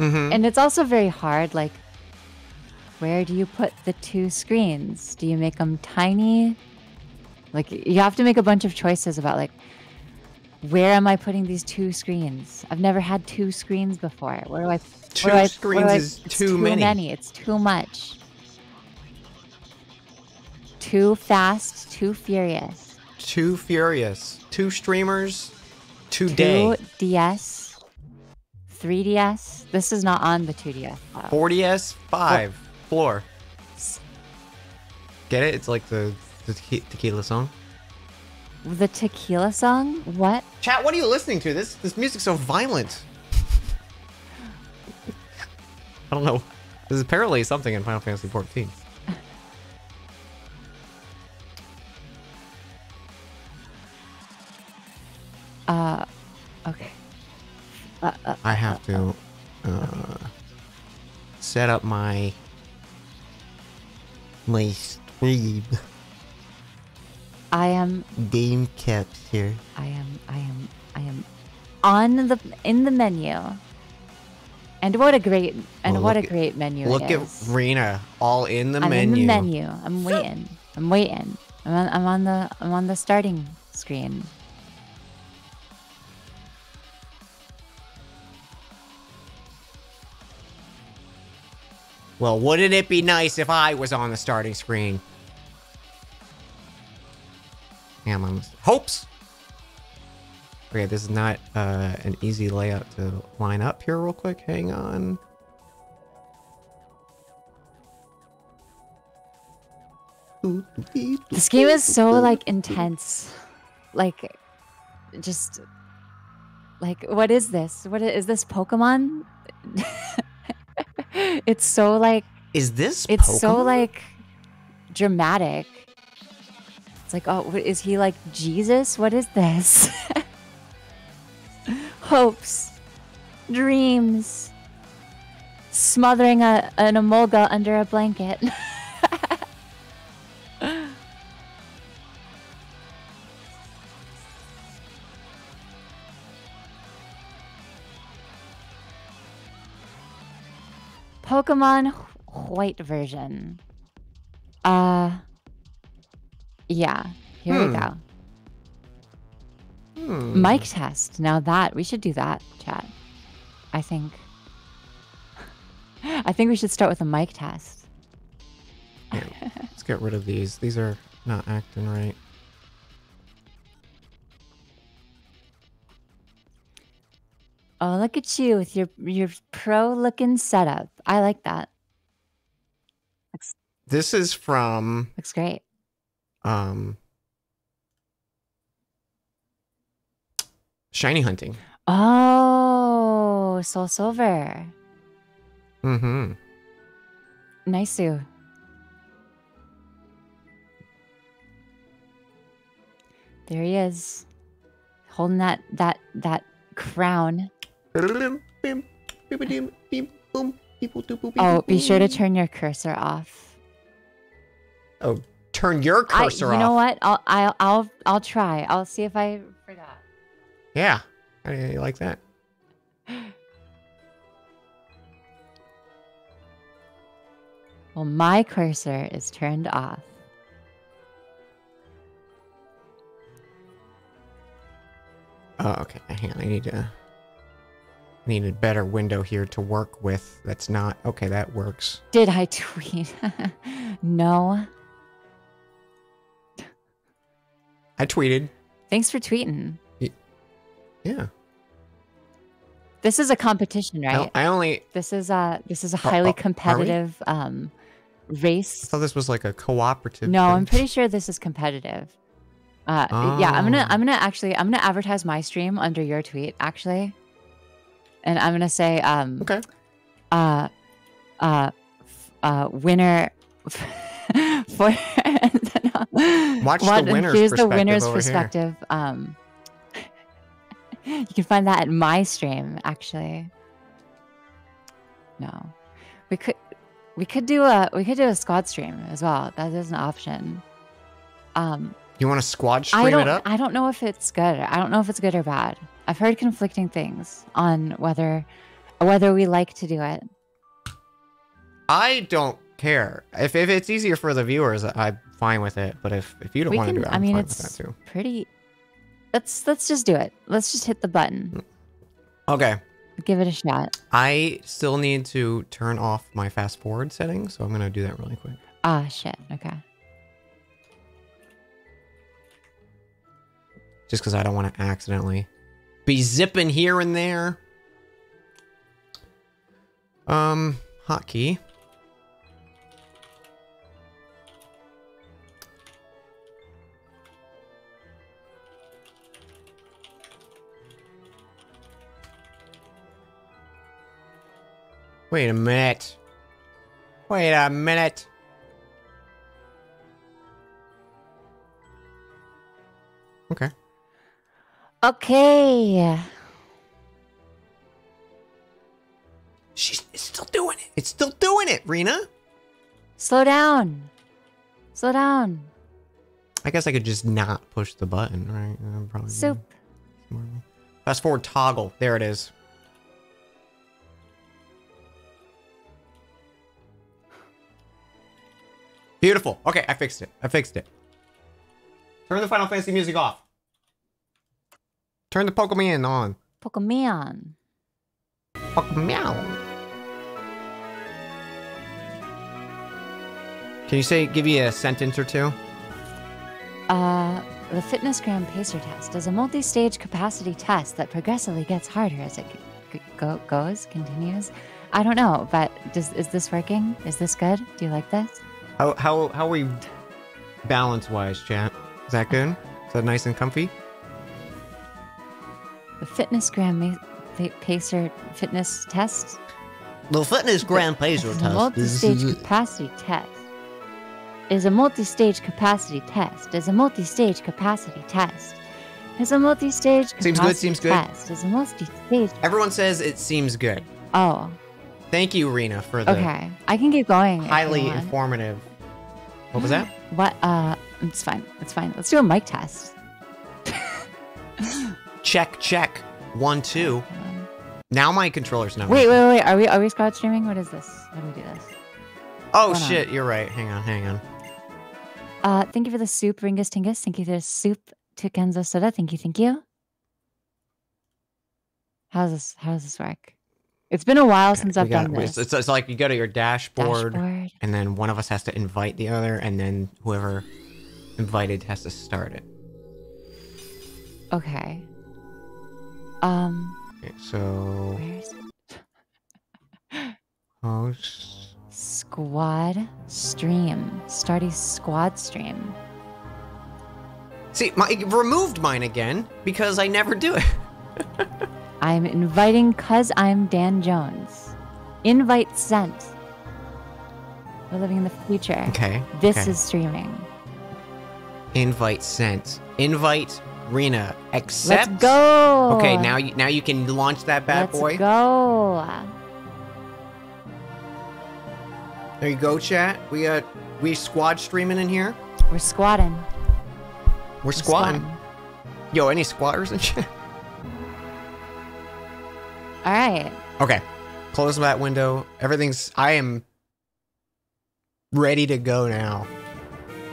Mm-hmm. And it's also very hard. Like, where do you put the two screens? Do you make them tiny? Like, you have to make a bunch of choices about, like, where am I putting these two screens? I've never had two screens before. Where do I? Two do I, screens I- is it's too many. It's too much. Too fast, too furious. Too furious. Two streamers. Two. DS, 3DS. This is not on the 2DS. 4DS. five floor. Get it? It's like the, the tequi- tequila song. The tequila song? What? Chat, what are you listening to? This this music's so violent. I don't know. There's apparently something in Final Fantasy 14. Uh, okay. Uh, uh, I have to uh, set up my my stream I am, game caps here. I am, I am, I am on the in the menu. And what a great and Well, what a great menu Look at. Rina all in the I'm menu. in the menu. I'm waiting. I'm waiting. I'm on, I'm on the I'm on the starting screen. Well, wouldn't it be nice if I was on the starting screen? Yeah, I'm. Hopes. Okay, this is not uh, an easy layout to line up here, real quick. Hang on. This game is so like intense. Like just like what is this? What is, is this Pokemon? it's so like Is this? it's so like dramatic. It's like, oh, is he like Jesus? What is this? Hopes, dreams, smothering a, an emolga under a blanket. Pokemon White version. Uh, yeah. Here we Hmm. go. Hmm. Mic test. Now that we should do that, chat. I think. I think we should start with a mic test. Yeah, let's get rid of these. These are not acting right. Oh, look at you with your your pro looking setup. I like that. Looks This is from looks great. um Shiny Hunting. Oh, Soul Silver. Mm-hmm. Nice. Sue. There he is, holding that that that crown. Oh, be sure to turn your cursor off. Oh, turn your I, cursor you off. You know what? I'll I'll I'll I'll try. I'll see if I forgot. Yeah, I I like that. Well, my cursor is turned off. Oh, okay. Hang on, I need to. I need a better window here to work with. That's not okay. That works. Did I tweet? no. I tweeted. Thanks for tweeting. Yeah. This is a competition, right? I, only This is a this is a Are- are- are highly we? competitive um race. I thought this was like a cooperative. No, thing. I'm pretty sure this is competitive. Uh, yeah, I'm gonna Oh. I'm gonna actually I'm gonna advertise my stream under your tweet actually, and I'm gonna say um Okay. uh uh uh winner for Watch the What- winner's here's the winner's perspective um you can find that at my stream actually no we could we could do a we could do a squad stream as well that is an option um You want to squad stream I don't it up? I don't know if it's good. I don't know if it's good or bad. I've heard conflicting things on whether whether we like to do it. I don't care. If, if it's easier for the viewers, I'm fine with it. But if, if you don't We want to do it, I I'm mean, fine it's with that too. pretty. Let's let's just do it. Let's just hit the button. Okay. Give it a shot. I still need to turn off my fast forward setting, so I'm gonna do that really quick. Ah, shit. Okay. Just because I don't want to accidentally be zipping here and there. Um, hotkey. Wait a minute. Wait a minute. Okay. Okay. She's it's still doing it. It's still doing it, Rina. Slow down. Slow down. I guess I could just not push the button, right? Uh, probably Soup. Fast forward toggle. There it is. Beautiful. Okay, I fixed it. I fixed it. Turn the Final Fantasy music off. Turn the Pokemon on. Pokemon. Pokemon. Can you say, give you a sentence or two? Uh, the Fitness Gram Pacer test is a multi-stage capacity test that progressively gets harder as it go- goes, continues. I don't know, but does is this working? Is this good? Do you like this? How how how are we balance wise, chat? Is that good? Is that nice and comfy? The Fitness Gram Ma- Pa- Pacer fitness test The fitness grand is a multi-stage capacity test. Is a multi-stage capacity test. Is a multi-stage capacity test. Is a multi-stage capacity Seems good, seems good. test. Is a multi-stage. Everyone says it seems good. Oh, Thank you, Rina, for the okay. I can keep going. highly informative. What was that? What? Uh, it's fine. It's fine. Let's do a mic test. Check, check. One, two. Now my controller's not. Wait, wait, wait. Are we are we squad streaming? What is this? How do we do this? Oh hold on. shit, you're right. Hang on, hang on. Uh, thank you for the soup, Ringus Tingus. Thank you for the soup to Kenzo Soda. Thank you, thank you. How's this? How does this work? It's been a while since I've got- done this. it's, it's like you go to your dashboard, Dashboard. and then one of us has to invite the other, and then whoever invited has to start it. Okay. Um, Okay, so where's it? host. squad stream? Starty squad stream. See, my it removed mine again because I never do it. I'm inviting cuz I'm Dan Jones. Invite sent. We're living in the future. Okay. This okay. is streaming. invite sent. Invite Rina. Let's go. Okay, now you now you can launch that bad Let's boy. go. There you go, chat. We uh we squad streaming in here. We're squatting. We're We're squatting. Yo, any squatters and shit? All right. Okay. Close that window. Everything's I am ready to go now.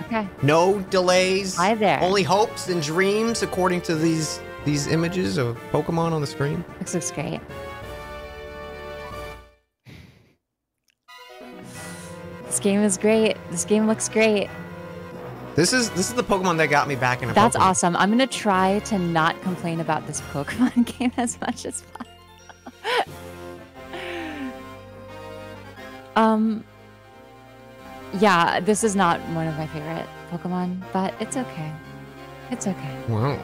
Okay. No delays. Hi there. Only hopes and dreams according to these these images of Pokemon on the screen. This looks great. This game is great. This game looks great. This is this is the Pokemon that got me back into That's Pokemon. awesome. I'm gonna try to not complain about this Pokemon game as much as possible. um, yeah, this is not one of my favorite Pokemon, but it's okay. It's okay. Wow.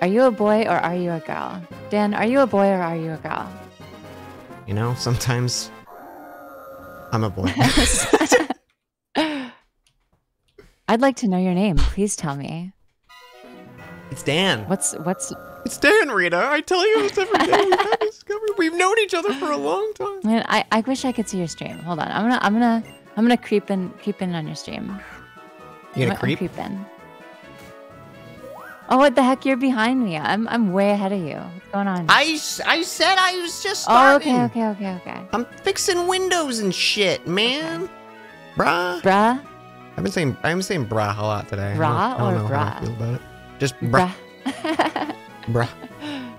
Are you a boy or are you a girl? Dan, are you a boy or are you a girl? You know, sometimes I'm a boy. I'd like to know your name. Please tell me. it's Dan. What's what's It's Dan, Rita. I tell you this every day. We've, had this conver- We've known each other for a long time. Man, I, I wish I could see your stream. Hold on. I'm gonna I'm gonna I'm gonna creep in creep in on your stream. You I'm, gonna creep? I'm creeping. Oh, what the heck? You're behind me. I'm I'm way ahead of you. What's going on? I, I said I was just oh, okay, okay, okay, okay. I'm fixing windows and shit, man. Bruh. Bruh, I've been saying I've been saying bruh a lot today. I don't- Brah I don't, or know how I feel about it. Just bruh, bruh. bruh.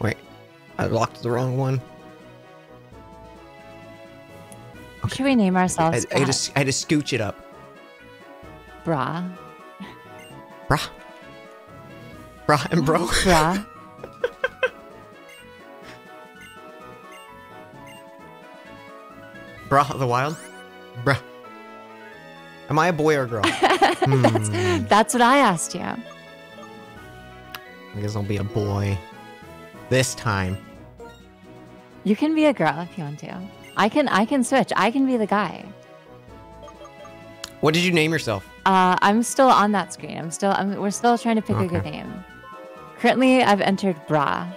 Wait, I locked the wrong one. Should we name I, ourselves I, just I had to scooch it up. Bruh? Bruh. Bruh and bro. Bruh of the wild. Bruh. Am I a boy or a girl? that's, Hmm. that's what I asked you. I guess I'll be a boy. This time. You can be a girl if you want to. I can I can switch. I can be the guy. What did you name yourself? Uh, I'm still on that screen. I'm still. I'm, we're still trying to pick a good name. Currently, I've entered bra.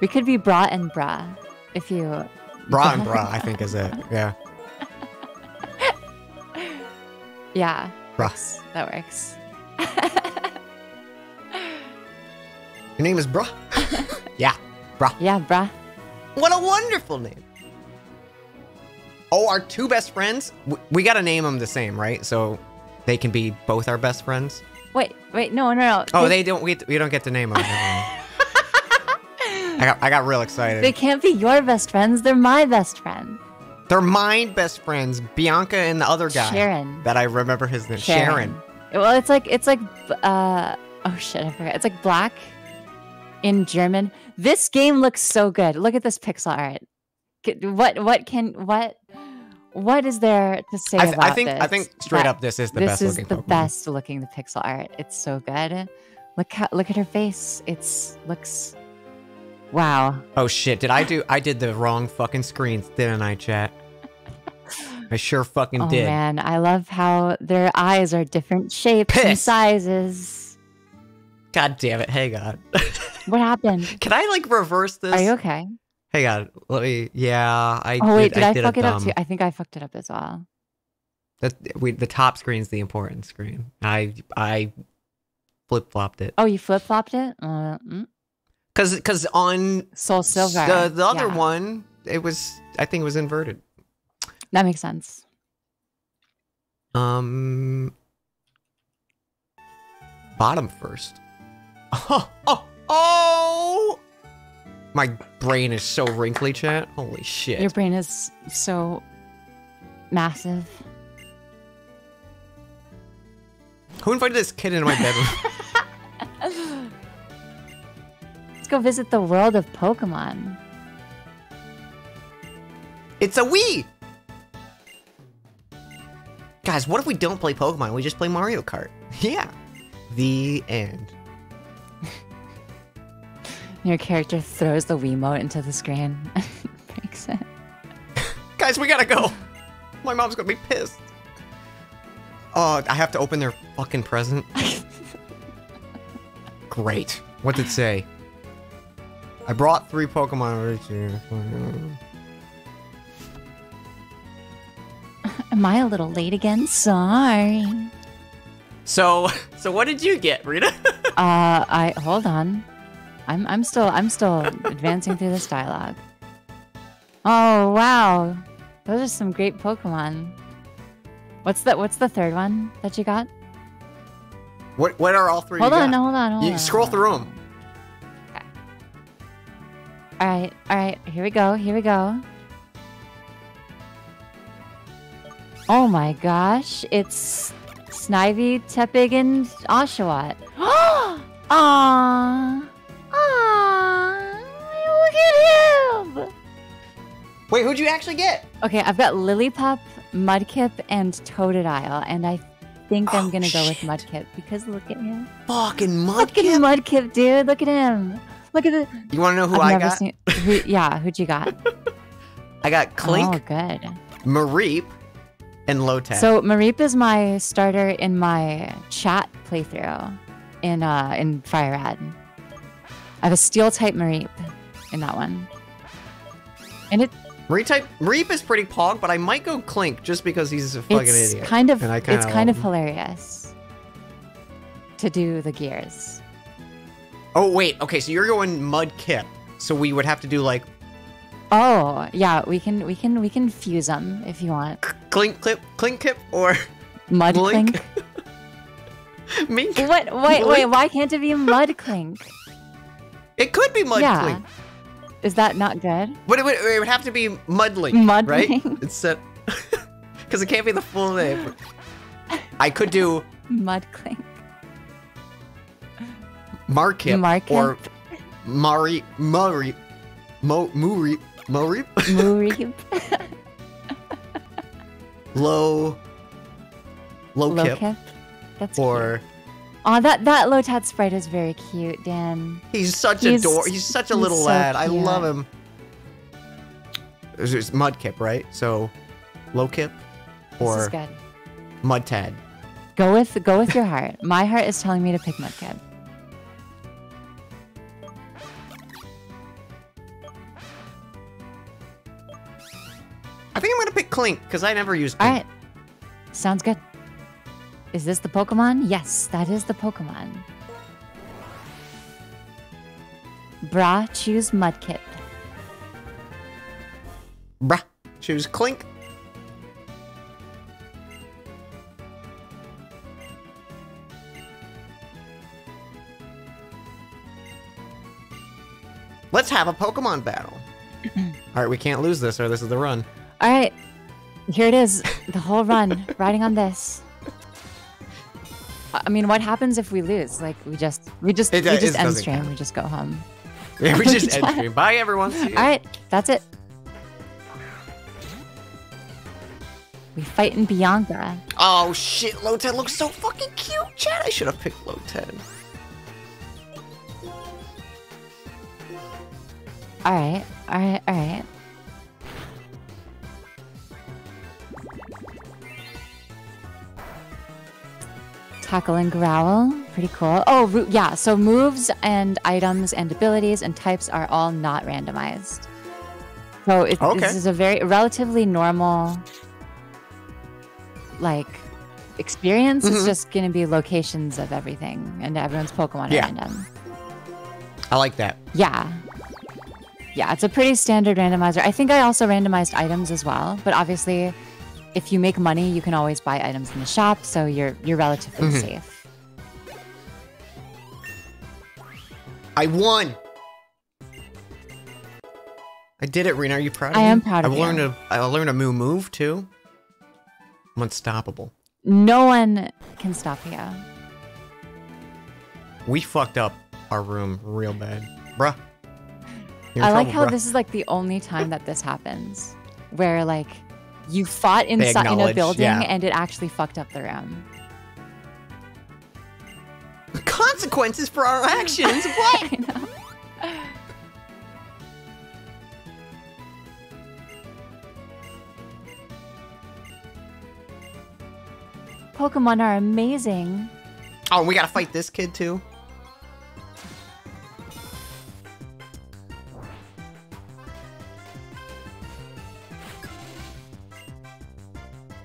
We could be bra and bra, if you. Bra and bra, I think is it. Yeah. Yeah, Bra. that works. Your name is Bra? yeah. Bra. Yeah, bra. What a wonderful name. Oh, our two best friends? We gotta name them the same, right? So they can be both our best friends. Wait, wait, no, no, no. Oh, they don't. We, we don't get to name them. I got I got real excited. They can't be your best friends. They're my best friend. They're my best friends, Bianca and the other guy. Cheren. That I remember his name. Cheren. Well, it's like it's like uh oh shit, I forgot. It's like black in German. This game looks so good. Look at this pixel art. What what can what what is there to say I, th- about I think this? I think straight That up this is the this best is looking the Pokemon. best looking the pixel art. It's so good. Look how look at her face. It's looks wow. Oh shit! Did I do? I did the wrong fucking screens, didn't I, chat? I sure fucking did. Oh did. man, I love how their eyes are different shapes and sizes. God damn it! Hang on. What happened? Can I like reverse this? Are you okay? Hang on. Let me. Yeah, I. Oh wait, did I, did fuck it up too? I think I fucked it up as well. That we the top screen's the important screen. I I flip flopped it Oh, you flip flopped it? Uh, mm. because because on Soul Silver. the the other Yeah, one it was I think it was inverted. That makes sense. Um, bottom first. Oh oh oh! My brain is so wrinkly, chat. Holy shit! Your brain is so massive. Who invited this kid into my bedroom? Let's go visit the world of Pokemon. it's a Wii. Guys, what if we don't play Pokemon? We just play Mario Kart. Yeah. The end. Your character throws the Wiimote into the screen. Breaks it. Guys, we gotta go. My mom's gonna be pissed. Oh, I have to open their fucking present. Great. What's it say? I brought three Pokemon with you. Am I a little late again? Sorry. So, so what did you get, Rita? Uh, I hold on. I'm I'm still I'm still advancing through this dialogue. Oh wow, those are some great Pokemon. What's the What's the third one that you got? what What are all three? hold on, got? hold on, hold You on. scroll through them. All right, all right. Here we go. Here we go. Oh my gosh, it's Snivy, Tepig, and Oshawott. Aww. Aww. Look at him. Wait, who'd you actually get? Okay, I've got Lillipup, Mudkip, and Totodile, and I think I'm Oh, gonna go with shit. Mudkip because look at him. Fucking Look at Mudkip. Mudkip, dude. Look at him. Look at the. You want to know who I've I got? seen. Who, yeah, who'd you got? I got Klink, Oh, good. Mareep, and Lotad. So Mareep is my starter in my chat playthrough in uh in Fire Red. I have a steel type Mareep in that one. And it Retype Reap is pretty pog, but I might go Klink just because he's a fucking it's idiot. kind of it's kinda of hilarious to do the gears. Oh wait, okay, so you're going Mud Kip. So we would have to do like Oh yeah, we can we can we can fuse them if you want. Clink Clip, Clink Kip, or Mud clink. Mink. What? Wait, wait. Why can't it be mud clink? It could be Mud yeah. Is that not good? but it would, it would have to be Mud Link, Mud right? Instead, because it can't be the full name. I could do Mudclink. Markip Markip. or Mari Murray Mo Muri Murray Moorib. Low Low Kip Lokip. That's or cute. Oh, that that Lotad sprite is very cute, Dan. he's such He's- a door he's such a he's little so lad. I love him. It's it's Mudkip, right? So Low Kip This is or. Mudtad. Go with go with your heart. My heart is telling me to pick Mudkip. I think I'm gonna pick Klink because I never used All Klink. right. Sounds good. Is this the Pokemon? Yes, that is the Pokemon. Bra, choose Mudkip. Bra, Choose Klink. Let's have a Pokemon battle. All right, we can't lose this, or this is the run. All right, here it is. The whole run, riding on this. I mean, what happens if we lose? Like we just, we just, It- uh, we just end stream. count. We just go home. Yeah, we just end stream. Bye, everyone. All right, that's it. We fight in Bianca. Oh shit, Loten looks so fucking cute. Chad, I should have picked Loten. All right, all right, all right. Tackle and growl, pretty cool. Oh, yeah. So moves and items and abilities and types are all not randomized. So it, Okay. this is a very relatively normal, like, experience. It's Mhm. just gonna be locations of everything, and everyone's Pokemon Yeah. are random. I like that. Yeah. Yeah, it's a pretty standard randomizer. I think I also randomized items as well, but obviously if you make money, you can always buy items in the shop, so you're you're relatively Mhm. safe. I won. I did it, Rina. Are you proud of I me? am proud of I've you. learned a I learned a new move too. I'm unstoppable. No one can stop you. We fucked up our room real bad, bruh. I like how bruh. this is like the only time that this happens where like you fought inside in a building yeah. and it actually fucked up the room. consequences for our actions. what? I know. Pokemon are amazing. Oh, we gotta fight this kid too.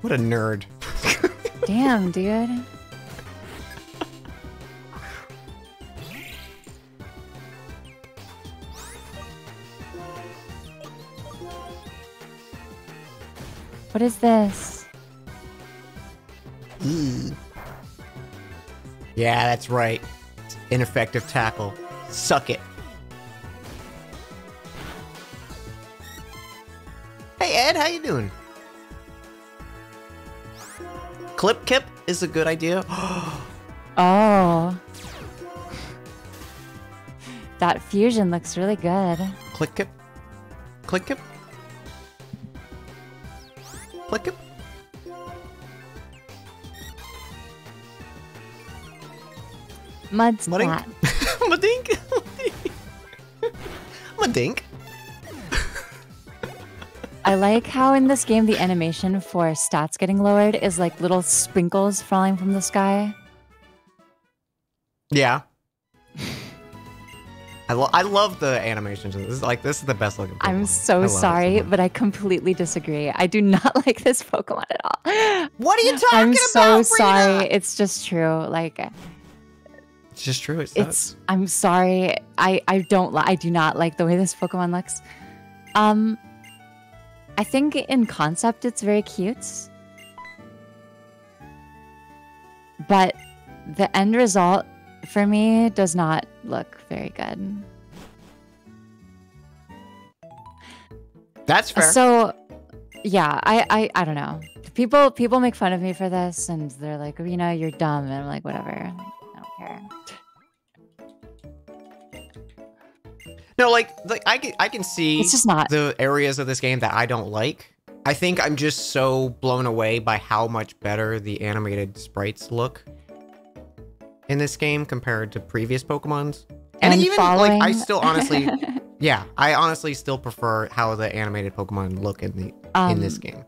What a nerd. Damn, dude. What is this? Hmm. Yeah, that's right. Ineffective tackle. Suck it. Hey Ed, how you doing? Clip kip is a good idea. Oh. That fusion looks really good. Click kip. Click kip. Click kip. Mud Mudding. splat. Madink. I like how in this game the animation for stats getting lowered is like little sprinkles falling from the sky. Yeah. I, lo- I love the animations. This is like this is the best looking. Pokemon. I'm so sorry, much. but I completely disagree. I do not like this Pokemon at all. what are you talking about? I'm so Rita? sorry. It's just true. Like It's just true. It's, it's I'm sorry. I I don't I do not like the way this Pokemon looks. Um I think in concept it's very cute. But the end result for me does not look very good. that's fair. So, yeah, I, I, I don't know. People, people make fun of me for this, and they're like, you know, you're dumb, and I'm like, whatever. I don't care. No, like like I can I can see It's just not. the areas of this game that I don't like. I think I'm just so blown away by how much better the animated sprites look in this game compared to previous Pokemon's. And, even like I still honestly, yeah, I honestly still prefer how the animated Pokemon look in the in this Um, game.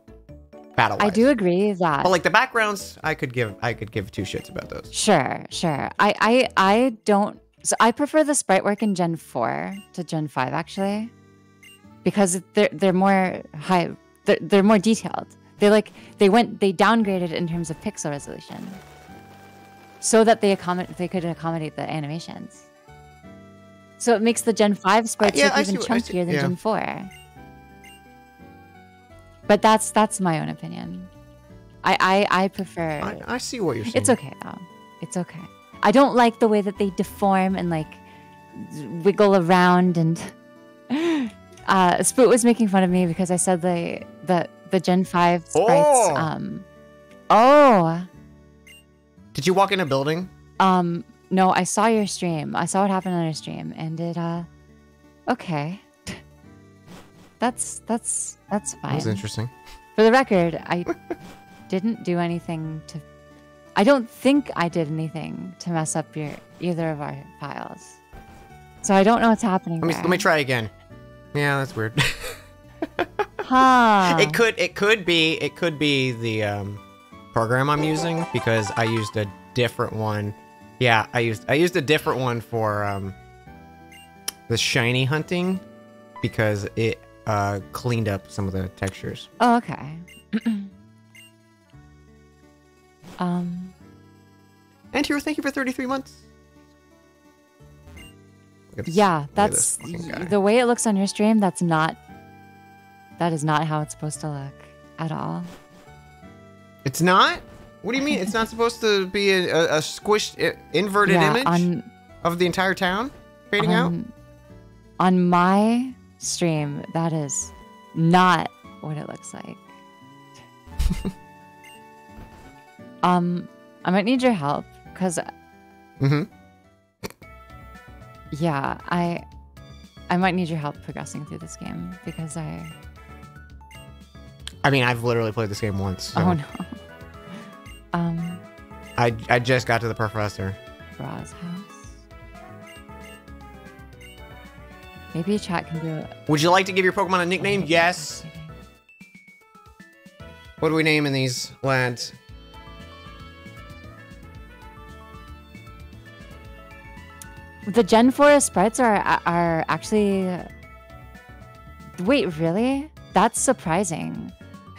Battle. I do agree that. But like the backgrounds, I could give I could give two shits about those. Sure, sure. I, I, I don't. So I prefer the sprite work in Gen four to Gen five actually, because they're they're more high. They're, they're more detailed. They like they went they downgraded in terms of pixel resolution, so that they accommodate they could accommodate the animations. So it makes the Gen five sprites yeah, look even see what- see- chunkier than yeah. Gen four. But that's that's my own opinion. I I, I prefer. I, I see what you're saying. It's okay though. It's okay. I don't like the way that they deform and like wiggle around and uh Spoot was making fun of me because I said the the the Gen 5 sprites Oh. um Oh. Did you walk in a building? Um no, I saw your stream. I saw what happened on your stream and it uh okay. That's that's that's That fine. was interesting. For the record, I didn't do anything to. I don't think I did anything to mess up your either of our files. So I don't know what's happening Let me let me try again. Yeah, that's weird. Huh. it could it could be it could be the um, program I'm using because I used a different one. Yeah, I used I used a different one for um, the shiny hunting because it uh, cleaned up some of the textures. Oh, okay. um. And Hero, thank you for 33 months. Look at this- Yeah, that's this fucking guy. the way it looks on your stream. That's not. That is not how it's supposed to look at all. It's not. What do you mean? It's not supposed to be a, a, a squished, i- inverted yeah, image on of the entire town fading out? on my stream, that is not what it looks like. um, I might need your help because, Mm-hmm. yeah, I, I might need your help progressing through this game because I. I mean, I've literally played this game once. So Oh no. Um, I I just got to the professor. Bra's house. Maybe a chat can do it. Would you like to give your Pokemon a nickname? Yes. What do we name in these lads? The Gen 4 sprites are are actually Wait, really? That's surprising.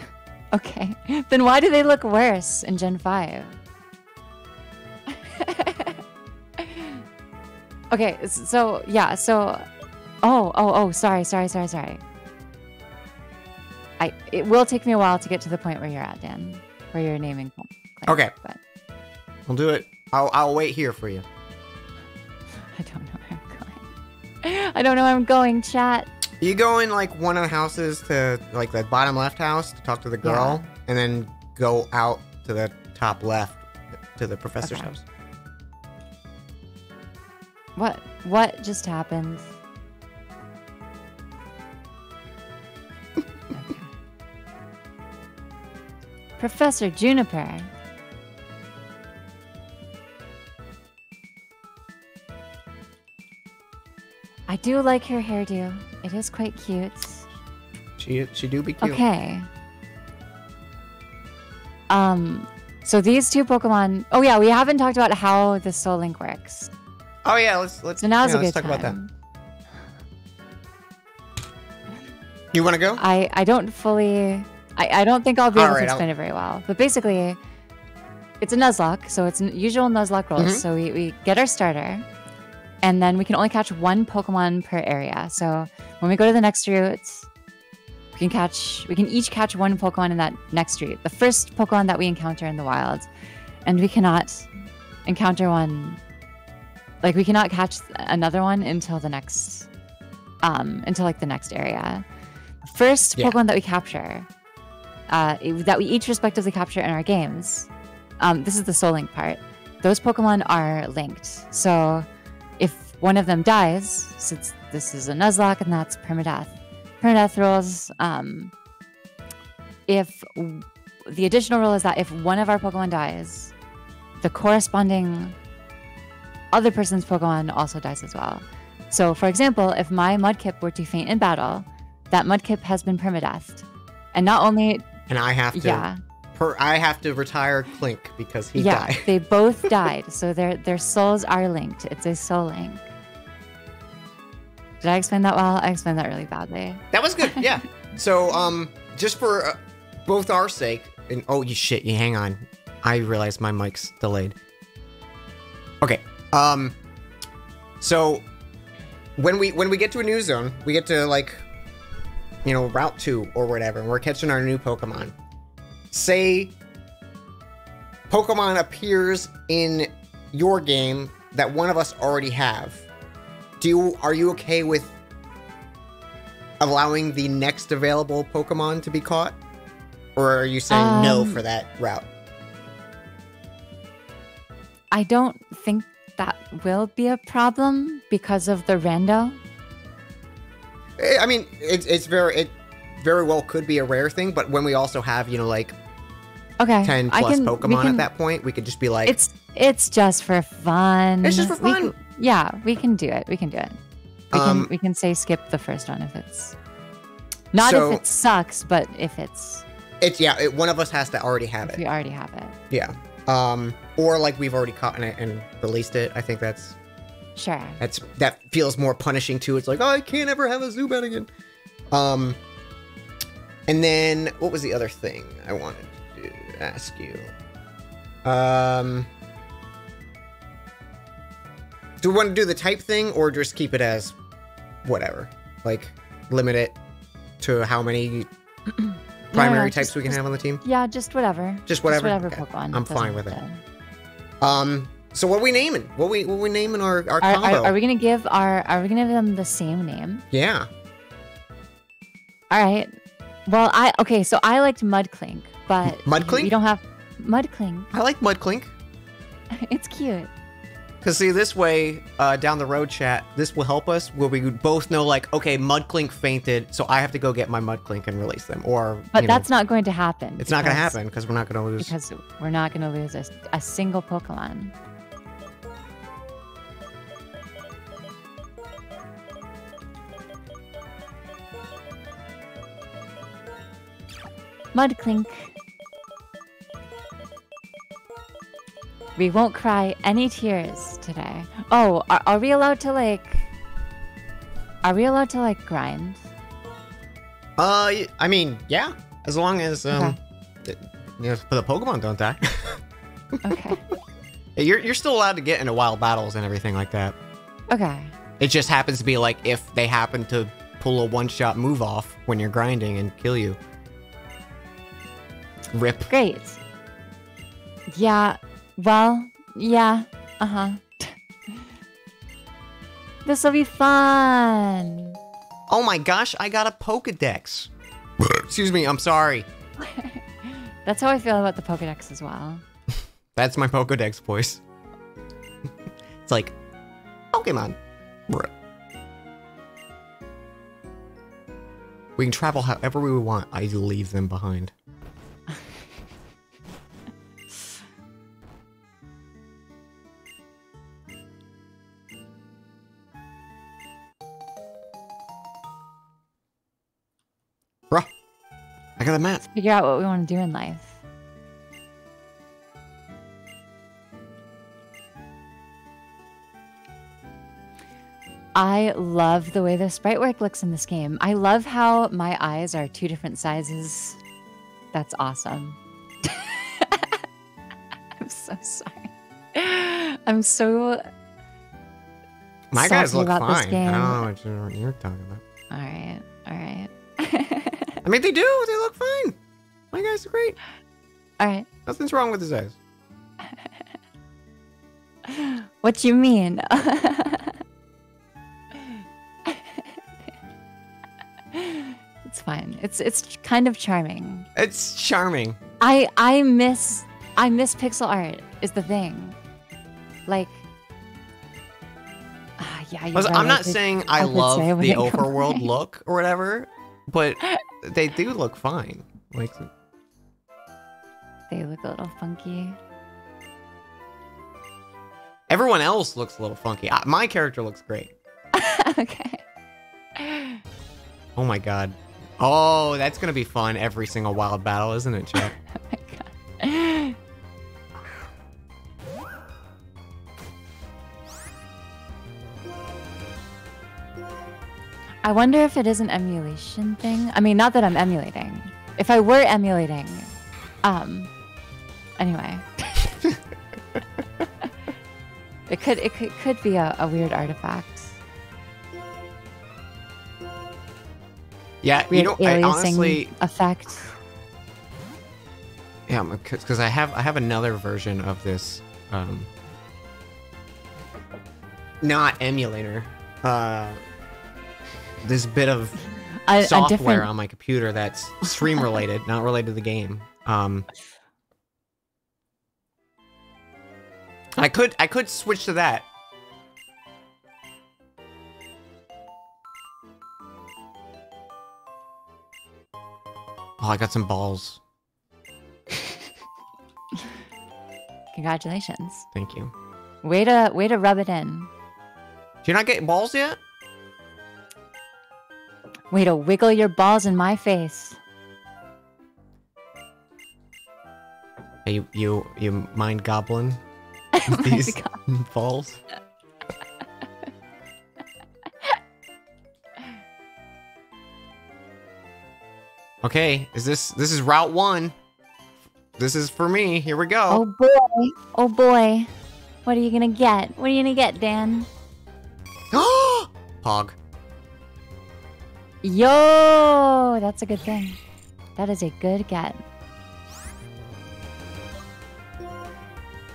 okay. Then why do they look worse in Gen 5? okay, so yeah, so Oh, oh, oh, sorry, sorry, sorry, sorry. I it will take me a while to get to the point where you're at, Dan, where you're naming. Okay. But We'll do it. I'll I'll wait here for you. I don't know where I'm going. I don't know where I'm going, chat. You go in like one of the houses to like the bottom left house to talk to the girl, and then go out to the top left to the professor's Okay. house. What what just happened? Okay. Professor Juniper. I do like her hairdo. It is quite cute. She she do be cute. Okay. Um so these two Pokemon Oh yeah, we haven't talked about how the Soul Link works. Oh yeah, let's let's so now's yeah, a let's talk time. about that. You wanna go? I, I don't fully I, I don't think I'll be All able right, to explain I'll... it very well. But basically it's a Nuzlocke, so it's usual Nuzlocke rules. Mm -hmm. So we, we get our starter and then we can only catch one Pokemon per area. So when we go to the next route, we can catch. We can each catch one Pokemon in that next route. The first Pokemon that we encounter in the wild, and we cannot encounter one. Like we cannot catch another one until the next, um, until like the next area. First Yeah. Pokemon that we capture, uh, that we each respectively capture in our games. Um, this is the Soul Link part. Those Pokemon are linked. So one of them dies, since this is a Nuzlocke and that's permadeath, permadeath rules. Um, if the additional rule is that if one of our Pokemon dies, the corresponding other person's Pokemon also dies as well. So, for example, if my Mudkip were to faint in battle, that Mudkip has been permadeathed. And not only, And I have to. yeah, Per, I have to retire Klink because he yeah, died. they both died. So their their souls are linked. It's a soul link. Did I explain that well? I explained that really badly. That was good. Yeah. so, um, just for uh, both our sake, and oh, you shit, you hang on. I realize my mic's delayed. Okay. Um. So, when we when we get to a new zone, we get to like, you know, route two or whatever, and we're catching our new Pokemon. Say, Pokemon appears in your game that one of us already have. Do you are you okay with allowing the next available Pokemon to be caught? Or are you saying no Um, for that route? I don't think that will be a problem because of the rando. Eh, I mean, it's it's very it very well could be a rare thing, but when we also have you know like Okay, ten plus can, Pokemon can- at that point, we could just be like, It's it's just for fun. It's just for fun. Yeah, we can do it. We can do it. We Um, can we can say skip the first one if it's not So- if it sucks, but if it's it's yeah, it, one of us has to already have it. we already have it. Yeah. Um, or like we've already caught it and released it. I think that's Sure. that's that feels more punishing too. It's like, oh, I can't ever have a Zubat again. Um, and then what was the other thing I wanted to ask you? Um, do we want to do the type thing or just keep it as whatever? Like limit it to how many primary types just- we can just- have on the team? Yeah, just whatever. Just whatever? whatever Okay. Pokemon. I'm fine with it. Um, so what are we naming? What we what we naming our our Are, combo? are, are we gonna give our are we gonna give them the same name? yeah. All right. Well, I okay. So I liked Mudclink, but Mudclink? You don't have Mudclink. I like Mudclink. it's cute. Cause see, this way, uh, down the road, chat, this will help us. Where we both know, like, okay, Mudclink fainted, so I have to go get my Mudclink and release them, or But you know, that's not going to happen. it's not gonna happen because we're not gonna lose. because we're not going to lose a, a single Pokemon. Mudclink. We won't cry any tears today. Oh, are, are we allowed to like? Are we allowed to like grind? Uh, I mean, yeah, as long as um, th- you know, the Pokemon don't die. Okay. you're you're still allowed to get into wild battles and everything like that. okay. It just happens to be like if they happen to pull a one-shot move off when you're grinding and kill you. Rip. Great. Yeah. Well, yeah. Uh huh. this will be fun. Oh my gosh, I got a Pokedex. Excuse me, I'm sorry. That's how I feel about the Pokedex as well. That's my Pokedex voice. it's like Pokemon. Bruh. We can travel however we want. I leave them behind. I got a map. Figure out what we want to do in life. I love the way the sprite work looks in this game. I love how my eyes are two different sizes. That's awesome. I'm so sorry. I'm so My guys look about this fine. game. I don't know what you're talking about. all right. All right. I mean, they do. They look fine. My guys are great. all right. Nothing's wrong with his eyes. What you mean? it's fine. It's it's kind of charming. It's charming. I I miss I miss pixel art is the thing. Like ah, yeah, I'm not saying I, I love the overworld look or whatever, but they do look fine. Like they look a little funky. everyone else looks a little funky. I, my character looks great. okay. Oh my god. Oh, that's gonna be fun every single wild battle, isn't it, Chet? Oh my god. I wonder if it is an emulation thing. I mean, not that I'm emulating. If I were emulating, um, anyway, it could it could, could be a, a weird artifact. Yeah, you Weird know, I honestly, effect. yeah, because I have I have another version of this, um, not emulator, uh, this bit of A, a software different on my computer that's stream related, not related to the game. Um, I could I could switch to that. Oh, I got some balls. Congratulations. Thank you. Way to way to rub it in. Do you not get balls yet? Way to wiggle your balls in my face. Hey, you you, you mind goblin these balls? Okay, is this this is route one? This is for me. Here we go. Oh boy. Oh boy. What are you gonna get? What are you gonna get, Dan? Pog. Yo, that's a good thing. That is a good get.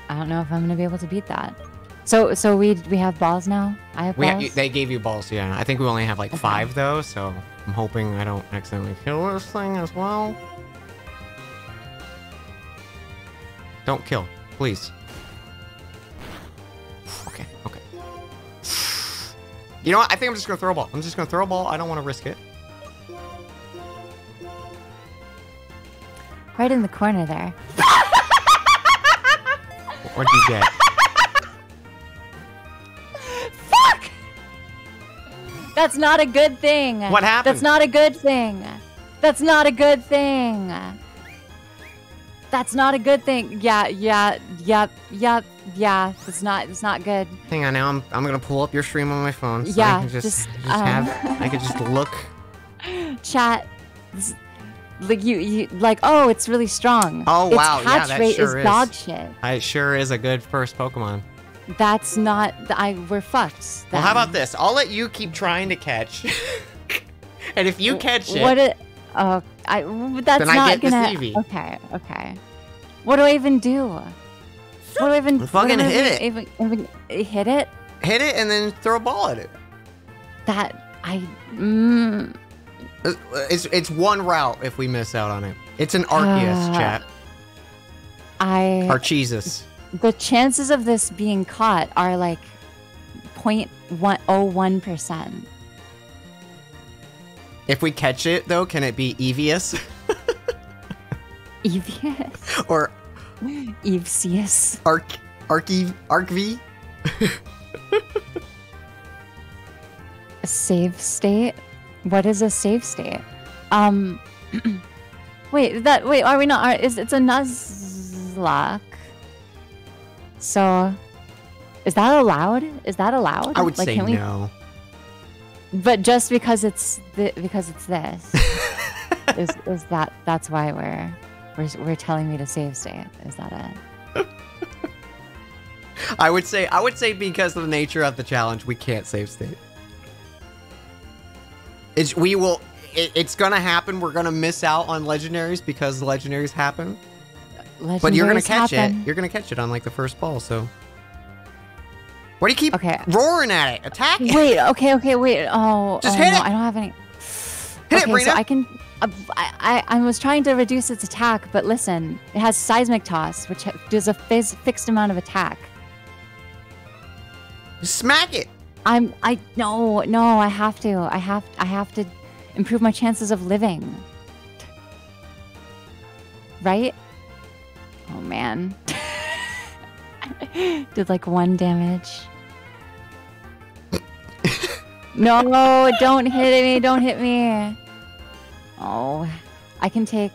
I don't know if I'm gonna be able to beat that. So, so we we have balls now. I have We balls. they gave you balls, yeah. I think we only have like Okay. five though, so I'm hoping I don't accidentally kill this thing as well. Don't kill, please. You know what? I think I'm just gonna throw a ball. I'm just gonna throw a ball. I don't want to risk it. right in the corner there. What'd you get? Fuck! That's not a good thing. What happened? That's not a good thing. That's not a good thing. That's not a good thing. Yeah, yeah, yep, yep, yeah. It's not. It's not good. Hang on, now I'm I'm gonna pull up your stream on my phone. So I Yeah, can just, just, just um, have I could just look. Chat. this- Like you, you, like. Oh, it's really strong. Oh, its wow, yeah, Hatch that rate sure is is. dog shit. It sure is a good first Pokemon. That's not. I. We're fucked. Well, how about this? I'll let you keep trying to catch, and if you catch it, What? It, oh, I. That's Then I not gonna. Okay. Okay. What do I even do? What do I even? Fucking do I hit even, Even, even hit it. hit it and then throw a ball at it. That I. Mm, It's it's one route if we miss out on it. It's an Arceus, Uh, chat. I. Archeezus. the chances of this being caught are like 0.101 percent. If we catch it though, can it be Evius Evius, or Evius. Arc Arcev Arcv? A save state. What is a save state? Um. wait. That. Wait. Are we not? Are, is it's a Nuzlocke? So, is that allowed? Is that allowed? I would like, say can we, no. But just because it's th- because it's this is is that that's why we're we're we're telling me to save state. Is that it? I would say I would say because of the nature of the challenge, we can't save state. It's we will. It, it's gonna happen. We're gonna miss out on legendaries because legendaries happen. But you're gonna catch happen. it. You're gonna catch it on like the first ball. So. Why do you keep Okay. roaring at it? Attack it. Wait. Okay. Okay. Wait. Oh. Just oh, hit no, it. I don't have any. Hit it, okay, so I can. Uh, I, I I was trying to reduce its attack, but listen, it has seismic toss, which does a phys- fixed amount of attack. Smack it. I'm I no no I have to I have I have to improve my chances of living. Right? Oh man. Did like one damage. no, don't hit me, don't hit me. Oh, I can take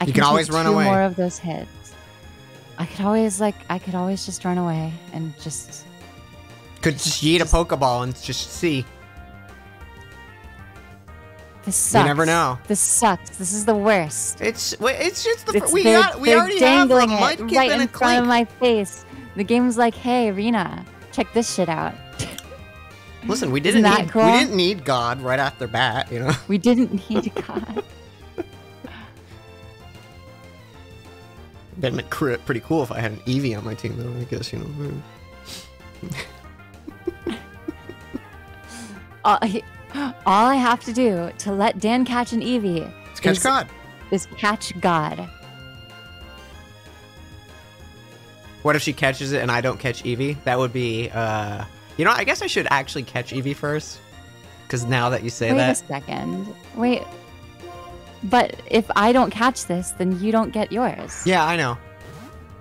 I You can always take run two away. more of those hits. I could always like I could always just run away and just Could just yeet a Pokeball and just see. This sucks. You never know. This sucks. This is the worst. It's it's just the It's, we they're, got we they're already have a dangling it right and in a front of my face. The game's like, hey, Rina, check this shit out. Listen, we didn't need cool? we didn't need God right after bat, you know. We didn't need God. That'd be pretty cool if I had an Eevee on my team, though. I guess you know. Uh, all, all I have to do to let Dan catch an Eevee Let's catch is, God. is catch God. What if she catches it and I don't catch Eevee? That would be, uh, you know, I guess I should actually catch Eevee first, because now that you say Wait a that, second. Wait. But if I don't catch this, then you don't get yours. yeah, I know.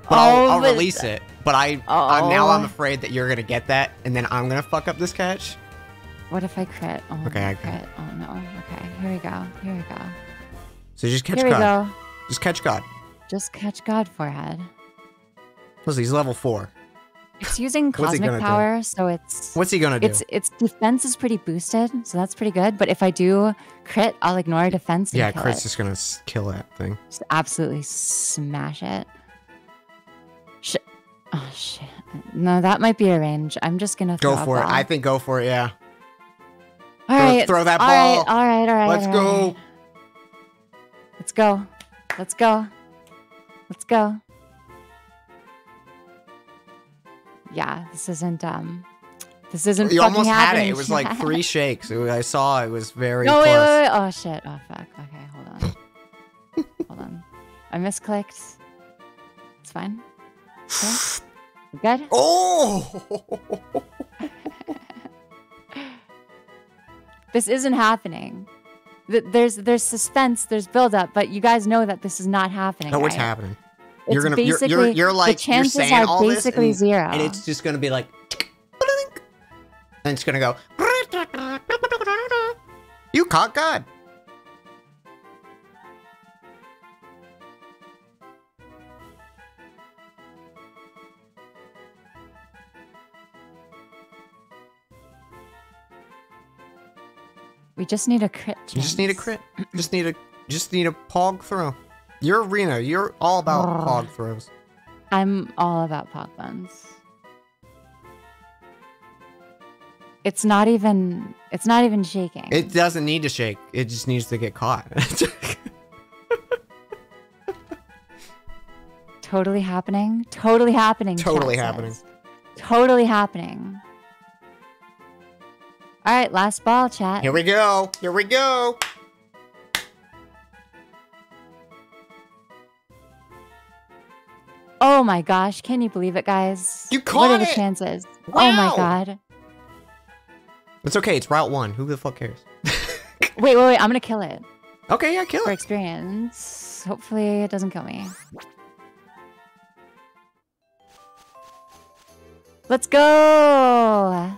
But I'll, Oh, I'll but- release it. But I, I'm, now I'm Oh. afraid that you're gonna get that, and then I'm gonna fuck up this catch. What if I crit? Oh, Okay, I crit. Oh no. Okay, here we go. Here we go. So just catch here we God. go. Just catch God. Just catch God forehead. Listen, he's level four. It's using cosmic gonna do? power, so it's What's he gonna do? its its defense is pretty boosted, so that's pretty good. But if I do crit, I'll ignore defense. And yeah, kill Crit's it. just gonna kill that thing. Just absolutely smash it. Shit. Oh shit. No, that might be a range. I'm just gonna Go for it. I think go for it. Yeah. All throw- right. throw that all right, ball. all right. All right. Let's all go. right. Let's go. Let's go. Let's go. Yeah, this isn't um this isn't You almost had it. happening, It was like three shakes. Was- I saw it was very No, close. wait, wait, wait. Oh shit. Oh fuck. Okay, hold on. hold on. I misclicked. It's fine. Okay. Good? Oh! This isn't happening. There's there's suspense, there's buildup, but you guys know that this is not happening. no, what's right? happening? It's you're gonna you're, you're, basically- you're the like you're chances saying are all this basically and, zero. and it's just gonna be like and it's gonna go you caught God. We just need a crit. You just need a crit. just need a just need a pog throw. You're arena. You're all about pog throws. I'm all about pog buns. It's not even it's not even shaking. It doesn't need to shake. It just needs to get caught. totally happening. Totally happening. Totally says. happening. Totally happening. All right, last ball, chat. Here we go. Here we go. Oh my gosh, can you believe it, guys? You caught it! What are the it! chances? Oh my god. It's okay. It's route one. Who the fuck cares? Wait, wait, wait. I'm gonna kill it Okay, yeah, kill for it. For experience. Hopefully, it doesn't kill me. Let's go!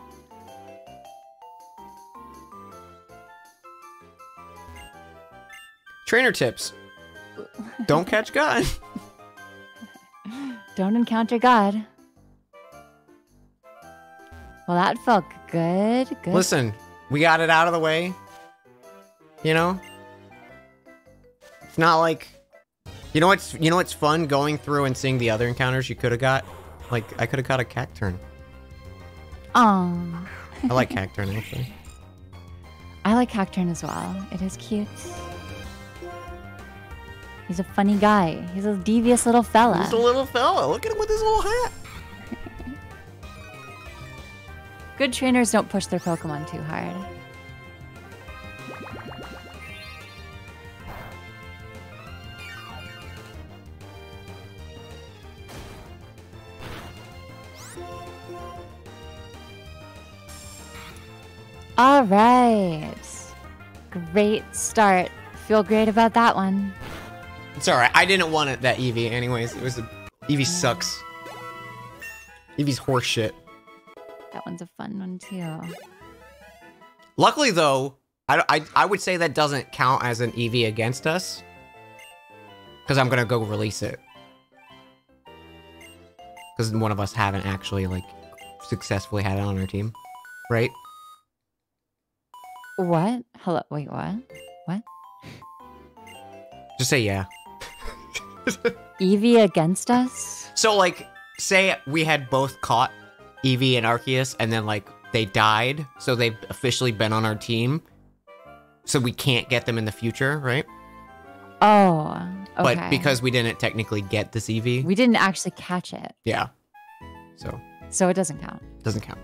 Trainer tips. Don't catch God. Don't encounter God. Well, that felt good. Good. Listen, we got it out of the way. You know? It's not like you know what's you know what's fun going through and seeing the other encounters you could have got? Like I could have got a Cacturne. Oh, I like Cacturne actually. I like Cacturne as well. It is cute. He's a funny guy. He's a devious little fella. He's a little fella. Look at him with his little hat. Good trainers don't push their Pokemon too hard. All right. Great start. Feel great about that one. It's alright. I didn't want it that Eevee anyways. It was a Eevee sucks. Eevee's horseshit. That one's a fun one too. Luckily though, I, I, I would say that doesn't count as an Eevee against us. Because I'm gonna go release it. Because one of us haven't actually like successfully had it on our team. Right? What? Hello. Wait, what? What? Just say yeah. Eevee against us? So like, say we had both caught Eevee and Arceus, and then like they died, so they've officially been on our team. So we can't get them in the future, right? Oh, okay. But because we didn't technically get this Eevee, we didn't actually catch it, yeah. So so it doesn't count. doesn't count.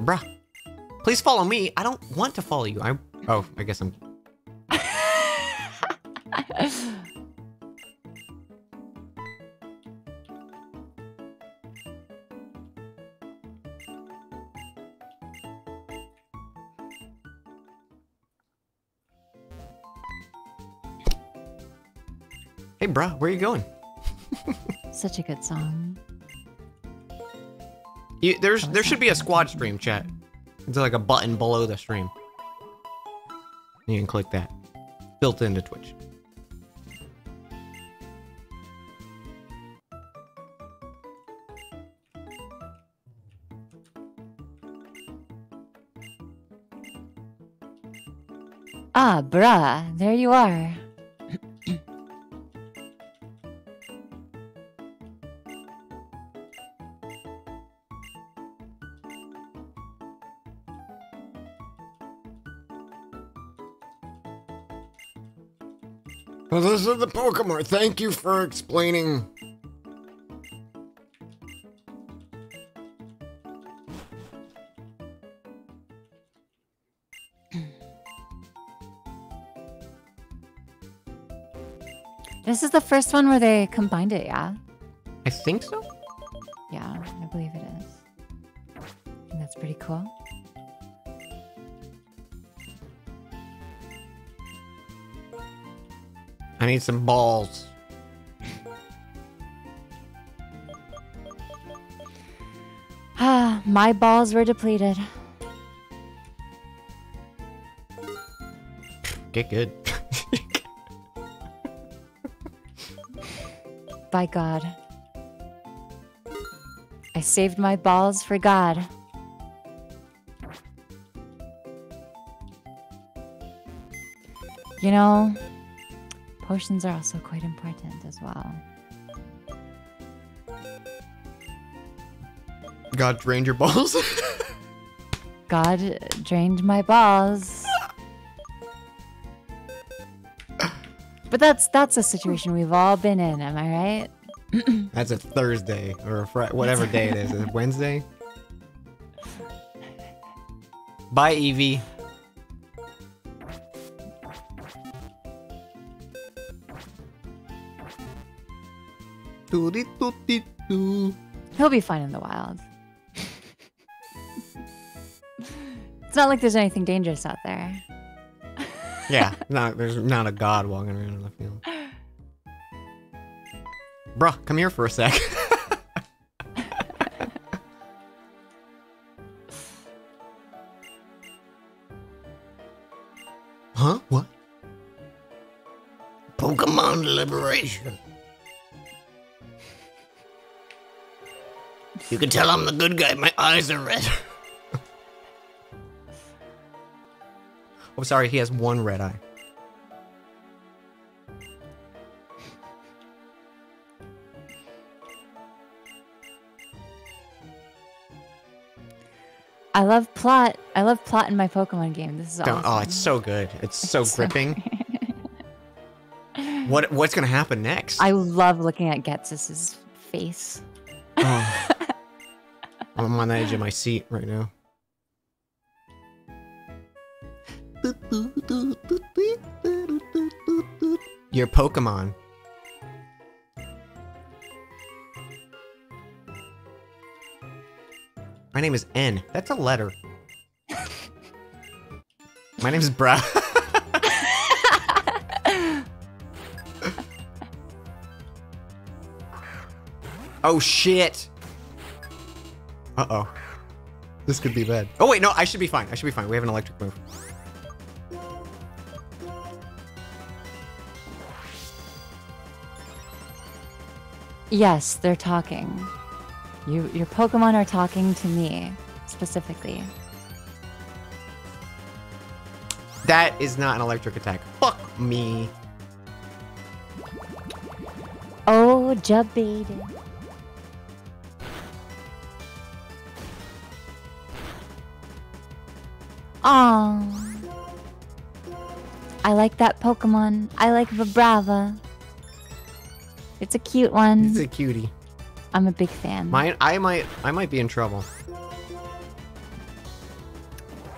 Bruh. Please follow me. I don't want to follow you. I oh, I guess I'm Hey bruh, where are you going? Such a good song. You, there's there should be a squad stream chat. It's like a button below the stream. You can click that. Built into Twitch. Ah, bruh, there you are. Well, this is the Pokemon. Thank you for explaining. This is the first one where they combined it, yeah? I think so. Yeah, I believe it is. And that's pretty cool. I need some balls. Ah, my balls were depleted. Get good. By God. I saved my balls for God. You know, potions are also quite important as well. God drained your balls. God drained my balls. But that's that's a situation we've all been in, am I right? That's a Thursday or a Friday, whatever day it is. Is it Wednesday? Bye, Eevee. He'll be fine in the wild. it's not like there's anything dangerous out there. Yeah, not there's not a god walking around in the field. Bruh, come here for a sec. huh? What? Pokemon Liberation. You can tell I'm the good guy. My eyes are red. oh, sorry. He has one red eye. I love plot. I love plot in my Pokemon game. This is Don't- awesome. Oh, it's so good. It's so It's so gripping. what What's gonna happen next? I love looking at Ghetsis's face. Oh. I'm on the edge of my seat right now. Your Pokemon. My name is N. That's a letter. My name is Bra. oh shit. Uh oh. This could be bad. Oh wait, no, I should be fine. I should be fine. We have an electric move. Yes, they're talking. You, your Pokemon are talking to me specifically. That is not an electric attack. Fuck me. Oh, Jabade. Oh. I like that Pokemon. I like Vibrava. It's a cute one. It's a cutie. I'm a big fan. Mine, I might, I might be in trouble.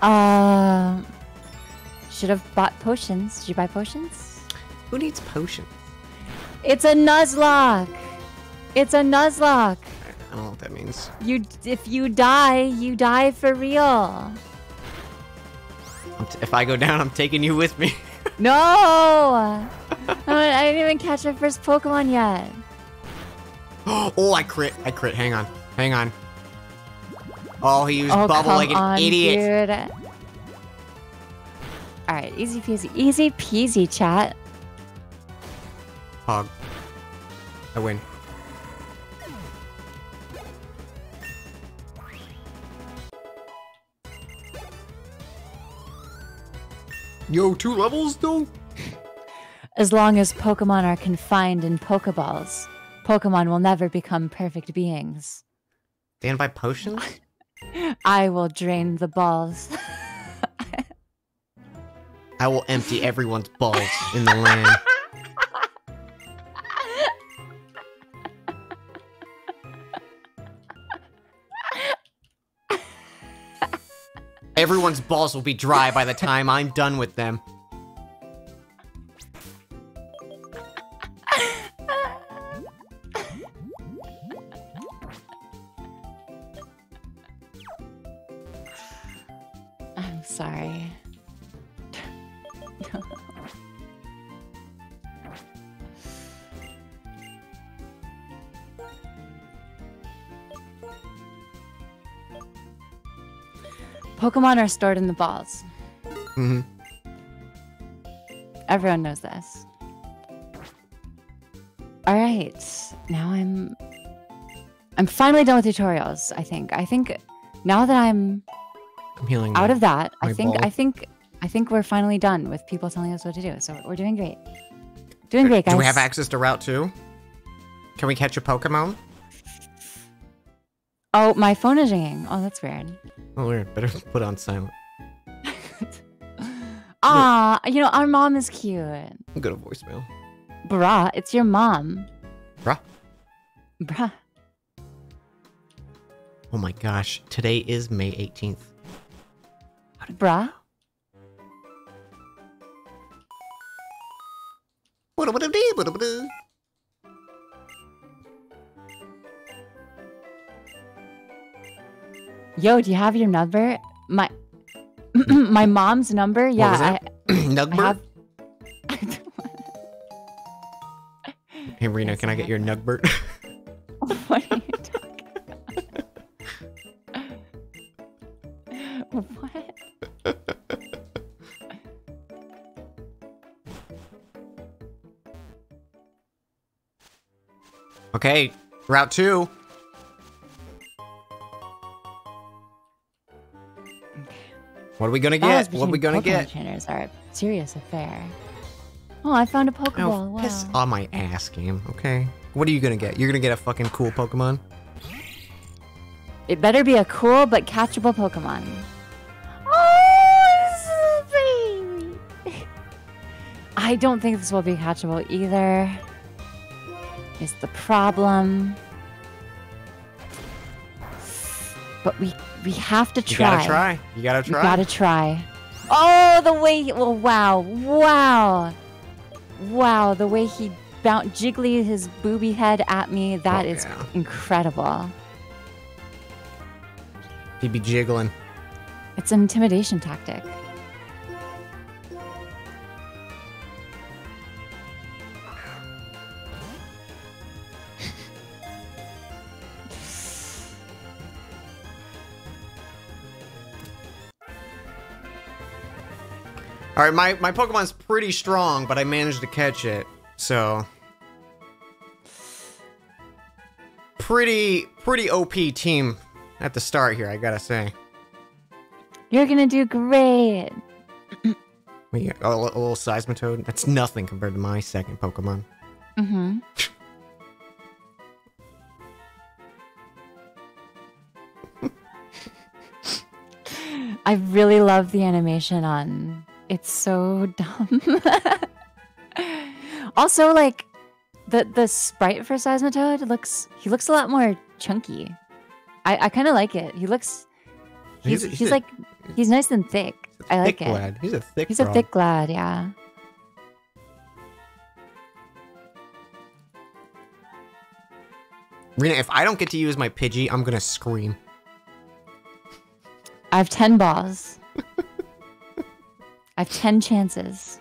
Uh, should have bought potions. Did you buy potions? Who needs potions? It's a Nuzlocke. It's a Nuzlocke. I don't know what that means. You, if you die, you die for real. If I go down, I'm taking you with me. No, I I didn't even catch my first Pokemon yet. oh, I crit. I crit. Hang on. Hang on. Oh, he used oh, bubble like an on, idiot. dude. All right, easy peasy, easy peasy, chat. Hog. I win. Yo, two levels though? As long as Pokemon are confined in Pokeballs, Pokemon will never become perfect beings. And by potions? I will drain the balls. I will empty everyone's balls in the land. Everyone's balls will be dry by the time I'm done with them. Pokemon are stored in the balls. hmm Everyone knows this. All right, now I'm I'm finally done with tutorials, I think. I think now that I'm I'm healing. out my- of that, I think ball. I think I think we're finally done with people telling us what to do. So we're doing great. Doing great, guys. Do we have access to Route 2? Can we catch a Pokemon? Oh, my phone is ringing. Oh, that's weird. Oh, weird. Better put on silent. Ah, you know, our mom is cute. Go to voicemail. Bruh, it's your mom. Bruh. Bruh. Oh my gosh. Today is May 18th. Bruh. Yo, do you have your number? My my mom's number? Yeah, I, that? I have Hey, Rina, Yes, can I I get your Nugbert? what are you talking about? what? okay. Route 2. What are we gonna oh, get? What are we gonna Pokemon get? trainers are a serious affair. Oh, I found a Pokeball. Oh, wow. piss on my ass, game. Okay. What are you gonna get? You're gonna get a fucking cool Pokemon. It better be a cool but catchable Pokemon. Oh, this is so pretty. I don't think this will be catchable either. Is the problem. But we we have to try. You gotta try. You gotta try. gotta try. Oh, the way he, well, wow, wow, wow, the way he bounced jiggly his booby head at me, That Oh, is yeah. incredible. He'd be jiggling. It's an intimidation tactic. All right, my my Pokemon's pretty strong, but I managed to catch it. So pretty pretty OP team at the start here, I gotta say. You're gonna do great. A, a little Seismitoad. That's nothing compared to my second Pokemon. Mm-hmm. I really love the animation on. It's so dumb. also, like the the sprite for Seismitoad looks he looks a lot more chunky. I I kind of like it. He looks he's He's- he's, he's a- like he's nice and thick. I like thick it. lad. He's a thick. He's a thick lad, yeah. Rina, if I don't get to use my Pidgey, I'm gonna scream. I have 10 balls. I have 10 chances.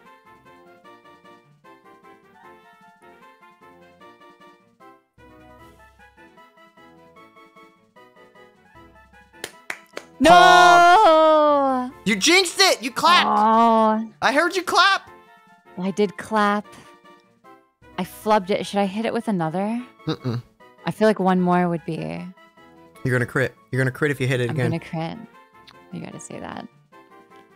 No! You jinxed it! You clapped! Oh, I heard you clap! I did clap. I flubbed it. Should I hit it with another? Mm-mm. I feel like one more would be. You're gonna crit. You're gonna crit if you hit it again. I'm gonna crit. You gotta say that.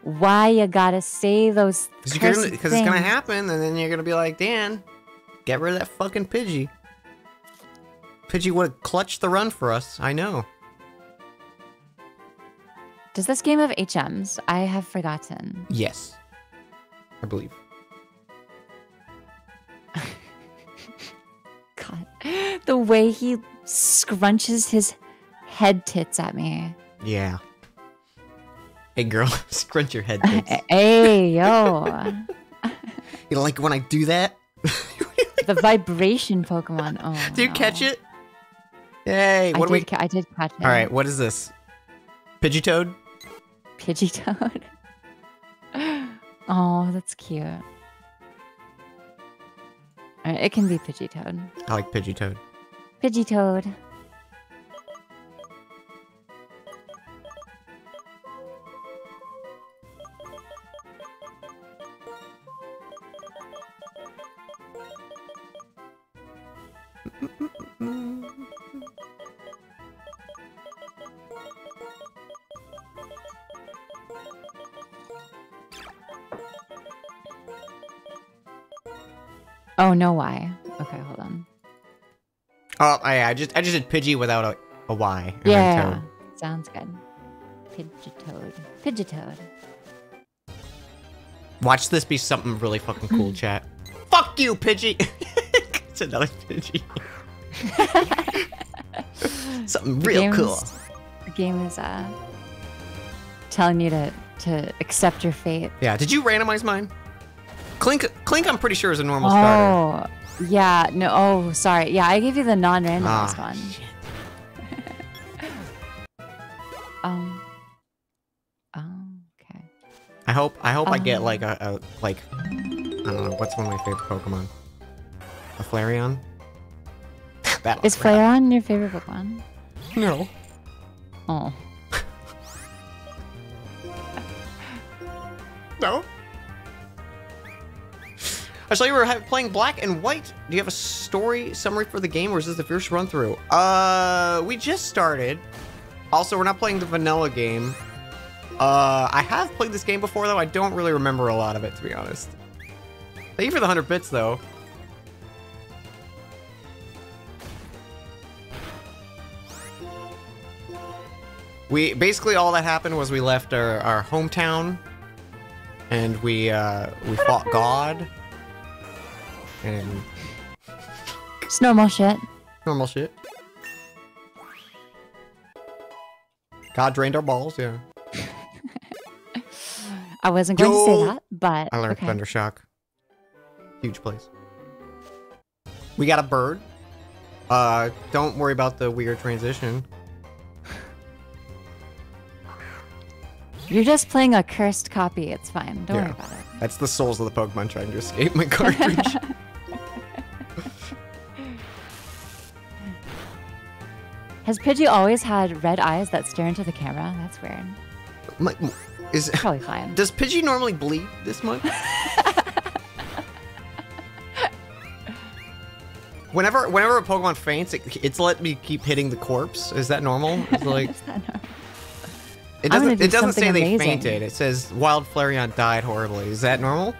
Why you gotta say those? Because it's gonna happen, and then you're gonna be like, Dan, get rid of that fucking Pidgey. Pidgey would have clutched the run for us. I know. Does this game have HMs? I have forgotten. Yes. I believe. God, the way he scrunches his head tits at me. Yeah. Hey, girl, scrunch your head. hey, yo. you like when I do that? the vibration Pokemon. Oh, Do you no. catch it? Hey, I what did, do we? I did catch it. All right, what is this? Pidgeotto? Pidgeotto. oh, that's cute. Right, it can be Pidgeotto. I like Pidgeotto. Pidgeotto. Oh no, why? Okay, hold on. Oh, I, I just I just did Pidgey without a, a Y. Yeah, sounds good. Pidgeotto. Pidgeotto. Watch this be something really fucking cool, chat. Fuck you, Pidgey! it's another Pidgey. something The real cool. The game is uh telling you to to accept your fate. Yeah, did you randomize mine? Klink, Klink, I'm pretty sure is a normal starter. Oh, yeah. No. Oh, sorry. Yeah, I gave you the non-randomized Ah, one. shit. Um. Oh, okay. I hope I hope I get Um. like a, a like I don't know what's one of my favorite Pokemon. A Flareon. Battle Is Flareon your favorite Pokemon? No. Oh. No. I saw you were playing Black and White. Do you have a story summary for the game, or is this the first run through? Uh, we just started. Also, we're not playing the vanilla game. Uh, I have played this game before, though. I don't really remember a lot of it, to be honest. Thank you for the 100 bits, though. We basically all that happened was we left our, our hometown and we uh, we fought God and It's normal shit. normal shit. God drained our balls, yeah. I wasn't going to say that, but I learned okay. Thundershock. Huge place. We got a bird. Uh, don't worry about the weird transition. You're just playing a cursed copy. It's fine. Don't worry about it. That's the souls of the Pokemon trying to escape my cartridge. Has Pidgey always had red eyes that stare into the camera? That's weird. my, is Probably fine. does Pidgey normally bleed this much? whenever whenever a Pokemon faints, it, it's let me keep hitting the corpse. Is that normal? Is it like Is that normal? It doesn't do it doesn't say something they fainted. It says Wild Flareon died horribly. Is that normal?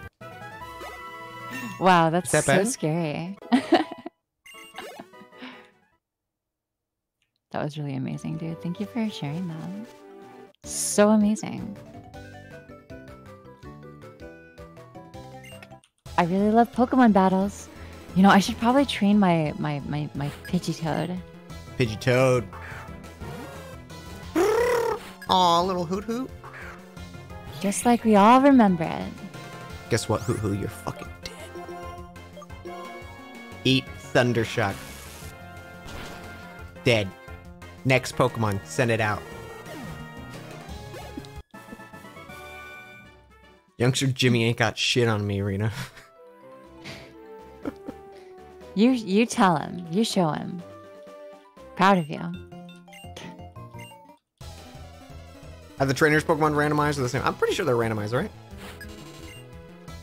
Wow, that's that so bad? scary. that was really amazing, dude. Thank you for sharing that. So amazing. I really love Pokemon battles. You know, I should probably train my my my my Pidgeotto. Pidgeotto. Aw, little Hoothoot. Just like we all remember it. Guess what, Hoothoot? You're fucking dead. Eat Thundershock. Dead. Next Pokemon, send it out. Youngster Jimmy ain't got shit on me, Rina. You you tell him. You show him. Proud of you. Are the trainers Pokemon randomized or the same? I'm pretty sure they're randomized, right?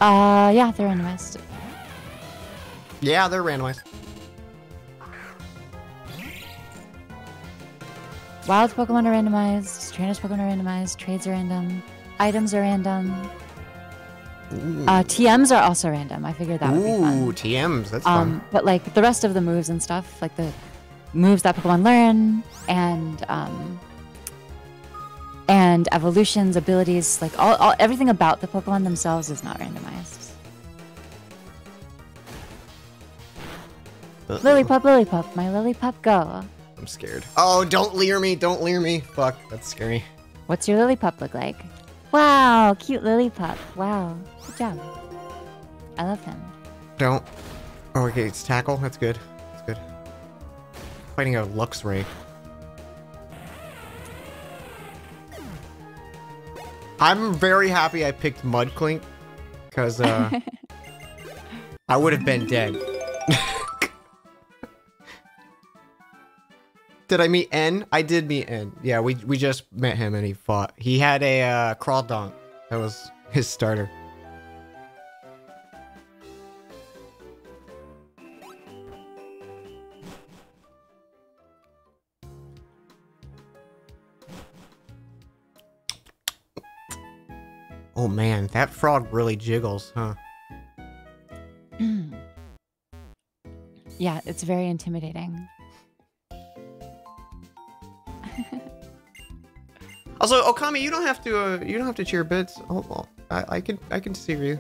Uh yeah, they're randomized. Yeah, they're randomized. Wild Pokemon are randomized, trainers Pokemon are randomized, trades are random, items are random. Uh, TMs are also random. I figured that would be fun. Ooh. TMs. That's fun. Um, but like the rest of the moves and stuff, like the moves that Pokemon learn and um, and evolutions, abilities, like all, all everything about the Pokemon themselves is not randomized. Uh-oh. Lillipup, Lillipup, my Lillipup, go. I'm scared. Oh, don't leer me. Don't leer me. Fuck, that's scary. What's your Lillipup look like? Wow, cute Lillipup. Wow, good job. I love him. Don't. Oh, okay, it's tackle. That's good. That's good. Fighting a Luxray. I'm very happy I picked Mudclink, because uh, I would have been dead. did I meet N? I did meet N. Yeah, we we just met him and he fought. He had a uh, Crawdaunt. That was his starter. Oh man, that frog really jiggles, huh? yeah, it's very intimidating. Also, Okami, you don't have to. Uh, you don't have to cheer bits. Oh, well, I, I can. I can see you,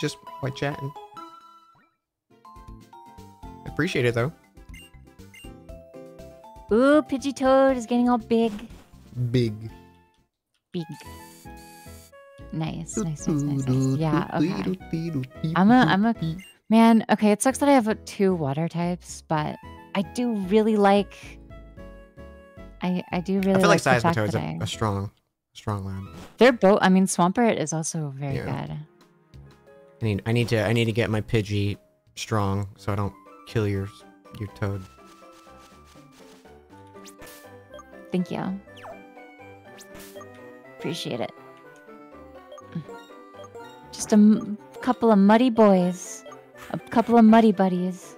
just by chatting. I appreciate it though. Ooh, Pidgey Toad is getting all big. Big. Big. Nice, nice, nice, nice. Yeah, okay. I'm a- I'm a- Man, okay, it sucks that I have two water types, but I do really like. I I do really I feel like like, that a, a strong, strong land. They're both. I mean, Swampert is also very Yeah. good. I need. I need to. I need to get my Pidgey strong so I don't kill your your Toad. Thank you. Appreciate it. Just a m- couple of muddy boys. A couple of muddy buddies.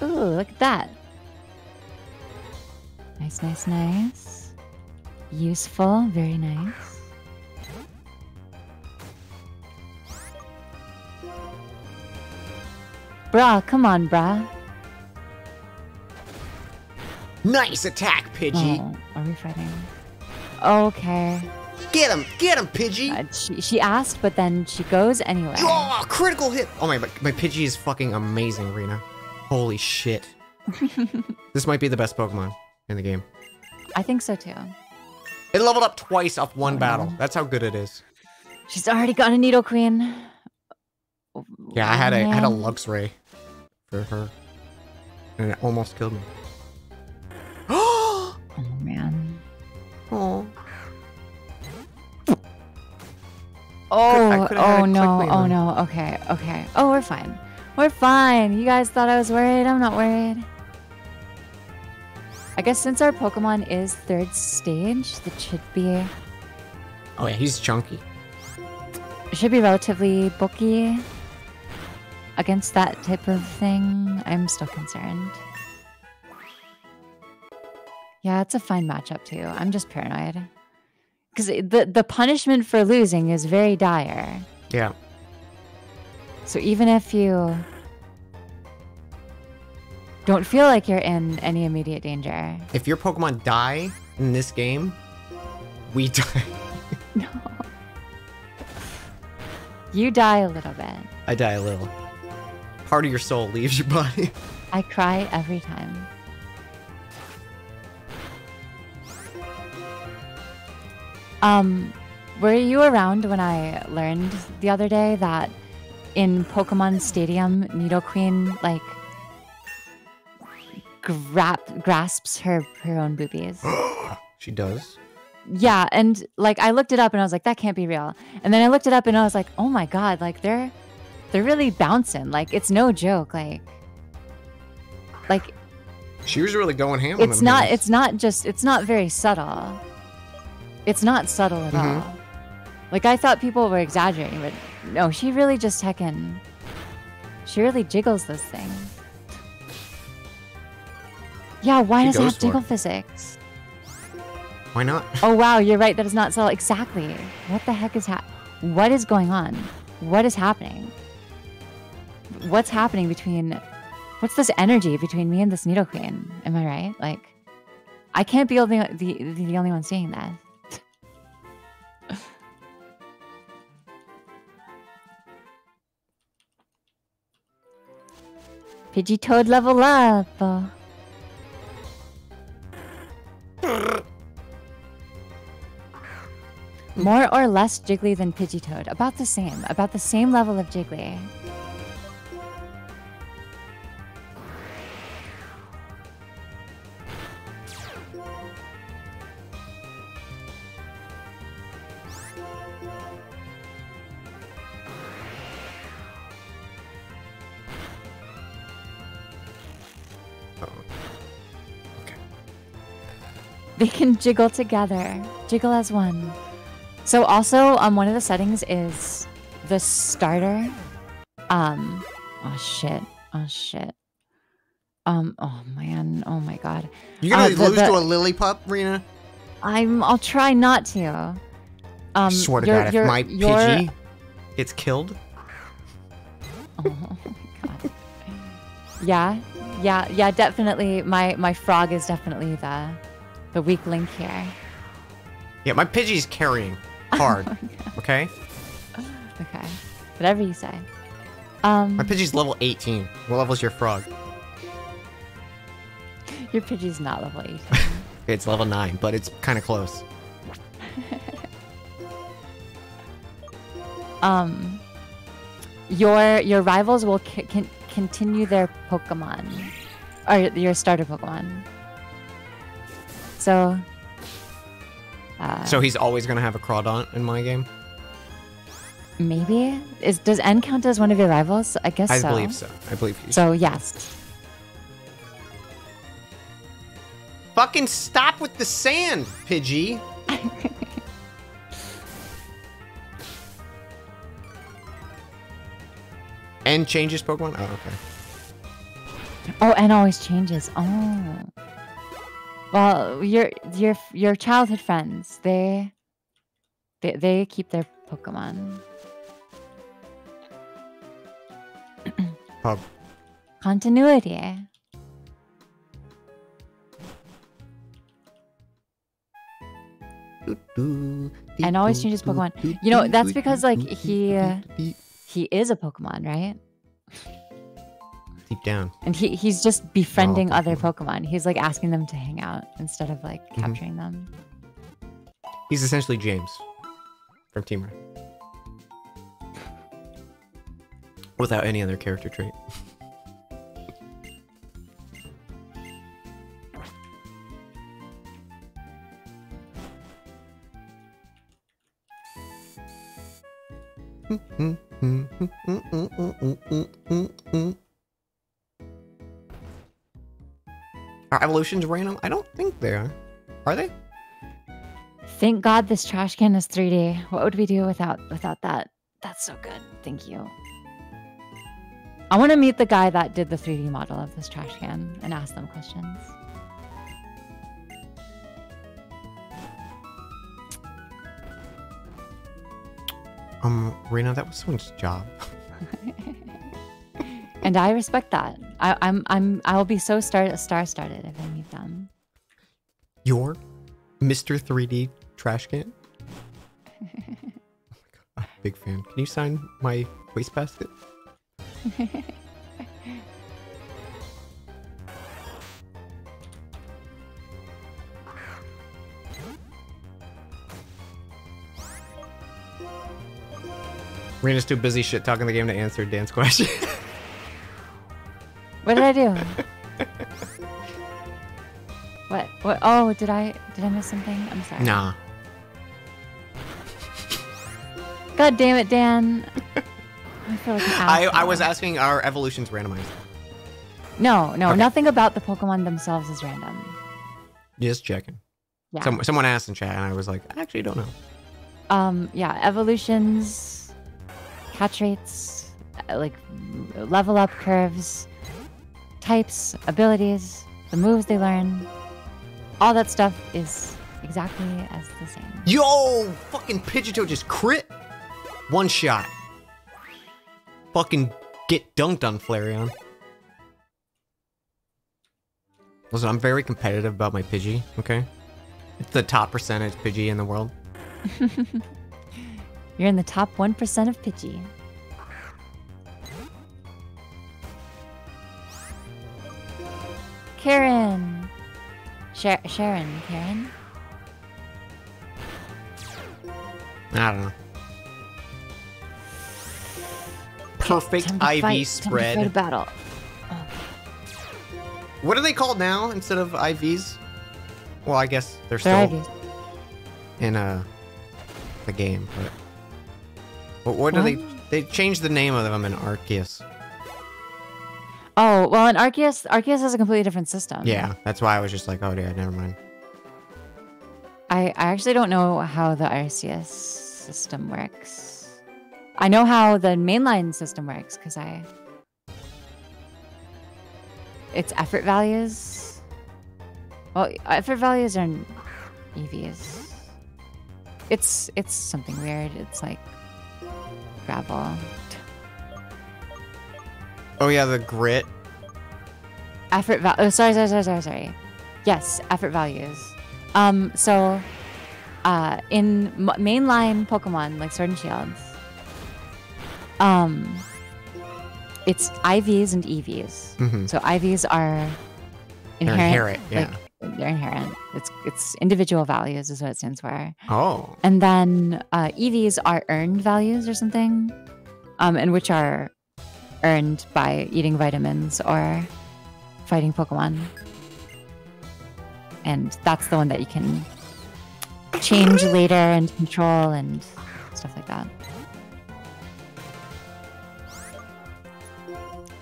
Ooh, look at that. Nice, nice, nice. Useful. Very nice. Bruh, come on, bruh. Nice attack, Pidgey. Oh, are we fighting? Okay. Get him, get him, Pidgey. Uh, she, she asked, but then she goes anyway. Oh, critical hit. Oh my, my Pidgey is fucking amazing, Rina. Holy shit. this might be the best Pokemon in the game. I think so too. It leveled up twice off one battle. That's how good it is. She's already got a Nidoqueen. Yeah, I had a I had a Luxray for her, and it almost killed me. Oh man. oh. Oh, could've oh no, oh no. Okay, okay. Oh, we're fine. We're fine. You guys thought I was worried. I'm not worried. I guess since our Pokemon is third stage, that should be Oh yeah, he's chunky. should be relatively bulky against that type of thing. I'm still concerned. Yeah, it's a fine matchup too. I'm just paranoid. Because the, the punishment for losing is very dire. Yeah. So even if you don't feel like you're in any immediate danger, If your Pokemon die in this game, we die. no. You die a little bit. I die a little. Part of your soul leaves your body. I cry every time. Um, were you around when I learned the other day that in Pokemon Stadium, Nidoqueen like grap- grasps her her own boobies? she does. Yeah, and like I looked it up and I was like, that can't be real. And then I looked it up and I was like, oh my god, like they're they're really bouncing. Like it's no joke. Like like She was really going ham on it's not guys. it's not just it's not very subtle. It's not subtle at Mhm. all. Like I thought people were exaggerating, but no, she really just heckin' she really jiggles this thing. Yeah, why She does it have for it. jiggle physics? Why not? Oh wow, you're right. That is not subtle. Exactly. What the heck is hap? What is going on? What is happening? What's happening between? What's this energy between me and this Nidoqueen? Am I right? Like, I can't be the the, the only one seeing that. Pidgeotto level up. More or less jiggly than Pidgeotto. About the same. About the same level of jiggly. They can jiggle together. Jiggle as one. So also, um, one of the settings is the starter. Um, oh shit. Oh shit. Um, oh man. Oh my god. You're gonna Uh, the- lose the- to a lily pup, Rina? I'm. I'll try not to. Um, Swear to your- God, if your- my your- Pidgey gets killed, Oh my god. Yeah, yeah, yeah. Definitely, my my frog is definitely the the weak link here. yeah, my Pidgey's carrying hard. okay, Okay, whatever you say. Um, my Pidgey's level 18. What level's your frog? your Pidgey's not level 18. It's level 9, but it's kind of close. um, your your rivals will continue their Pokemon, or your starter Pokemon. So. Uh, So he's always gonna have a Crawdaunt in my game. maybe is does N count as one of your rivals? I guess I so. I believe so. I believe he's. So yes. Fucking stop with the sand, Pidgey. and changes Pokemon? Oh, okay. Oh, N always changes. Oh. Well, your your your childhood friends, they they they keep their Pokemon. Pub. Continuity. And always changes Pokemon. You know, that's because, like, he, uh, He is a Pokemon, right? Deep down. And he he's just befriending Oh, other Pokemon. He's like asking them to hang out instead of like Mhm. capturing them. He's essentially James from Team. Without any other character trait. Are evolutions random? I don't think they are. Are they? Thank God this trash can is 3D. What would we do without without that? That's so good. Thank you. I want to meet the guy that did the 3D model of this trash can and ask them questions. Um, Rina, that was someone's job. And I respect that. I, I'm I'm I'll be so star star started if I meet them. Your Mr. 3D trash can? oh my god, big fan. Can you sign my wastebasket? Rina's too busy shit talking the game to answer Dan's question. What did I do? what? Oh, did I did I miss something? I'm sorry. nah. God damn it, Dan. I feel like an I, I was asking are evolutions randomized? No, no, Okay. nothing about the Pokemon themselves is random. Just checking. Yeah. Some, someone asked in chat and I was like, I actually don't know. Um, yeah, evolutions, catch rates, uh, like level up curves, types, abilities, the moves they learn, all that stuff is exactly as the same. Yo, fucking Pidgeotto just crit. One shot. Fucking get dunked on Flareon. Listen, I'm very competitive about my Pidgey, okay? It's the top percentage Pidgey in the world. You're in the top 1% of Pidgey. Karen. Sha- Sharon, Karen? I don't know. Perfect Time to IV fight. Time to fight a spread. What are they called now instead of IVs? Well, I guess they're They're still IVs. in uh the game, but what, what do they? They changed the name of them in Arceus. Oh, well, in Arceus, Arceus has a completely different system. Yeah, that's why I was just like, oh yeah, never mind. I, I actually don't know how the Arceus system works. I know how the mainline system works because I. It's effort values. Well, effort values are EVs. It's it's something weird. It's like gravel. Oh yeah, the grit. effort val- oh, sorry sorry sorry sorry sorry. Yes effort values. Um so uh in m- mainline pokemon like sword and shields um it's ivs and evs hmm so ivs are They're inherent, inherent, yeah. like, they're inherent. It's it's individual values is what it stands for. Oh, and then uh, EVs are earned values or something, um, and which are earned by eating vitamins or fighting Pokemon. And that's the one that you can change later and control and stuff like that.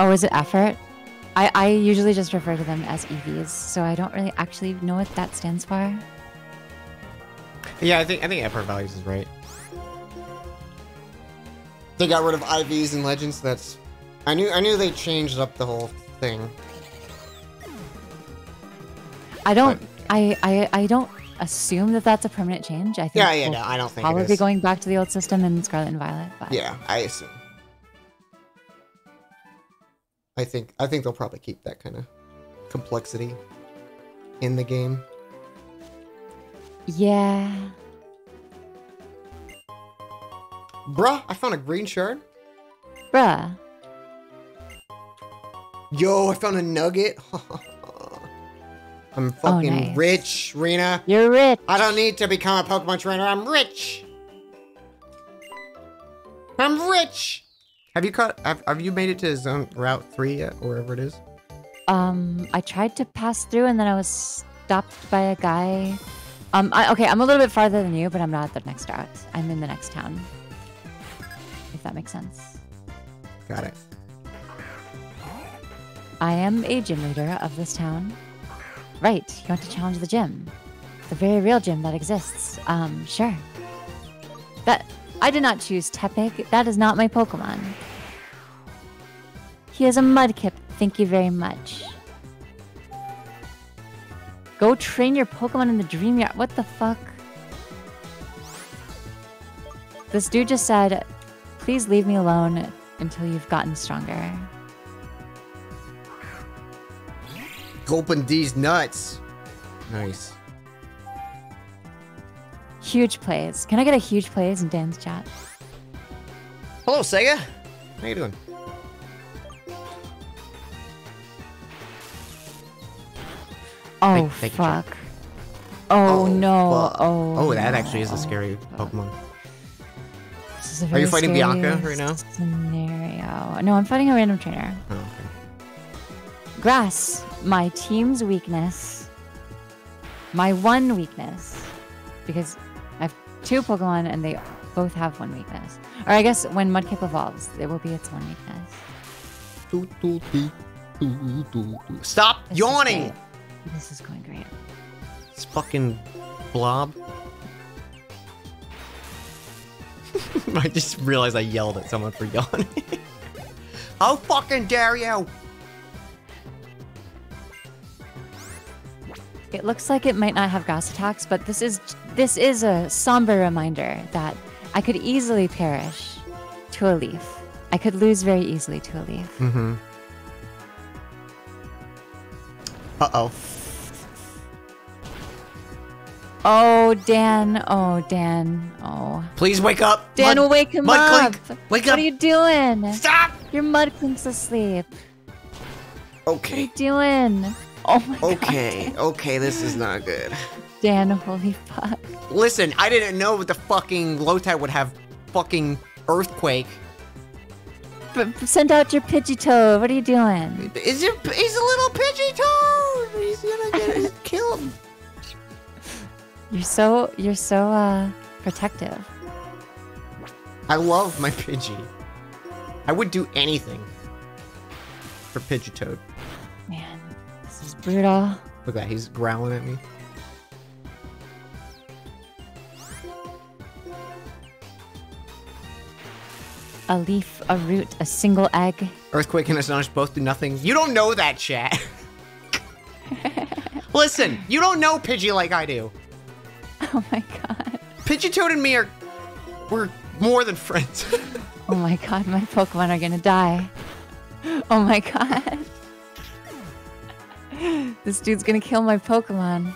Oh, is it effort? I, I usually just refer to them as EVs, so I don't really actually know what that stands for. yeah. I think I think effort values is right. They got rid of IVs and legends. That's I knew I knew they changed up the whole thing. I don't I, I I don't assume that that's a permanent change. I think Yeah, yeah, we'll no, I don't think probably it be going back to the old system in Scarlet and Violet. But Yeah, I assume. I think I think they'll probably keep that kind of complexity in the game. yeah. Bruh, I found a green shard. Bruh. Yo, I found a nugget. I'm fucking nice. rich, Rina. You're rich. I don't need to become a Pokemon trainer. I'm rich. I'm rich. Have you caught? Have, have you made it to Zone Route Three yet, or wherever it is? Um, I tried to pass through and then I was stopped by a guy. Um, I, okay, I'm a little bit farther than you, but I'm not at the next route. I'm in the next town. If that makes sense. Got it. I am a gym leader of this town. Right, you want to challenge the gym. The very real gym that exists. Um, sure. That I did not choose Tepig. That is not my Pokemon. He is a Mudkip. Thank you very much. Go train your Pokemon in the Dreamyard. What the fuck? This dude just said, please leave me alone until you've gotten stronger. Open these nuts. Nice. Huge plays. Can I get a huge plays in Dan's chat? Hello, Sega. How you doing? Oh Thank- thank you, fuck. Oh, Oh, no. fuck. Oh. Oh, that no. actually is a Oh, scary fuck. Pokemon. This is a Are you fighting scary Bianca right now? Scenario. No, I'm fighting a random trainer. Oh, okay. Grass, my team's weakness. My one weakness. Because I have two Pokemon and they both have one weakness. Or I guess when Mudkip evolves, it will be its one weakness. Stop This yawning! great. This is going great. This fucking blob. I just realized I yelled at someone for yawning. How fucking dare you! It looks like it might not have gas attacks, but this is this is a somber reminder that I could easily perish to a leaf. I could lose very easily to a leaf. Mm-hmm. Uh-oh. Oh, Dan. Oh, Dan. Oh. Please wake up! Dan Mud- will wake him Mudclink, up. Wake What up! are you doing? Stop! Your Mudclink's asleep. Okay. What are you doing? Oh my Okay. Okay, this is not good. god. Dan, holy fuck. Listen, I didn't know the fucking Lotad would have fucking earthquake. B- send out your Pidgeotto. What are you doing? Is it? He's a little Pidgey toad. He's gonna get kill him. You're so you're so uh protective. I love my Pidgey. I would do anything for Pidgeotto. Man, this is. Look at that, he's growling at me. A leaf, a root, a single egg. Earthquake and Astonish both do nothing. You don't know that, chat. Listen, you don't know Pidgey like I do. Oh my god. Pidgeotto and me are we're more than friends. Oh my god, my Pokemon are gonna die. Oh my god. This dude's gonna kill my Pokemon.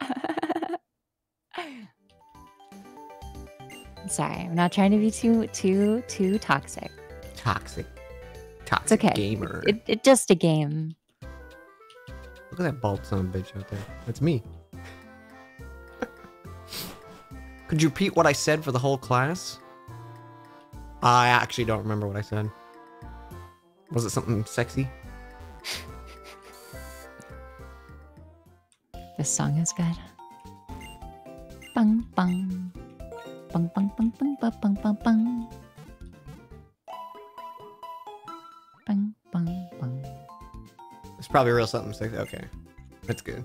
Sorry, I'm not trying to be too too too toxic. Toxic. Toxic it's okay. gamer. It, it just a game. Look at that bald son bitch out there. That's me. Could you repeat what I said for the whole class? I actually don't remember what I said. Was it something sexy? This song is good. Bang bang. Bang bang bang bang bang bang bang bang. Bang bang bang. It's probably real something. Okay. That's good.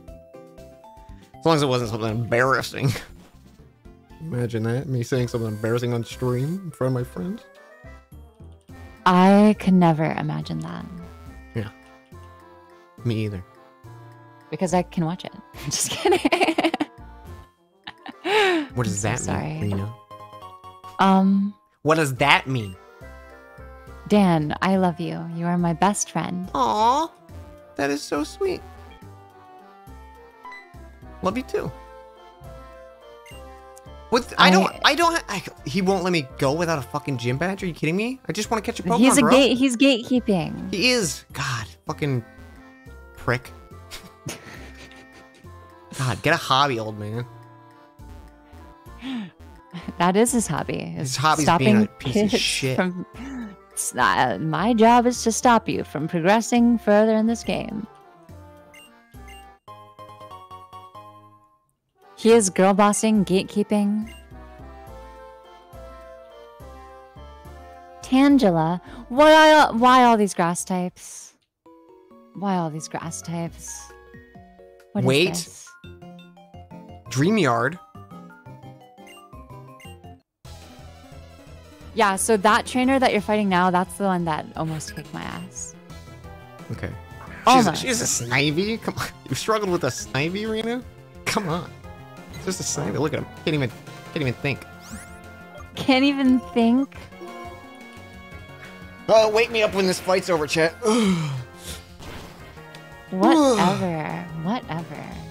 As long as it wasn't something embarrassing. Imagine that. Me saying something embarrassing on stream in front of my friends. I could never imagine that. Yeah. Me either. Because I can watch it. Just kidding. What does I'm that so sorry. mean, Rina? um, What does that mean? Dan, I love you. You are my best friend. Aw, that is so sweet. Love you too. What? I, I- don't. I don't. I, he won't let me go without a fucking gym badge. Are you kidding me? I just want to catch a Pokemon, he's a bro. gate. He's gatekeeping. He is. God, fucking prick. God, get a hobby, old man. That is his hobby. His hobby's stopping being a piece of shit. From, not, my job is to stop you from progressing further in this game. He is girl bossing, gatekeeping. Tangela, why why all these grass types? Why all these grass types? What is Wait. This? Dreamyard. Yeah, so that trainer that you're fighting now, that's the one that almost kicked my ass. Okay. She's, Almost. she's a Snivy. Come on. You struggled with a Snivy, Rina? Come on. It's just a Snivy. Look at him. Can't even. Can't even think. Can't even think. Oh, wake me up when this fight's over, chat. Whatever. Whatever.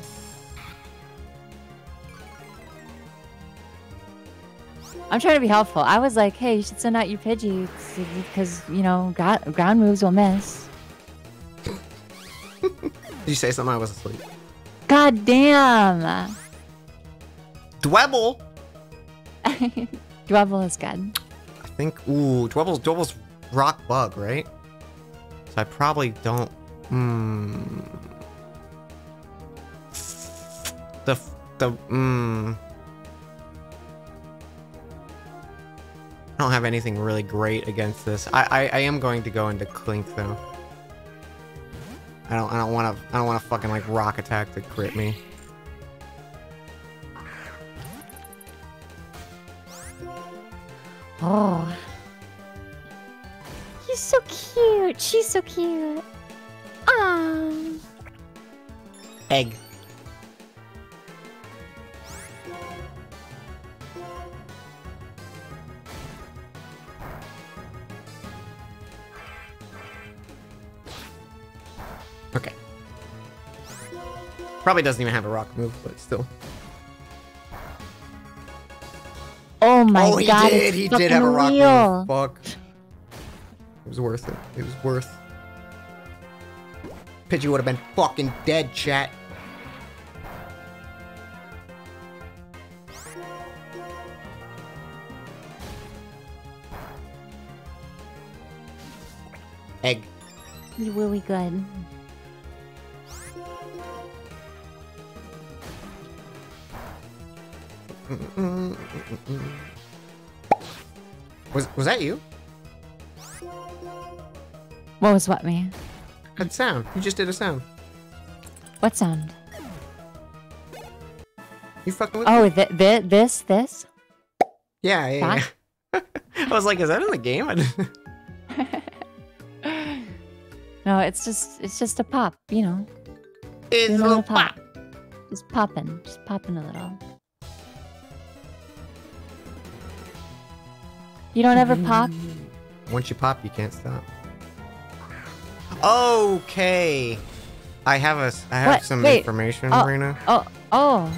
I'm trying to be helpful. I was like, hey, you should send out your Pidgey because, you know, ground moves will miss. Did you say something? I was asleep. God damn. Dwebble. Dwebble is good. I think. Ooh, Dwebble's Dwebble's rock bug, right? So I probably don't. Hmm. The the hmm. I don't have anything really great against this. I I, I am going to go into Klink though. I don't I don't want to I don't want to fucking like rock attack to crit me. Oh. He's so cute. She's so cute. Ah. Egg. Probably doesn't even have a rock move, but still. Oh my oh, he god. did. He did have a rock real. move. Fuck. It was worth it. It was worth. Pidgey would have been fucking dead, chat. Egg. You really good. Was was that you? What was what me? That sound. You just did a sound. What sound? You fucking with? Oh, th- th- this, this? Yeah, yeah, yeah. I was like, is that in the game? No, it's just, it's just a pop. You know, It's a little pop. pop. Just popping, just popping a little. You don't ever pop? Once you pop, you can't stop. Okay. I have a I have What? some Wait. information, Oh. Rina. Oh, oh.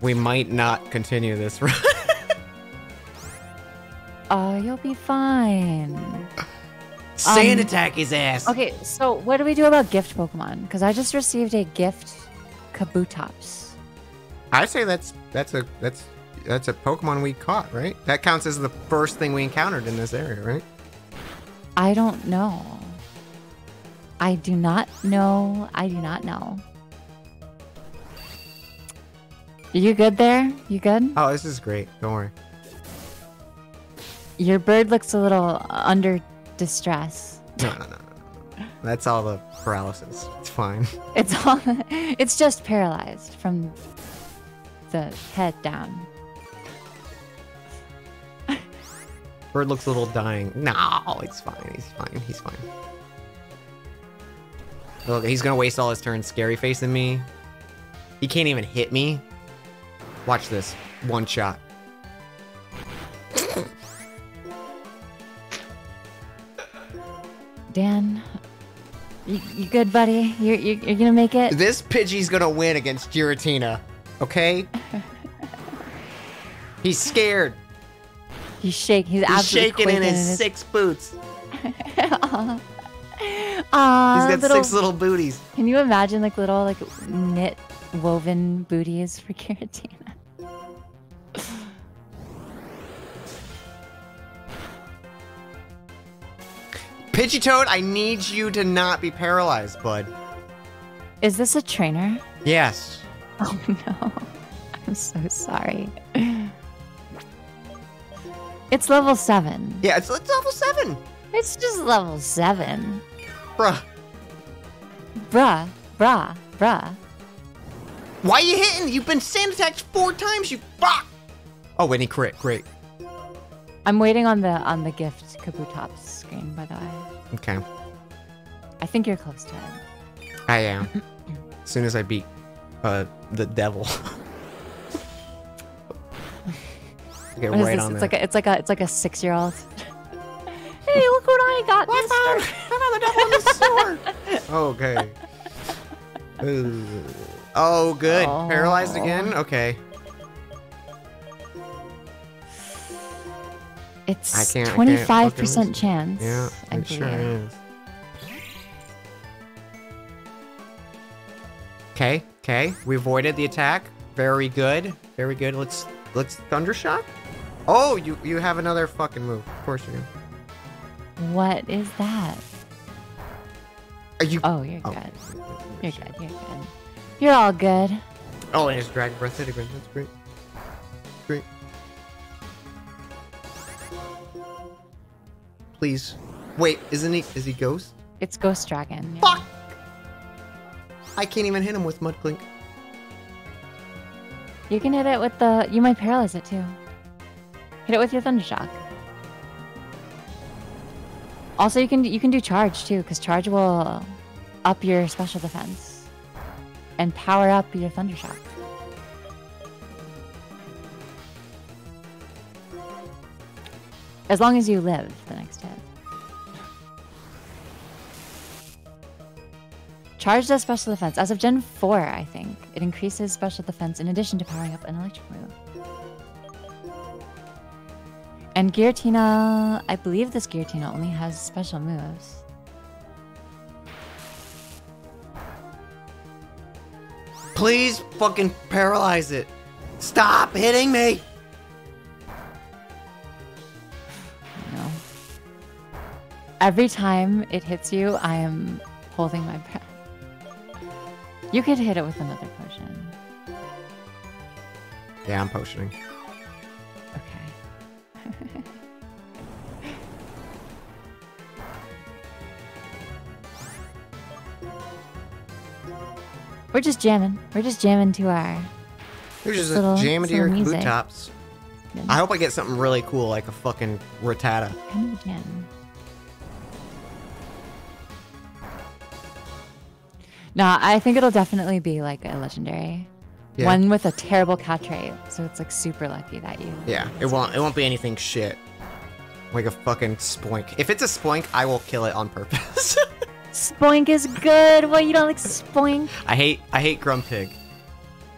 We might not continue this run. Oh, you'll be fine. Sand Um, attack his ass. Okay, so what do we do about gift Pokemon? Because I just received a gift Kabutops. I say that's that's a that's that's a Pokemon we caught, right? That counts as the first thing we encountered in this area, right? I don't know. I do not know. I do not know. You good there? You good? Oh, this is great. Don't worry. Your bird looks a little under distress. No, no, no, no, no. That's all the paralysis. It's fine. It's all it's just paralyzed from the head down. Bird looks a little dying. No, it's fine. He's fine. He's fine. Look, he's gonna waste all his turns scary facing me. He can't even hit me. Watch this. One shot. Dan, you, you good, buddy? You're, you're, you're gonna make it? This Pidgey's gonna win against Giratina. Okay? he's scared. He's shaking. He's, He's absolutely shaking in quaking his six boots. Aw, He's got little, six little booties. Can you imagine like little like knit woven booties for Giratina? Pidgeotto, I need you to not be paralyzed, bud. Is this a trainer? Yes. Oh no. I'm so sorry. It's level seven. Yeah, it's, it's level seven. It's just level seven. Bruh. Bruh, bruh, bruh. Why are you hitting? You've been sand attacked four times, you fuck! Oh, and he crit. Great. I'm waiting on the on the gift Kabutops screen, by the way. Okay. I think you're close to it. I am. as soon as I beat uh, the devil. Get What is right this? on It's there. like a it's like a it's like a six year old. hey, look what I got, mister. I found the devil on the sword. Oh, okay. Ooh. Oh, good. Oh. Paralyzed Oh. again? Okay. It's I can't- I can't twenty fucking five listen. percent chance. Yeah, I it sure is. Okay, okay. We avoided the attack. Very good. Very good. Let's let's thundershock. Oh, you you have another fucking move. Of course you do. What is that? Are you? Oh, you're Oh. good. You're good. You're good. You're all good. Oh, and his Dragon Breath again. That's great. Great. Please. Wait, isn't he? Is he Ghost? It's Ghost Dragon. yeah. Fuck! I can't even hit him with Mudclink. You can hit it with the. You might paralyze it too. Hit it with your Thundershock. Also, you can you can do charge too, because charge will up your special defense and power up your Thundershock. As long as you live the next hit. Charge does special defense. As of Gen 4, I think. It increases special defense in addition to powering up an electric move. And Giratina, I believe this Giratina only has special moves. Please fucking paralyze it. Stop hitting me! No. Every time it hits you, I am holding my breath. You could hit it with another potion. Yeah, I'm potioning. We're just jamming. We're just jamming to our. You're just Little- jamming to your boot tops. I hope I get something really cool, like a fucking Rattata. Kind of jam. Nah, I think it'll definitely be like a legendary. Yeah. One with a terrible catch rate, so it's like super lucky that you. Yeah, it won't. It won't be anything shit. Like a fucking spoink. If it's a spoink, I will kill it on purpose. Spoink is good. What you don't like Spoink? I hate. I hate Grumpig.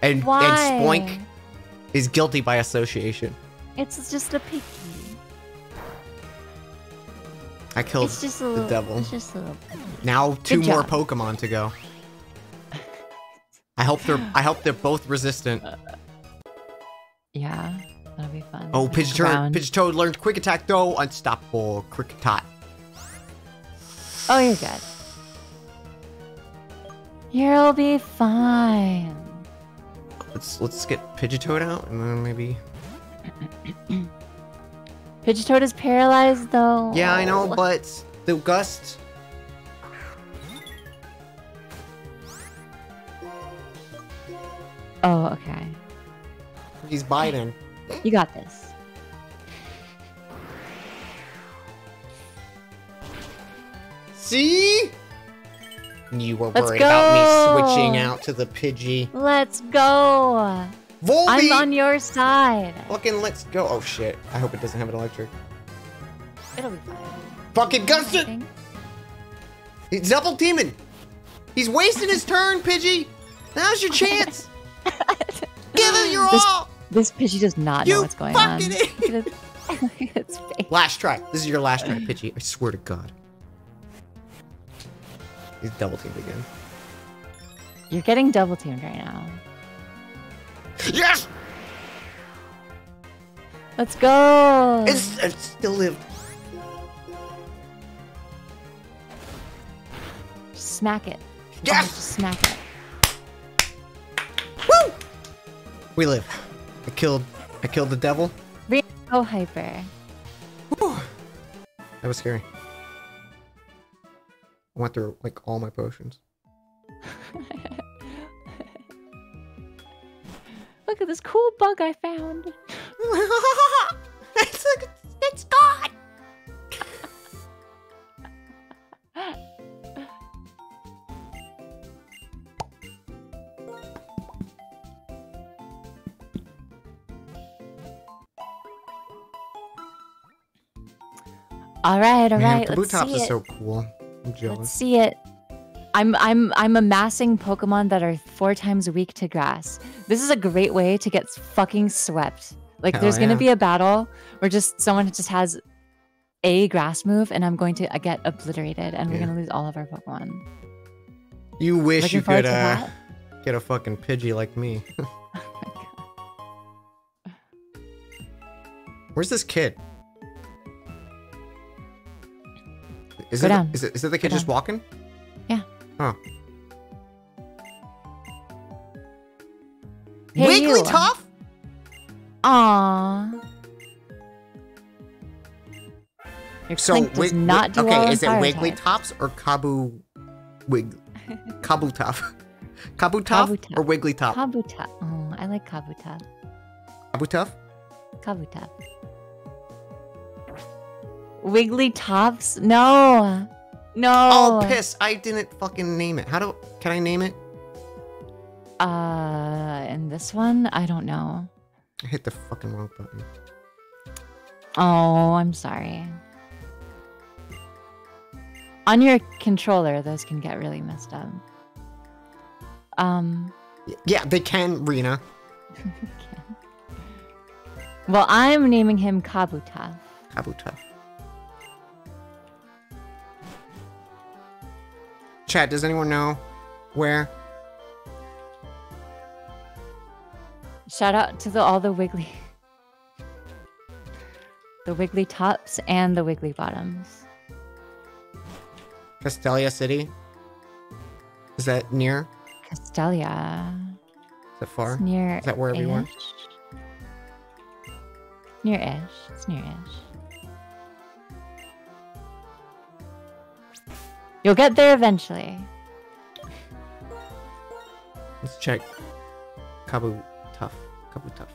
And Why? and Spoink is guilty by association. It's just a picky. I killed It's just a the little. devil. It's just a little. Now two more. Pokemon to go. I hope they're. I hope they're both resistant. Yeah, that'll be fun. Oh, ground. Pidgeotto learned Quick Attack though. Unstoppable Kricketot. Oh, you're good. You'll be fine. Let's let's get Pidgeotto out and then maybe. Pidgeotto is paralyzed though. Yeah, I know, but the gust. Oh, okay. He's biting. You got this. See? You were Let's worried about me switching out to the Pidgey. Let's go. Volby! I'm on your side. Fucking let's go. Oh shit. I hope it doesn't have an electric. It'll be fine. Fucking I gust it! think. He's double teaming. He's wasting his turn, Pidgey. Now's your chance. Give it your This- all. This Pidgey does not know what's going on. fucking idiot. Look its face. Last try. This is your last try, Pidgey. I swear to God. He's double teamed again. You're getting double teamed right now. Yes! Let's go. It's, it still lived. Smack it. Yes! Oh, smack it. Woo! We live. I killed. I killed the devil. Go hyper. Whew. That was scary. I went through like all my potions. Look at this cool bug I found. it's, it's God. All right, all Man, right. Let's see is it. so cool. Let's see it. I'm I'm I'm amassing Pokemon that are four times weak to grass. This is a great way to get fucking swept. Like Hell there's gonna be a battle where just someone just has a grass move and I'm going to get obliterated and we're gonna lose all of our Pokemon. You wish Looking you could uh, get a fucking Pidgey like me. Where's this kid? Is Go it, down. is it is it the kid just walking? Yeah. Oh. Hey, Wiggly you. tough? Aww. Your So does wig, not do okay, well is it Wiggly. Tops or Kabu Wig Kabutoff? Kabutoff Kabutoff. or Wiggly Top? Kabuta. Oh, I like Kabuta. Kabutoff? Kabuta. Wiggly tops? No. No. Oh, piss! I didn't fucking name it. How do can I name it? Uh, and this one, I don't know. I hit the fucking wrong button. Oh, I'm sorry. On your controller, those can get really messed up. Um, Yeah, they can, Rina. well, I'm naming him Kabuta. Kabutoff. Chat, does anyone know where? Shout out to the, all the Wiggly, the Wiggly tops and the Wiggly bottoms. Castelia City? Is that near? Castelia. Is that far? It's near Is that where are? ish. Near ish. It's near ish. You'll get there eventually. Let's check. Kabu tough. Kabu tough.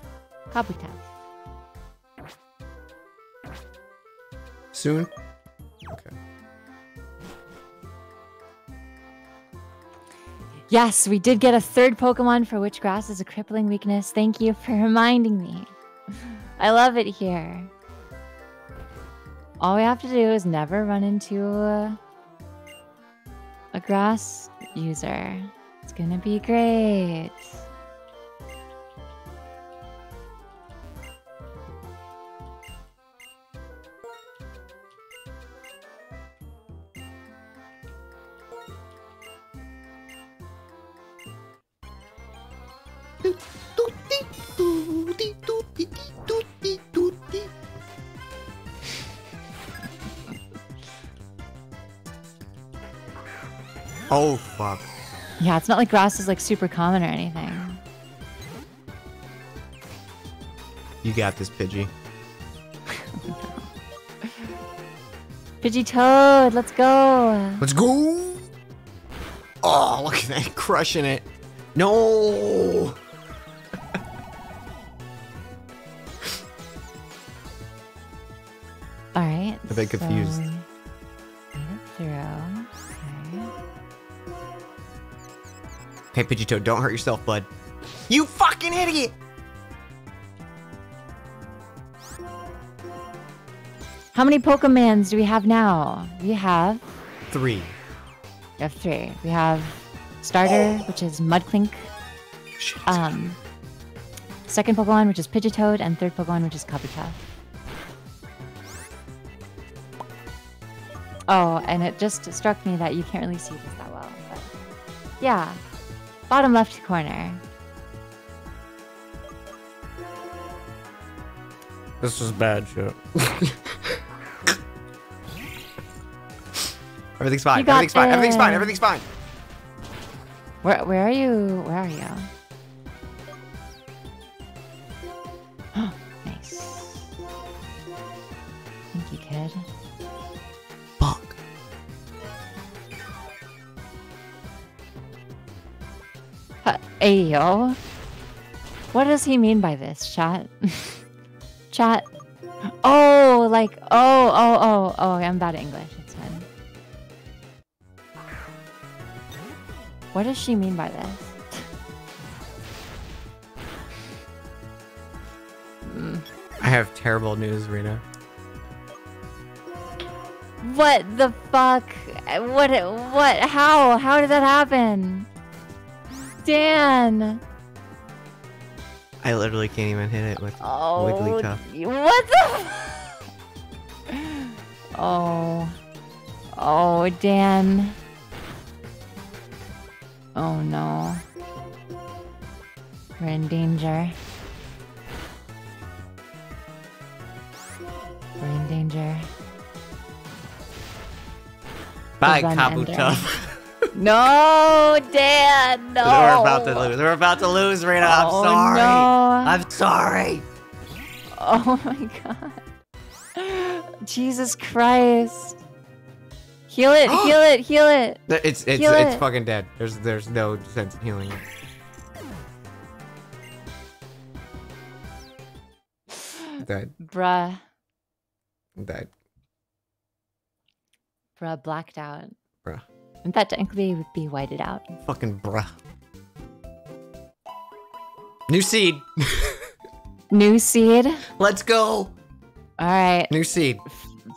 Kabuta. Soon? Okay. Yes, we did get a third Pokemon for which grass is a crippling weakness. Thank you for reminding me. I love it here. All we have to do is never run into a, a grass user. It's gonna be great. Oh, fuck. Yeah, it's not like grass is like super common or anything. You got this, Pidgey. Pidgey Toad, let's go. Let's go! Oh, look at that. Crushing it. No! All right. A bit confused. so- it through. Hey, Pidgeotto, don't hurt yourself, bud. You fucking idiot! How many Pokemons do we have now? We have Three. we have three. We have starter, which is Mudclink. Shit. Um, second Pokemon, which is Pidgeotto, and third Pokemon, which is Kabuto. Oh, and it just struck me that you can't really see this that well. But yeah, bottom left corner. This is bad shit. Everything's fine. Everything's fine. Everything's fine. Everything's fine. Where where are you? Where are you? Ayo. What does he mean by this, chat? chat. Oh, like, oh, oh, oh, oh, I'm bad at English. It's fine. What does she mean by this? I have terrible news, Rina. What the fuck? What, what, how? How did that happen? Dan! I literally can't even hit it with Oh, Wigglytuff. what the? oh, oh, Dan. Oh no, we're in danger. We're in danger. Bye, Kabuto. No, Dan, no. We're about to lose. We're about to lose, Rina. I'm Oh, sorry. no. I'm sorry. Oh my god. Jesus Christ. Heal it, heal it, heal it. It's it's Heal it's it. fucking dead. There's there's no sense in healing it. Dead. Bruh. Dead. Bruh blacked out. Wouldn't that technically would be whited out? Fucking bruh. New seed. New seed? Let's go. Alright, New seed.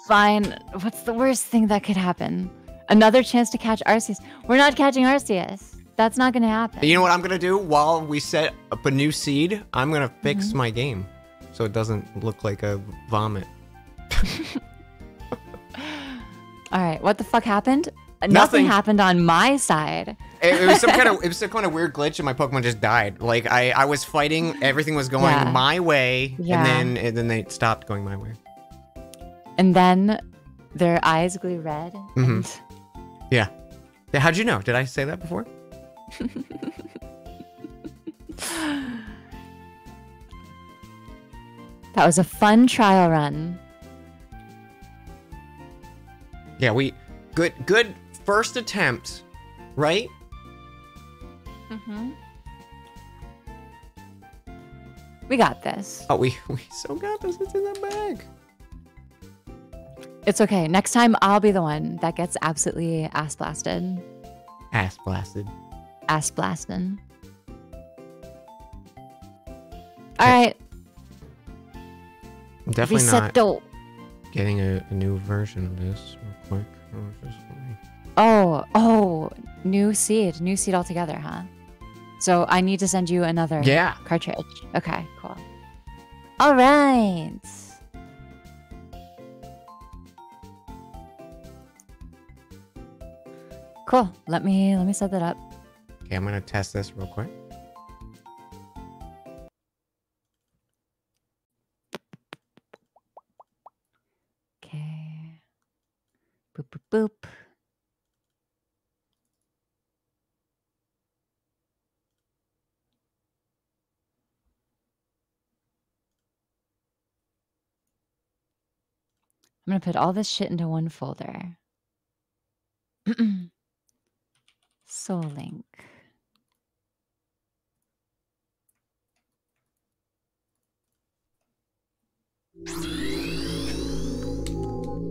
fine. What's the worst thing that could happen? Another chance to catch Arceus. We're not catching Arceus. That's not gonna happen. You know what I'm gonna do while we set up a new seed? I'm gonna fix Mm-hmm. my game so it doesn't look like a vomit. Alright, what the fuck happened? Nothing. Nothing happened on my side. It, it was some kind of it was some kind of weird glitch and my Pokemon just died. Like I I was fighting, everything was going Yeah. my way, Yeah. and then and then they stopped going my way. And then their eyes grew red. Mm-hmm. And Yeah. Yeah, How'd you know? Did I say that before? that was a fun trial run. Yeah, we good good first attempt, right? Mm-hmm. We got this. Oh, we we so got this. It's in the bag. It's okay. Next time I'll be the one that gets absolutely ass blasted. Ass blasted. Ass blasting. All right. I'm definitely not getting a, a new version of this real quick. Oh, just let me- Oh, oh, new seed, new seed altogether, huh? So I need to send you another Yeah. cartridge. Okay, cool. All right. Cool. Let me let me set that up. Okay, I'm gonna test this real quick. Okay. Boop boop boop. I'm going to put all this shit into one folder. Soul Link.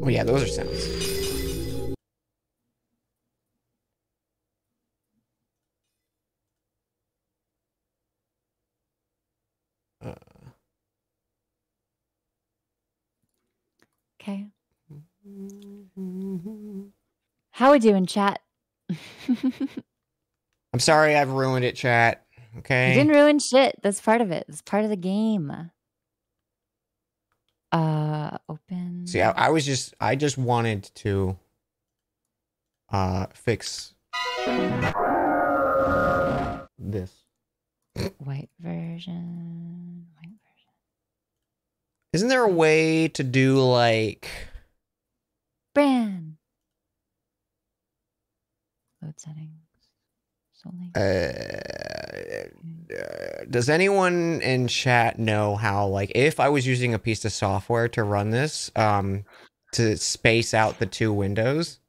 Oh, yeah, those are sounds. Uh. Okay. How we doing, chat? I'm sorry I've ruined it, chat. Okay. You didn't ruin shit. That's part of it. It's part of the game. Uh, open. See, I, I was just I just wanted to uh fix this. white version. White version. Isn't there a way to do like ban. Load settings. Uh, uh, does anyone in chat know how like if I was using a piece of software to run this um to space out the two windows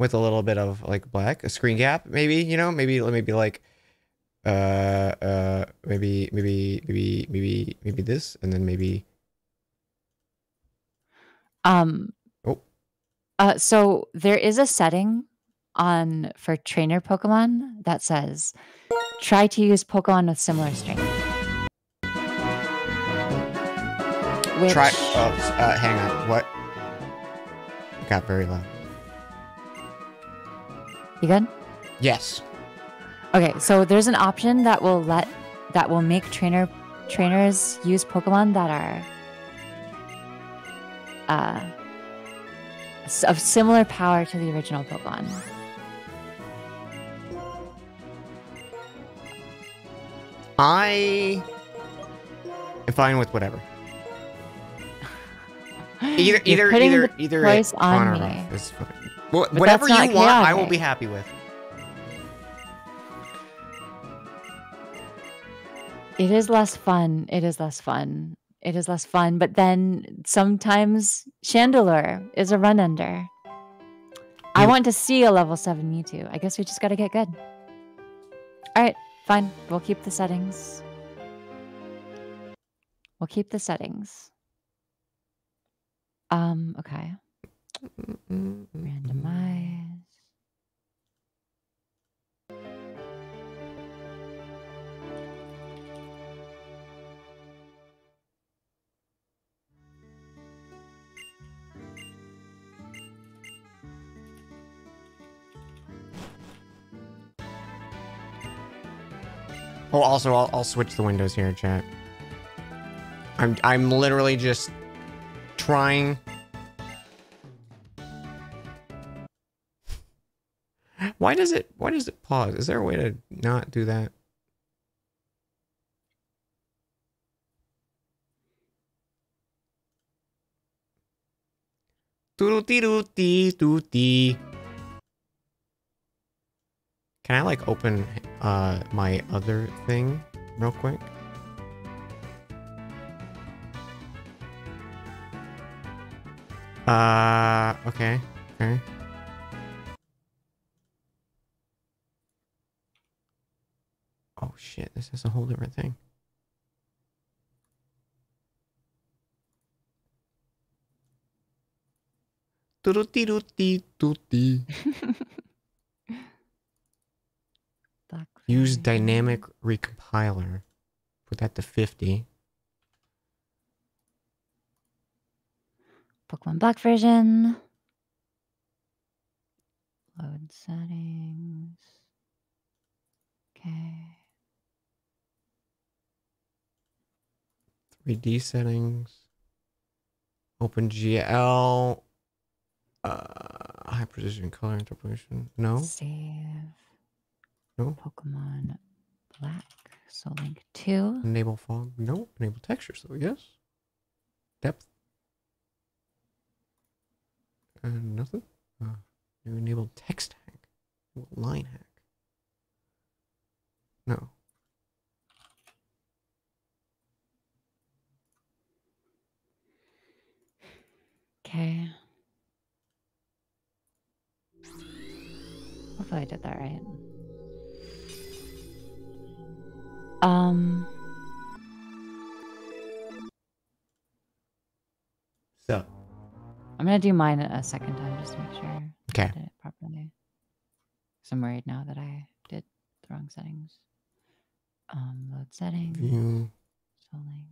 with a little bit of like black a screen gap maybe you know? Maybe maybe like uh uh maybe maybe maybe maybe maybe this and then maybe Um. Oh. Uh, so there is a setting on for trainer Pokemon that says try to use Pokemon with similar strength. Which, try oh uh, hang on what got very low. you good? yes Okay, so there's an option that will let that will make trainer trainers use Pokemon that are uh of similar power to the original Pokemon. I am fine with whatever. Either either either the either choice on or me. fine. Whatever you want, I will be happy with. It is less fun. It is less fun. It is less fun. But then sometimes Chandelure is a run under. I want to see a level 7 Mewtwo. I guess we just got to get good. All right, fine. We'll keep the settings. We'll keep the settings. Um, okay. Randomize. Oh, also, I'll, I'll switch the windows here, chat. I'm I'm literally just trying. Why does it Why does it pause? Is there a way to not do that? Doo-doo-dee-doo-dee-doo-dee. Can I like open uh my other thing real quick? Uh okay. Okay. Oh shit, this is a whole different thing. Doo-doo-dee-doo-dee-doo-dee. Black Use dynamic recompiler. Put that to 50. Pokemon Black version. Load settings. Okay. 3D settings. Open GL. Uh, high precision color interpolation. No. Save. No. Pokemon Black. Soul Link two. Enable fog. No. Enable textures though. Yes. Depth. Uh, nothing. Uh, you enable text hack. Line hack. No. Okay. Hopefully I did that right. Um, So. I'm gonna do mine a second time just to make sure Okay. I did it properly. So I'm worried now that I did the wrong settings. Um, load settings. View. Soul Link.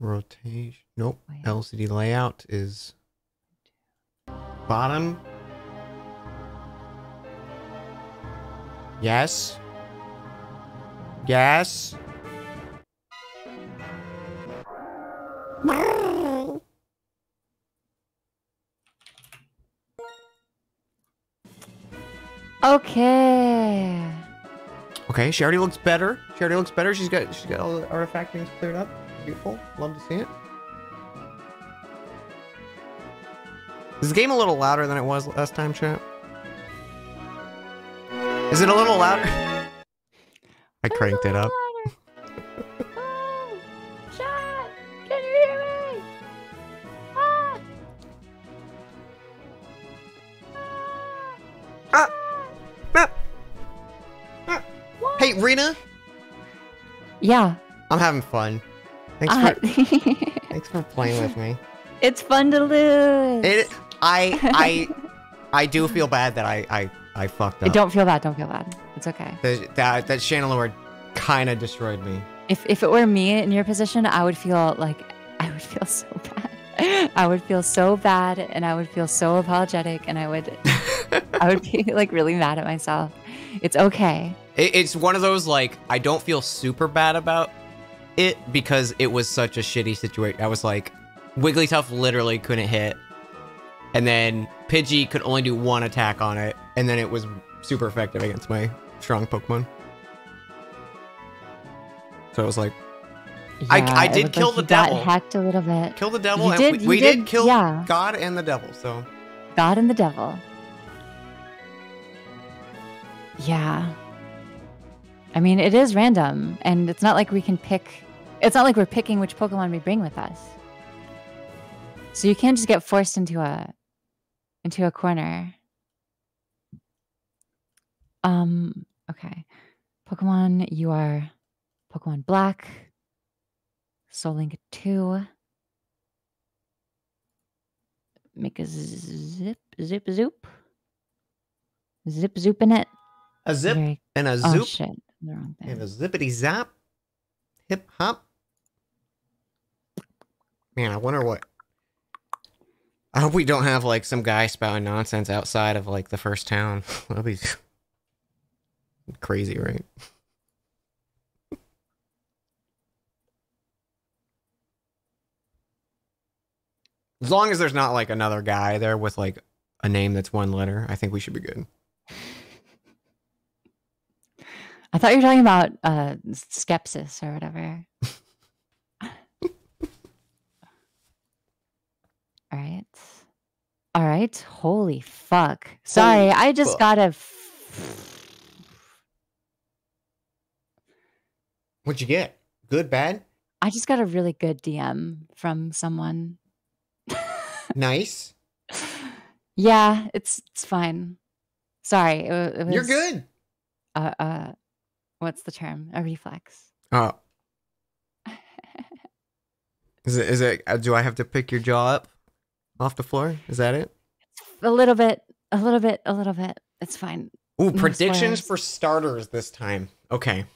Rotation. Nope. Wait. LCD layout is bottom. Yes. Yes. Okay. Okay, she already looks better. She already looks better. She's got she's got all the artifact things cleared up. Beautiful. Love to see it. Is the game a little louder than it was last time, chat? Is it a little louder? I cranked it up. oh, Chat, can you hear me? Ah. Ah. Ah. Ah. Hey, Rina, Yeah. I'm having fun. Thanks Uh, for thanks for playing with me. it's fun to lose. It, I, I, I do feel bad that I, I, I fucked up. Don't feel bad. Don't feel bad. It's okay. That that, that Chandelure kind of destroyed me. If if it were me in your position, I would feel like I would feel so bad. I would feel so bad, and I would feel so apologetic, and I would I would be like really mad at myself. It's okay. It, it's one of those like I don't feel super bad about it because it was such a shitty situation. I was like, Wigglytuff literally couldn't hit, and then Pidgey could only do one attack on it, and then it was super effective against my strong Pokemon. So I was like, I- I did kill like the you got devil. hacked a little bit. kill the devil. You and did- we, you we did, did, kill yeah. God and the devil. So God and the devil. Yeah. I mean, it is random, and it's not like we can pick. It's not like we're picking which Pokemon we bring with us. So you can't just get forced into a into a corner. Um. Okay. Pokemon, you are Pokemon Black. Soul Link two. Make a zip, zip, zoop. Zip, zoop in it. a zip Very- and a zoop. oh zoop shit, the wrong thing. and a zippity zap, hip hop. Man, I wonder what. I hope we don't have like some guy spouting nonsense outside of like the first town. That'd be crazy, right? As long as there's not like another guy there with like a name that's one letter, I think we should be good. I thought you were talking about uh, skepsis or whatever. All right. All right. Holy fuck. Sorry, Holy I just fuck. got a. F- What'd you get? Good, bad, I just got a really good DM from someone. nice. Yeah, it's it's fine. Sorry, it, it was. You're good. Uh, uh, what's the term? A reflex. Oh. Is it? Is it? uh, Do I have to pick your jaw up off the floor? Is that it? A little bit. A little bit. A little bit. It's fine. Ooh, No predictions spoilers. for starters this time. Okay.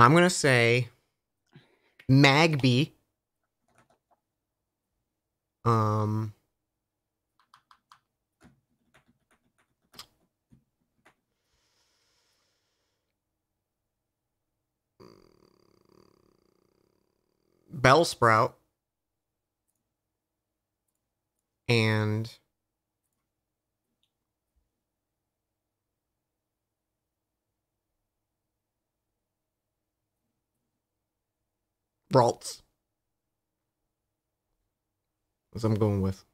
I'm gonna say Magby. Um. Bellsprout. And Ralts. As I'm going with.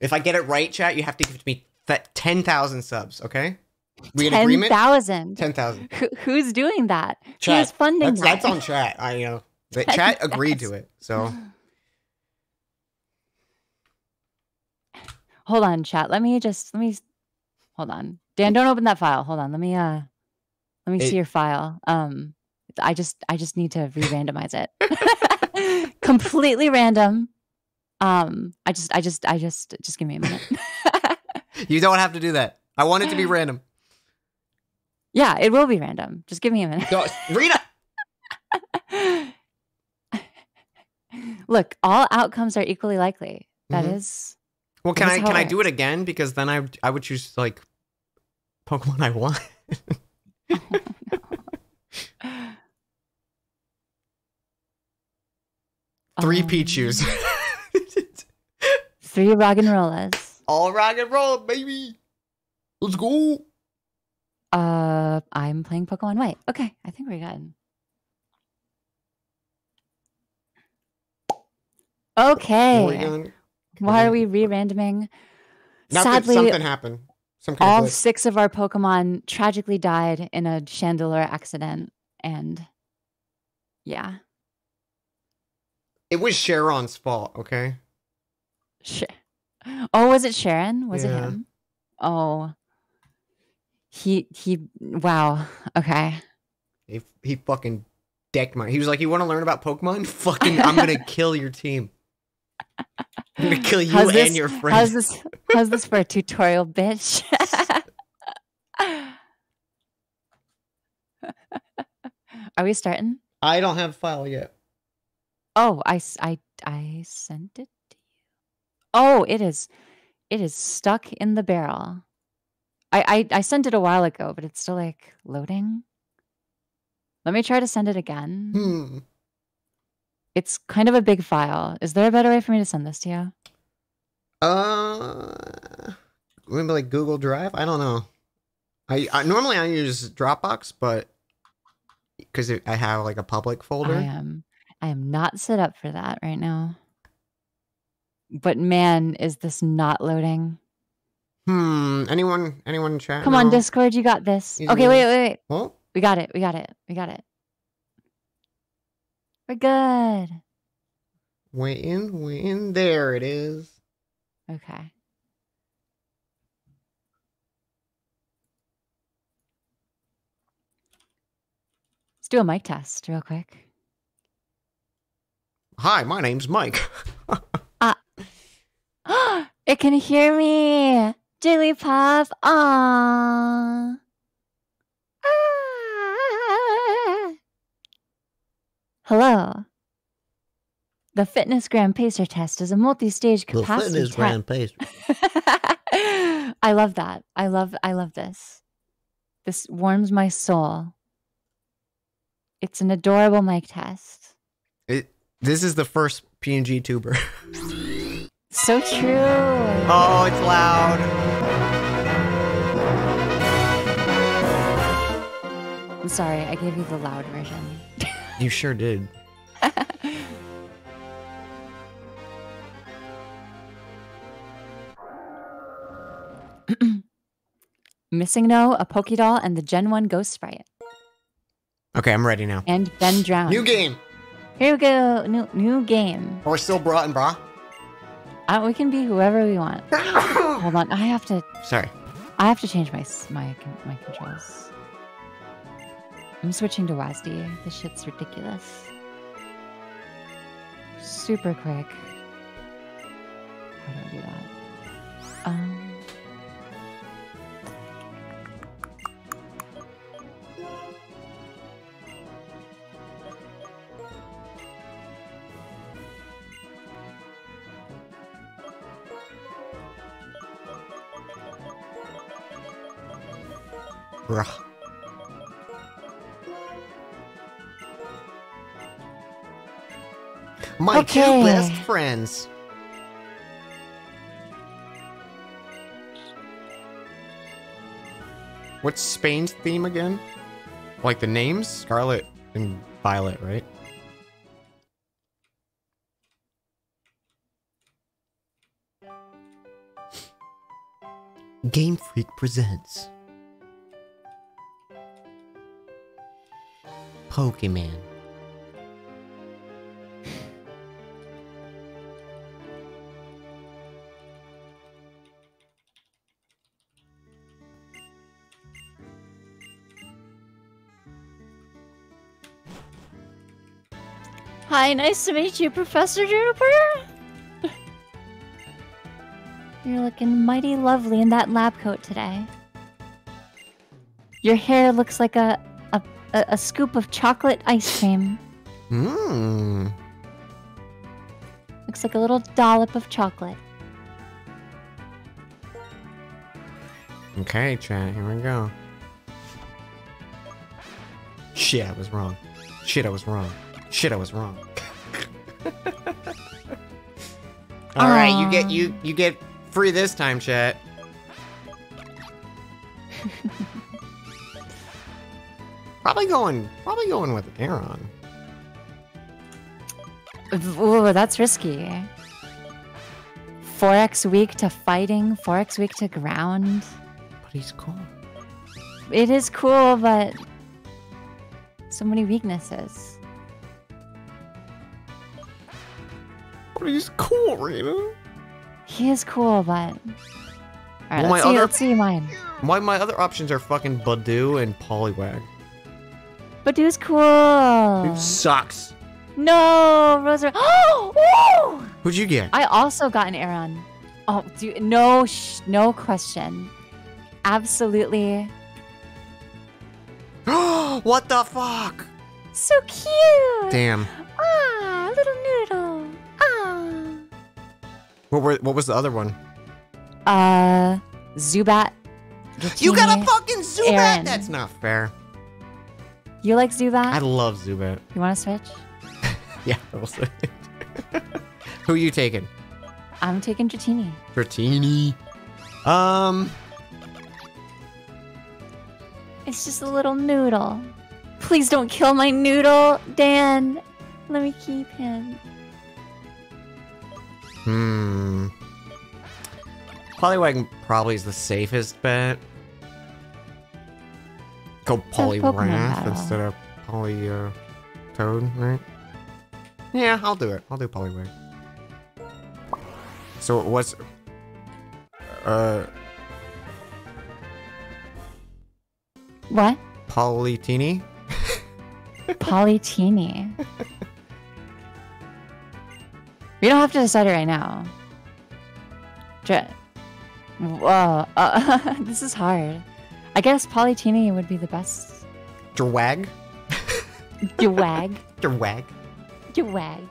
If I get it right, chat, you have to give me th- 10,000 subs, okay? We in Ten agreement? thousand. 10,000. Who, who's doing that? Who's Chat. funding That's, that? that's on chat. I you know. The chat agreed to it. So Hold on, chat. Let me just let me hold on. Dan, don't open that file. Hold on. Let me uh let me It- see your file. Um I just I just need to re-randomize it. Completely random. Um I just I just I just just give me a minute. you don't have to do that. I want it to be random. Yeah, it will be random. Just give me a minute. No, Rita. Look, all outcomes are equally likely. That Mhm. is. Well, can I can I do it again? Because then I I would choose like Pokemon I want. Three um, Pichus. Three rock and rollers. All rock and roll, baby. Let's go. Uh, I'm playing Pokemon White. Okay, I think we're good. Okay. What are we doing? Why are we re-randoming? Not Sadly, something happened. Some kind all of six of our Pokemon tragically died in a Chandelure accident, and yeah, It was Cheren's fault. Okay. Sh- oh, was it Cheren? Was it him? Oh, he he. Wow. Okay. He he fucking decked my. He was like, "You want to learn about Pokemon? Fucking, I'm gonna kill your team. I'm gonna kill you How's and this- your How's this? How's this for a tutorial, bitch? Are we starting? I don't have a file yet. Oh, I, I, I sent it to you. Oh, it is, it is stuck in the barrel. I, I, I sent it a while ago, but it's still like loading. Let me try to send it again. Hmm. It's kind of a big file. Is there a better way for me to send this to you? Uh, maybe like Google Drive. I don't know. I, I normally I use Dropbox, but because I have like a public folder. I am, I am not set up for that right now. But man, is this not loading? Hmm. Anyone? Anyone in chat? Come on. Discord, you got this. Okay, wait, wait, wait. We got it. We got it. We got it. We're good. waiting, waiting. There it is. Okay. Let's do a mic test real quick. Hi, my name's Mike. Uh, it can hear me. Jigglypuff. Aww. Hello. The Fitness Gram Pacer test is a multi-stage capacity the fitness test. Pacer. I love that. I love I love this. This warms my soul. It's an adorable mic test. It. This is the first PNG tuber. So true. oh, it's loud. I'm sorry, I gave you the loud version. You sure did. Missing No, a Pokédoll, and the Gen 1 Ghost Sprite. Okay, I'm ready now. And Ben Drowned. New game. Here we go. New new game. Are We're still brought and bra. Uh, we can be whoever we want. Hold on. I have to Sorry. I have to change my my my controls. I'm switching to WASD. This shit's ridiculous. Super quick. How do I do that? Um. Bruh. My Okay. two best friends. What's Spain's theme again? Like the names? Scarlet and Violet, right? Game Freak presents Pokemon. Hi, nice to meet you, Professor Juniper. You're looking mighty lovely in that lab coat today. Your hair looks like a a, a, a scoop of chocolate ice cream. Mmm. Looks like a little dollop of chocolate. Okay, chat, here we go. Shit, I was wrong. Shit, I was wrong. Shit, I was wrong. All right, you get you you get free this time, chat. probably going probably going with Aron. Ooh, that's risky. 4x weak to fighting, 4x weak to ground. But he's cool. It is cool, but so many weaknesses. He's cool, Rina. He is cool, but. Alright, Well, let's, see, other- let's see mine. My my other options are fucking Budew and Poliwag. Budew's cool. Who sucks? No, Rosa. Oh! Who'd you get? I also got an Aron. Oh, dude, no, sh- no question. Absolutely. what the fuck? So cute. Damn. Ah, little noodle. What were what was the other one? Uh, Zubat. You got a fucking Zubat. Aron. That's not fair. You like Zubat? I love Zubat. you want to switch? Yeah, we'll see. Who are you taking? I'm taking Dratini. Bertini. Um, It's just a little noodle. Please don't kill my noodle, Dan. Let me keep him. Hmm. Poliwag probably is the safest bet. Go Poliwrath instead of Poly uh, Toad, right? Yeah, I'll do it. I'll do Poliwag. So what's uh What? Polytini? Polyteeny. we don't have to decide it right now. Dra- Whoa, uh, this is hard. I guess Polyteeny would be the best. Drwag? Dewag. Drwag. Dewag.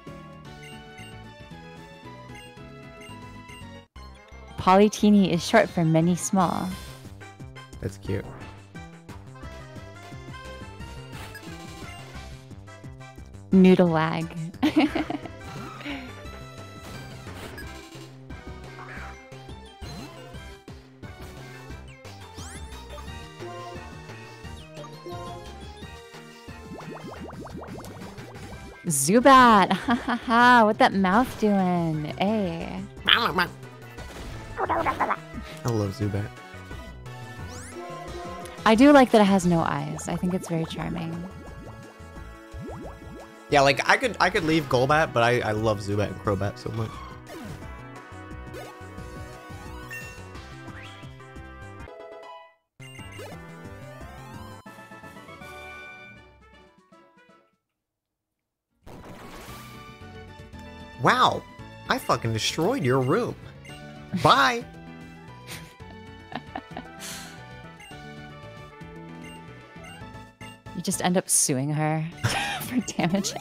Polyteeny is short for many small. That's cute. Noodle wag. Zubat! Ha ha ha! What that mouth doing? Hey. I love Zubat. I do like that it has no eyes. I think it's very charming. Yeah, like I could I could leave Golbat, but I, I love Zubat and Crobat so much. Wow, I fucking destroyed your room. Bye. You just end up suing her for damages.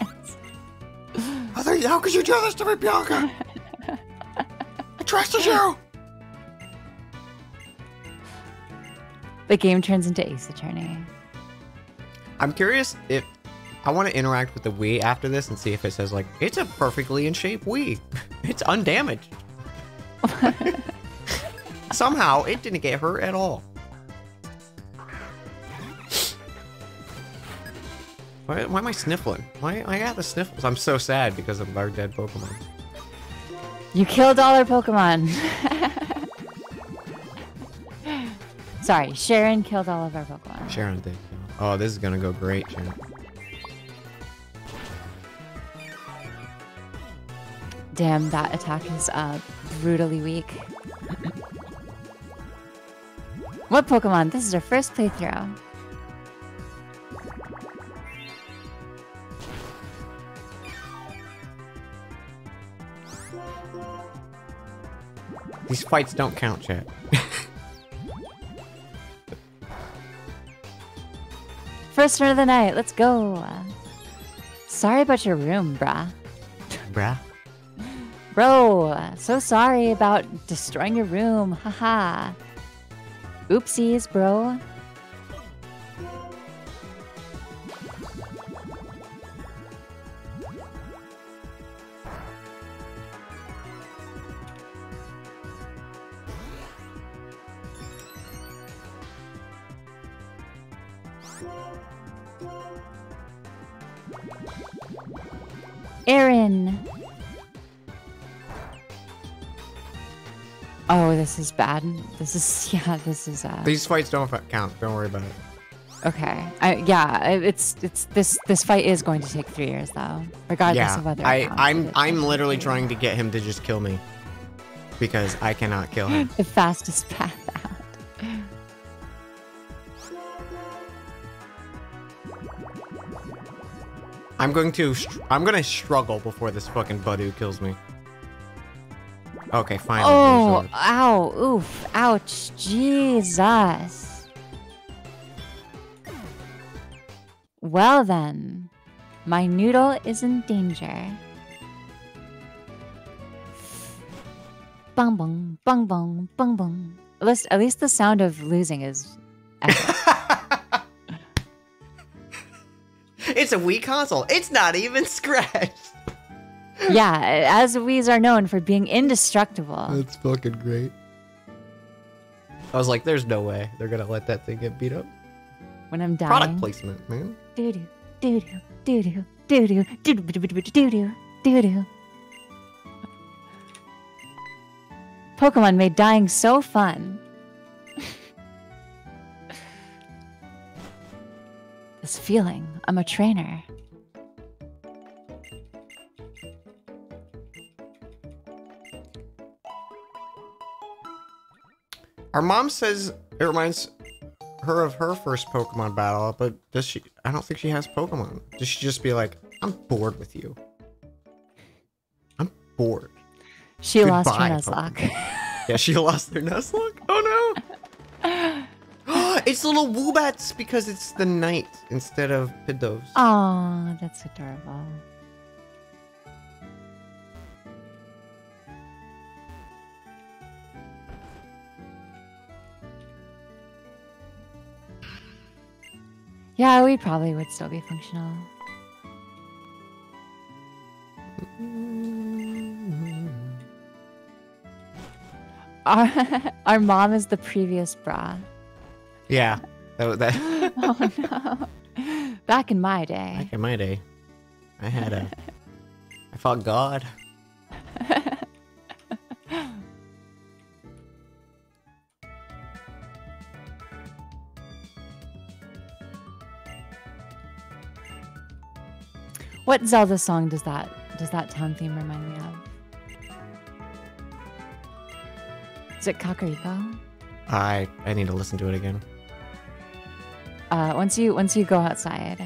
How, the- how could you do this to me, Bianca? I trusted you. The game turns into Ace Attorney. I'm curious if I want to interact with the Wii after this and see if it says like it's a perfectly in shape Wii. It's undamaged. Somehow it didn't get hurt at all. Why, why am I sniffling? Why I got the sniffles? I'm so sad because of our dead Pokemon. You killed all our Pokemon. Sorry, Cheren killed all of our Pokemon. Cheren did. Oh, this is gonna go great, Cheren. Damn, that attack is uh, brutally weak. what Pokemon? This is our first playthrough. These fights don't count, chat. First run of the night. Let's go. Sorry about your room, brah. Bruh. Bro, so sorry about destroying your room. Haha. Oopsies, bro. Aron. Oh, this is bad. This is yeah. This is uh. These fights don't count. Don't worry about it. Okay. I, yeah. It's it's this this fight is going to take three years though, regardless yeah, of whether. I I'm I'm literally trying to get him to just kill me because I cannot kill him. the fastest path out. I'm going to I'm gonna struggle before this fucking Budew kills me. Okay, fine. Oh, here's ow, oof, ouch, Jesus. Well then, my noodle is in danger. Bung bung, bung bung, bung bung. At least, at least the sound of losing is. it's a Wii console. It's not even scratched. yeah, as Wii's are known for being indestructible. That's fucking great. I was like, there's no way they're gonna let that thing get beat up. When I'm dying. Product placement, man. Doo doo, doo doo, doo doo, doo doo, doo doo, doo doo, doo doo, doo doo. Pokemon made dying so fun. this feeling, I'm a trainer. Our mom says it reminds her of her first Pokemon battle, but does she? I don't think she has Pokemon. Does she just be like, I'm bored with you? I'm bored. She lost her Goodbye, Nuzlocke. Yeah, she lost her Nuzlocke. Oh no! it's little Woobats because it's the night instead of Pidos. Oh, that's adorable. Yeah, we probably would still be functional. Our, our mom is the previous bra. Yeah, that, that Oh no. Back in my day. back in my day, I had a, I fought God. What Zelda song does that does that town theme remind me of? Is it Kakariko? I I need to listen to it again. Uh, once you once you go outside,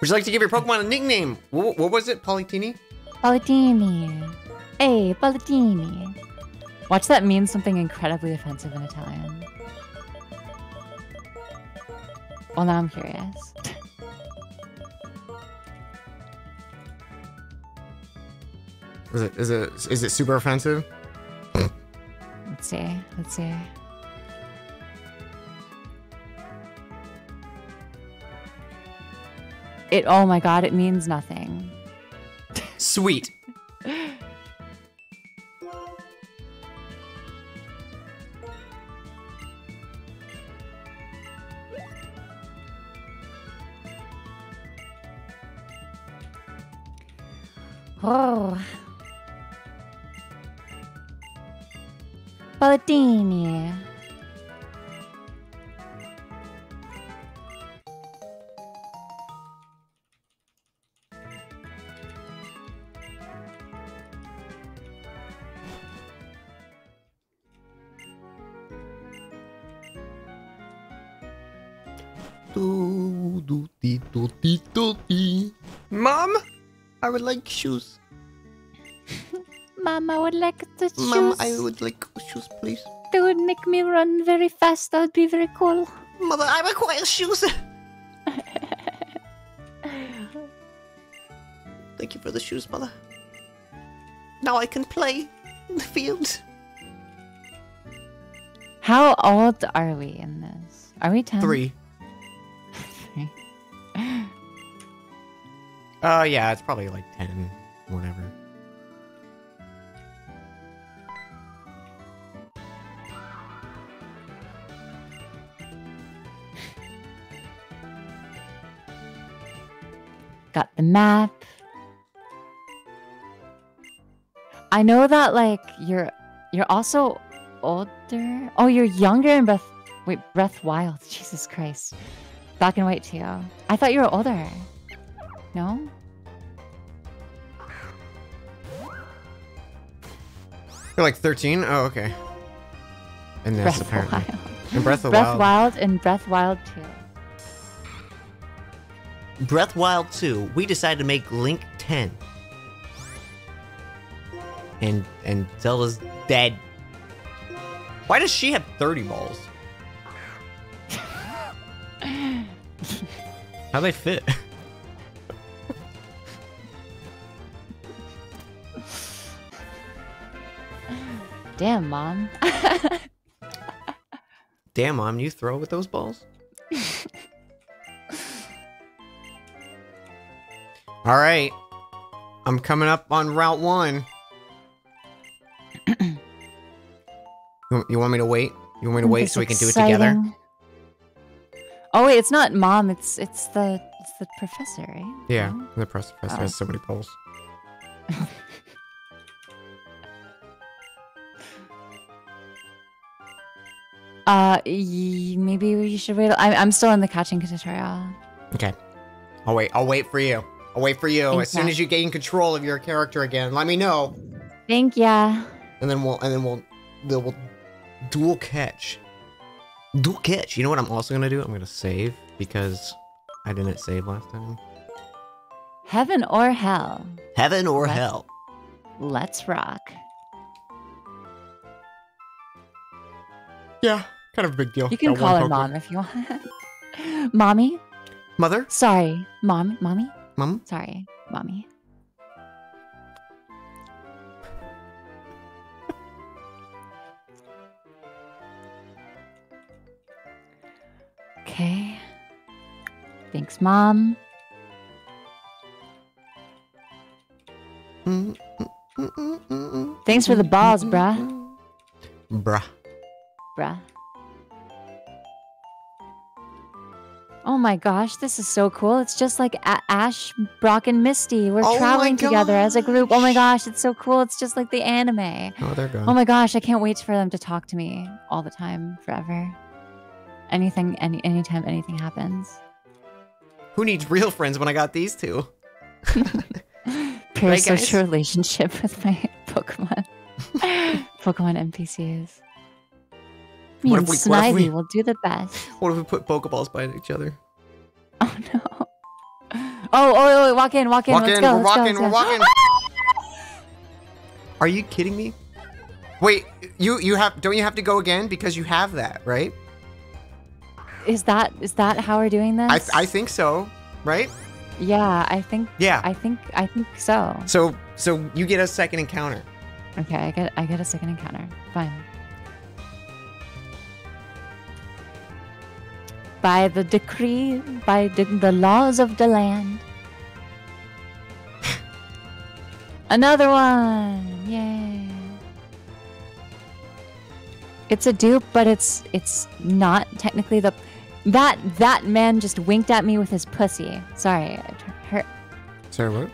Would you like to give your Pokemon a nickname? What, what was it, Polytini? Palatini. Hey, Palatini. Watch that mean something incredibly offensive in Italian. Well, now I'm curious. Is it is it is it super offensive? Let's see. Let's see. It. Oh my god! It means nothing. Sweet. Oh. Palatini. Mom, I would like shoes. Mama would like the shoes. Mom, I would like shoes, please. They would make me run very fast. That would be very cool. Mother, I require shoes. Thank you for the shoes, Mother. Now I can play in the field. How old are we in this? Are we 10? Three. Three. Uh, yeah, it's probably like 10, whatever. The map. I know that like you're you're also older. Oh, you're younger in Breath wait, Breath Wild. Jesus Christ. Black and white too. I thought you were older. No? You're like 13? Oh, okay. And this Breath apparently. Wild. In Breath of Breath Wild. Wild and Breath Wild 2. Breath Wild 2, we decided to make Link 10. And and Zelda's dead. Why does she have 30 balls? How they fit? Damn, mom. Damn, mom, you throw with those balls? All right. I'm coming up on Route 1. you, want me to wait? You want me to wait This so we can do it together? Oh wait, it's not mom. It's it's the it's the professor, right? Yeah, the professor Oh. has so many balls. Uh, y- maybe we should wait. I'm I'm still in the catching tutorial. Okay. I'll wait. I'll wait for you. I'll wait for you. As soon as you gain control of your character again, let me know. Thank ya. And then we'll and then we'll then we'll dual catch. Dual catch. You know what I'm also gonna do? I'm gonna save because I didn't save last time. Heaven or hell? Heaven or hell. Let's rock. Yeah, kind of a big deal. You can call her Pokemon. mom if you want. mommy? Mother, Sorry. Mom, mommy? Mom. Sorry, mommy. Okay. Thanks, mom. Thanks for the balls, bruh. Bruh. Bruh. Oh my gosh, this is so cool. It's just like A- Ash, Brock, and Misty. We're Oh traveling together as a group. Oh my gosh. it's so cool. It's just like the anime. Oh, they're gone. Oh my gosh, I can't wait for them to talk to me all the time, forever. Anything, any, anytime anything happens. Who needs real friends when I got these two? Pure Right, social relationship with my Pokemon. Pokemon NPCs. Me What and we- if we- Snivy will do the best. What if we put Pokeballs by each other? Oh no. Oh, oh, oh, walk in, walk in. Walk let's in, go, we're let's go, walking, we're walking. Are you kidding me? Wait, you you have don't you have to go again because you have that, right? Is that is that how we're doing this? I I think so, right? yeah, I think Yeah. I think I think so. So so you get a second encounter. Okay, I get I get a second encounter. Fine. By the decree, by the, the laws of the land. Another one! Yay! It's a dupe, but it's it's not technically the that that man just winked at me with his pussy. Sorry, I t- hurt. Sorry, what?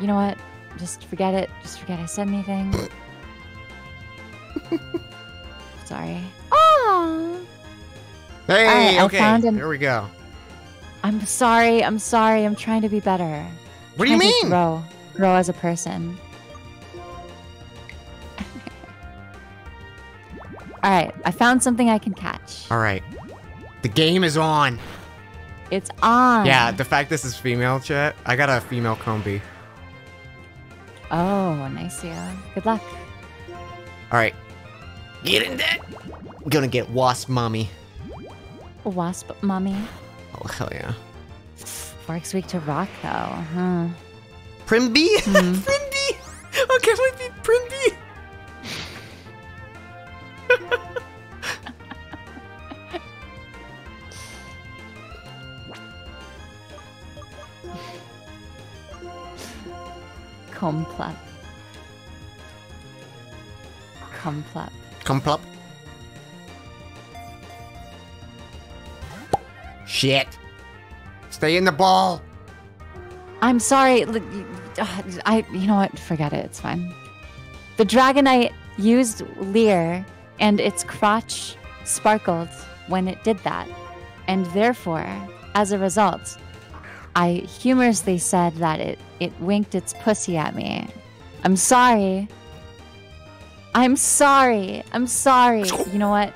You know what? Just forget it. Just forget I said anything. Sorry. Oh, Hey, I okay. found an- There we go. I'm sorry. I'm sorry. I'm trying to be better. What do you mean? Grow, grow as a person. All right, I found something I can catch. All right. The game is on. It's on. Yeah, the fact this is female chat, I got a female Combee. Oh, nice, yeah. Good luck. All right. Get in there. I'm gonna get wasp mommy. Wasp mommy. Oh hell yeah. Works weak to rock though. Huh. Primby? Hmm. Primby! Okay, might be Primby. Complep. Complep. Come Shit. Stay in the ball. I'm sorry. I, you know what? Forget it. It's fine. The Dragonite used Leer, and its crotch sparkled when it did that. And therefore, as a result, I humorously said that it, it winked its pussy at me. I'm sorry. I'm sorry. I'm sorry. You know what?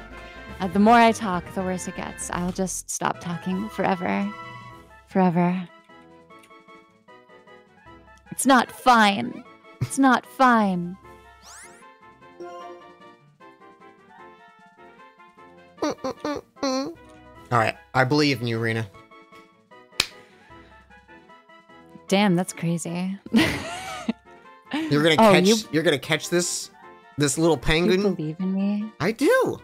Uh, the more I talk, the worse it gets. I'll just stop talking forever. Forever. It's not fine. It's not fine. All right, I believe in you, Rina. Damn, that's crazy. You're gonna Oh, catch. you- You... are gonna catch this this little you penguin. believe in me? I do.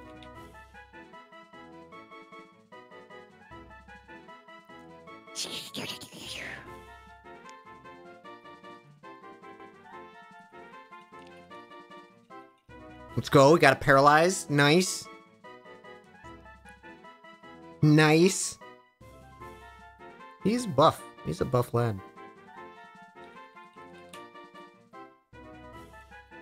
Let's go. We got it paralyze. Nice. Nice. He's buff. He's a buff lad.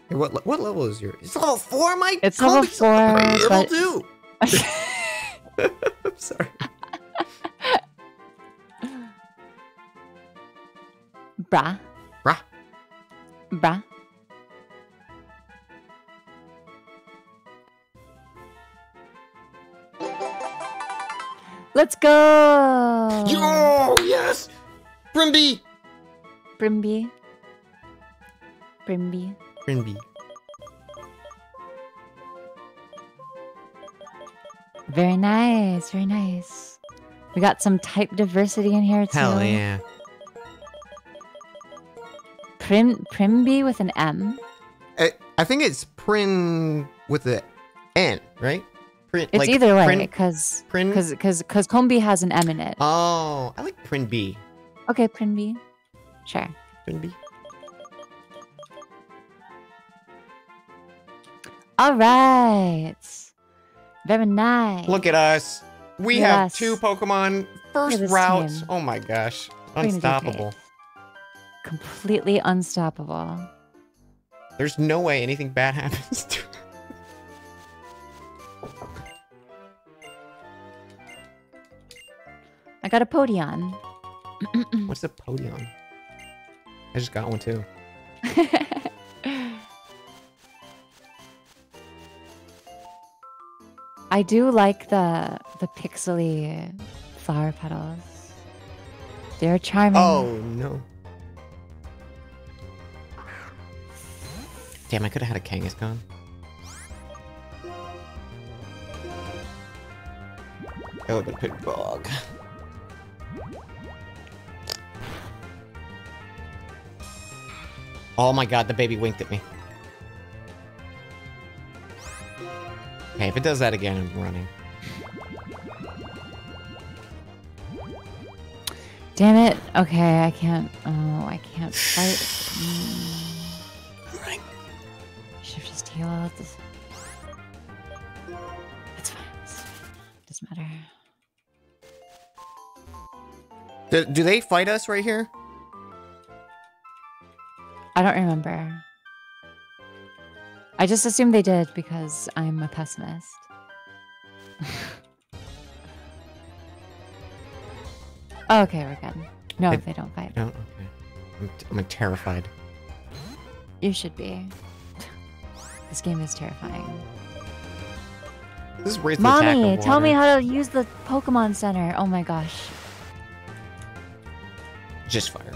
Hey, what what level is your? It's level four, Mike. It's level four, level two. I'm sorry. Bruh. Bruh. Bruh. Let's go! Yo, yes, Brimby. Brimby. Brimby. Brimby. Very nice, very nice. We got some type diversity in here too. Hell yeah. Prim Primby with an M. I, I think it's Prin with an N, right? Prin, It's like either way, Prin, because because because because Combee has an M in it. Oh, I like Prin B. Okay, Primby. Sure. Prin B. All right. Very nice. Look at us. We at have two Pokemon first route. team. Oh my gosh. We're Unstoppable. Completely unstoppable. There's no way anything bad happens to I got a Podion. What's a Podion? I just got one too. I do like the the pixely flower petals. They're charming. Oh no. Damn, I could have had a Kangaskhan. That would have been a bog. Oh my god, the baby winked at me. Hey, if it does that again, I'm running. Damn it. Okay, I can't. Oh, I can't fight. Mm, Running. should have just healed. This. It's fine. It's fine. Doesn't matter. Do, do they fight us right here? I don't remember. I just assumed they did because I'm a pessimist. Oh, okay, we're good. No, It- they don't fight. No, okay. I'm, I'm terrified. You should be. This game is terrifying. This is raise the attack Mommy, tell me how to use the Pokemon Center. Oh my gosh. Just fire.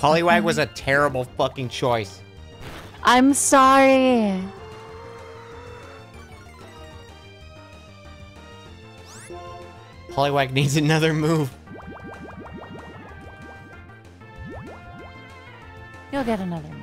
Poliwag bum. was a terrible fucking choice. I'm sorry. Poliwag needs another move. You'll get another move.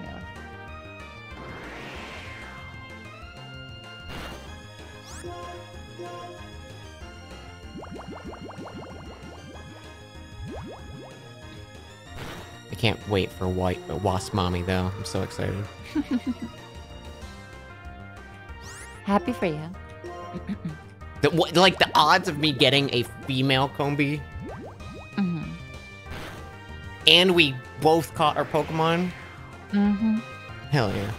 Can't wait for White uh, Wasp Mommy though. I'm so excited. Happy for you. The, what, like the odds of me getting a female Combee, hmm and we both caught our Pokemon. hmm Hell yeah!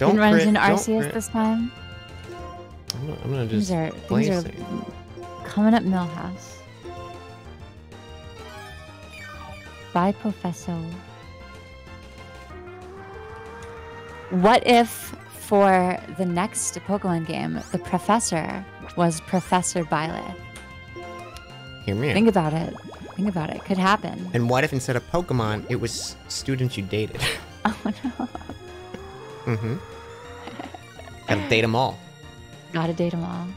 Don't run into Arceus this time. I'm gonna, I'm gonna just are play things are coming up Milhouse. Bye, Professor. What if for the next Pokemon game, the professor was Professor Byleth? Hear me. Think about it. Think about it. Could happen. And what if instead of Pokemon, it was students you dated? Oh no. mm-hmm. Gotta date them all. Gotta date them all.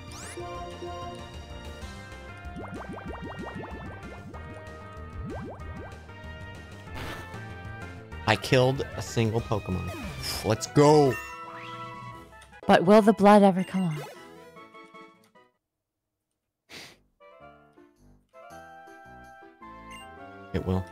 I killed a single Pokemon. Let's go. But will the blood ever come off? It will.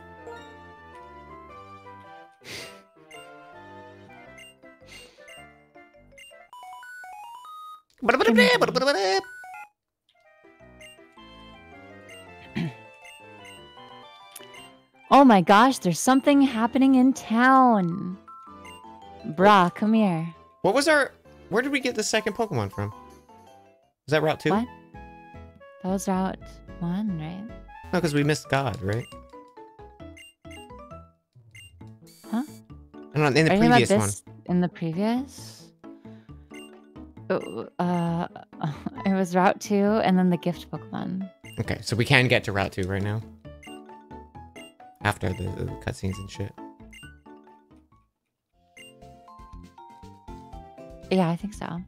Oh my gosh, there's something happening in town. Brah, come here. What was our? Where did we get the second Pokemon from? Is that Route Two? What? That was Route 1, right? No, because we missed God, right? Huh? I don't know. In the Are you talking about previous one. in the previous? Oh, Uh, it was Route 2 and then the gift Pokemon. Okay, so we can get to Route Two right now. After the, the cutscenes and shit. Yeah, I think so.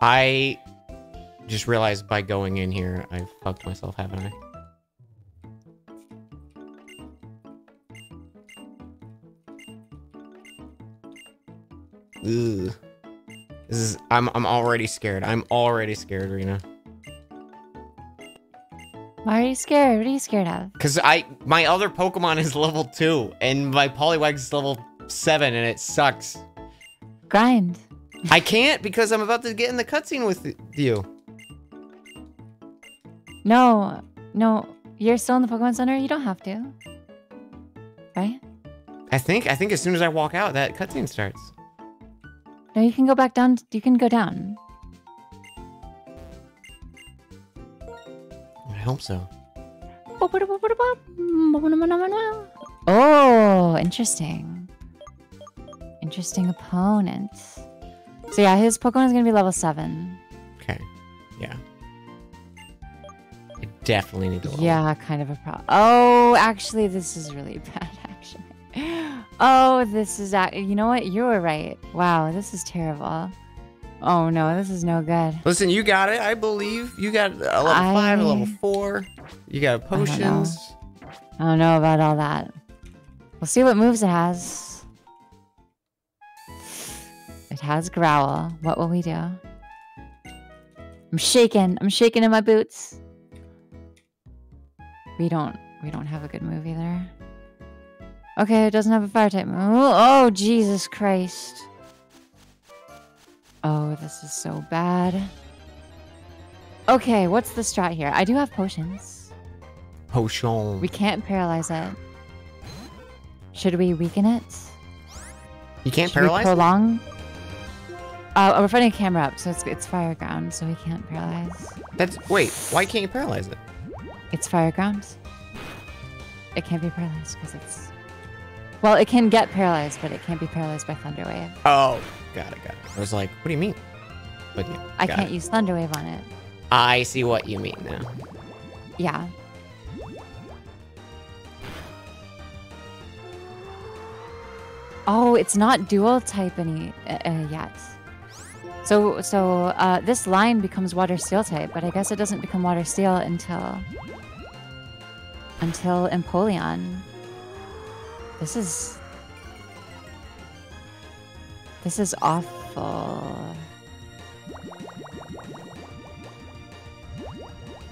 I just realized by going in here, I fucked myself, haven't I? Ugh. This is I'm I'm already scared. I'm already scared, Rina. Why are you scared? What are you scared of? Cause I my other Pokemon is level two and my Poliwag is level seven and it sucks. Grind. I can't because I'm about to get in the cutscene with you. No, no, you're still in the Pokemon Center. You don't have to. Right? I think I think as soon as I walk out, that cutscene starts. No, you can go back down. You can go down. I hope so. Oh, interesting. Interesting opponent. So yeah, his Pokemon is gonna be level seven. Okay. Yeah. I definitely need to. level. Yeah, kind of a problem. Oh, actually, this is really bad. Oh, this is. You know what? You were right. Wow, this is terrible. Oh no, this is no good. Listen, you got it. I believe you got a level five, a level four. You got don't potions. I don't know about all that. We'll see what moves it has. It has growl. What will we do? I'm shaking. I'm shaking in my boots. We don't. We don't have a good move either. Okay, it doesn't have a fire type move. Oh, Jesus Christ. Oh, this is so bad. Okay, what's the strat here? I do have potions. Potion. We can't paralyze it. Should we weaken it? you can't Should we paralyze. it? prolong? Uh, we're putting a camera up, so it's it's fire ground, so we can't paralyze. That's wait. Why can't you paralyze it? It's fire ground. It can't be paralyzed because it's Well, it can get paralyzed, but it can't be paralyzed by Thunder Wave. Oh, got it, got it. I was like, what do you mean? But yeah, I can't it. use Thunder Wave on it. I see what you mean now. Yeah. Oh, it's not dual type any uh, uh, yet. So so uh, this line becomes water steel type, but I guess it doesn't become water steel until until Empoleon. This is this is awful.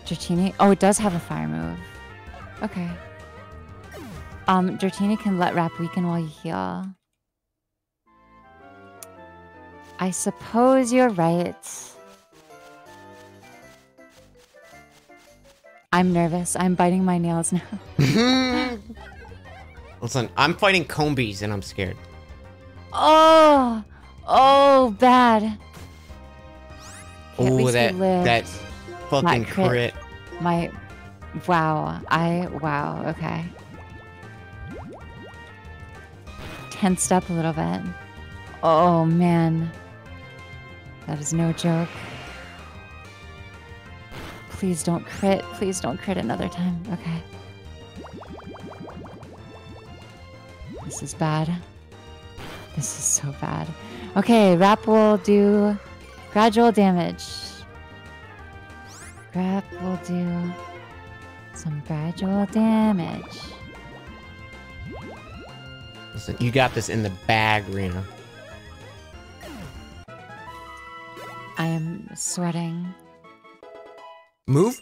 Dratini. Oh, it does have a fire move. Okay. Um, Dratini can let Rap weaken while you heal. I suppose you're right. I'm nervous. I'm biting my nails now. Listen, I'm fighting Combees and I'm scared. Oh, oh, bad. Oh, that that fucking crit. crit. My, wow. I wow. Okay. Tensed up a little bit. Oh man, that is no joke. Please don't crit. Please don't crit another time. Okay. This is bad. This is so bad. Okay, Rap will do gradual damage. Rap will do some gradual damage. Listen, you got this in the bag, Rina. I am sweating. Move.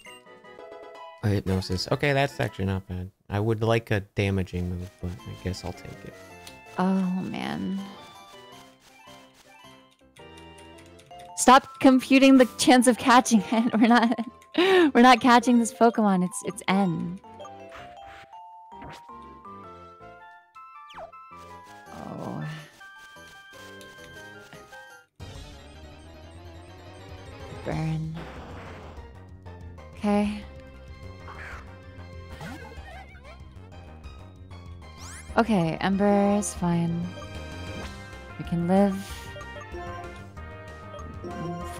Oh, A hypnosis. Okay, that's actually not bad. I would like a damaging move, but I guess I'll take it. Oh man. Stop computing the chance of catching it. We're not we're not catching this Pokemon. It's it's N. Oh. Burn. Okay. Okay, Ember is fine. We can live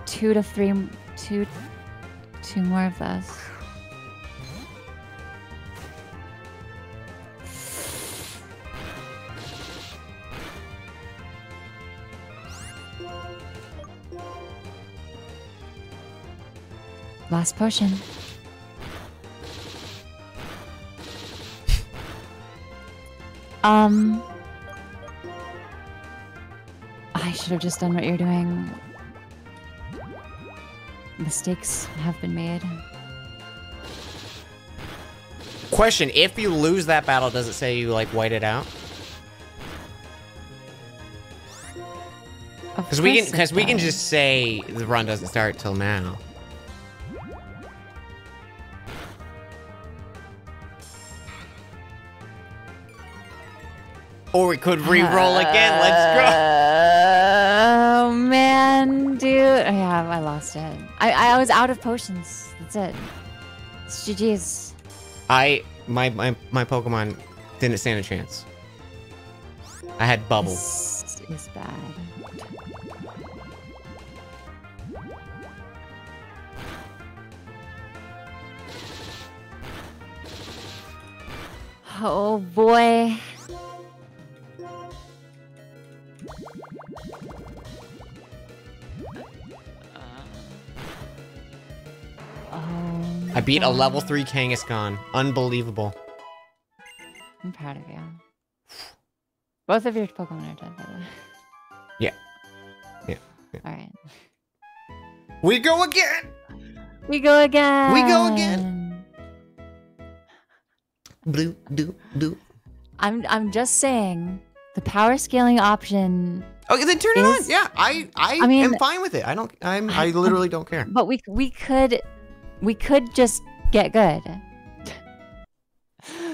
two to three, two, two more of this. Last potion. Um, I should have just done what you're doing. Mistakes have been made. Question: If you lose that battle, does it say you like white it out? Because we can, because we can just say the run doesn't start till now. Or we could re-roll again. Let's uh, go. Oh man, dude. Yeah, I lost it. I, I was out of potions. That's it. It's GG's. I my my my Pokemon didn't stand a chance. I had bubble. This is bad. Oh boy. I beat a level three Kangaskhan. Unbelievable. I'm proud of you. Both of your Pokemon are dead, by the way. Yeah. Yeah, yeah. All right. We go again. We go again. We go again. Blue, do, do. I'm I'm just saying the power scaling option, Okay, then turn it on. Yeah, I, I, I mean- am fine with it. I don't, I'm, I literally don't care. but we we could we could just get good.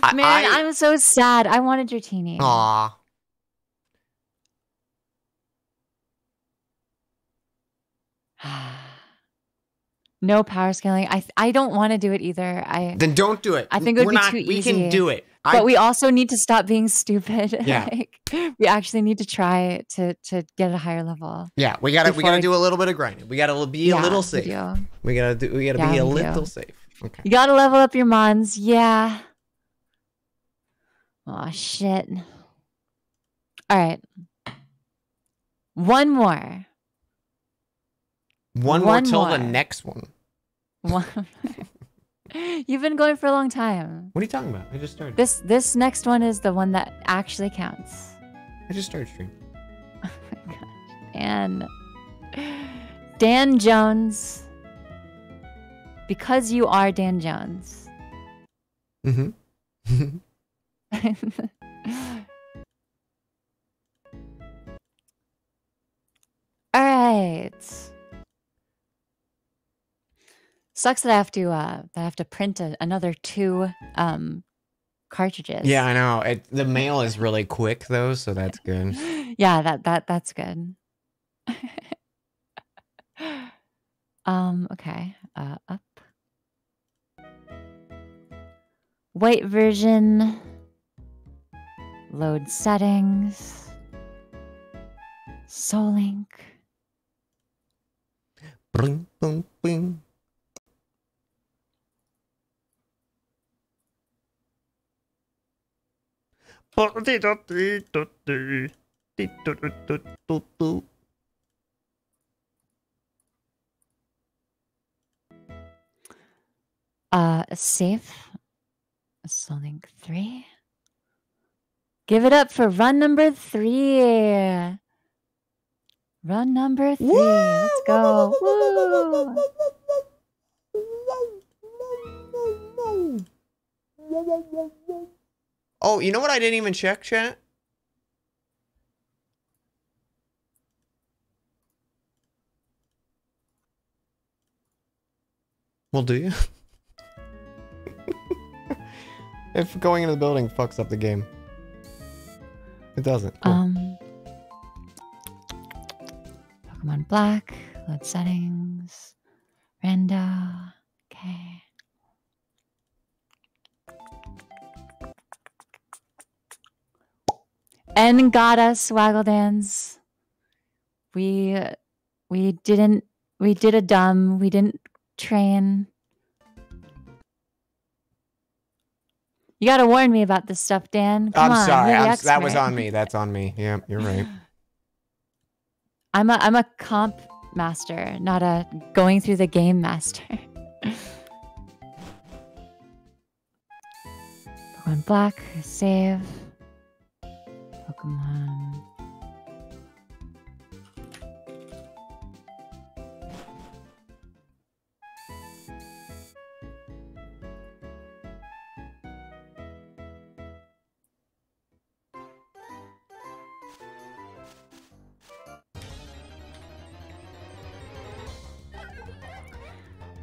I, Man, I, I'm so sad. I wanted your teeny. Aw. no power scaling. I I don't want to do it either. I Then don't do it. I think it would We're be not, too We can do it. I- but we also need to stop being stupid. Yeah. like, we actually need to try to to get a higher level. Yeah, we gotta we gotta Before- do a little bit of grinding. We gotta be Yeah, a little safe. do. We gotta do. We gotta Yeah, be a little do. safe. Okay. You gotta level up your mons. Yeah. Oh shit. All right. One more. One, more One till the next one. One. You've been going for a long time. What are you talking about? I just started. This this next one is the one that actually counts. I just started stream. Oh my gosh. And Dan Jones. Because you are Dan Jones. Mm-hmm. All right. Sucks that I have to uh that I have to print a, another two um cartridges. yeah, I know. It, the mail is really quick though, so that's good. yeah, that that that's good. um okay. Uh up. White version. Load settings. Soul Link. Bling, boom, Uh, safe. Soul-Link 3. Give it up for run number three. Run number three. Let's go. Woo. Oh, you know what I didn't even check, chat? Well, do you? if going into the building fucks up the game. It doesn't. Cool. Um, Pokemon Black. Load settings. Rando. Okay. And got us Swaggle Dance. We we didn't we did a dumb. We didn't train. You gotta warn me about this stuff, Dan. Come I'm on, sorry. I'm, that was on me. That's on me. Yeah, you're right. I'm a I'm a comp master, not a going through the game master. Pokemon Black, save. Pokemon.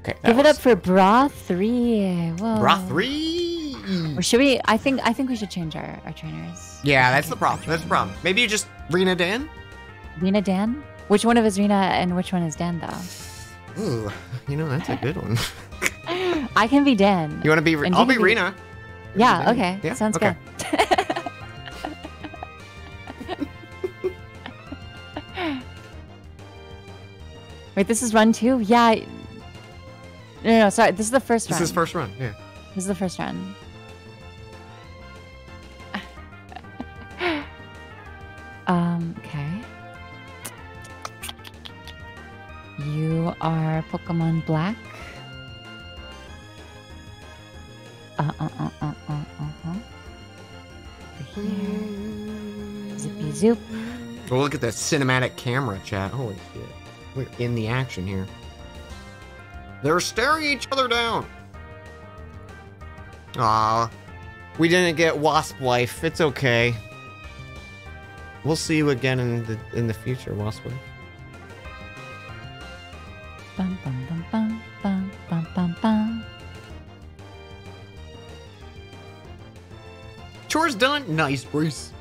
Okay. Give it up for Bra three. Whoa. Bra three. Or should we? I think I think we should change our, our trainers. Yeah, that's the problem. That's the problem. Maybe you just Rina Dan. Rina Dan. Which one of is Rina and which one is Dan though? Ooh, you know that's a good one. I can be Dan. You want to be? And I'll be be- Rina. Yeah, okay. Yeah, Sounds okay. good. Wait, this is run two? Yeah. No, no, no, sorry. This is the first This run. This is first run. Yeah. This is the first run. Um, okay. You are Pokemon Black. Uh uh uh uh uh uh. Over here. Zippy zoop. Well, look at that cinematic camera, chat. Holy shit. We're in the action here. They're staring each other down. Aw. We didn't get Wasp Life. It's okay. We'll see you again in the in the future, Wasp Life. Bum bum bum bum bum bum bum bum. Chores done. Nice, Bruce.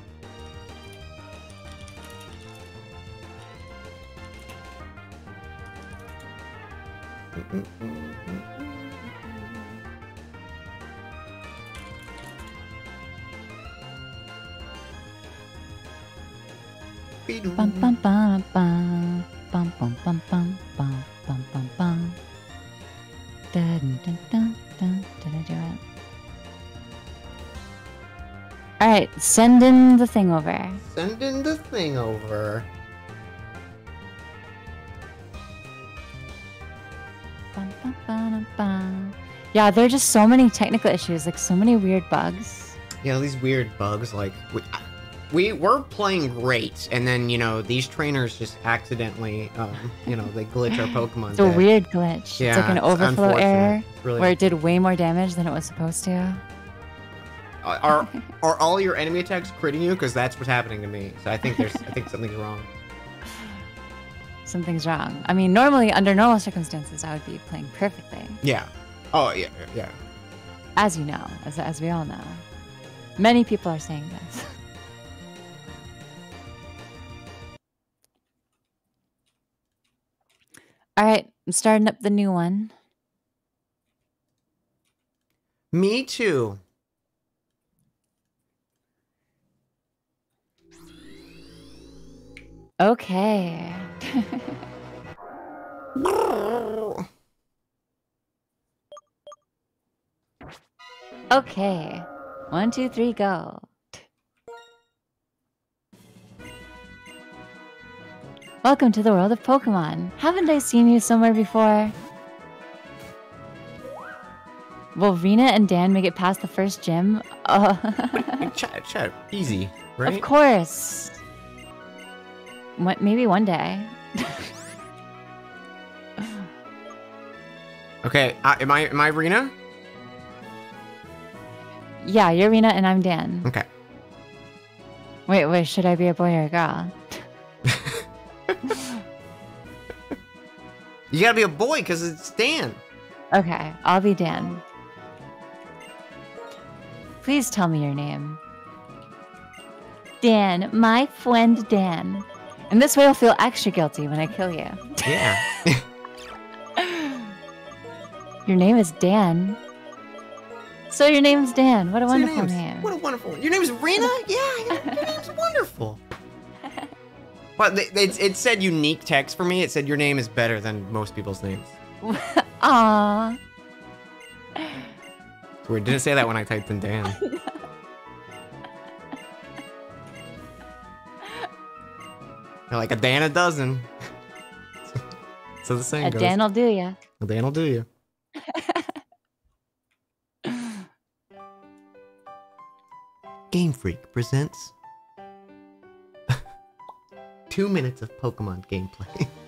Mm, mm, mm. Bum, bum, bum, bum. Bum, bum, bum, bum, bum, bum, bum, bum. Dun, dun, dun, dun. Did I do it? Alright, send in the thing over. Send in the thing over. Bum, bum, bum, bum. Yeah, there are just so many technical issues, like so many weird bugs. Yeah, these weird bugs, like, we, I, we were playing great, and then, you know, these trainers just accidentally, um, you know, they glitch our Pokemon. It's a weird glitch. Yeah, it's like an overflow error really where it did way more damage than it was supposed to. are are all your enemy attacks critting you? Because that's what's happening to me. So I think there's I think something's wrong. Something's wrong. I mean, normally under normal circumstances, I would be playing perfectly, Yeah. Oh yeah yeah. as you know, as as we all know. Many people are saying this. All right, I'm starting up the new one. Me too. Okay. Okay. One, two, three, go. Welcome to the world of Pokemon. Haven't I seen you somewhere before? Will Rina and Dan make it past the first gym? Uh, chat chat easy right? of course. What, maybe one day. Okay. Uh, am I am I Rina? Yeah, you're Rina and I'm Dan. Okay. Wait, wait, should I be a boy or a girl? You gotta be a boy because it's Dan. Okay, I'll be Dan. Please tell me your name. Dan, my friend Dan. And this way I'll feel extra guilty when I kill you. Yeah. Your name is Dan. So your name's Dan. What a wonderful name. What a wonderful. Your name is Rina? Yeah, your name's wonderful. But it, it said unique text for me. It said your name is better than most people's names. Aww. It's weird. Didn't say that when I typed in Dan. Like a Dan a dozen. so the same. A goes. Dan will do ya. A Dan will do ya. Game Freak presents two minutes of Pokemon gameplay.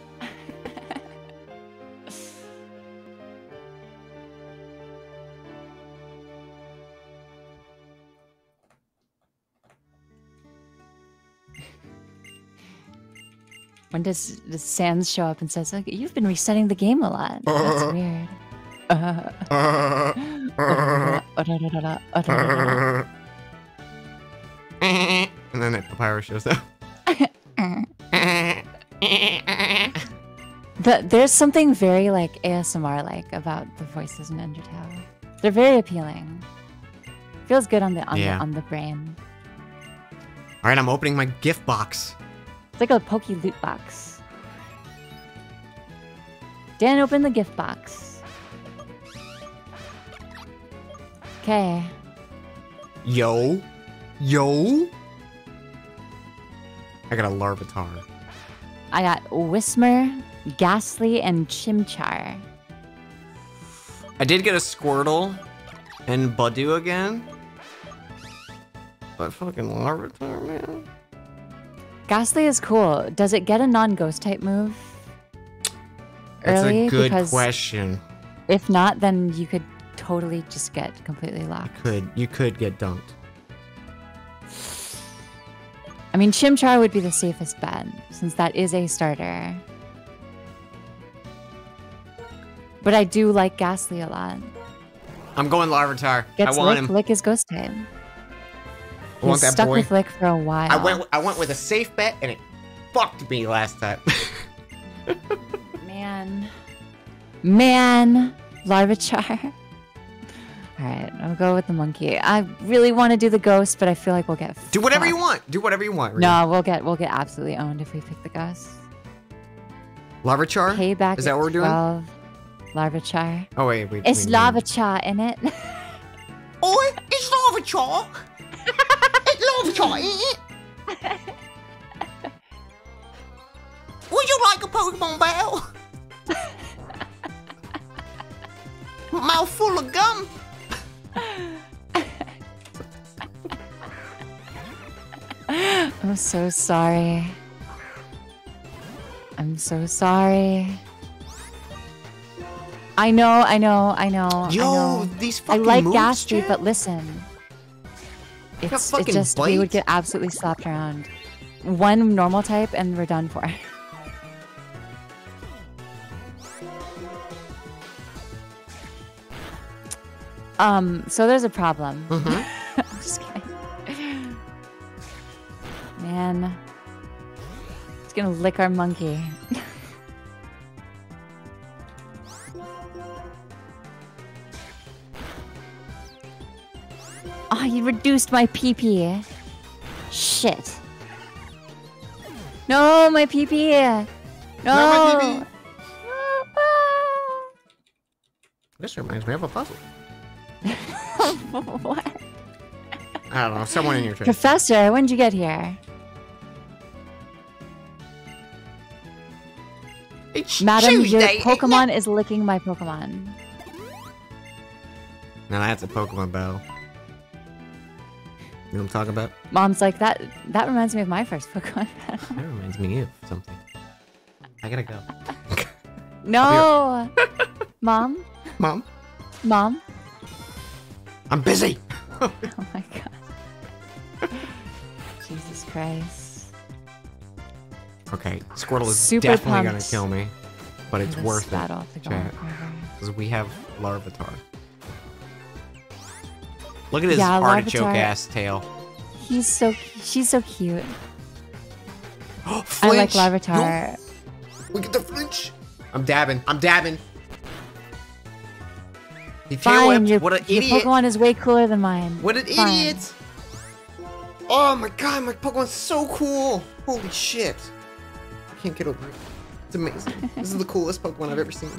When does, does Sans show up and says, like, You've been resetting the game a lot. That's weird. Uh, and then the Papyrus shows up. The, there's something very like ASMR like about the voices in Undertale. They're very appealing. Feels good on the on, Yeah. the on the brain. All right, I'm opening my gift box. It's like a pokey loot box. Dan, open the gift box. Okay. Yo, yo. I got a Larvitar. I got Whismur, Gastly, and Chimchar. I did get a Squirtle and Budew again. But fucking Larvitar, man. Gastly is cool. Does it get a non-ghost type move? That's Early, a good because- question. If not, then you could totally just get completely locked. Could you could get dunked? I mean, Chimchar would be the safest bet, since that is a starter. But I do like Gastly a lot. I'm going Larvitar. Gets I want Lick, him. Lick is ghost type. I want He's that stuck boy. with Lick for a while. I went. I went with a safe bet, and it fucked me last time. Man. Man. Larvichar. All right, I'll go with the monkey. I really want to do the ghost, but I feel like we'll get Do whatever you want. Do whatever you want. Rita. No, we'll get we'll get absolutely owned if we pick the ghost. Larvichar? Payback Is that what we're doing? 12. Larvichar. Oh wait, wait. It's Larvichar in it. oh, it's Larvichar. it's it? Would you like a Pokemon battle? Mouth full of gum. I'm so sorry. I'm so sorry. I know, I know, I know. I know. these I like moves, chat? but listen. It's it fucking just we would get absolutely slapped around. One normal type and we're done for. um, so there's a problem. Mhm. I'm just kidding. Man. It's gonna lick our monkey. Oh, you reduced my PP. Shit. No, my PP. No. my PP. This reminds me of a puzzle. what? I don't know. Someone in your train. Professor, when did you get here? It's Madam, your Tuesday, ain't Pokemon is licking my Pokemon. Now that's a Pokemon battle. You know what I'm talking about? Mom's like that. That reminds me of my first Pokemon battle. That reminds me of something. I gotta go. No, mom, Mom, mom. I'm busy. Oh my god. Jesus Christ. Okay, Squirtle is Super definitely gonna kill me, but it's worth it. to go on Chat, forever. because we have Larvitar. Look at his Yeah, artichoke Larvitar- ass tail. He's so. She's so cute. I like Larvitar. No, Look at the flinch. I'm dabbing. I'm dabbing. He Fine, your, What an your idiot. Pokemon is way cooler than mine. What an Fine. idiot! Oh my god, my Pokemon's so cool! Holy shit! I can't get over it. It's amazing. this is the coolest Pokemon I've ever seen.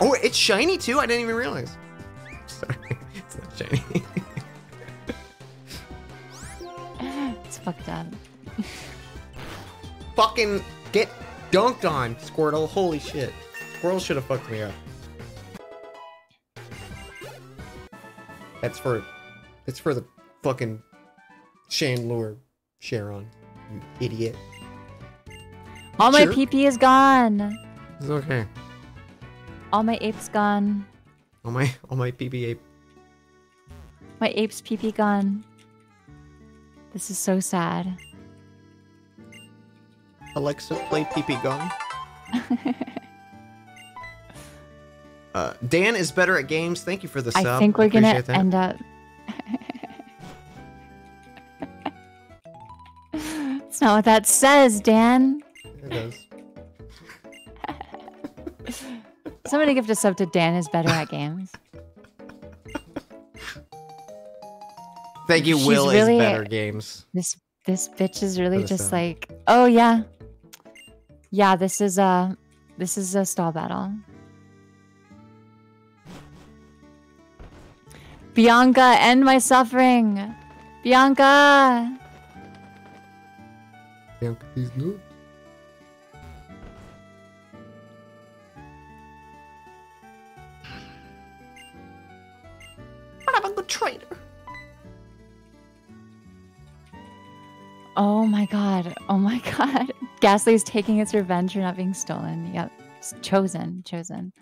Oh, it's shiny too? I didn't even realize. Sorry, it's not shiny. It's fucked up. Fucking get dunked on, Squirtle. Holy shit. Squirtle should have fucked me up. That's for that's for the fucking Chandelure Sharon. You idiot. All my Sure. PP is gone. It's okay. All my apes gone. All my all my PP ape. My ape's PP gone. This is so sad. Alexa play PP Gone. uh, Dan is better at games. Thank you for the sub. I think we're gonna end up. It's not what that says, Dan. It does. Somebody give a sub to Dan is better at games. Thank you, She's Will really- is better games. This this bitch is really just like, oh yeah, yeah. This is a this is a stall battle. Bianca, end my suffering. Bianca. Yeah, he's good. But I'm a good trader. Oh my god. Oh my god. Gastly is taking its revenge for not being stolen. Yep. It's chosen. Chosen.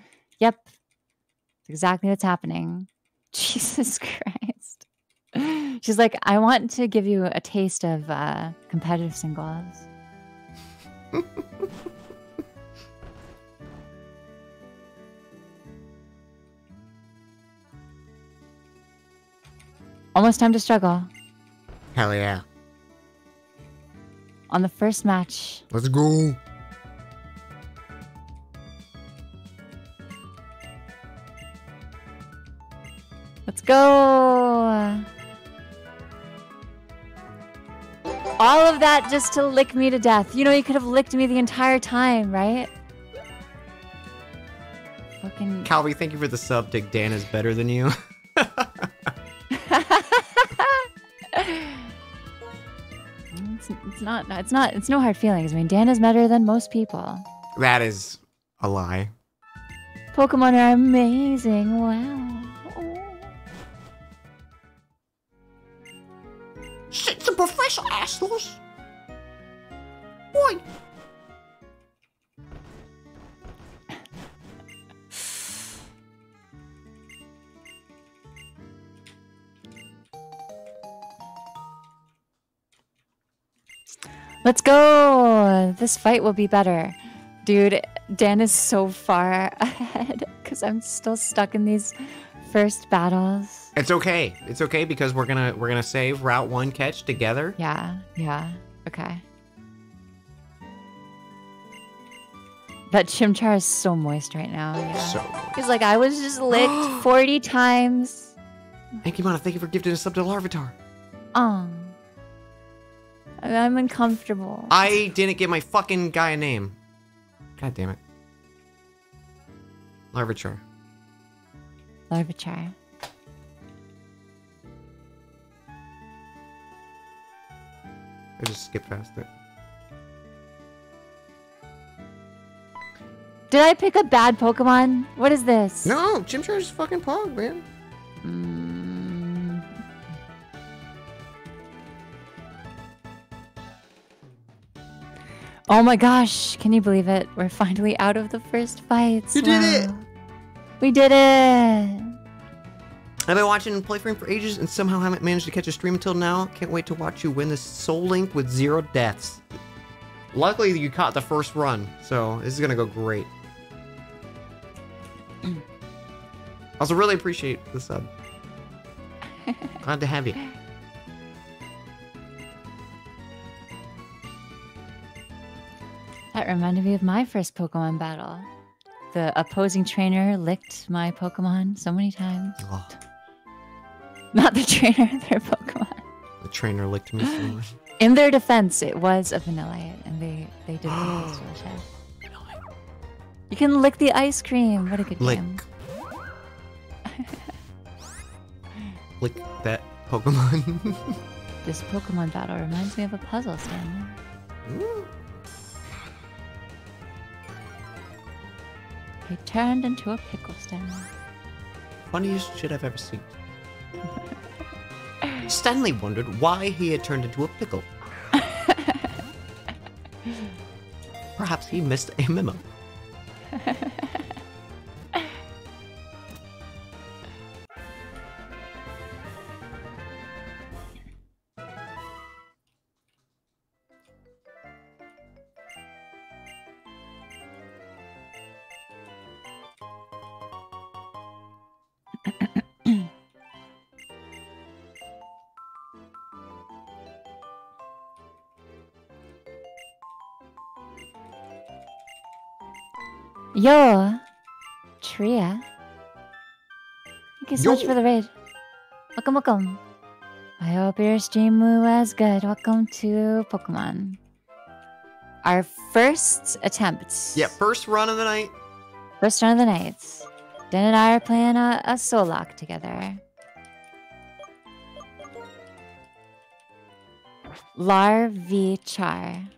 Yep. It's exactly what's happening. Jesus Christ. She's like, I want to give you a taste of uh, competitive singles. Almost time to struggle. Hell yeah. On the first match, Let's go. Go. All of that just to lick me to death. You know, you could have licked me the entire time, right? Fucking. Calvi, thank you for the sub. Dick Dan is better than you. It's, it's not. It's not. It's no hard feelings. I mean, Dan is better than most people. that is a lie. Pokemon are amazing. Wow. Shit, the professor assholes. Boy. Let's go. This fight will be better. Dude, Dan is so far ahead because I'm still stuck in these first battles. It's okay. It's okay because we're gonna we're gonna save Route One catch together. Yeah, yeah. Okay. That Chimchar is so moist right now. Yeah. So He's like, I was just licked 40 times. thank you, Mana. Thank you for gifting us up to Larvitar. Um, I'm uncomfortable. I didn't give my fucking guy a name. God damn it. Larvitar. Larvichar. I just skipped past it. Did I pick a bad Pokemon? What is this? No, Chimchar's fucking pog, man. Mm, Oh my gosh, can you believe it? We're finally out of the first fights. You did it! We did it! I've been watching Playframe for ages and somehow haven't managed to catch a stream until now. Can't wait to watch you win this Soul Link with zero deaths. Luckily, you caught the first run, so this is gonna go great. I also, really appreciate the sub. Glad to have you. That reminded me of my first Pokemon battle. The opposing trainer licked my Pokemon so many times. Oh, Not the trainer, their Pokemon. the trainer licked me so much. In their defense, it was a Vanillite, and they they did. It was. You can lick the ice cream. What a good Lick. game. Lick that Pokemon. This Pokemon battle reminds me of a puzzle stand. He turned into a pickle stand. Funniest shit I've ever seen. Stanley wondered why he had turned into a pickle. Perhaps he missed a memo. Yo, Tria. Thank you so much for the raid. Welcome, welcome. I hope your stream was good. Welcome to Pokemon. Our first attempt. Yeah, first run of the night. First run of the night. Dan and I are playing a, a Soul Link together. Larvichar.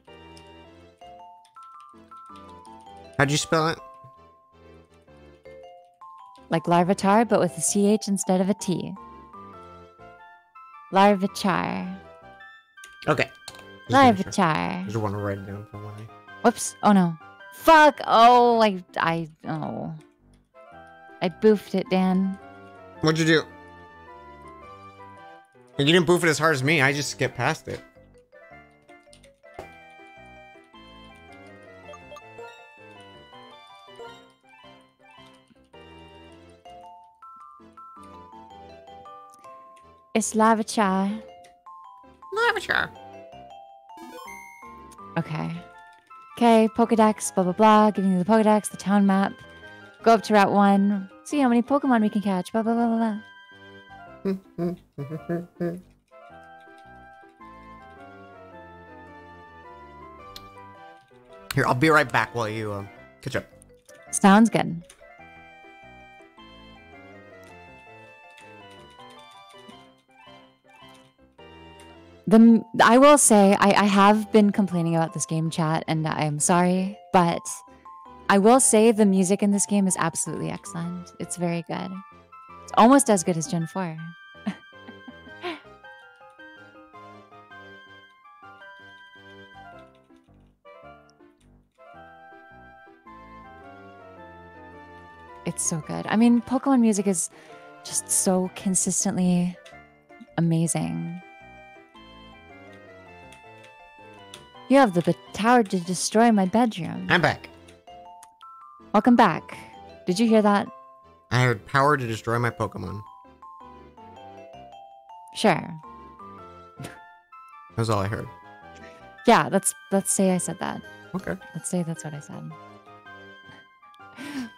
How'd you spell it? Like Larvitar, but with a CH instead of a T. Larvitar. Okay. Sure. Larvichar. Just want to write it down for I. Whoops. Oh no. Fuck. Oh, I, I, oh. I boofed it, Dan. What'd you do? You didn't boof it as hard as me. I just skipped past it. It's Larvichar. Larvichar. Okay. Okay, Pokedex, blah blah blah. Giving you the Pokedex, the town map. Go up to Route 1. See how many Pokemon we can catch. Blah blah blah blah blah. Here, I'll be right back while you um, catch up. Sounds good. The I will say I, I have been complaining about this game chat and I'm sorry, but I will say the music in this game is absolutely excellent. It's very good. It's almost as good as Gen 4. it's so good. I mean, Pokemon music is just so consistently amazing. You have the power to destroy my bedroom. I'm back. Welcome back. Did you hear that? I heard power to destroy my Pokemon. Sure. That's all I heard. Yeah, let's let's say I said that. Okay. Let's say that's what I said.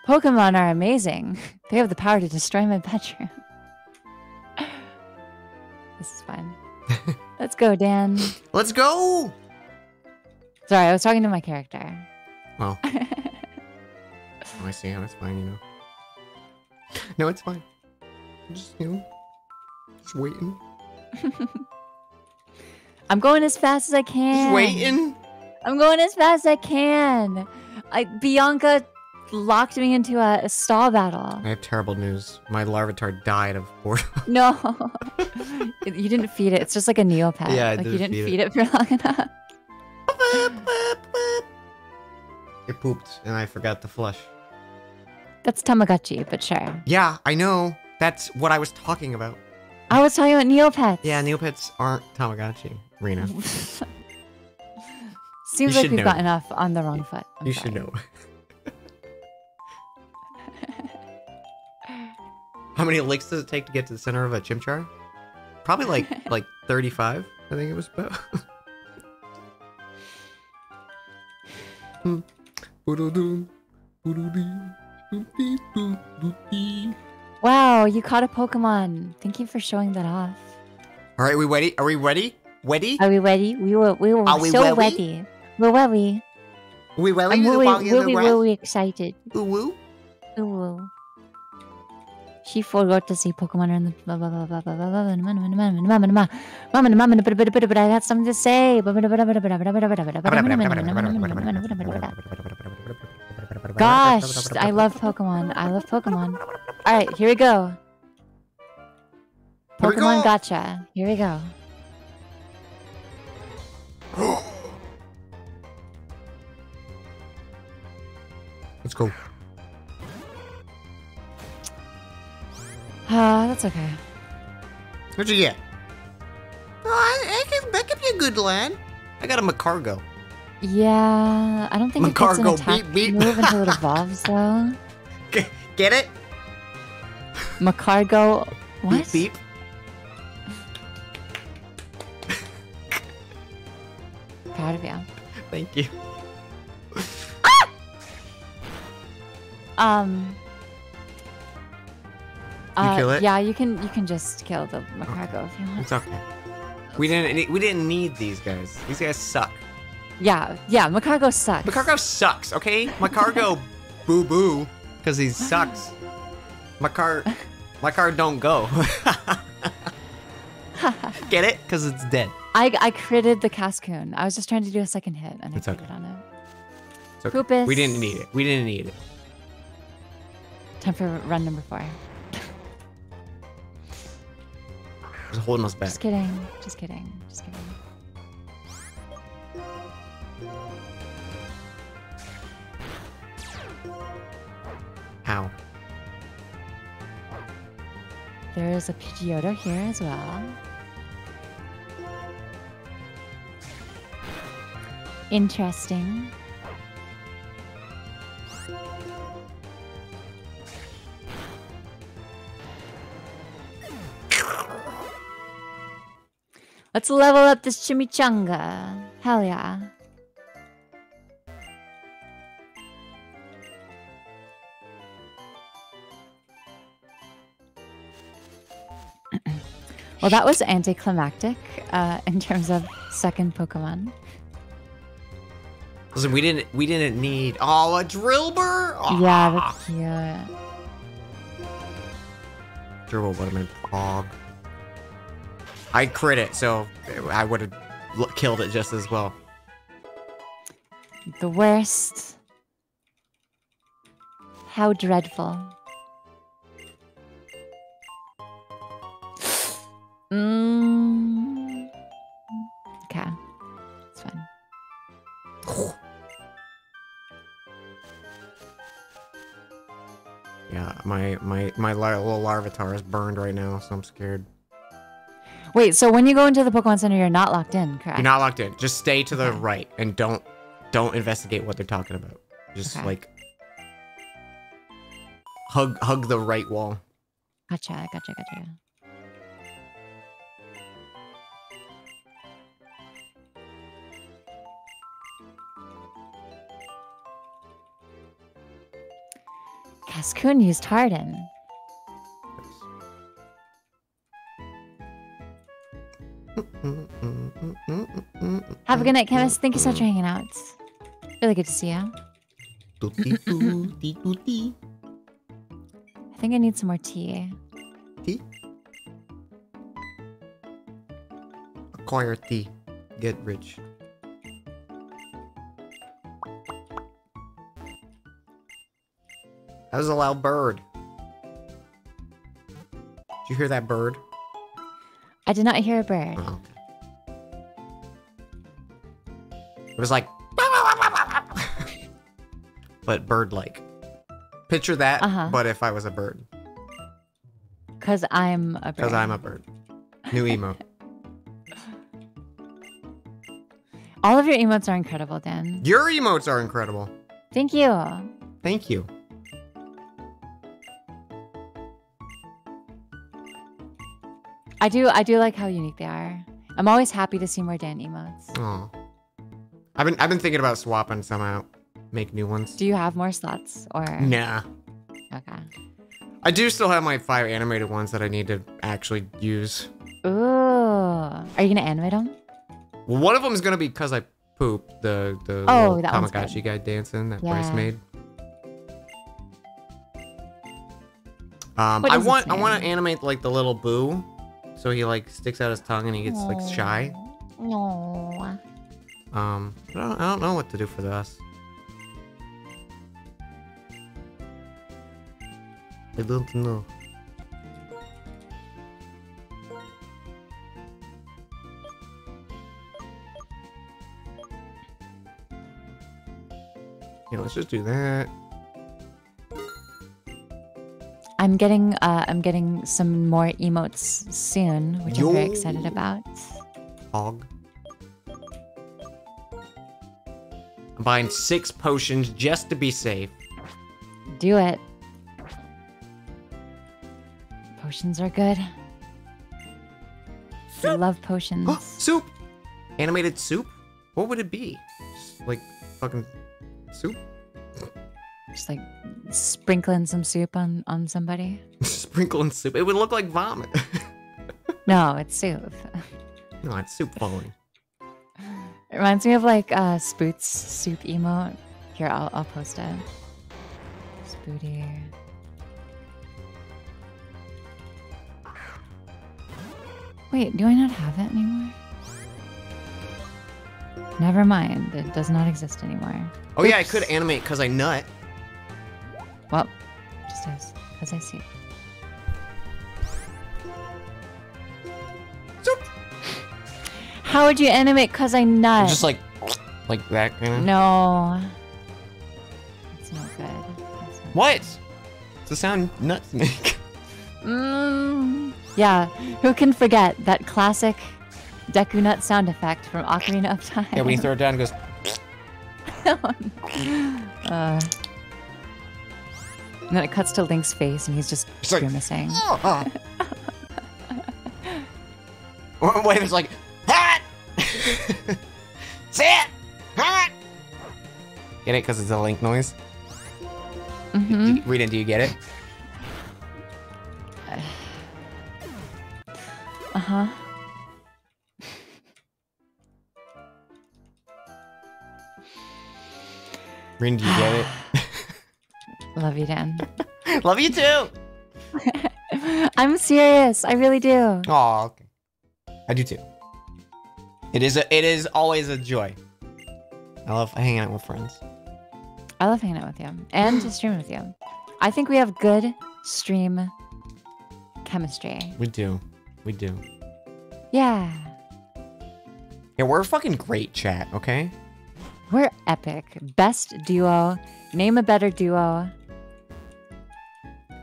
Pokemon are amazing. They have the power to destroy my bedroom. this is fun. Let's go, Dan. Let's go! Sorry, I was talking to my character. Well, oh, I see oh, how it's fine, you know. No, it's fine. I'm just, you know, just waiting. I'm going as fast as I can. Just waiting. I'm going as fast as I can. I Bianca locked me into a, a stall battle. I have terrible news. My Larvitar died of boredom. No, you didn't feed it. It's just like a Neopet. Yeah, I like you didn't didn't feed feed it. for long enough. It pooped, and I forgot to flush. That's Tamagotchi, but sure. Yeah, I know. That's what I was talking about. I was talking about Neopets. Yeah, Neopets aren't Tamagotchi, Rina. Seems You like we've know. gotten off on the wrong foot. I'm you sorry. should know. How many licks does it take to get to the center of a Chimchar? Probably like like 35, I think it was about. Mm. Wow, you caught a Pokemon. Thank you for showing that off. All right, we ready? Are we ready? Ready? Are we ready? We were we were Are we so ready? We're ready. we ready? I'm really, walk in the really, really excited. Ooh, woo. Ooh. She forgot to say Pokemon the blah but I got something to say. Gosh, I love Pokemon. I love Pokemon. All right, here we go. Pokemon go. Gotcha. Here we go. Let's go. Ah, that's okay. What'd you get? Oh, I, I can, that could be a good lad. I got a Magcargo. Yeah, I don't think it gets an Magcargo, attack beep, beep. move until it evolves, though. G- Get it? Magcargo, what? Beep, beep. Proud of you. Thank you. Um. Uh, kill it? Yeah, you can. You can just kill the Magcargo if you want. It's okay. We didn't. need- We didn't need these guys. These guys suck. Yeah, yeah. Magcargo sucks. Magcargo sucks. Okay, Magcargo, boo boo, because he sucks. Macar, Macar don't go. Get it? Because it's dead. I I critted the Cascoon. I was just trying to do a second hit, and It's I okay. on it. It's okay. Poopus. We didn't need it. We didn't need it. Time for run number four. Holding us back. Just kidding. Just kidding. Just kidding. How? There is a Pidgeotto here as well. Interesting. Let's level up this chimichanga. Hell yeah. Well, that was anticlimactic uh, in terms of second Pokemon. Listen, we didn't we didn't need oh a Drillbur. Yeah, Ah. that's cute. Dribble would have been Pog. I crit it, so I would have killed it just as well. The worst. How dreadful. Mm. Okay. It's fine. Yeah, my my my little Larvitar is burned right now, so I'm scared. Wait, so when you go into the Pokemon Center, you're not locked in, correct? You're not locked in. Just stay to the Okay. right and don't don't investigate what they're talking about. Just Okay. like hug hug the right wall. Gotcha, gotcha, gotcha. Cascoon used Harden. Have a good night, Chemist. Thank you so much for hanging out. Really good to see you. I think I need some more tea. Tea? Acquire tea. Get rich. That was a loud bird. Did you hear that bird? I did not hear a bird. Oh. It was like, but bird-like. Picture that, Uh-huh. but if I was a bird, Because I'm a bird. because I'm a bird. New emo. All of your emotes are incredible, Dan. Your emotes are incredible. Thank you. Thank you. I do I do like how unique they are. I'm always happy to see more Dan emotes. Oh, I've been I've been thinking about swapping some out, make new ones. Do you have more slots or Nah, okay? I do still have my five animated ones that I need to actually use. Ooh, are you gonna animate them? Well, one of them is gonna be because I pooped the the Oh, little that one's Tamagotchi guy dancing that Bryce Yeah. made. Um, I want I want to animate like the little boo, so he like sticks out his tongue and he gets like shy. No. Um, I don't, I don't know what to do for this. I don't know. Yeah, let's just do that. I'm getting uh I'm getting some more emotes soon, which I'm very excited about. Hog. I'm buying six potions just to be safe. Do it. Potions are good. I love potions. soup! Animated soup? What would it be? Just like fucking soup? Just like sprinkling some soup on on somebody. Sprinkling soup. It would look like vomit. No, it's soup. no, it's soup falling. It reminds me of like uh Spoots soup emote. Here, I'll I'll post it. Spooty. Wait, do I not have it anymore? Never mind. It does not exist anymore. Oh yeah, I could animate because I nut. Well, just as as I see. How would you animate cause I nut? Just like, like that kind of. No. It's not good. It's not What? It's the sound nuts make. Mm, yeah, who can forget that classic Deku Nut sound effect from Ocarina of Time? yeah, when you throw it down, it goes. uh, and then it cuts to Link's face, and he's just It's like- grimacing. Oh. Or Wait, it's like. Hot! See it? Hot! Get it? Because it's a link noise? hmm Do- Reading, do you get it? Uh huh. Rin, do you get Love you, Dan. Love you too. I'm serious. I really do. Oh, okay. I do too. It is a, it is always a joy. I love hanging out with friends. I love hanging out with you and to stream with you. I think we have good stream chemistry. We do. We do. Yeah. Yeah, we're fucking great chat, okay? We're epic. Best duo. Name a better duo.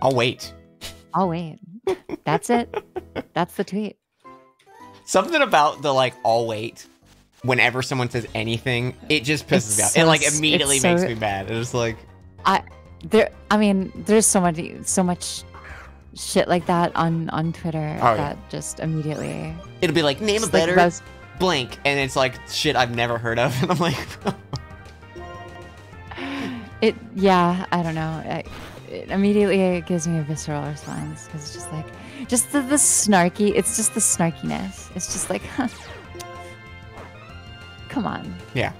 I'll wait. I'll wait. That's it. That's the tweet. Something about the like I'll wait whenever someone says anything, it just pisses me off. so it like immediately so- makes me mad. It's like I There I mean, there's so much so much shit like that on on Twitter Oh, yeah. that just immediately it'll be like name a just, like, better blank and it's like shit I've never heard of and I'm like It yeah, I don't know. I, it immediately it gives me a visceral response because it's just like, just the, the snarky. It's just the snarkiness. It's just like, huh. Come on. Yeah.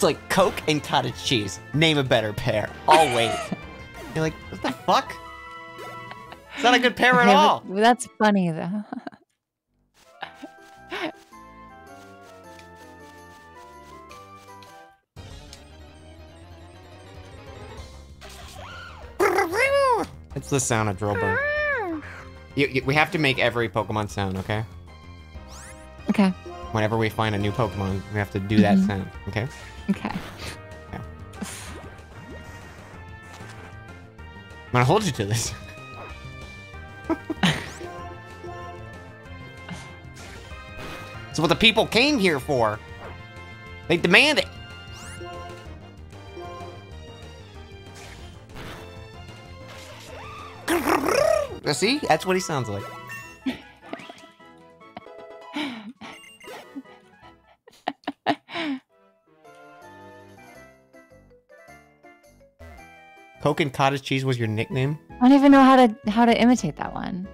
It's like Coke and cottage cheese. Name a better pair. I'll wait. You're like, what the fuck? It's not a good pair at Okay, but- all. but that's funny though. It's the sound of Drillbur. You, you, we have to make every Pokemon sound, okay? Okay. Whenever we find a new Pokemon, we have to do that Mhm. sound, okay? Okay. I'm gonna hold you to this. It's what the people came here for. They demand it. See? That's what he sounds like. Coke and cottage cheese was your nickname? I don't even know how to how to imitate that one.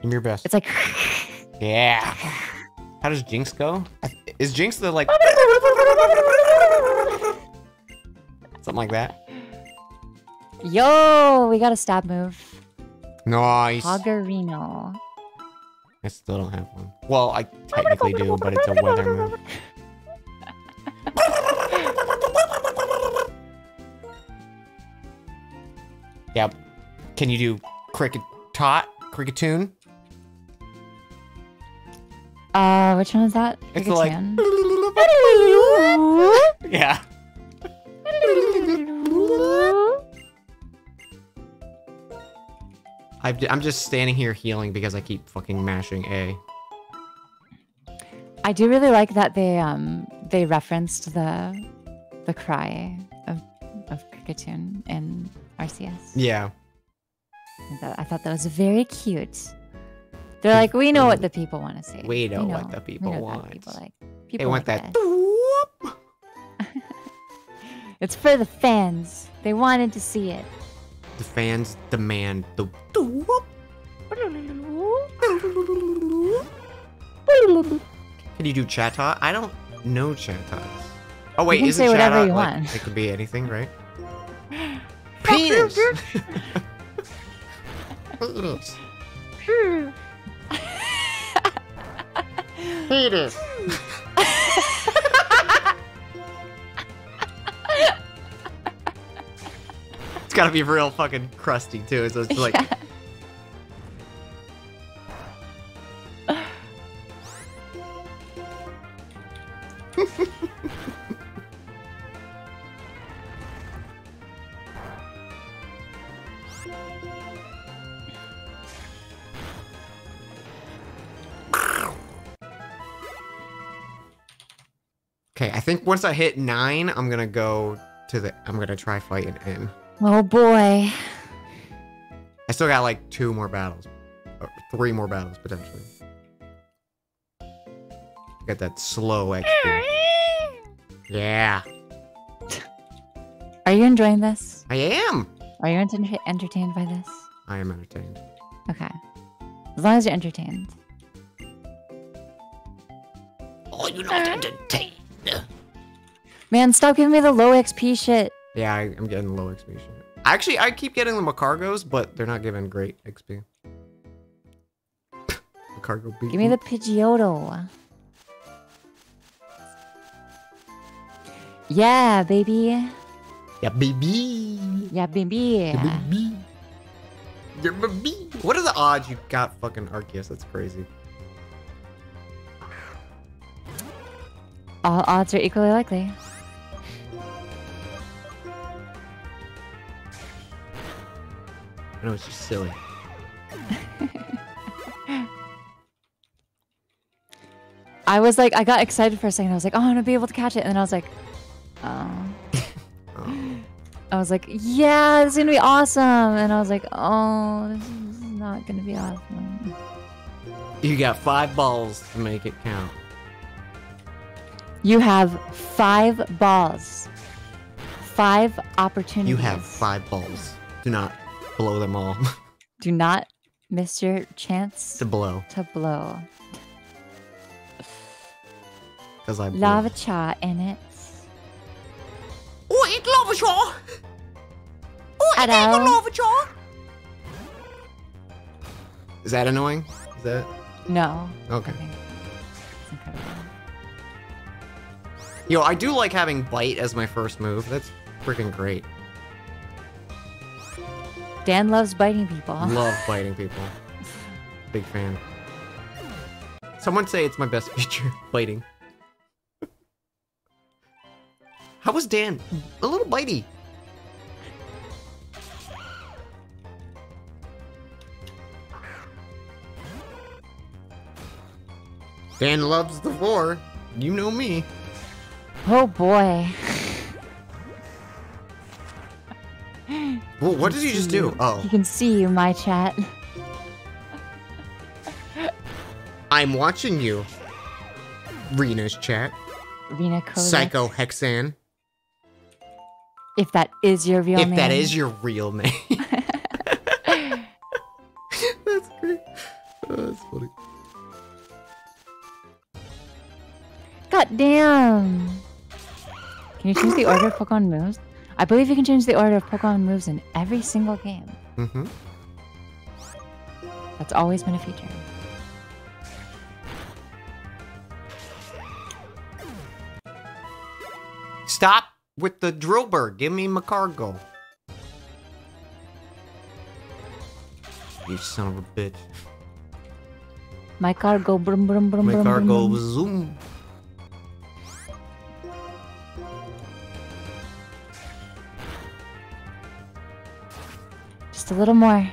Give me your best. It's like Yeah. How does Jynx go? Is Jynx the like something like that? Yo, we got a stab move. Nice. Hoggerino. I still don't have one. Well, I technically do, but it's a weather move. Yep. Can you do cricket tot? Kricketune? Uh, which one is that? It's like Yeah. I've, I'm just standing here healing because I keep fucking mashing A. I do really like that they um they referenced the the cry of of Kricketune in Arceus. Yeah. I thought- I thought that was very cute. They're like, we know what the people want to see. We know what the people we know want. People like. They want like that. It's for the fans. They wanted to see it. The fans demand the. Can you do Chatot? I don't know Chatots. Oh wait, can isn't say whatever Chatot you like, want. it could be anything, right? Penis. Penis. Hmm. Penis. it's gotta be real fucking crusty too. So it's like Yeah. Okay, I think once I hit nine, I'm gonna go to the. I'm gonna try fighting N. Oh boy. I still got like two more battles, or three more battles potentially. Get that slow XP. Yeah, Are you enjoying this? I am. Are you enter- entertained by this? I am entertained. Okay. As long as you're entertained. Oh, you're not entertained. Man, stop giving me the low XP shit. Yeah, I, I'm getting low XP shit. Actually, I keep getting the Magcargos, but they're not giving great XP. Magcargo beat Give me the Pidgeotto. Yeah, baby. Yeah, baby. Yeah, baby. Yeah, baby. Yeah, baby. What are the odds you got fucking Arceus? That's crazy. All odds are equally likely. I know it's just silly. I was like, I got excited for a second. I was like, oh, I'm gonna be able to catch it. And then I was like, oh. Oh. I was like, yeah, this is gonna be awesome. And I was like, oh, this is not gonna be awesome. You got five balls to make it count. You have five balls, five opportunities. You have five balls. Do not blow them all. Do not miss your chance to blow. to blow. Because I blew. Lava cha in it. Oh, it's lava chaw! Oh, it ain't a lava chaw! Is that annoying? Is that No. okay? I think it's incredible. Yo, I do like having bite as my first move. That's freaking great. Dan loves biting people. Love biting people. Big fan. Someone say it's my best feature, biting. How was Dan? A little bitey. Dan loves the four. You know me. Oh boy. Well, what did you just do? Oh, You can see you, my chat. I'm watching you. Rina's chat. Rina Kodak. Psycho Hexan. If that is your real if name. If that is your real name. that's great. Oh, that's funny. God damn. Can you change the order of Pokemon moves? I believe you can change the order of Pokemon moves in every single game. Mm-hmm. That's always been a feature. Stop with the Drillbur. Give me Magcargo. You son of a bitch. My car go brum brum brum brum. brum, Magcargo brum. zoom. Just a little more.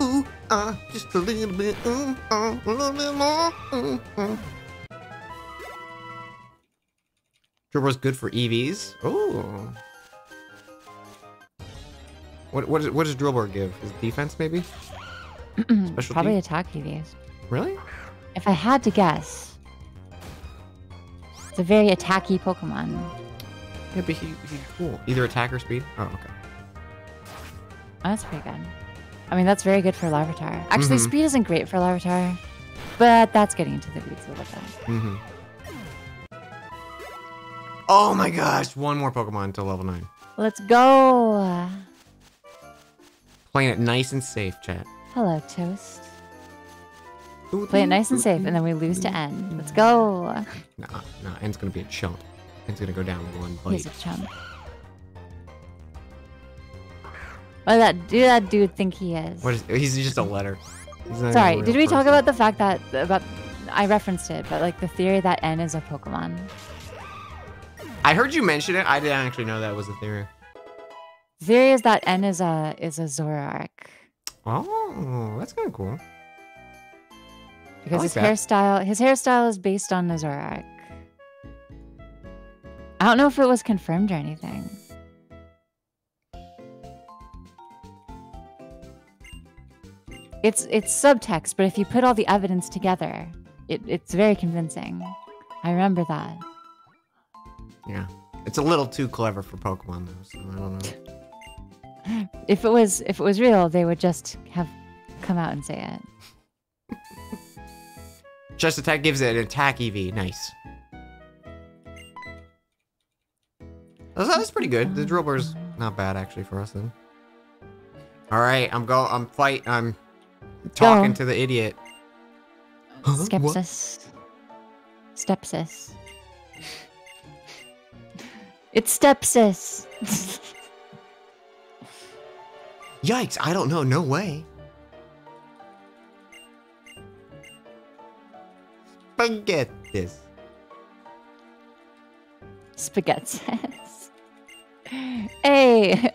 Ooh, uh, just a little bit. Ooh, uh, a little bit more. Ooh, uh. Drillbur's good for EVs. Oh. What what is, what does Drillbur give? Is it defense maybe? Probably attack EVs. Really? If I had to guess, it's a very attacky Pokemon. Yeah, but he, he's cool. Either attack or speed. Oh, okay. Oh, that's pretty good. I mean, that's very good for Larvitar. Actually, Mhm. speed isn't great for Larvitar, but that's getting into the weeds a little bit. Mm-hmm. Oh my gosh! One more Pokemon to level nine. Let's go. Playing it nice and safe, chat. Hello, Toast. Play it nice and safe, and then we lose to N. Let's go. Nah, nah. N's gonna be a chump. N's gonna go down with one He's bite. a chump. What did that do? That dude think he is? What is? He's just a letter. He's a Sorry, did we talk about the fact that about? I referenced it, but like the theory that N is a Pokemon. I heard you mention it. I didn't actually know that was a theory. The theory is that N is a is a Zoroark Oh, that's kind of cool. because like his that. hairstyle his hairstyle is based on the Zoroark. I don't know if it was confirmed or anything. It's it's subtext, but if you put all the evidence together, it, it's very convincing. I remember that. Yeah. It's a little too clever for Pokemon though, so I don't know. If it was if it was real, they would just have come out and say it. Just attack gives it an attack EV. Nice. That's, that's pretty good. The Drillbur's not bad actually for us then. All right, I'm go. I'm fight. I'm talking Go. to the idiot. What? Skepsis. It's stepsis. Yikes! I don't know. No way. Spaghettis. Spaghettis. Hey,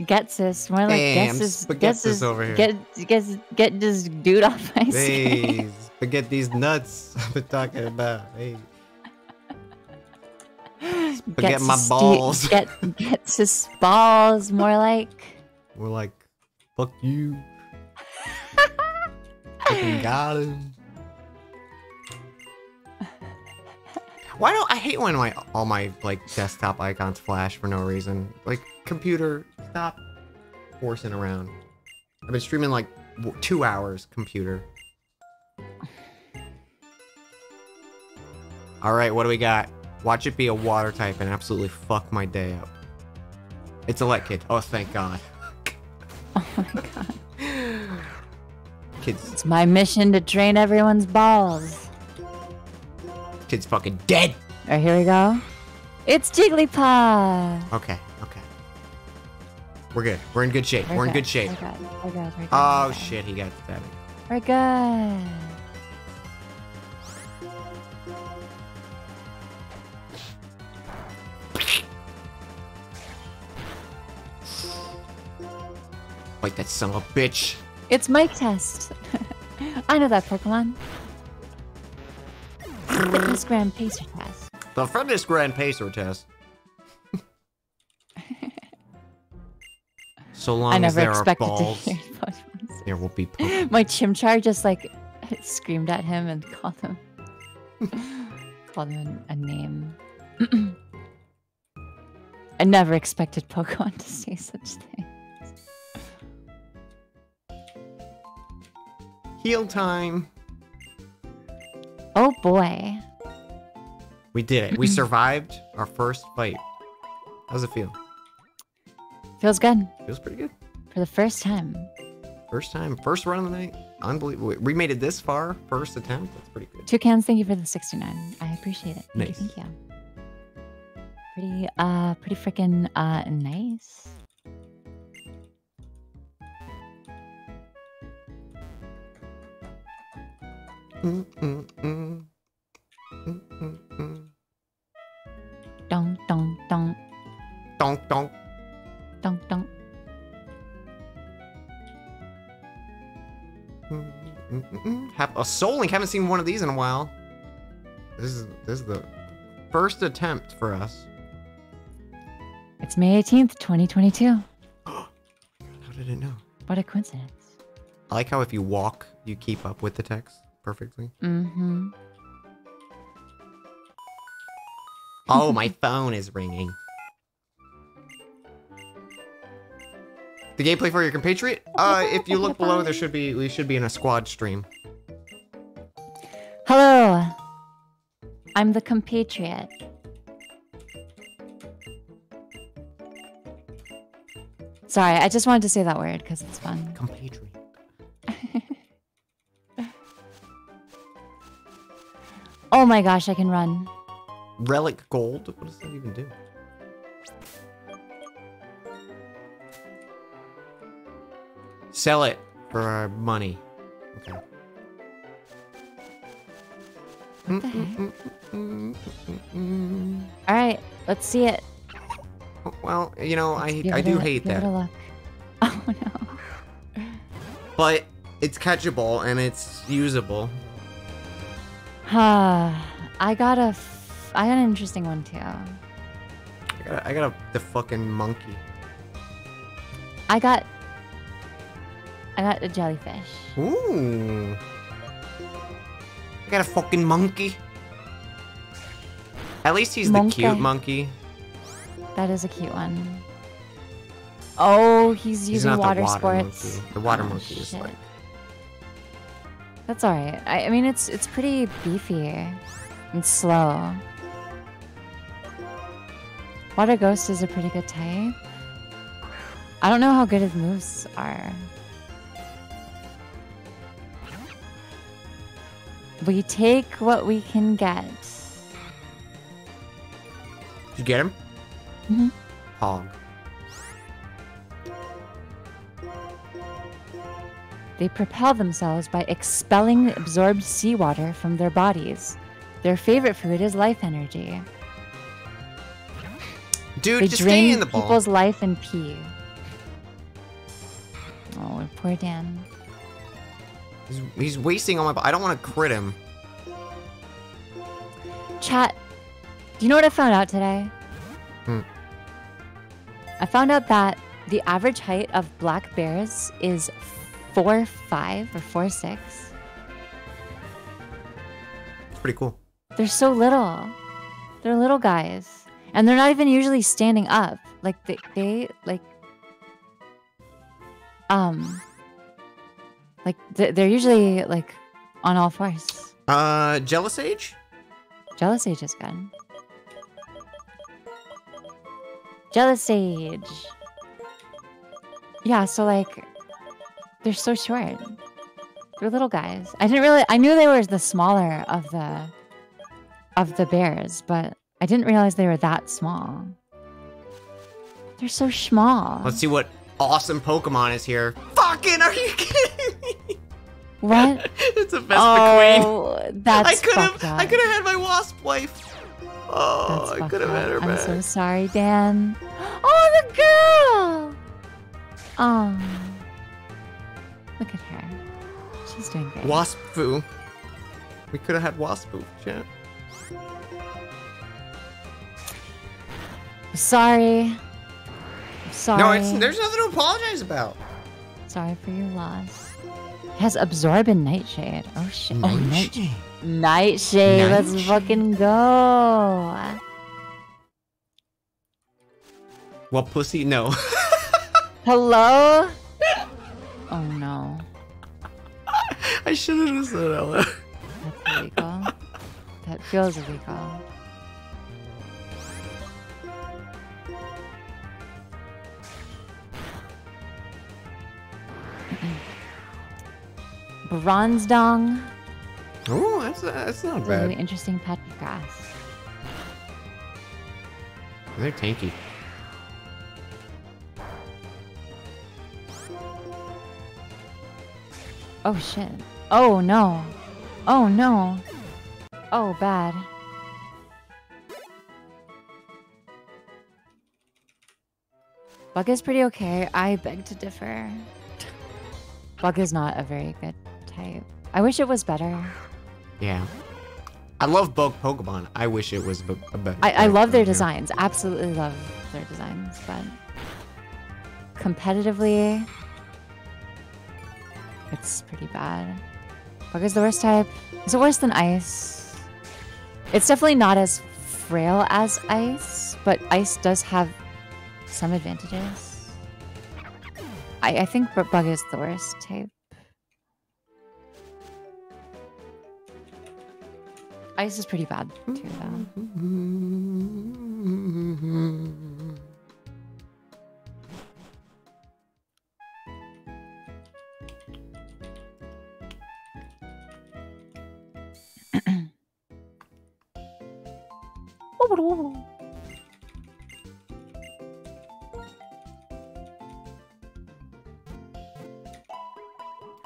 Ghetsis. More like Hey, I'm Ghetsis. Spaghettis over here. Get, get, get this dude off my. Hey, spaghetti these nuts I've been talking about. Hey. Spaghetti my balls. Get, his balls. More like. We're like, fuck you. Fucking got him. Why don't I hate when my all my like desktop icons flash for no reason? Like computer, stop forcing around. I've been streaming like two hours. Computer. All right, what do we got? Watch it be a water type and absolutely fuck my day up. It's a let kid. Oh, thank God. Oh my god. Kids, It's my mission to drain everyone's balls. kids, fucking dead. Alright, here we go. It's Jigglypuff. Okay, okay. We're good. We're in good shape. We're in good shape. We're good. We're good. We're good. Oh shit, he got stabbed. We're good. Like that son of a bitch. It's Mike Test. I know that Pokemon. Fitness Grand Pacer Test. The fitness grand pacer test. so long I as never there are balls, to hear Pokemon's. there will be Pokemon. My Chimchar just like screamed at him and called him called him a name. I never expected Pokemon to say such things. Heal time. Oh boy. We did it. We survived our first fight. How's it feel? Feels good. Feels pretty good. For the first time. First time, first run of the night. Unbelievable. We made it this far. First attempt. That's pretty good. Two cans, thank you for the 69. I appreciate it. Thank Nice. you, thank you. Pretty uh pretty freaking uh nice. Dong dong dong dong dong. Mm, mm. Have a Soul Link. Haven't seen one of these in a while. This is this is the first attempt for us. It's May 18th, 2022. How did it know? What a coincidence. I like how if you walk, you keep up with the text perfectly. Mm-hmm. Oh, my phone is ringing. The gameplay for your compatriot? Uh, if you look below, there should be we should be in a squad stream. Hello. I'm the compatriot. Sorry, I just wanted to say that word because it's fun. Compatriot. Oh my gosh, I can run. Relic gold? What does that even do? Sell it for our money. Okay. What the heck? All right, let's see it. Well, you know, Let's I I do a- hate that. Oh no. But it's catchable and it's usable. I got a, f- I got an interesting one too. I got I got a, the fucking monkey. I got, I got a jellyfish. Ooh. I got a fucking monkey. At least he's Monkey. the cute monkey. That is a cute one. Oh, he's He's using not water, sports. monkey. The water Oh, monkey is shit. like That's alright. I, I mean, it's it's pretty beefy and slow. Water Ghost is a pretty good type. I don't know how good his moves are. We take what we can get. Did you get him? Mm hmm Hog. They propel themselves by expelling absorbed seawater from their bodies. Their favorite food is life energy. Dude, They just stay drain in the ball. people's life and pee. Oh, poor Dan. He's, he's wasting all my. I don't want to crit him. Chat, do you know what I found out today? Hmm. I found out that the average height of black bears is four five or four six. It's pretty cool. They're so little. They're little guys, and they're not even usually standing up. Like they, they like, um, like they're usually like on all fours. Uh, Jealous Age? Jealous Age is good. Jealous Age. Yeah, so like they're so short. They're little guys. I didn't really I knew they were the smaller of the of the bears, but I didn't realize they were that small. They're so small. Let's see what awesome Pokemon is here. Fucking, are you kidding me? What? it's a Vespiquen. Oh, that's I could have. I could have had my wasp wife. Oh, That's I could have had her. I'm back. so sorry, Dan. Oh, the girl! Oh. Look at her. She's doing great. Wasp foo. We could have had wasp foo, chat. Sorry. I'm sorry. No, it's there's nothing to apologize about. Sorry for your loss. It has Absorb and Nightshade. Oh, shit. Oh, Night- Nightshade. Let's fucking go. Well, pussy, no. Hello? Oh, no. I should have said that. That's illegal. that feels illegal. Bronzedong. Oh, that's that's not It's a really bad. interesting patch of grass. They're tanky. Oh shit. Oh no. Oh no. Oh bad. Bug is pretty okay. I beg to differ. Bug is not a very good type. I wish it was better. Yeah. I love bug Pokemon. I wish it was better. I, I love their designs. Absolutely love their designs, but competitively, it's pretty bad. Bug is the worst type. Is it worse than ice? It's definitely not as frail as ice, but ice does have some advantages. I, I think bu- bug is the worst type. Ice is pretty bad too, though.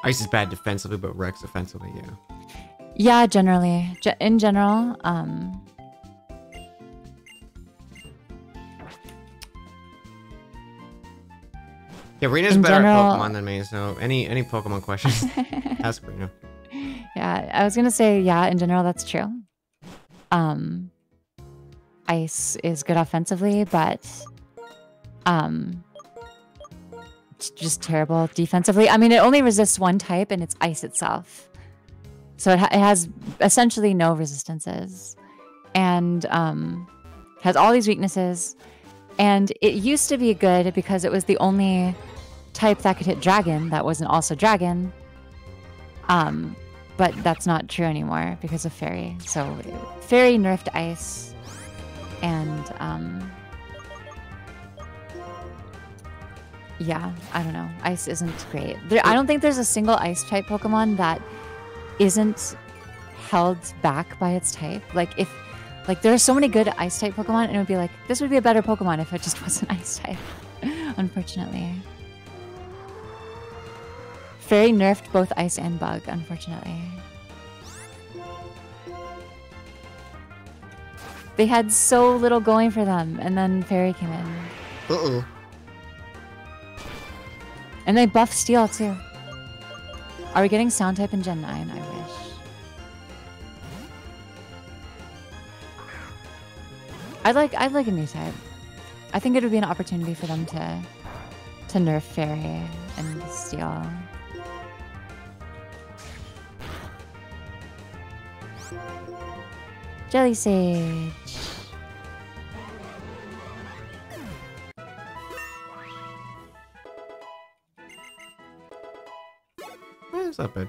Ice is bad defensively, but wrecks offensively, yeah. Yeah, generally. Ge- in general, um Yeah, Rina's better general- at Pokemon than me, so any any Pokemon questions, ask Rina. yeah, I was going to say yeah, in general that's true. Um Ice is good offensively, but um just terrible defensively. I mean, it only resists one type and it's ice itself. So it, ha- it has essentially no resistances and um, has all these weaknesses. And it used to be good because it was the only type that could hit dragon that wasn't also dragon. Um, but that's not true anymore because of fairy. So fairy nerfed ice, and um, yeah, I don't know. Ice isn't great. There, I don't think there's a single ice type Pokemon that isn't held back by its type. Like if like there are so many good ice type Pokemon, and it would be like this would be a better Pokemon if it just wasn't ice type. Unfortunately. Fairy nerfed both ice and bug, unfortunately. They had so little going for them, and then Fairy came in. Uh-oh. And they buff Steel too. Are we getting Sound type in Gen 9? I wish. I'd like I'd like a new type. I think it would be an opportunity for them to to nerf Fairy and Steel. Jelly Sage. Eh, it's not bad.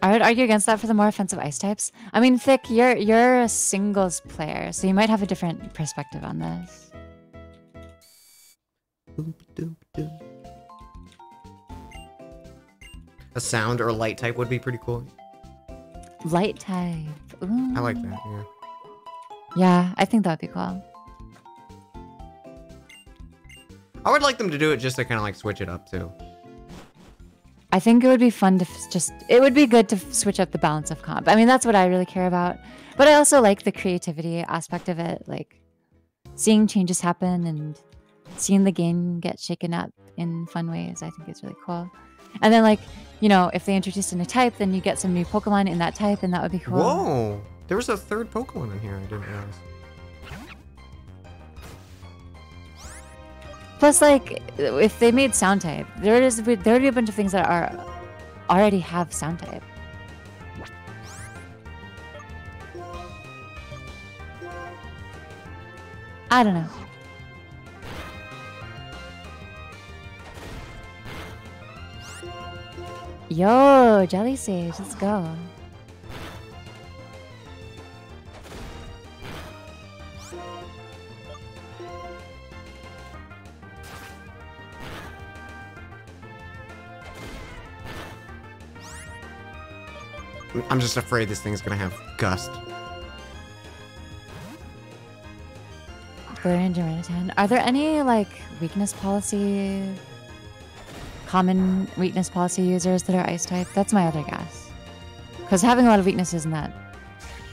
I would argue against that for the more offensive ice types. I mean, Thick, you're you're a singles player, so you might have a different perspective on this. A sound or light type would be pretty cool. Light type. Ooh. I like that, yeah. Yeah, I think that'd be cool. I would like them to do it just to kind of like switch it up too. I think it would be fun to f- just. It would be good to switch up the balance of comp. I mean, that's what I really care about. But I also like the creativity aspect of it, like seeing changes happen and seeing the game get shaken up in fun ways. I think is really cool. And then, like, you know, if they introduce a new type, then you get some new Pokemon in that type, and that would be cool. Whoa! There was a third Pokemon in here I didn't realize. Plus, like, if they made sound type, there is there would be a bunch of things that are already have sound type. I don't know. Yo, Jelly Sage, let's go. I'm just afraid this thing's gonna have gust. Duranitan. Are there any like weakness policy, common weakness policy users that are ice type? That's my other guess. Because having a lot of weaknesses in that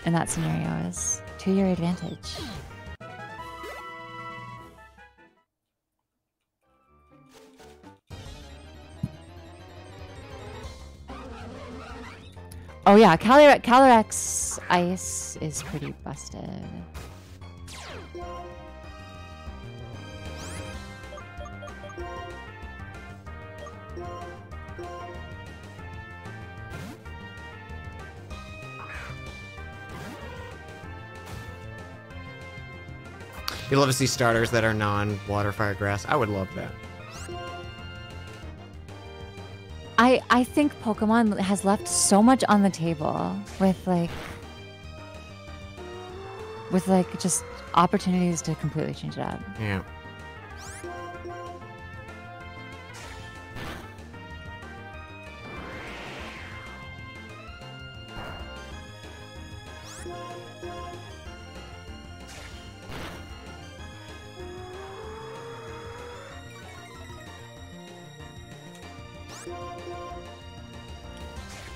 in that scenario is to your advantage. Oh yeah, Calyrex, Calyrex ice is pretty busted. You love to see starters that are non-water, fire, grass. I would love that. I I think Pokemon has left so much on the table with like with like just opportunities to completely change it up. Yeah.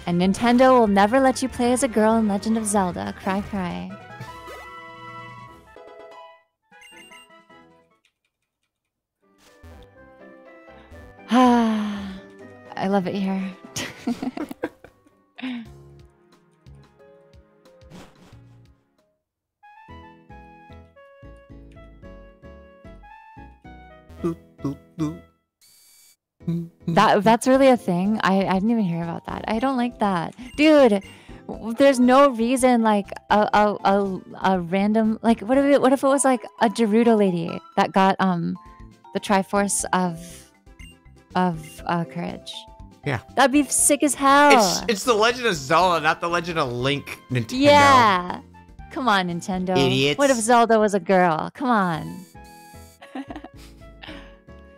And Nintendo will never let you play as a girl in Legend of Zelda. Cry, cry. Ah, I love it here. doo, doo. That that's really a thing. I I didn't even hear about that. I don't like that, dude. There's no reason like a a a, a random like what if it what if it was like a Gerudo lady that got um the Triforce of of uh, courage. Yeah. that'd be sick as hell. It's it's the Legend of Zelda, not the Legend of Link. Nintendo. yeah. Come on, Nintendo. Idiots. What if Zelda was a girl? Come on.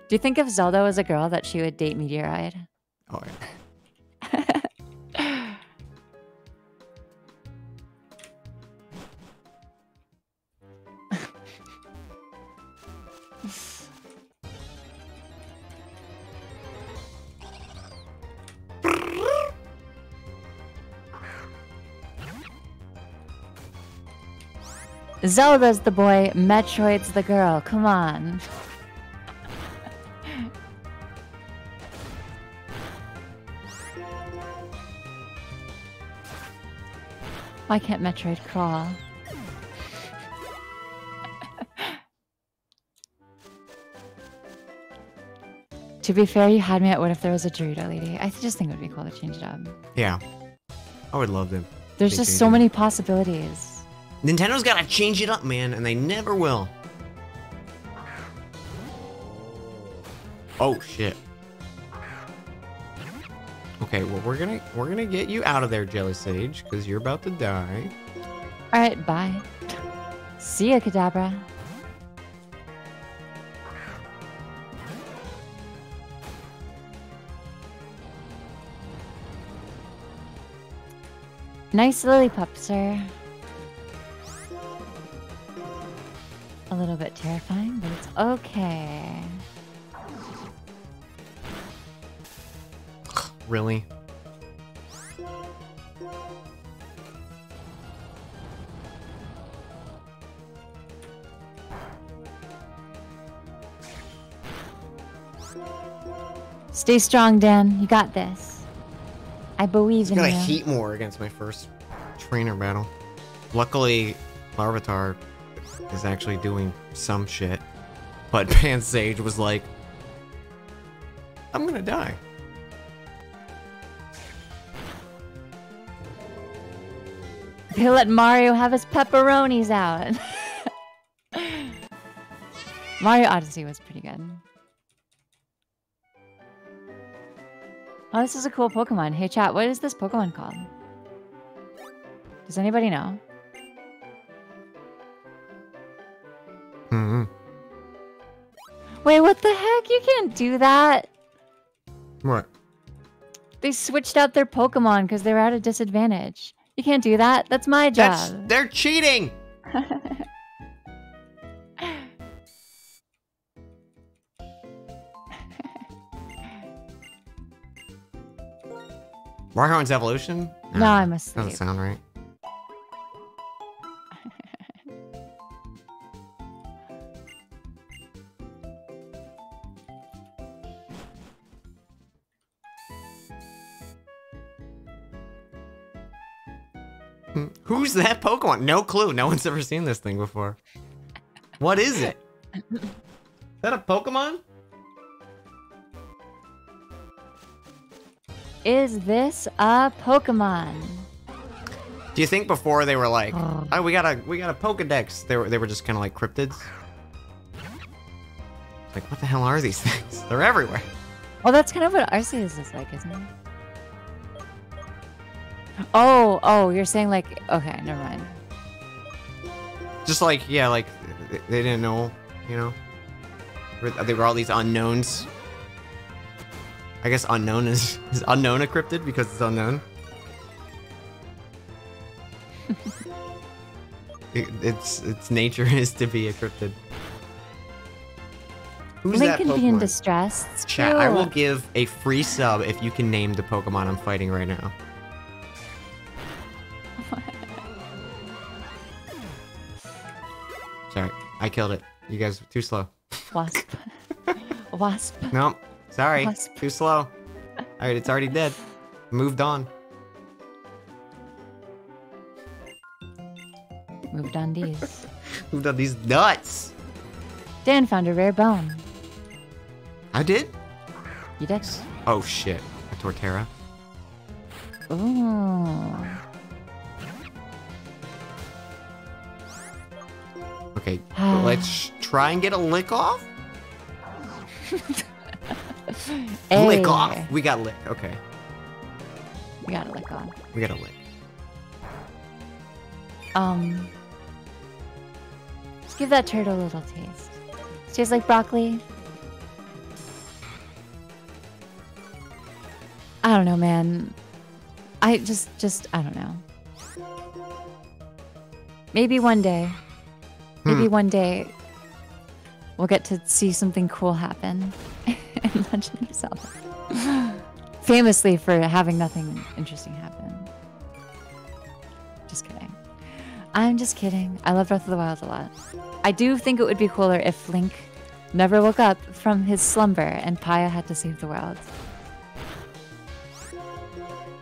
Do you think if Zelda was a girl that she would date Meteorite? Oh, yeah. Zelda's the boy, Metroid's the girl. Come on. Why can't Metroid crawl? to be fair, you had me at what if there was a Gerudo lady. I just think it would be cool to change it up. Yeah. I would love them. There's just so it. many possibilities. Nintendo's gotta change it up, man, and they never will. Oh shit. Okay, well we're gonna we're gonna get you out of there, Jelly Sage, because you're about to die. All right, bye. See ya, Kadabra. Nice Lillipup, sir. A little bit terrifying, but it's okay. Really? Stay strong, Dan. You got this. I believe in got a you. heat more against my first trainer battle. Luckily, Larvitar is actually doing some shit. But Pansage was like, I'm gonna die. They let Mario have his pepperonis out. Mario Odyssey was pretty good. Oh, this is a cool Pokemon. Hey, chat, what is this Pokemon called? Does anybody know? hmm Wait, what the heck? You can't do that. What? They switched out their Pokemon because they were at a disadvantage. You can't do that. That's my job. That's they're cheating. Warhound's evolution? No, I'm Doesn't sound right. Who's that Pokemon? No clue. No one's ever seen this thing before. What is it? Is that a Pokemon? Is this a Pokemon? Do you think before they were like, Oh. oh, we got a we got a Pokedex? They were they were just kind of like cryptids. Like, what the hell are these things? They're everywhere. Well, that's kind of what Arceus is like, isn't it? Oh, oh, you're saying like, okay, never mind. Just like, yeah, like they, didn't know, you know. They were all these unknowns. I guess unknown is, is unknown a cryptid because it's unknown. It- it's its nature is to be a cryptid. Who's Link that can be in distress. Chat, I will give a free sub if you can name the Pokemon I'm fighting right now. Sorry, I killed it. You guys too slow. Wasp. Wasp. Nope. Sorry. Wasp. Too slow. Alright, it's already dead. Moved on. Moved on these. Moved on these nuts. Dan found a rare bone. I did? You did. Oh shit. A Torterra. Ooh. Okay, let's try and get a lick off. Lick off. We got lick. Okay, We got a lick on. we got a lick. Um. Let's give that turtle a little taste. Tastes like broccoli. I don't know, man. I just, just, I don't know. Maybe one day, maybe Hmm. one day, we'll get to see something cool happen in Legend of Zelda. Famously for having nothing interesting happen. Just kidding. I'm just kidding. I love Breath of the Wild a lot. I do think it would be cooler if Link never woke up from his slumber and Paya had to save the world.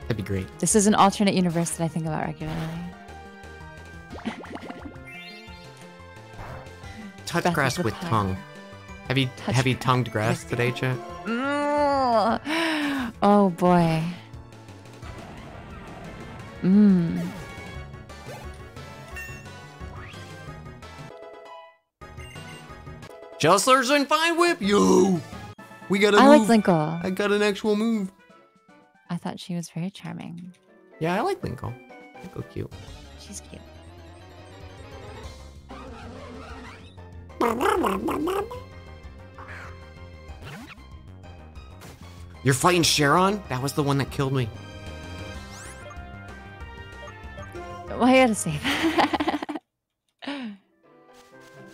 That'd be great. This is an alternate universe that I think about regularly. Touch Breath of grass with tongue. Have you Touch have you tongued grass today, Chet? Mm. Oh boy. Mmm. Justlers and Vine Whip, yo! We got a I like move. Linkle. I got an actual move. I thought she was very charming. Yeah, I like Linkle. Linkle cute. She's cute. You're fighting Cheren? That was the one that killed me. Why you gotta say that?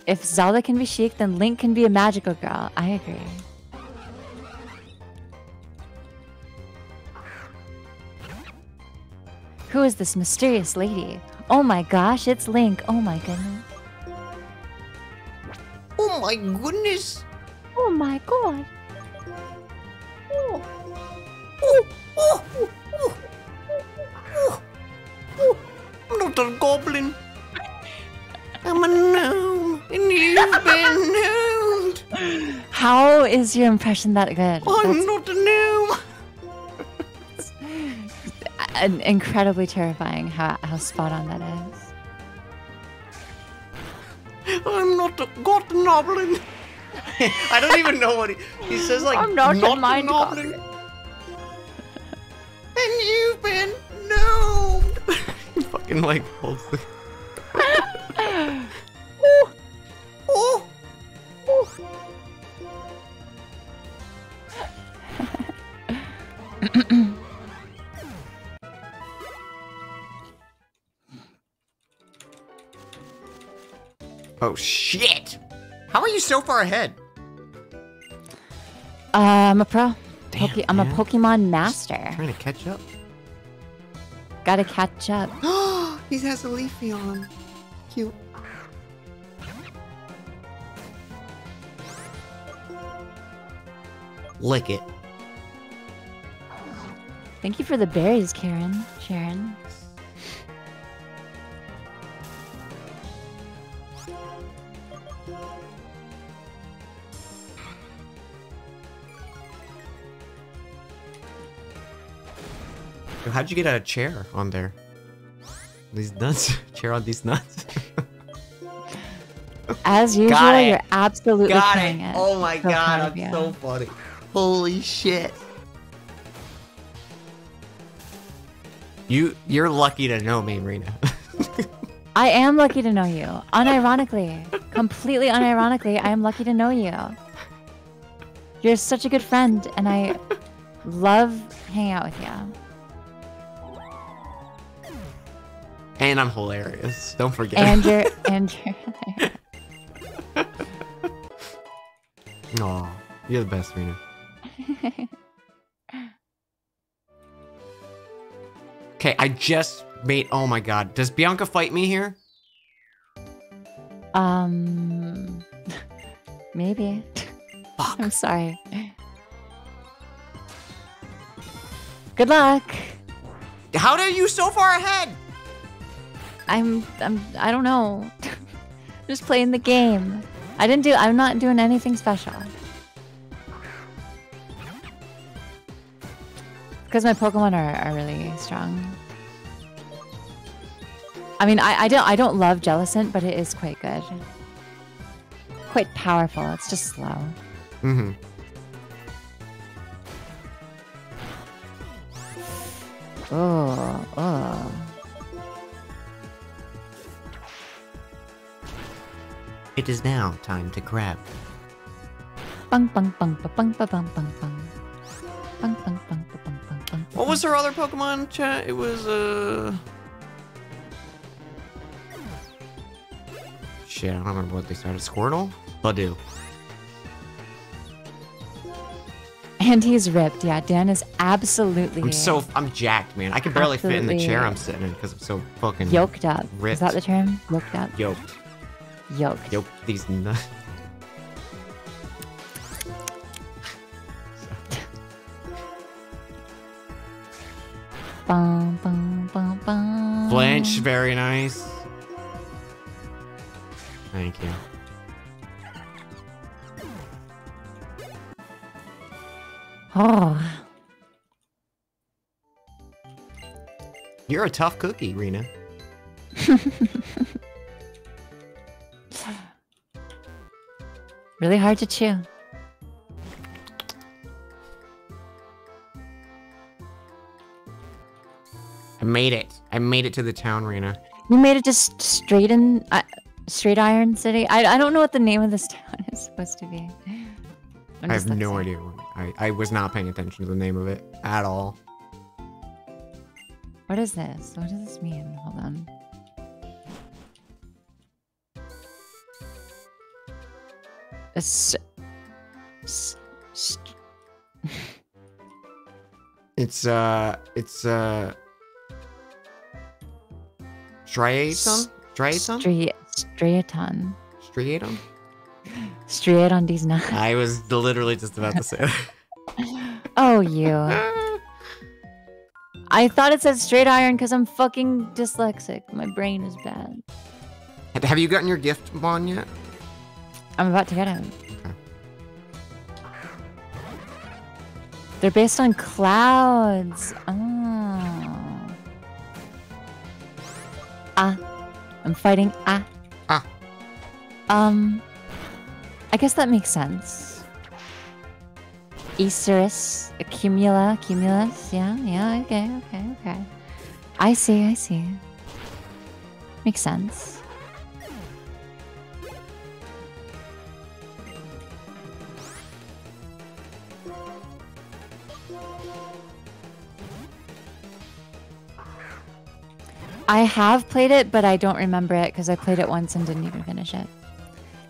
if Zelda can be Sheik, then Link can be a magical girl. I agree. Who is this mysterious lady? Oh my gosh, it's Link. Oh my goodness. Oh my goodness! Oh my god. Oh. oh, oh, oh, oh, oh, oh. I'm not a goblin. I'm a gnome, and you've been gnomed. How is your impression that good? I'm That's not a gnome. an- incredibly terrifying how, how spot on that is. I'm not a god goblin. I don't even know what he, he says. Like I'm not a mind goblin. And you've been gnomed. he fucking like holds the. oh, oh. Oh shit! How are you so far ahead? Uh, I'm a pro. Damn, Poke- I'm a. Pokemon master. Trying to catch up. Gotta catch up. he has a Leafeon. Cute. Lick it. Thank you for the berries, Karen. Sharon. How'd you get a chair on there? These nuts? chair on these nuts? As usual, you're absolutely Got it. it. Oh my So god, I'm you. so funny. Holy shit. You you're lucky to know me, Rina. I am lucky to know you. Unironically, completely unironically, I am lucky to know you. You're such a good friend, and I love hanging out with you. And I'm hilarious. Don't forget. And you're and you're. Aw, you're the best, Rina. Okay, I just made. Oh my god, does Bianca fight me here? Um, maybe. Fuck. I'm sorry. Good luck. How are you so far ahead? I'm I'm I don't know. I'm just playing the game. I didn't do I'm not doing anything special. Because my Pokemon are, are really strong. I mean I, I don't I don't love Jellicent, but it is quite good. Quite powerful, it's just slow. Mm-hmm. Oh, oh. It is now time to grab. What was her other Pokemon chat? It was uh. Shit, I don't remember what they started. Squirtle, Badoo. And he's ripped. Yeah, Dan is absolutely I'm so I'm jacked, man. I can barely fit in the chair I'm sitting in because I'm so fucking yoked up. ripped. Is that the term? Yoked up. yoked. Yoked. Yoked these nuts. Bum, bum, bum, bum. Blanche, very nice. Thank you. Oh, You're a tough cookie, Rina. really hard to chew. I made it. I made it to the town, Rina. You made it just straight in, uh, straight Iron City. I, I don't know what the name of this town is supposed to be. I'm have no idea. I, I was not paying attention to the name of it at all. What is this? What does this mean? Hold on. S- It's uh it's uh Striatum? Striatum? Stri- Striaton. Striatum? Striaton these nuts. I was literally just about to say that. Oh, you. I thought it said straight iron because I'm fucking dyslexic. My brain is bad. Have you gotten your gift one yet? I'm about to get him. They're based on clouds. Oh. Ah. I'm fighting ah. Ah. Um. I guess that makes sense. Easterus, accumula, cumulus. Yeah, yeah, okay, okay, okay. I see, I see. Makes sense. I have played it, but I don't remember it because I played it once and didn't even finish it.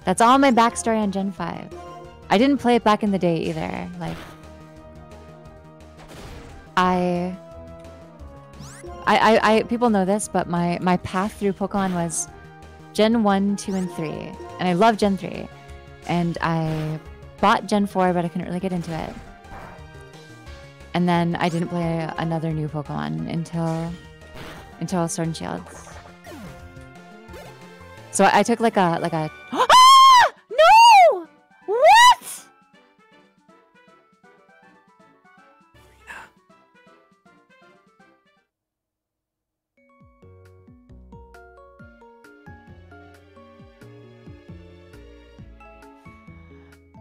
That's all my backstory on Gen 5. I didn't play it back in the day either. Like, I, I, I, I people know this, but my my path through Pokemon was Gen 1, 2, and 3, and I love Gen 3, and I bought Gen 4, but I couldn't really get into it. And then I didn't play another new Pokemon until until and Shields. So I, I took like a like a ah! no what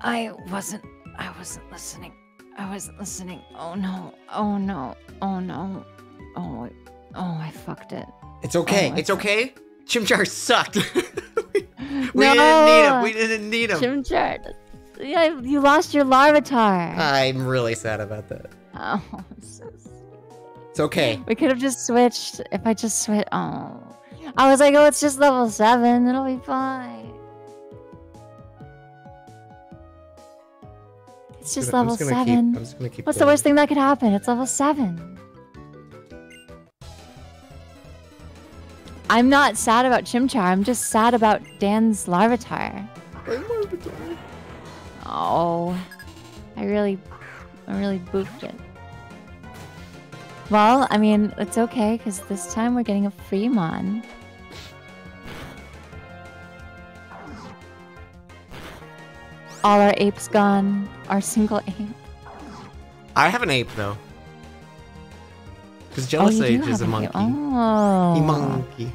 I wasn't I wasn't listening. I wasn't listening. Oh no. Oh no. Oh no. Oh oh I fucked it. It's okay. Oh, it's okay. Chimchar sucked. we no, didn't need him. We didn't need him. Chimchar. Yeah, you lost your Larvitar. I'm really sad about that. oh, I'm so s- It's okay. we could have just switched. If I just switch, oh, I was like, oh, it's just level seven. It'll be fine. It's just I'm level gonna keep- seven. I'm just gonna keep What's the worst thing that could happen? It's level seven. I'm not sad about Chimchar. I'm just sad about Dan's Larvitar. Oh, I really, I really boofed it. Well, I mean, it's okay because this time we're getting a free mon. All our apes gone. Our single ape. I have an ape though. Because Oh, Jealous do Age is a monkey. Oh. A monkey.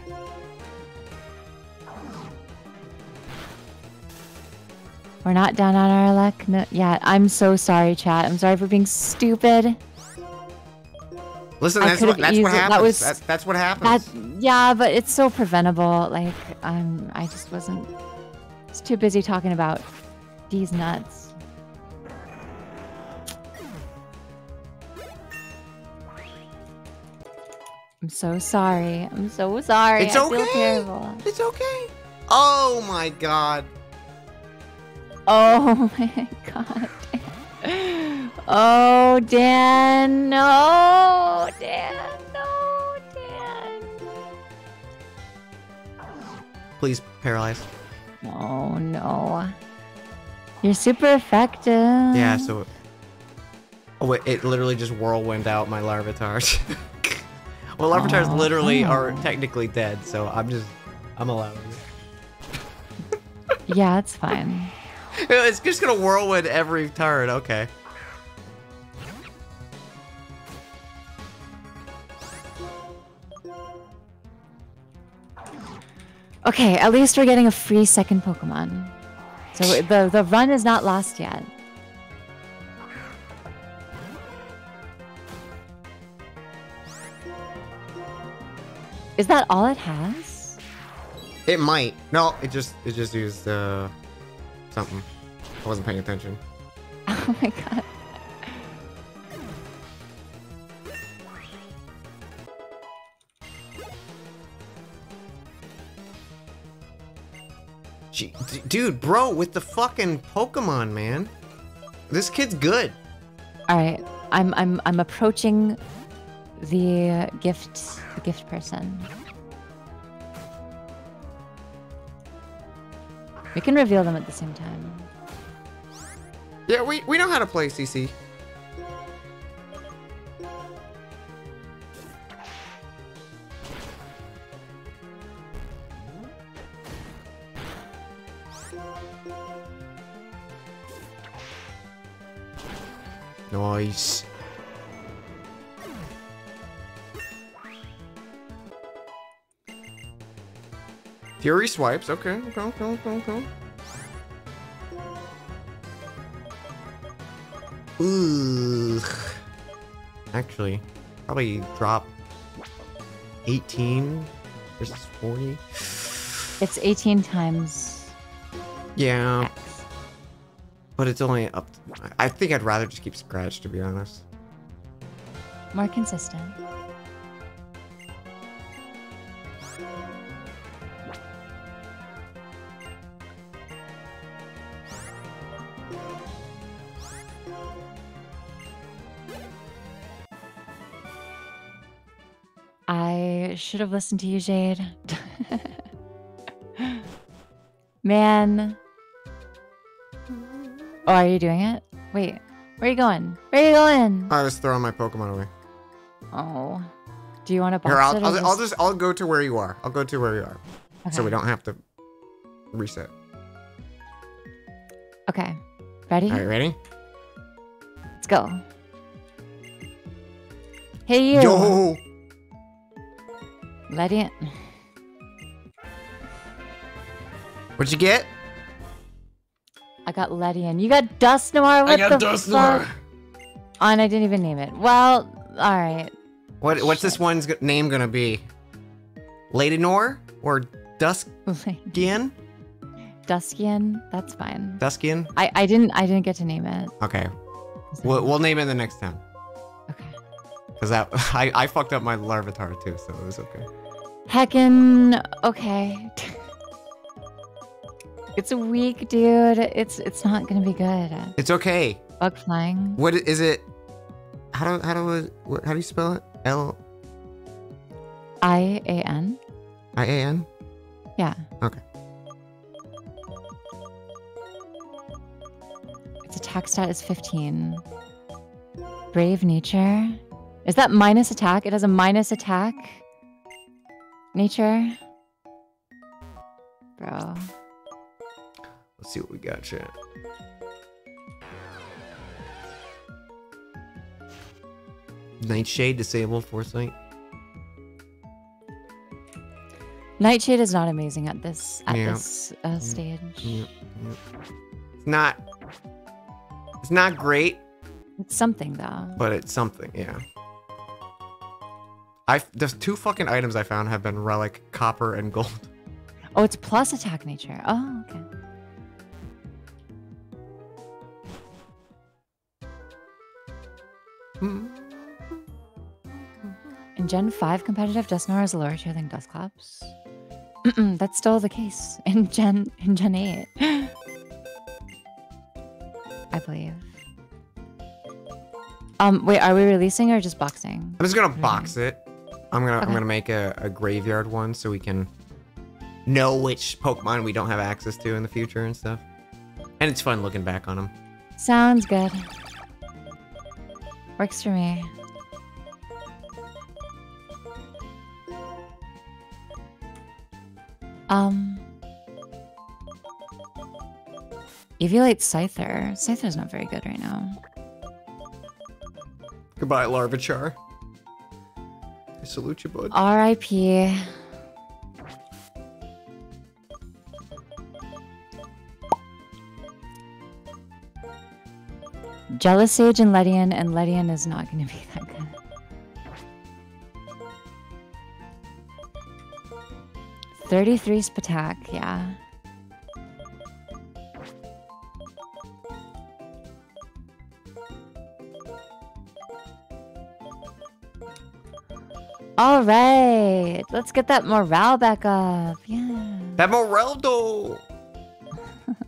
We're not down on our luck no, yet. I'm so sorry, chat. I'm sorry for being stupid. Listen, that's what, that's what easily- that was- that's, that's what That happens. yeah, but it's so preventable. Like I'm, I just wasn't. Just too busy talking about these nuts. I'm so sorry. I'm so sorry. It's I feel okay. terrible. It's okay. Oh my god. Oh my god. Oh, Dan. No, Dan. No, Dan. Please, paralyze. Oh, no. You're super effective. Yeah, so. Oh, wait, it literally just whirlwind out my Larvitars. well, Oh, literally oh. are technically dead, so I'm just. I'm allowing it. Yeah, it's fine. It's just gonna whirlwind every turn, okay. Okay, at least we're getting a free second Pokemon. So the the run is not lost yet. Is that all it has? It might. No, it just it just used uh something. I wasn't paying attention. Oh my god. Gee, dude, bro, with the fucking Pokemon, man. This kid's good. All right, I'm I'm I'm approaching the gift the gift person. We can reveal them at the same time. Yeah, we, we know how to play CC. Nice. Fury swipes. Okay, okay, okay, okay, okay. Ugh. Actually, probably drop 18 versus 40. It's 18 times Yeah, X. but it's only up. I I think I'd rather just keep Scratch, to be honest. More consistent. I should have listened to you, Jade. Man. Oh, are you doing it? Wait, where are you going? Where are you going? I was throwing my Pokemon away. Oh. Do you want to box Here, I'll, it? or I'll, I'll just I'll go to where you are. I'll go to where you are, Okay. so we don't have to reset. Okay. Ready? All right, ready? Let's go. Hey, you. Yo! Let it. What'd you get? I got Ledian. You got Dust Dusknoir? What the fuck? Oh, and I didn't even name it. Well, alright. What what's this one's name gonna be? Ladinor or Duskian? Duskian? That's fine. Duskian? I, I didn't I didn't get to name it. Okay, we'll, we'll name it the next time. Okay. Cause that I, I fucked up my Larvitar too, so it was okay. Heckin' okay. it's a week, dude. It's it's not gonna be good. It's okay. Bug flying. What is it? How do how do what, how do you spell it? L I A N. I A N. Yeah. Okay. Its attack stat is 15. Brave nature. Is that minus attack? It has a minus attack. Nature. Bro. Let's see what we got, chat. Nightshade, disable foresight. Nightshade is not amazing at this at Yeah. this uh, stage. Yeah, yeah. It's not. It's not great, It's something though. but it's something. Yeah. I the two fucking items I found have been relic, copper, and gold. Oh, it's plus attack nature. Oh, okay. In Gen 5 competitive, Dusknoir is lower tier than Dusclops. That's still the case in Gen in Gen 8. I believe. Um, wait, are we releasing or just boxing? I'm just gonna box it. I'm gonna I'm gonna make a, a graveyard one so we can know which Pokemon we don't have access to in the future and stuff. And it's fun looking back on them. Sounds good. Works for me. Um. Eviolite Scyther. Scyther's not very good right now. Goodbye, Larvichar. I salute you, bud. R.I.P. Jealous Sage and Ledian, and Ledian is not going to be that good. Thirty-three Spatak, yeah. All right, let's get that morale back up. Yeah. That Moreldo.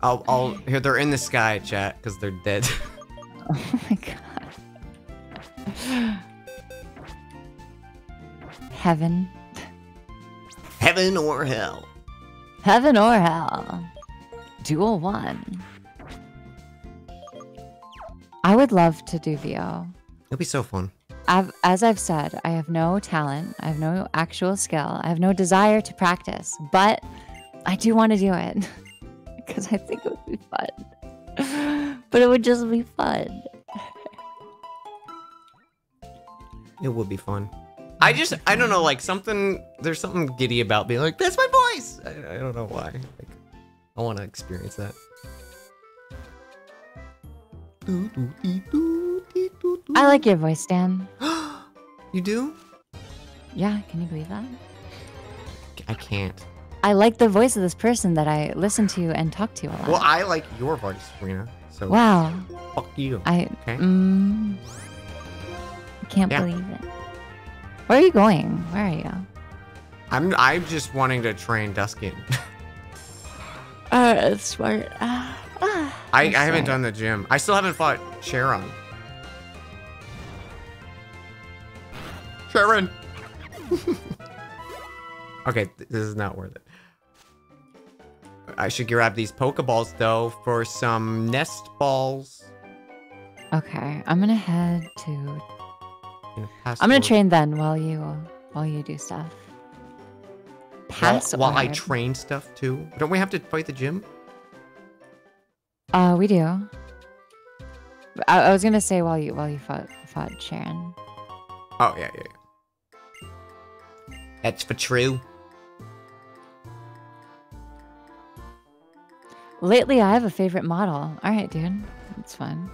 I'll I'll here they're in the sky, chat, because they're dead. Oh my god. Heaven. Heaven or hell. Heaven or hell. Duel one. I would love to do VO. It'll be so fun. I've, as I've said, I have no talent. I have no actual skill. I have no desire to practice, but I do want to do it because I think it would be fun. But it would just be fun. It would be fun. I just I don't know like something there's something giddy about being like that's my voice. I, I don't know why. Like I want to experience that. I like your voice, Dan. You do? Yeah, can you believe that? I can't. I like the voice of this person that I listen to and talk to a lot. Well, I like your voice, Rina. So wow. fuck you. I Okay. mm, I can't Yeah. believe it. Where are you going? Where are you? I'm I'm just wanting to train Duskin. Uh, it's smart. Ah, I, I haven't done the gym. I still haven't fought Cheren. Cheren. okay, th- this is not worth it. I should grab these Pokeballs though for some nest balls. Okay, I'm gonna head to. I'm gonna train then while you while you do stuff. while, Pass while I train stuff too. Don't we have to fight the gym? Uh, we do. I, I was gonna say while you while you fought fought Cheren. Oh yeah, yeah. yeah. That's for true. Lately, I have a favorite model. All right, dude, it's fun.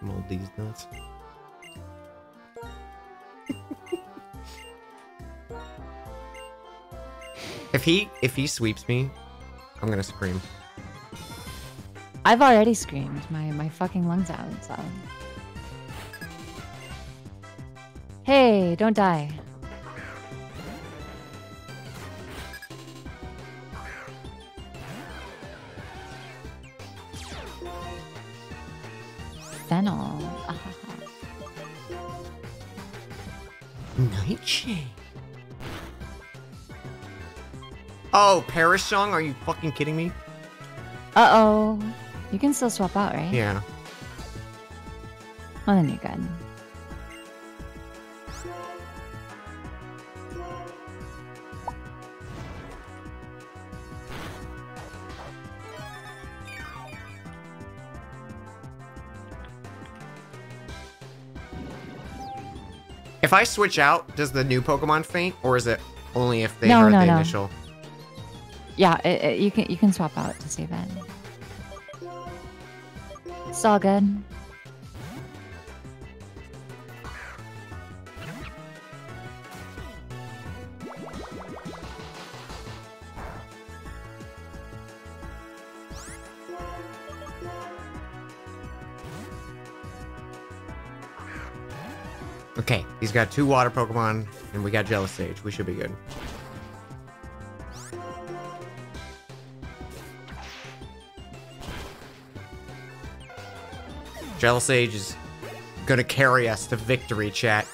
Mold these nuts. if he if he sweeps me, I'm gonna scream. I've already screamed my my fucking lungs out. So. Hey, don't die. Fennel. Nightshade. Oh, Perish song? Are you fucking kidding me? Uh oh. You can still swap out, right? Yeah. Well, then you're good. If I switch out, does the new Pokemon faint, or is it only if they No, heard no, the no. initial? Yeah, it, it- you can you can swap out to save it. It's all good. Okay, he's got two water Pokemon, and we got Jealous Sage. We should be good. Jealous Sage is gonna carry us to victory, chat.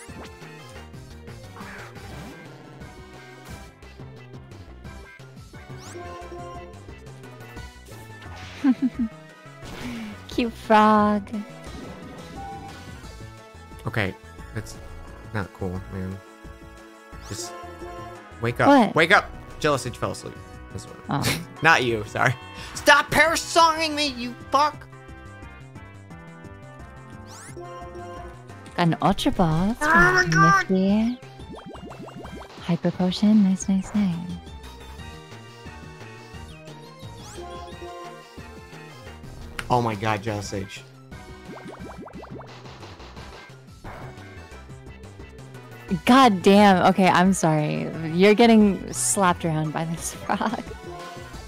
Cute frog. Okay, that's not cool, man. Just wake up. What? Wake up! Jealous Sage fell asleep. Oh. Not you, sorry. Stop parasonging me, you fuck! Got an Ultra Ball. That's Oh my God. nifty. Hyper Potion. Nice, nice, nice. Oh my god, Jealous Sage. God damn. Okay, I'm sorry. You're getting slapped around by this frog.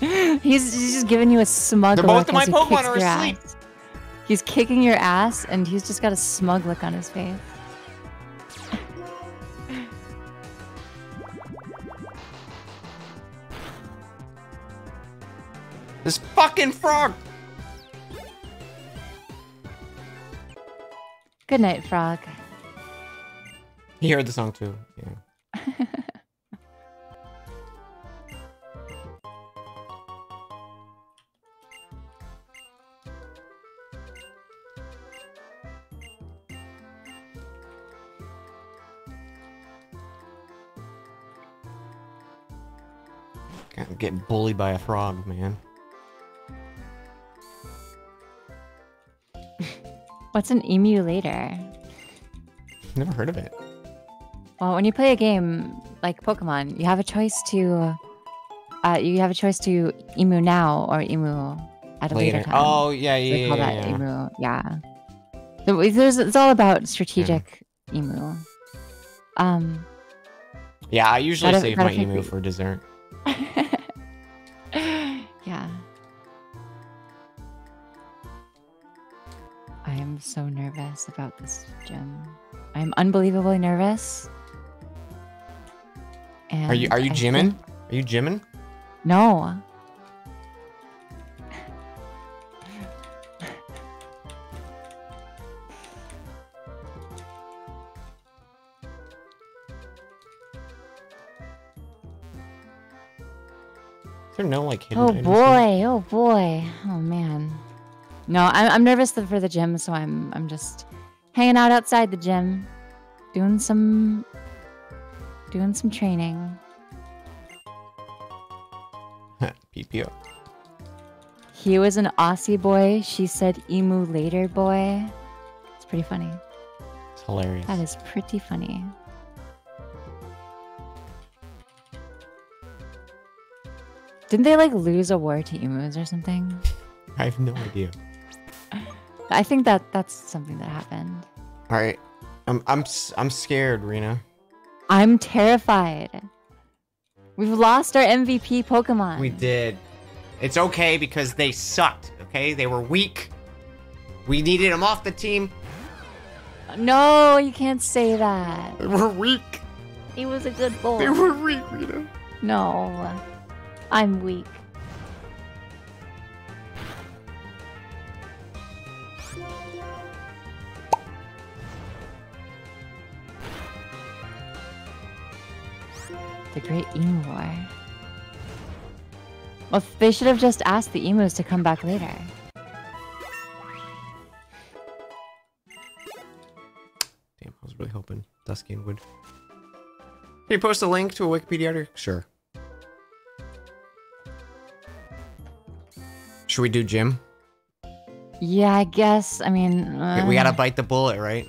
he's, he's just giving you a smug They're look both of my as he Pokemon kicks are your asleep. ass. He's kicking your ass, and he's just got a smug look on his face. This fucking frog! Good night, frog. He heard the song too. Yeah. Can't getting bullied by a frog, man. What's an emulator? Never heard of it. Well, when you play a game like Pokemon, you have a choice to, uh, you have a choice to emu now or emu at a later, Later. time. Oh yeah, yeah, they yeah. call yeah, that yeah. emu. Yeah. So it- there's, it's all about strategic emu. Um. Yeah, I usually save my emu for dessert. so nervous about this gym. I'm unbelievably nervous. And Are you are you I gymming? think- Are you gymming? No. Is there no like hidden Oh boy, oh boy, oh man. No, I'm I'm nervous for the gym, so I'm I'm just hanging out outside the gym, doing some doing some training. PPO. He was an Aussie boy. She said emu later boy. It's pretty funny. It's hilarious. That is pretty funny. Didn't they like lose a war to emus or something? I have no idea. I think that that's something that happened. All right, I'm I'm s- I'm scared, Rina. I'm terrified. We've lost our MVP Pokemon. We did. It's okay because they sucked. Okay, they were weak. We needed them off the team. No, you can't say that. They were weak. He was a good boy. They were weak, Rina. No, I'm weak. The Great Emu War. Well, they should have just asked the emus to come back later. Damn, I was really hoping Dusky would. Can you post a link to a Wikipedia article? Sure. Should we do gym? Yeah, I guess. I mean, we gotta uh, bite the bullet, right?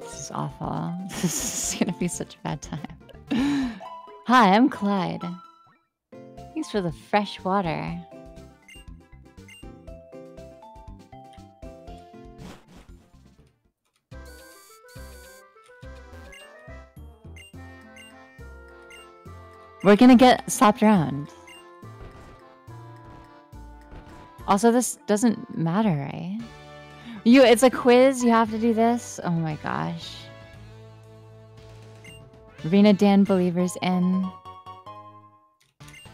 This is awful. this is gonna be such a bad time. Hi, I'm Clyde. Thanks for the fresh water. We're gonna get slapped around. Also, this doesn't matter, right? You, it's a quiz. You have to do this. Oh my gosh. Rina Dan believers in.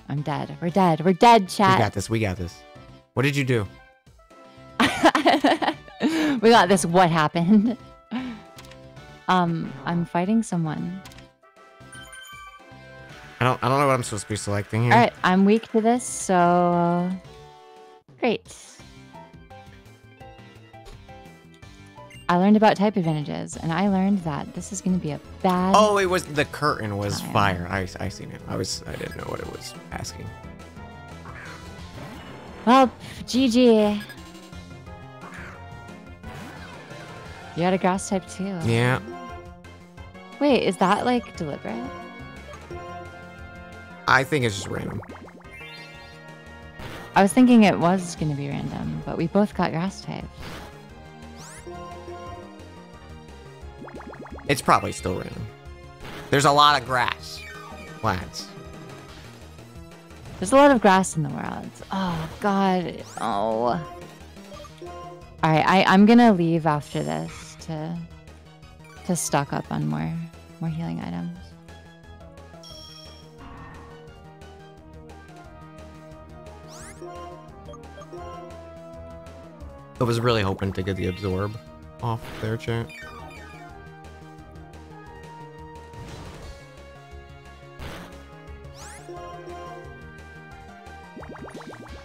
I'm dead. We're dead. We're dead, chat. We got this. We got this. What did you do? we got this. What happened? Um, I'm fighting someone. I don't. I don't know what I'm supposed to be selecting here. All right, I'm weak to this, so great. I learned about type advantages, and I learned that this is going to be a bad. Oh, it was the curtain was Fire. fire. I I seen it. I was I didn't know what it was asking. Well, GG. You had a grass type too. Yeah. Wait, is that like deliberate? I think it's just random. I was thinking it was going to be random, but we both got grass type. It's probably still random. There's a lot of grass. Plants. There's a lot of grass in the world. Oh God. Oh. All right, I I'm gonna leave after this to to stock up on more more healing items. I was really hoping to get the absorb off their chat.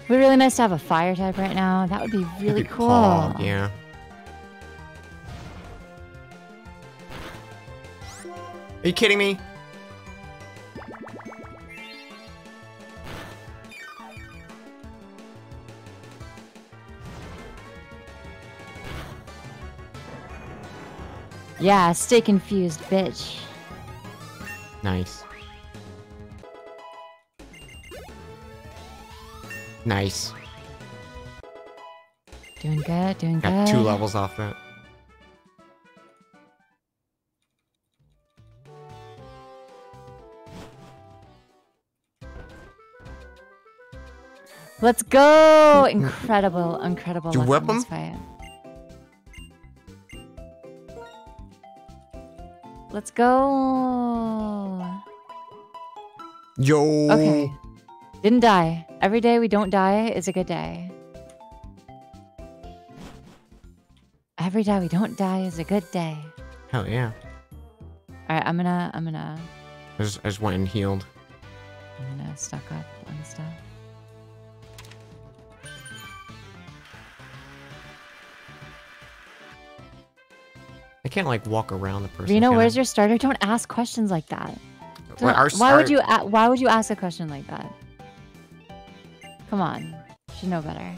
It'd be really nice to have a fire type right now. That would be really cool. Pog, yeah. Are you kidding me? Yeah, stay confused, bitch. Nice. Nice. Doing good, doing Got good. two levels off that. Let's go! Incredible, incredible. Luck whip him? Let's go. Yo. Okay. Didn't die. Every day we don't die is a good day. Every day we don't die is a good day. Hell yeah. All right, I'm gonna, I'm gonna, I just, I just went and healed. I'm gonna stock up on stuff. I can't like walk around the person. Reno, where's your starter? Don't ask questions like that. Don't- our why would you? A- why would you ask a question like that? Come on, you should know better.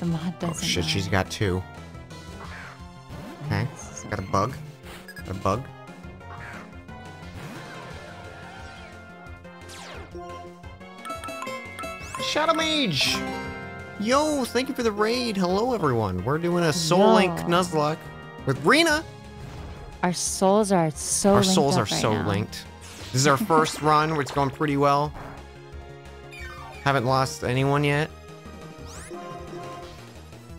The mod Oh doesn't. Oh shit, know. she's got two. Okay. Yes, Got a bug. Got a bug. Shadow Mage! Yo, thank you for the raid. Hello, everyone. We're doing a Soul Link Yo. Nuzlocke with Rina. Our souls are so. Our souls are right so now. linked. This is our first run, where it's going pretty well. Haven't lost anyone yet.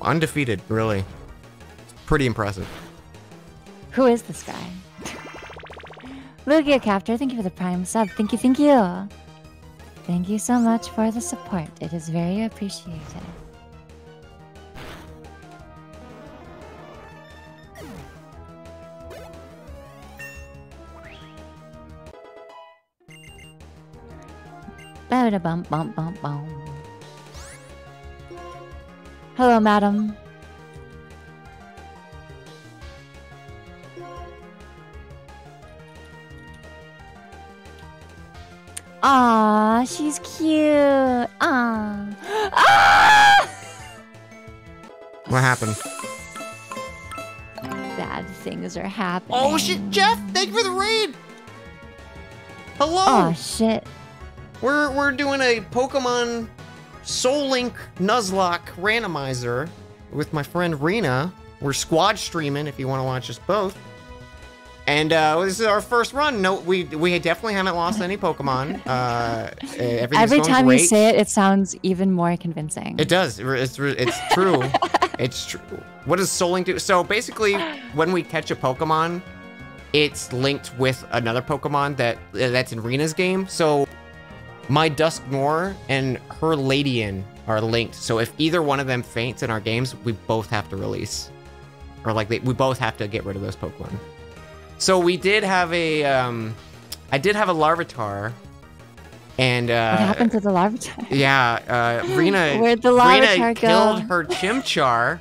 Undefeated, really. It's Pretty impressive. Who is this guy? Lugia Captor, thank you for the prime sub. Thank you, thank you. Thank you so much for the support. It is very appreciated. Bada bum bum bum bum. Hello, madam. Aw, she's cute. Aw. Ah! What happened? Bad things are happening. Oh shit, Jeff! Thank you for the raid. Hello. Oh shit. We're we're doing a Pokemon Soul Link Nuzlocke randomizer with my friend Rina. We're squad streaming if you want to watch us both. And uh, this is our first run. No, we we definitely haven't lost any Pokemon. Uh, everything's Every time great. you say it, it sounds even more convincing. It does. It's it's true. it's true. What does Soul Link do? So basically, when we catch a Pokemon, it's linked with another Pokemon that that's in Rina's game. So my Dusknoir and her Ledian are linked. So if either one of them faints in our games, we both have to release, or like they, we both have to get rid of those Pokemon. So we did have a, um, I did have a Larvitar, and uh, what happened to the Larvitar? yeah, uh, Rina. Where'd the Rina Larvitar go? killed her Chimchar,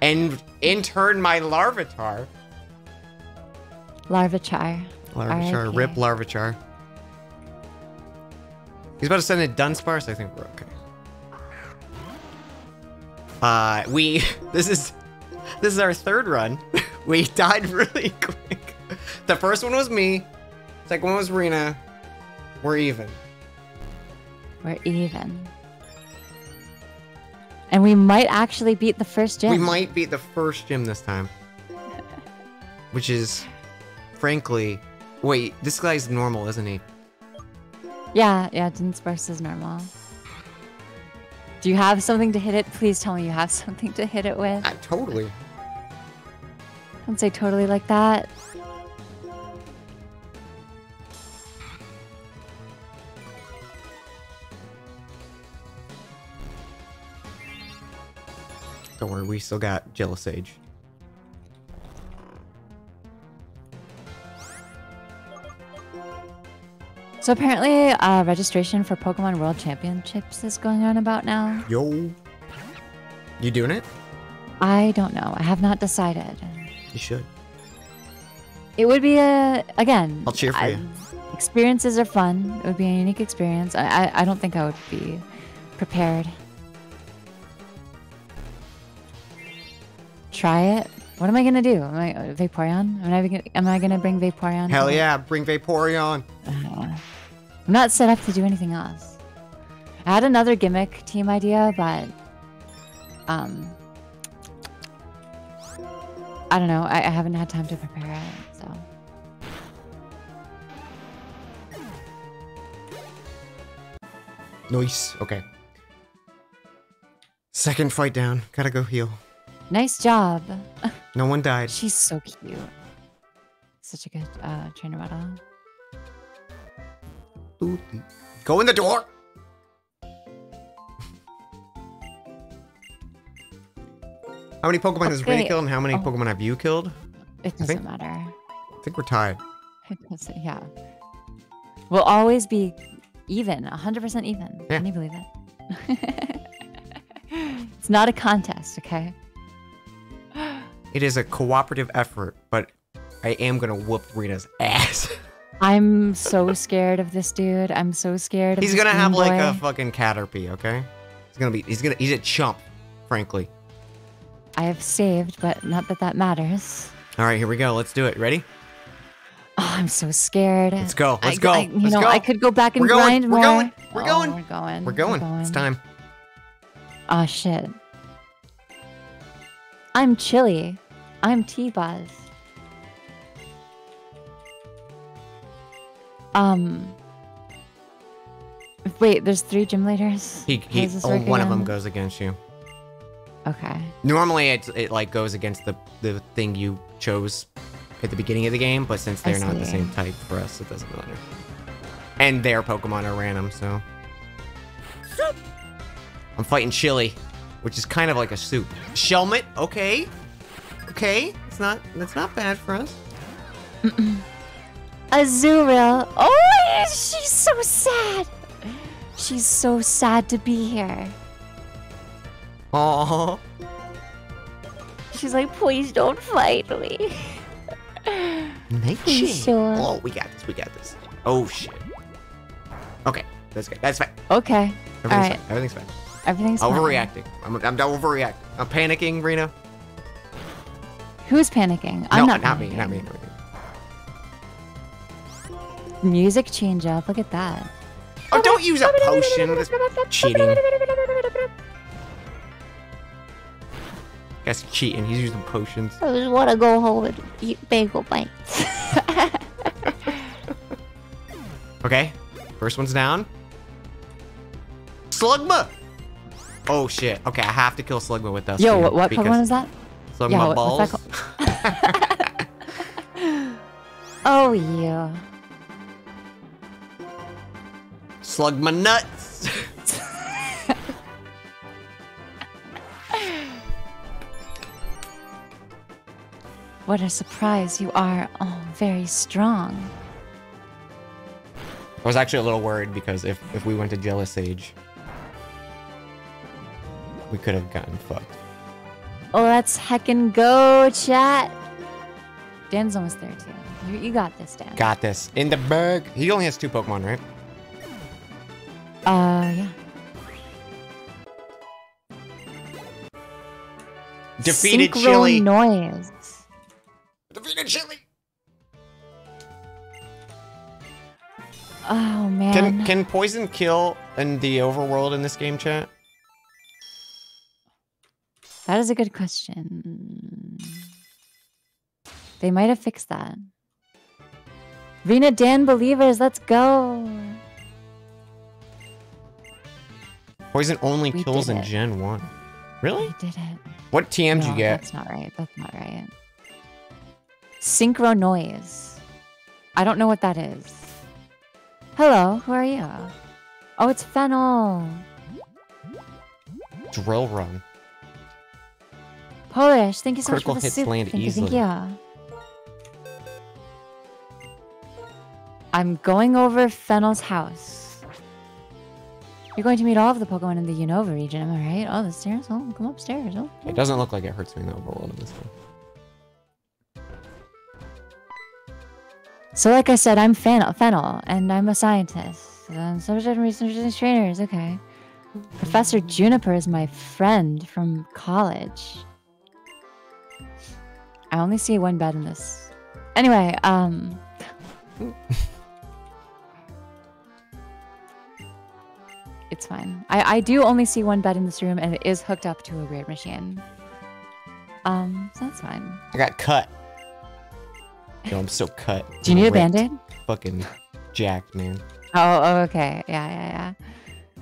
and in turn my Larvitar. Larvichar. Larvichar, RIP. Larvichar. He's about to send in Dunsparce. I think we're okay. Uh, we. This is. This is our third run. we died really quick. The first one was me. Second one was Rina. We're even. We're even. And we might actually beat the first gym. We might beat the first gym this time. Which is, frankly, wait, this guy's normal, isn't he? Yeah, yeah, Dunsparce is normal. Do you have something to hit it? Please tell me you have something to hit it with. I, totally. Don't say totally like that. Don't worry, we still got Jealous Sage. So apparently, uh, registration for Pokemon World Championships is going on about now. Yo. You doing it? I don't know. I have not decided. You should. It would be a again. I'll cheer for I- you. Experiences are fun. It would be a unique experience. I I, I don't think I would be prepared. Try it. What am I gonna do? Am I uh, Vaporeon? Am I gonna, am I gonna bring Vaporeon? Hell yeah, bring Vaporeon. Uh, I'm not set up to do anything else. I had another gimmick team idea, but um, I don't know. I, I haven't had time to prepare it, so. Nice. Okay. Second fight down. Gotta go heal. Nice job. No one died. She's so cute. Such a good uh, trainer model. Go in the door. How many Pokemon has Rina killed and how many Oh. Pokemon have you killed? It I doesn't think- matter. I think we're tied. It doesn't, yeah. We'll always be even, 100% even. Yeah. Can you believe it? it's not a contest, okay? It is a cooperative effort, but I am gonna whoop Rina's ass. I'm so scared of this dude. I'm so scared of he's gonna have Game like a fucking Caterpie, okay? He's gonna be. He's gonna. He's a chump, frankly. I have saved, but not that that matters. All right, here we go. Let's do it. Ready? Oh, I'm so scared. Let's go. Let's I, go. I, you Let's know, go. I could go back and We're going. grind We're more. going. We're Oh, going. We're going. We're going. It's time. Oh shit. I'm chilly. I'm T-Buzz. Um. Wait, there's three gym leaders. He. He does this oh, work one of them goes against you. Okay. Normally, it it like goes against the the thing you chose at the beginning of the game, but since they're not the same type for us, it doesn't matter. And their Pokemon are random, so. Soup. I'm fighting Chili, which is kind of like a soup. Shelmet, okay, okay, it's not that's not bad for us. Azurill. Oh, she's so sad. She's so sad to be here. Oh, She's like, please don't fight me. Nightshade. sure? Oh, we got this. We got this. Oh shit. Okay, that's good. That's fine. Okay. Everything's Alright. fine. Everything's fine. Everything's fine. Overreacting. I'm, I'm overreacting. I'm panicking, Rina. Who's panicking? no, I'm not. not me, not me, not me. Music change up. Look at that. Oh, don't use a potion. That's cheating. That's cheating. He's using potions. I just want to go home and eat bagel bites. Okay, first one's down. Slugma! Oh shit. Okay, I have to kill Slugma with that. Yo, what, what Pokemon is that? Slugma Yeah, what- balls. Oh yeah. Slugma nuts. What a surprise you are. Oh, very strong. I was actually a little worried because if if we went to Jealous Sage, we could have gotten fucked. Let's heckin' go, chat. Dan's almost there too. You, you got this, Dan. Got this in the bag. He only has two Pokemon, right? Uh, yeah. Defeated Synchro Chili. noise. Defeated Chili. Oh man. Can can poison kill in the overworld in this game, chat? That is a good question. They might have fixed that. Rina Dan believers, let's go. Poison only We kills in it. Gen One. Really? We did it. What TM did No, you get? That's not right. That's not right. Synchronoise. I don't know what that is. Hello, who are you? Oh, it's Fennel. Drill Run. Polish, thank you so Critical much for the hits soup. land thank you, thank you. I'm going over Fennel's house. You're going to meet all of the Pokemon in the Unova region, am I right? Oh, the stairs? Oh, come upstairs. Oh, It doesn't look like it hurts me in the overworld in this one. So, like I said, I'm Fennel, Fennel and I'm a scientist. Um, subject researchers and trainers. Okay. Professor Juniper is my friend from college. I only see one bed in this. Anyway, um. it's fine. I, I do only see one bed in this room, and it is hooked up to a weird machine. Um, so that's fine. I got cut. Yo, I'm so cut. Do you need a Ripped. band aid? Fucking jacked, man. Oh, oh, okay. Yeah, yeah, yeah.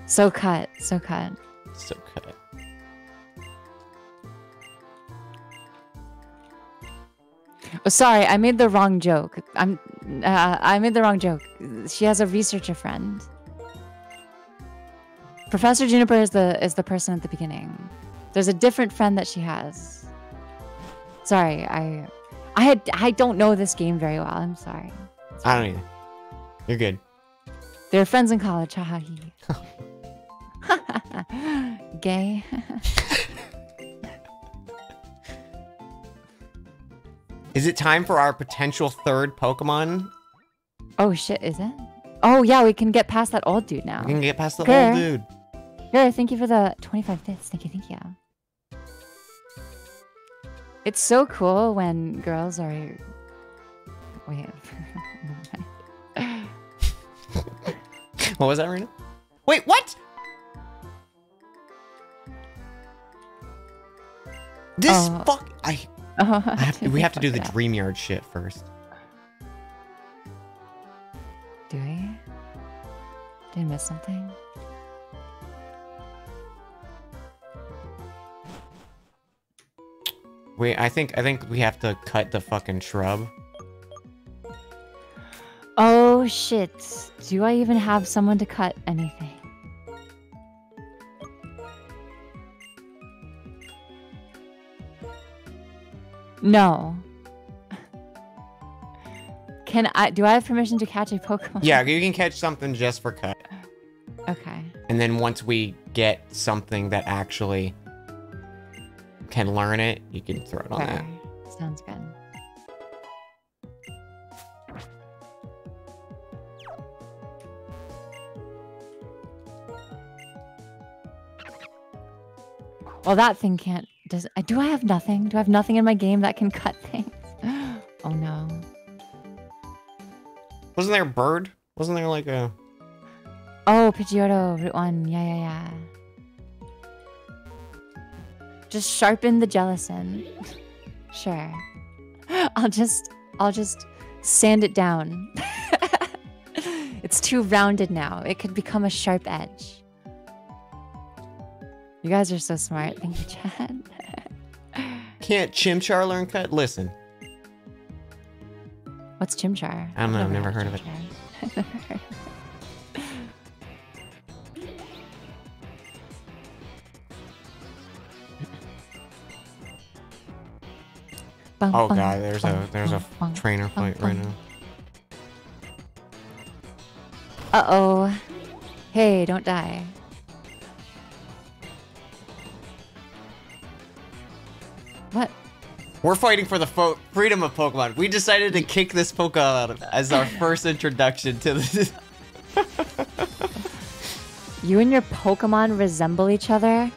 So cut, so cut. So cut. Oh, sorry, I made the wrong joke. I'm, uh, I made the wrong joke. She has a researcher friend. Professor Juniper is the is the person at the beginning. There's a different friend that she has. Sorry, I, I had I don't know this game very well. I'm sorry. I don't either. You're good. They're friends in college. Haha. hee. Gay. Is it time for our potential third Pokemon? Oh shit, is it? Oh yeah, we can get past that old dude now. We can get past the old dude. Here, thank you for the 25 bits. Thank you, thank you. It's so cool when girls are. Wait. What was that, Rina? Wait, what? This Oh. fuck. I. oh, have, we have to do the fuck Dreamyard shit first. Do we? Did I miss something? Wait, I think I think we have to cut the fucking shrub. Oh shit. Do I even have someone to cut anything? No. Can I do I have permission to catch a Pokemon? Yeah, you can catch something just for cut, Okay. and then once we get something that actually can learn it, you can throw it on that. Sounds good. Well, that thing can't does uh, do I have nothing? Do I have nothing in my game that can cut things? oh no. Wasn't there a bird? Wasn't there like a? Oh, Pidgeotto, Route 1. Yeah, yeah, yeah. Just sharpen the Jellicent. sure. I'll just, I'll just sand it down. it's too rounded now. It could become a sharp edge. You guys are so smart. Thank you, Chad. Can't Chimchar learn cut? Listen, What's Chimchar? I don't know, I've never heard of it. Never heard. Bum, oh bum, god, there's a there's a trainer fight right now. Uh-oh. Hey, don't die. We're fighting for the freedom of Pokemon. We decided to kick this Pokemon out as our first introduction to this. You and your Pokemon resemble each other?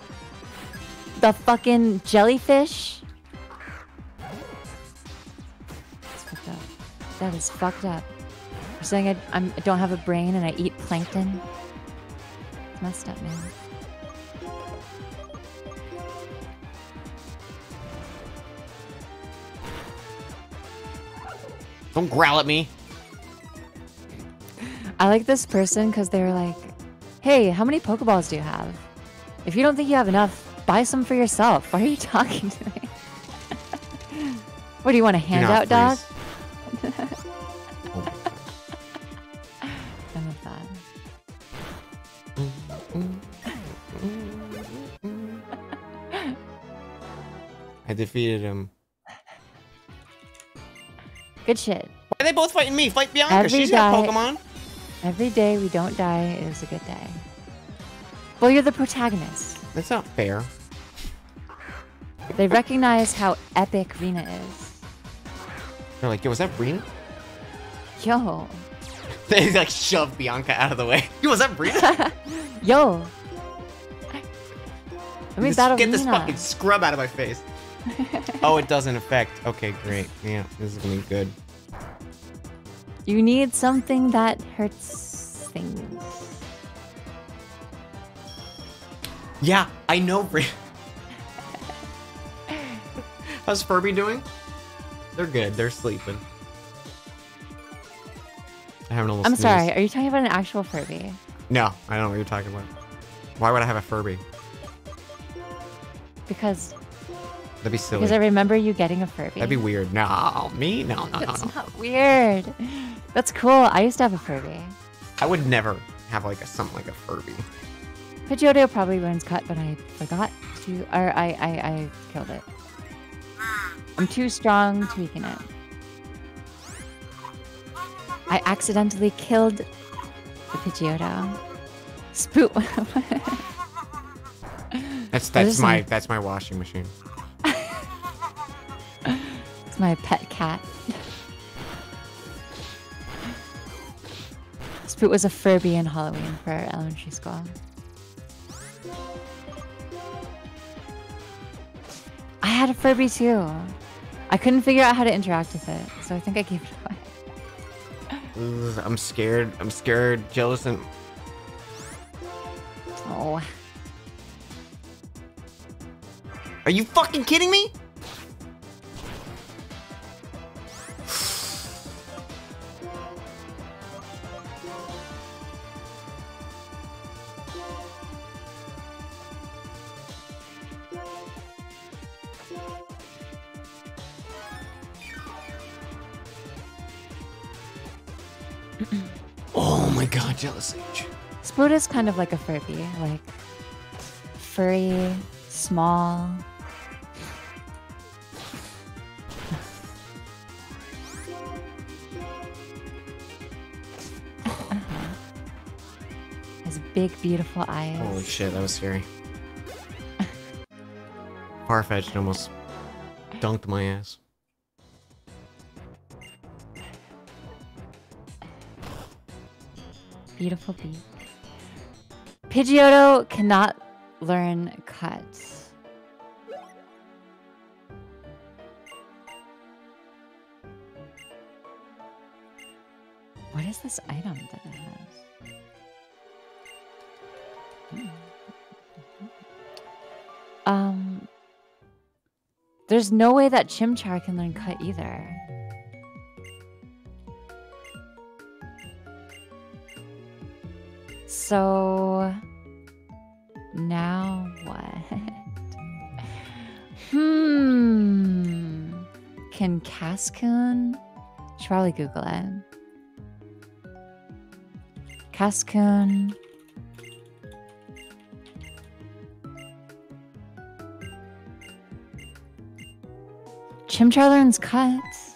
The fucking jellyfish? That's fucked up. That is fucked up. You're saying I, I'm, I don't have a brain and I eat plankton? It's messed up, man. Don't growl at me. I like this person because they were like, hey, how many Pokeballs do you have? If you don't think you have enough, buy some for yourself. Why are you talking to me? what do you want a handout, dog? freeze. None of that. I defeated him. Good shit. Why are they both fighting me? Fight Bianca. Every She's got Pokemon. Every day we don't die is a good day. Well, you're the protagonist. That's not fair. They recognize how epic Rina is. They're like, yo, was that Brina? Yo, They like shove Bianca out of the way. Yo, was that Brina? yo. Let me Just battle get this fucking scrub out of my face. oh, it doesn't affect. Okay, great. Yeah, this is gonna be good. You need something that hurts things. Yeah, I know. How's Furby doing? They're good. They're sleeping. I haven't almost. I'm sorry. Are you talking about an actual Furby? No, I don't know what you're talking about. Why would I have a Furby? Because That'd be silly. because I remember you getting a Furby. That'd be weird. No, me? No, no, no, That's no. not weird. That's cool. I used to have a Furby. I would never have like a something like a Furby. Pidgeotto probably ruins cut, but I forgot to, or I, I, I killed it. I'm too strong to weaken it. I accidentally killed the Pidgeotto. Spoot. That's that's my that's my washing machine. It's my pet cat. Spoot was a Furby in Halloween for elementary school. I had a Furby too. I couldn't figure out how to interact with it, so I think I gave it away. I'm scared. I'm scared. Jealous and Oh, Are you fucking kidding me? God, Jealous Sage. Is kind of like a Furby, like furry, small. Has big, beautiful eyes. Holy shit, that was scary. Farfetch'd almost dunked my ass. beautiful bee. Pidgeotto cannot learn cuts. What is this item that it has? Hmm. Um, there's no way that Chimchar can learn cut either. So now what? hmm. Can Cascoon? Should probably Google it. Cascoon. Chimchar learns cuts.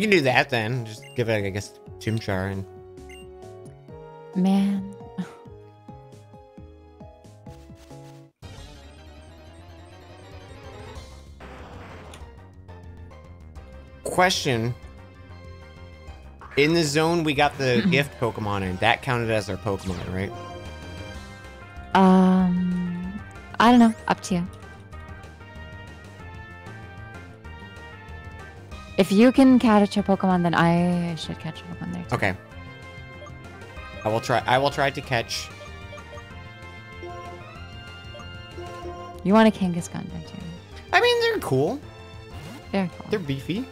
You can do that then. Just give it, I guess, Chimchar and Man. question. In the zone we got the gift Pokemon in. That counted as our Pokemon, right? Um, I don't know. Up to you. If you can catch a Pokemon, then I should catch a Pokemon there too. Okay. I will try. I will try to catch. You want a Kangaskhan, don't you? I mean, they're cool. Very cool. They're beefy.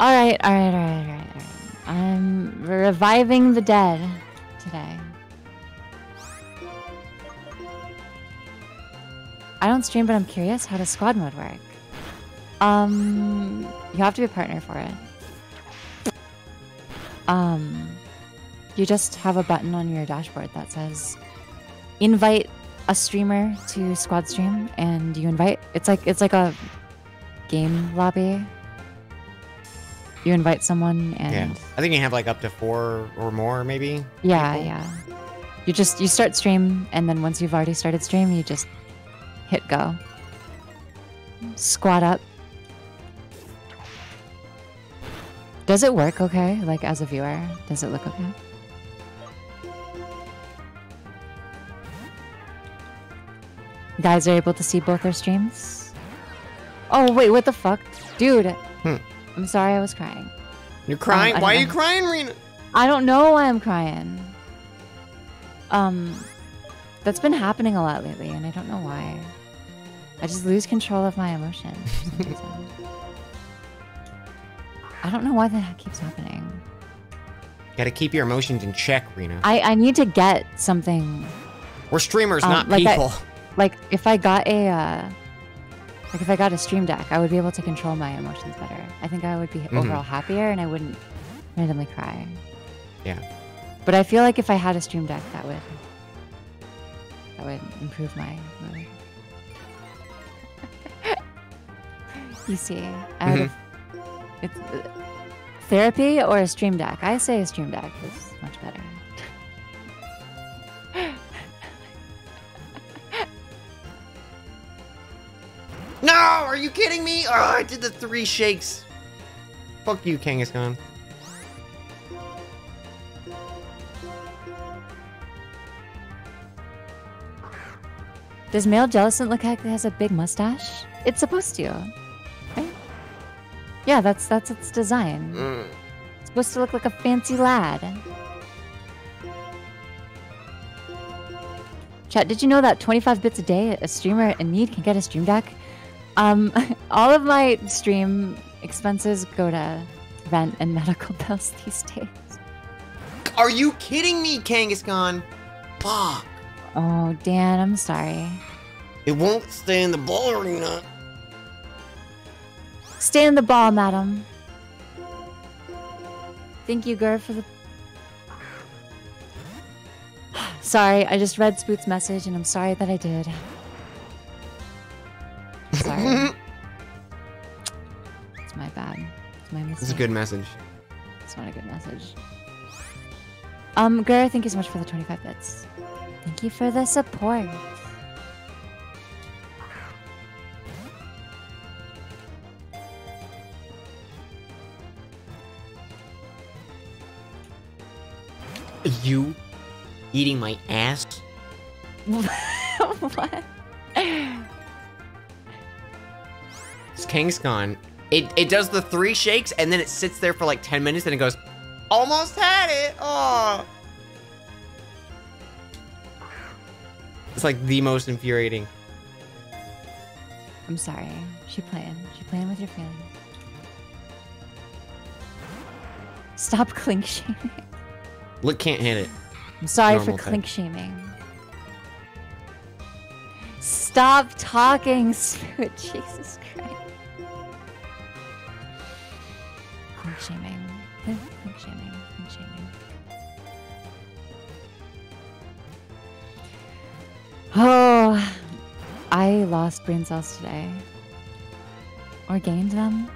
All right, all right, all right, all right, all right. I'm reviving the dead today. I don't stream, but I'm curious. How does squad mode work? Um, you have to be a partner for it. Um, you just have a button on your dashboard that says invite a streamer to squad stream, and you invite. It's like it's like a game lobby. You invite someone, and Yeah. I think you have like up to four or more, maybe. yeah, people. yeah. You just you start stream, and then once you've already started stream, you just hit go. Squat up. Does it work okay? Like as a viewer, does it look okay? Guys are able to see both our streams. Oh wait, what the fuck, dude? Hmm. I'm sorry, I was crying. You're crying. Um, Why are you crying, Rina? I don't know why I'm crying. Um, that's been happening a lot lately, and I don't know why. I just lose control of my emotions. for some reason. I don't know why that keeps happening. Got to keep your emotions in check, Rina. I, I need to get something We're streamers, Um, not like I- people. like if I got a uh, like if I got a stream deck, I would be able to control my emotions better. I think I would be Mhm. overall happier, and I wouldn't randomly cry. Yeah. But I feel like if I had a stream deck, that would that would improve my mood. You see, I would have it's uh, therapy or a stream deck. I say a stream deck is much better. No, are you kidding me? Oh, I did the three shakes. Fuck you, Kangaskhan. Does male Jellicent look like it has a big mustache? It's supposed to? Yeah, that's that's its design. Mm. It's supposed to look like a fancy lad. Chat, did you know that 25 bits a day, a streamer in need can get a stream deck? Um, all of my stream expenses go to rent and medical bills these days. Are you kidding me, Kangaskhan? Fuck. Oh, Dan, I'm sorry. It won't stay in the ball arena. Stay in the ball, madam. Thank you, Gur, for the. sorry, I just read Spoot's message and I'm sorry that I did. Sorry. it's my bad. It's my mistake. This is a good message. It's not a good message. Um, Gur, thank you so much for the 25 bits. Thank you for the support. You eating my ass? what? It's Kangaskhan. It it does the three shakes and then it sits there for like 10 minutes and it goes, almost had it. Oh. It's like the most infuriating. I'm sorry. She playing. She playing with your feelings. Stop Klink shaming. Look can't hit it. I'm sorry Normal for Klink shaming. Stop talking, Spoot. Jesus Christ. Klink shaming. Klink shaming. Klink shaming. Oh, I lost brain cells today. Or gained them.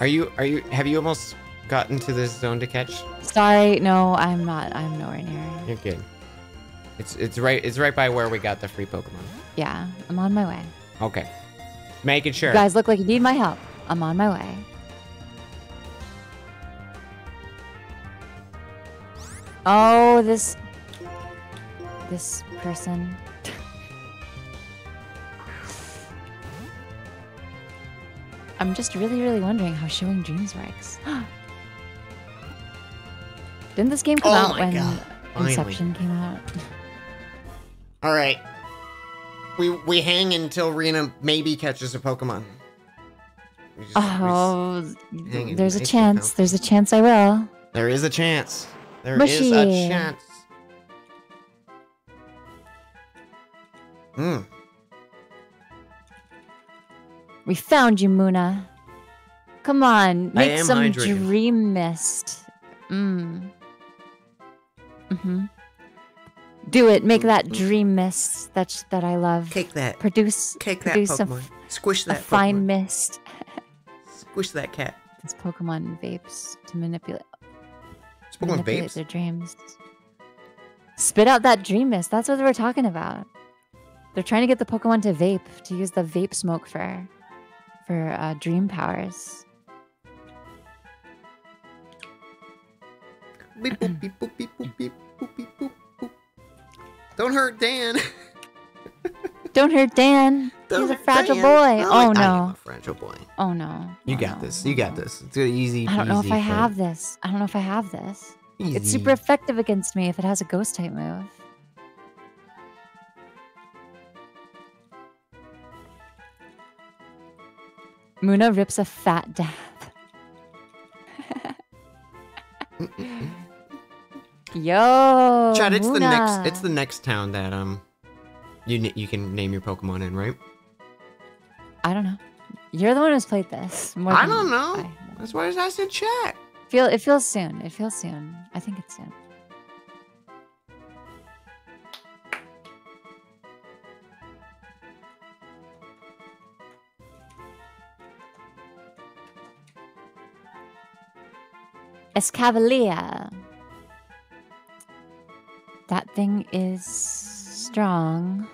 Are you are you have you almost gotten to this zone to catch? Sorry, no, I'm not. I'm nowhere near. You're good. It's it's right it's right by where we got the free Pokemon. Yeah, I'm on my way. Okay. Making sure. You guys look like you need my help. I'm on my way. Oh, this this person. I'm just really, really wondering how Showing Dreams works. Didn't this game come Oh out when God, finally. Inception came out? All right. We we hang until Rina maybe catches a Pokemon. Just- Oh, there's a chance. There's a chance I will. there is a chance. There is Mushy. a chance. Hmm. We found you, Munna. Come on, make some hydrated. dream mist. Mm. Mm-hmm. Do it. Make that dream mist that that I love. Cake that. Produce Cake that produce a, Pokemon. f- Squish a that fine mist. Squish that cat. This Pokemon vapes to manipulate It's Pokemon manipulate babes. their dreams. Spit out that dream mist. That's what we're talking about. They're trying to get the Pokemon to vape to use the vape smoke for for uh, dream powers. Beep, boop, beep, boop, beep, boop, beep, boop, beep, boop, boop. Don't hurt Dan. Don't hurt Dan. Don't He's a fragile Dan. boy. I Oh like- I am no. a fragile boy. Oh no. You Oh, got no. this. You got this. It's an easy. I don't know if I fight. have this. I don't know if I have this. It's super effective against me if it has a ghost type move. Munna rips a fat dab. Yo, Chad, it's the next. It's the next town that um, you you can name your Pokemon in, right? I don't know. You're the one who's played this. I don't know. I. That's why I said chat. Feel it feels soon. It feels soon. I think it's soon. Escavalier. That thing is strong.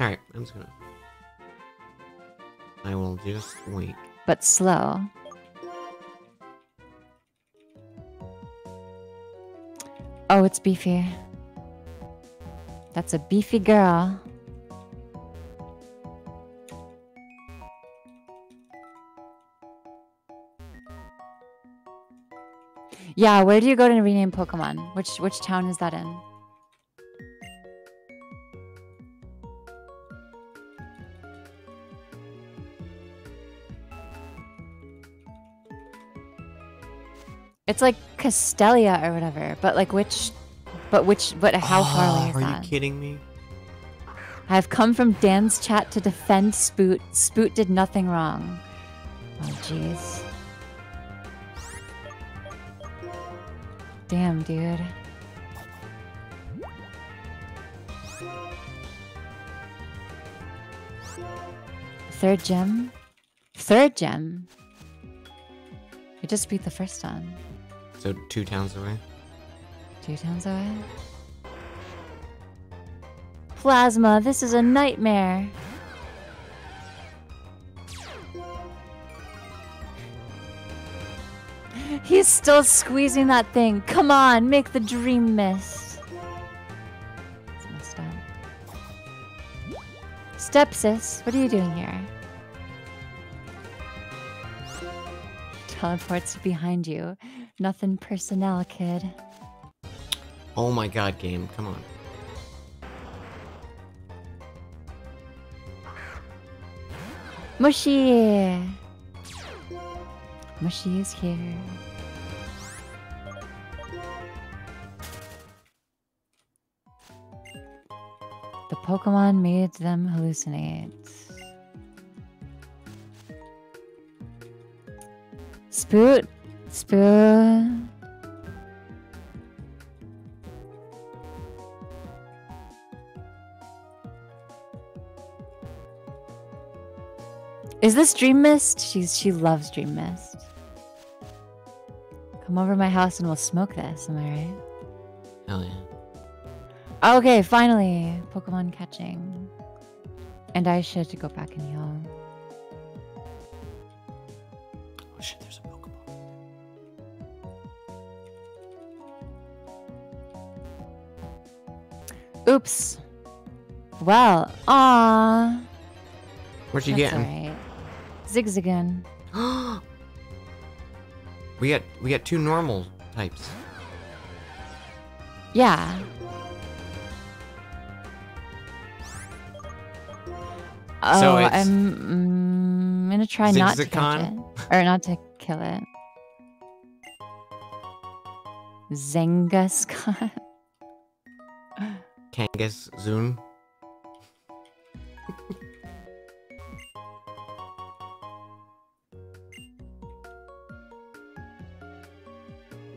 All right, I'm just gonna. I will just wait. but slow. Oh, it's beefy. That's a beefy girl. Yeah, where do you go to rename Pokemon? Which which town is that in? It's like Castelia or whatever, but like which, but which, but how far ah, away is Oh, Are that? you kidding me? I've come from Dan's chat to defend Spoot. Spoot did nothing wrong. Oh, jeez. Damn, dude. Third gem? Third gem? We just beat the first one. So two towns away. Two towns away. Plasma, this is a nightmare. He's still squeezing that thing. Come on, make the dream miss. It's messed up. Stepsis, what are you doing here? Teleports behind you. Nothing personnel, kid. Oh my god, game. Come on. Mushy! Mushy is here. The Pokemon made them hallucinate. Spoot! Spoot! Is this Dream Mist? She's she loves Dream Mist. Come over my house and we'll smoke this, am I right? Hell yeah. Okay, finally. Pokemon catching. And I should to go back and heal. Oh shit, there's a Pokeball. Oops. Well, ah. What you That's Right. Zigzagoon. we got we got two normal types. Yeah. Oh, So I'm mm, gonna try not to catch it. Or not to kill it. Zengaskan. Kangas Zune.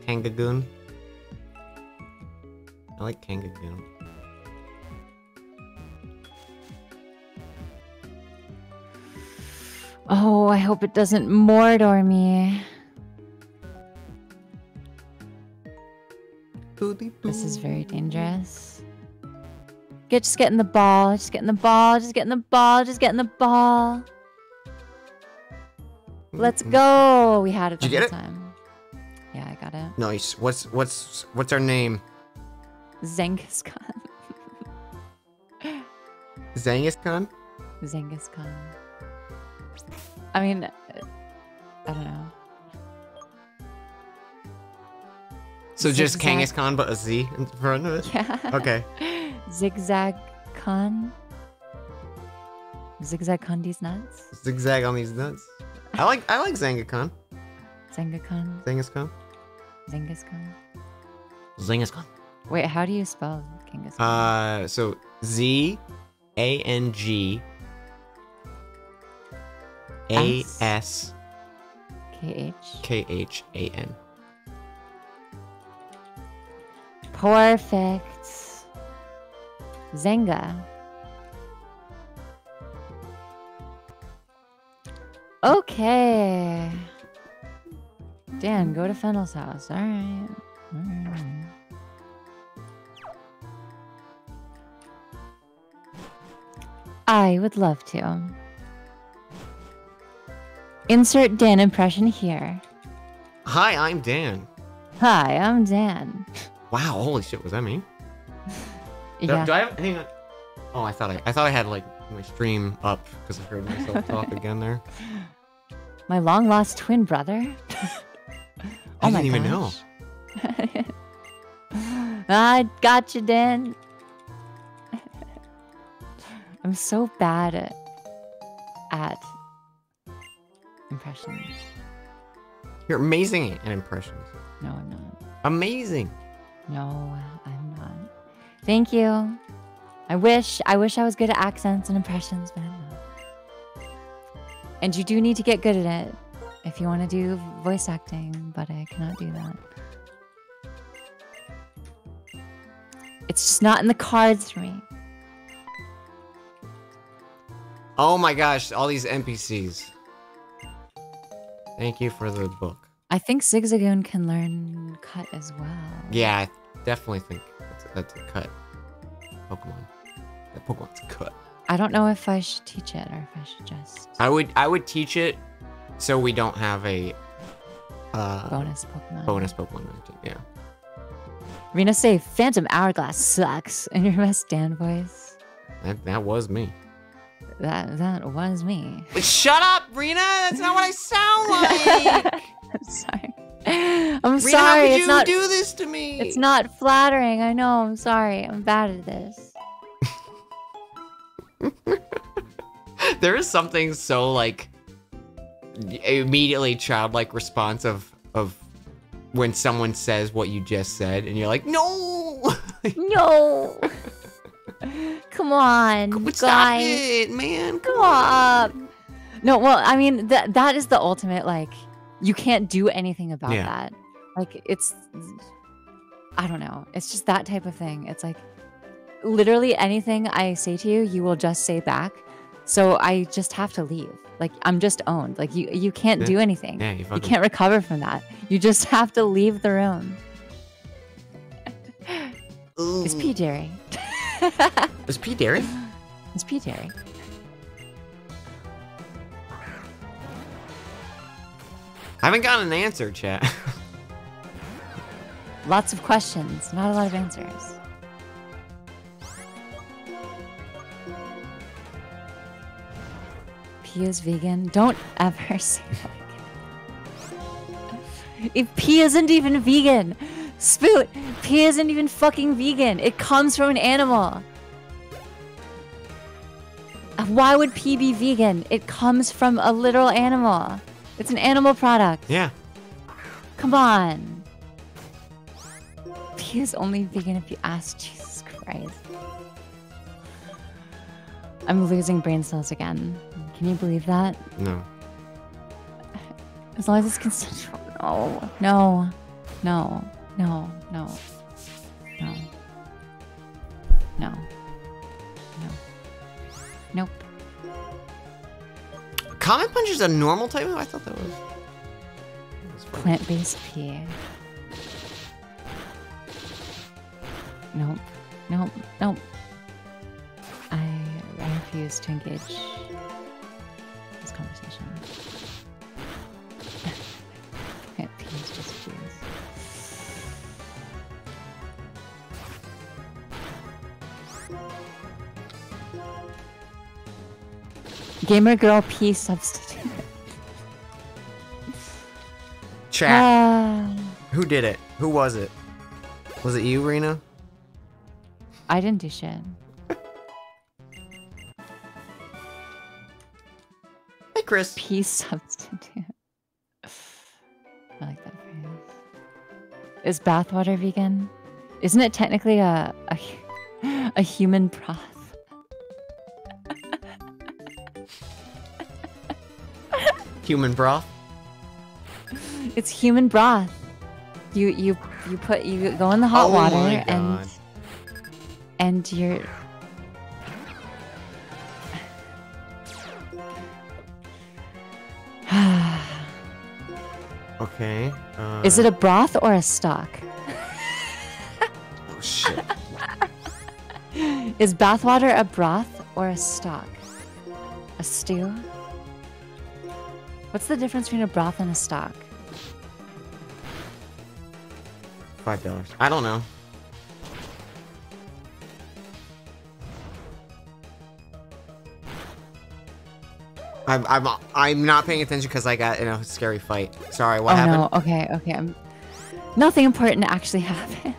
Kangagoon. I like Kangagoon. Oh, I hope it doesn't Mordor me. This is very dangerous. Get just getting the ball, just getting the ball, just getting the ball, just getting the ball. Let's go. We had it the Did you whole get it? time. Yeah, I got it. Nice. What's what's what's our name? Zengiskan. Zangiskan? Zengiskan. I mean, uh, I don't know. So just Zigzag. Kangaskhan but a Z in front of it? Yeah. Okay. Zigzag Khan. Zigzag Kandi's nuts. Zigzag on these nuts. I like I like Zangakon. Zengakon. Zangiskan. Zengiskan. Zangiskan. Wait, how do you spell Kangaskhan? Uh so Z A N G A S? S KH. K H A N. Perfect. Zenga. Okay. Dan, go to Fennel's house. All right. All right. I would love to. Insert Dan impression here. Hi, I'm Dan. Hi, I'm Dan. Wow, holy shit, was that me? Do- Yeah. Do I have hang on? Oh, I thought I I thought I had like my stream up because I heard myself talk again there. My long lost twin brother. I oh my didn't even know. gosh. I got you, Dan. I'm so bad at, at impressions. You're amazing at impressions. No, I'm not. Amazing. No, I'm not. Thank you. I wish I wish I was good at accents and impressions, but I'm not. And you do need to get good at it if you want to do voice acting, but I cannot do that. It's just not in the cards for me. Oh my gosh, all these NPCs. Thank you for the book. I think Zigzagoon can learn cut as well. Yeah, I definitely think that's, that's a cut. Pokemon. That Pokemon's cut. I don't know if I should teach it or if I should just. I would I would teach it so we don't have a uh, Bonus Pokemon. bonus Pokemon. Yeah. Rina say Phantom Hourglass sucks in your best Dan voice. That, that was me. That that was me. But shut up, Rina! That's not what I sound like! I'm sorry. I'm Rina, sorry. how could you not. do this to me? It's not flattering. I know. I'm sorry. I'm bad at this. there is something so like immediately childlike response of of when someone says what you just said and you're like no No. Come on, stop guys. it man come Come on. No, well, I mean that that is the ultimate. Like, you can't do anything about Yeah. that. Like, it's. I don't know. It's just that type of thing. It's like, literally anything I say to you, you will just say back. So I just have to leave. Like, I'm just owned. Like, you you can't Yeah. do anything. yeah you You can't recover from that. You just have to leave the room. It's. P Jerry. is P Dairy It's P Jerry. I haven't gotten an answer chat Lots of questions, not a lot of answers. P is vegan. Don't ever say that again. If P isn't even vegan, Spoot, P isn't even fucking vegan. It comes from an animal. Uh, why would P be vegan? It comes from a literal animal. It's an animal product. yeah Come on. He is only vegan if you ask Jesus Christ. I'm losing brain cells again. Can you believe that? no As long as it's consensual. No, no, no, no, no, no, no, no, nope. Comet Punch is a normal type of I thought that was, was. Plant-based pea. Nope. Nope. Nope. I, I refuse to engage this conversation. Gamer girl pea substitute. chat Ah. who did it who was it was it you Rina I didn't do shit. hey Chris Peace substitute. I like that phrase. Is bathwater vegan? Isn't it technically a a, a human broth? Human broth It's human broth. You you you put you go in the hot Oh water and and you're okay uh, Is it a broth or a stock? oh shit Is bathwater a broth or a stock? A stew? What's the difference between a broth and a stock? Five dollars. I don't know. I'm I'm I'm not paying attention because I got in a scary fight. Sorry, what oh happened? no, okay, okay. I'm... Nothing important actually happened.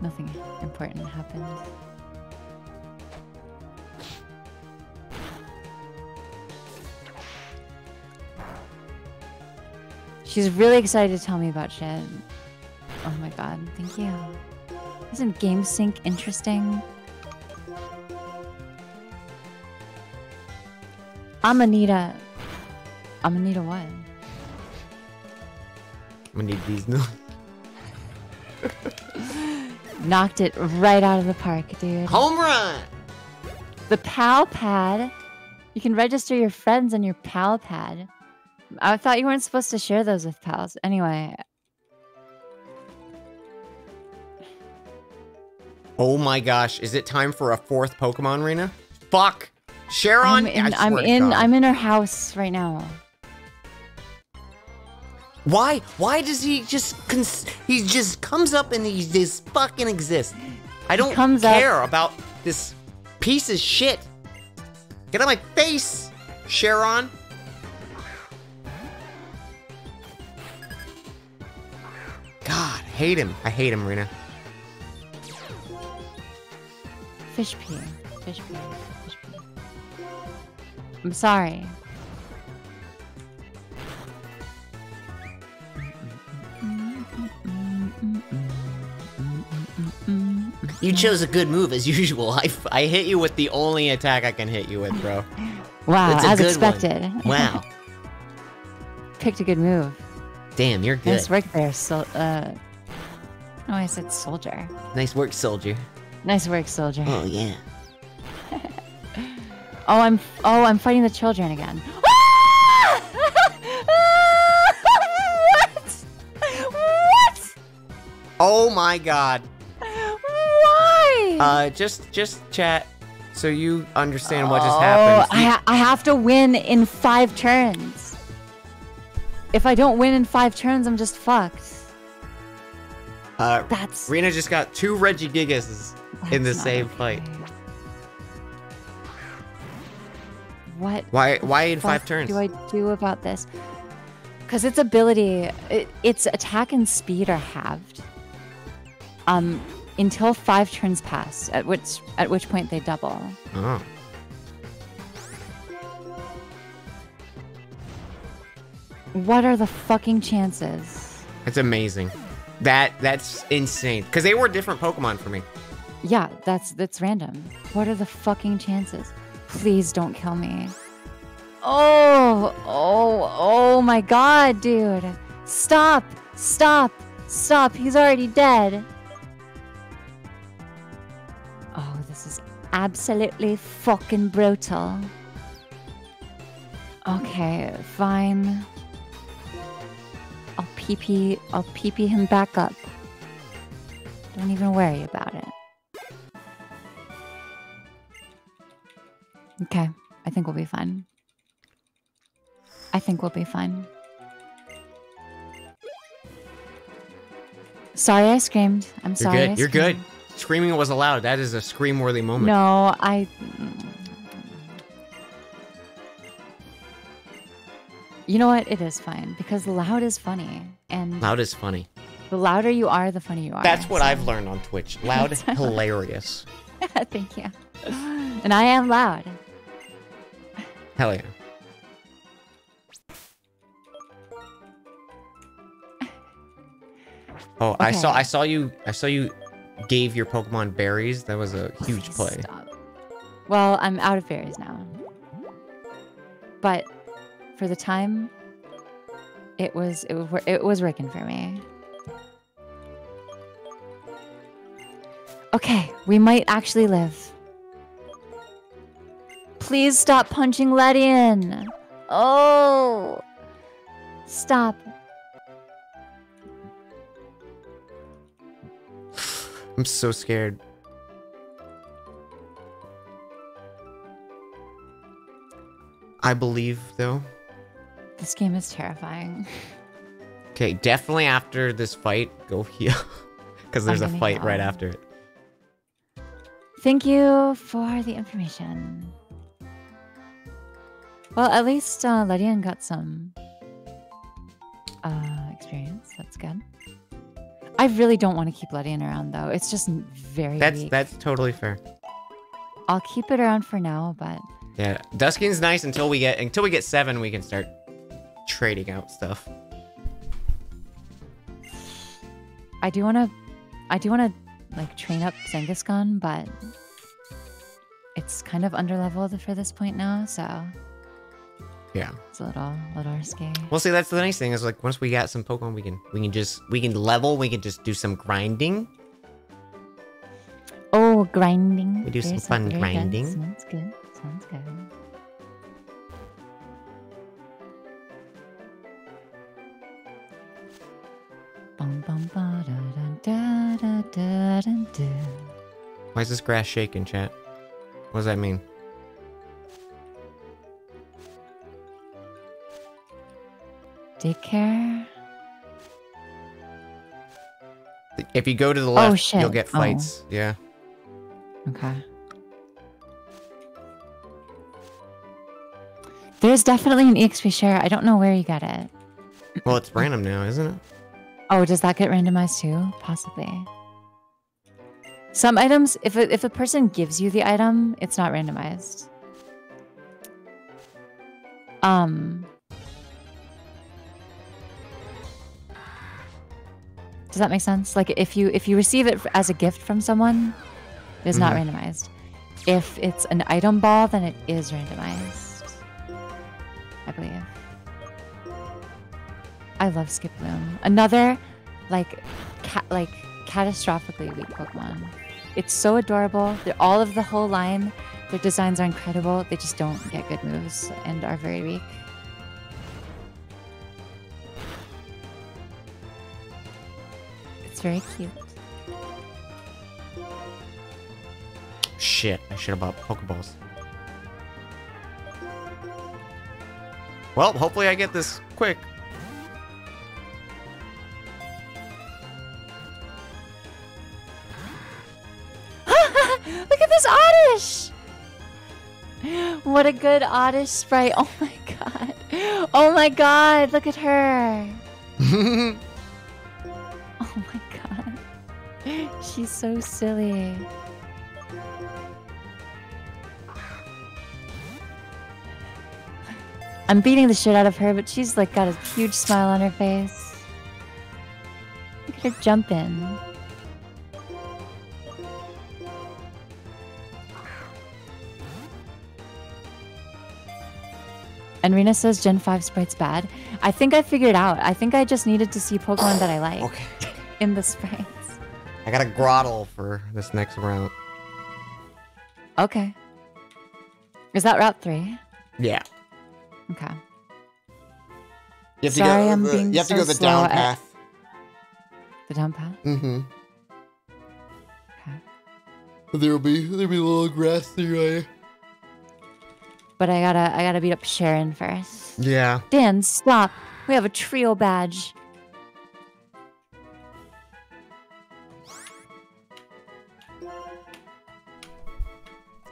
Nothing important happened. She's really excited to tell me about shit. Oh my god, thank you. Isn't GameSync interesting? Amanita. Amanita what? I'm gonna need these. No. Knocked it right out of the park, dude. Home run. The Pal Pad. You can register your friends on your Pal Pad. I thought you weren't supposed to share those with pals. Anyway, Oh my gosh! Is it time for a fourth Pokemon arena? Fuck. Cheren. I'm in. I'm in. I'm in her house right now. Why? Why does he just he just comes up and he just fucking exists? I don't comes up- care about this piece of shit. Get out of my face, Cheren. God, I hate him. I hate him, Rina. Fish pee. Fish pee. Fish pee. I'm sorry. You chose a good move as usual. I, I hit you with the only attack I can hit you with, bro. Wow, as good one. expected. Wow. Picked a good move. Damn, you're good. Nice work there, so uh Oh, I said soldier. Nice work, soldier. Nice work, soldier. Oh yeah. Oh, I'm oh, I'm fighting the children again. what? What? Oh my god. Why? Uh, just just chat so you understand what just Oh, happened. I, ha- I have to win in five turns. If I don't win in five turns, I'm just fucked. uh, That's Rina just got two Regigigas in the same okay. fight. What? Why why in five turns? What do I do about this? Because its ability, it, its attack and speed are halved. Um, until five turns pass, at which at which point they double. Oh. What are the fucking chances? It's amazing. That that's insane. Cause they were different Pokemon for me. Yeah, that's that's random. What are the fucking chances? Please don't kill me. Oh, oh, oh my god, dude. Stop, stop, stop. He's already dead. Oh, this is absolutely fucking brutal. Okay, fine. I'll pee pee, I'll pee pee him back up. Don't even worry about it. Okay, I think we'll be fine. I think we'll be fine. Sorry I screamed. I'm You're sorry. Good. You're good. Screaming was allowed. That is a scream worthy moment. No, I. You know what? It is fine because loud is funny, and Loud is funny. the louder you are, the funnier you are. That's what so- I've learned on Twitch. Loud, hilarious. Thank you. And I am loud. Hell yeah. Oh, I saw I saw you I saw you gave your Pokemon berries. That was a huge Please play. Stop. Well, I'm out of berries now. But for the time, it was it was it was working for me. Okay, we might actually live. Please stop punching Ledian. Oh, stop. I'm so scared. I believe though. This game is terrifying. Okay, definitely after this fight, go heal. Because there's a fight right after it. Thank you for the information. Well, at least uh, Ledian got some uh, experience. That's good. I really don't want to keep Ledian around, though. It's just very That's weak. that's totally fair. I'll keep it around for now, but Yeah, Duskin's nice until we get until we get seven. We can start trading out stuff. I do want to, I do want to like train up Zangiskan, but it's kind of underleveled for this point now, so Yeah. it's a little, little risky. Well, see, that's the nice thing is like once we got some Pokemon, we can we can just we can level. We can just do some grinding. Oh, grinding. We do some fun very good. grinding. Sounds good. Sounds good. Why is this grass shaking, chat? What does that mean? Daycare. If you go to the oh, left, shit. you'll get Oh. fights. Yeah. Okay. There's definitely an EXP share. I don't know where you got it. Well, it's random now, isn't it? Oh, does that get randomized too? Possibly. Some items, if a, if a person gives you the item, it's not randomized. Um. Does that make sense? Like if you if you receive it as a gift from someone, it is not randomized. If it's an item ball, then it is randomized. I believe. I love Skiploom. Another, like, ca- like catastrophically weak Pokemon. It's so adorable. They're all of the whole line. Their designs are incredible. They just don't get good moves and are very weak. It's very cute. Shit, I should have bought Pokeballs. Well, hopefully I get this quick. Look at this Oddish! What a good Oddish sprite. Oh my god. Oh my god, look at her. Oh my god. She's so silly. I'm beating the shit out of her, but she's like got a huge smile on her face. Look at her jumping. And Rina says Gen 5 sprite's bad. I think I figured out. I think I just needed to see Pokemon that I like okay. in the sprites. I got a Grottle for this next round. Okay. Is that Route 3? Yeah. Okay. You have Sorry, to go, I'm the, being you have to go the down path. The down path? Mm-hmm. Okay. There'll be there'll be a little grass through But I gotta I gotta beat up Cheren first. Yeah. Dan, stop. We have a trio badge.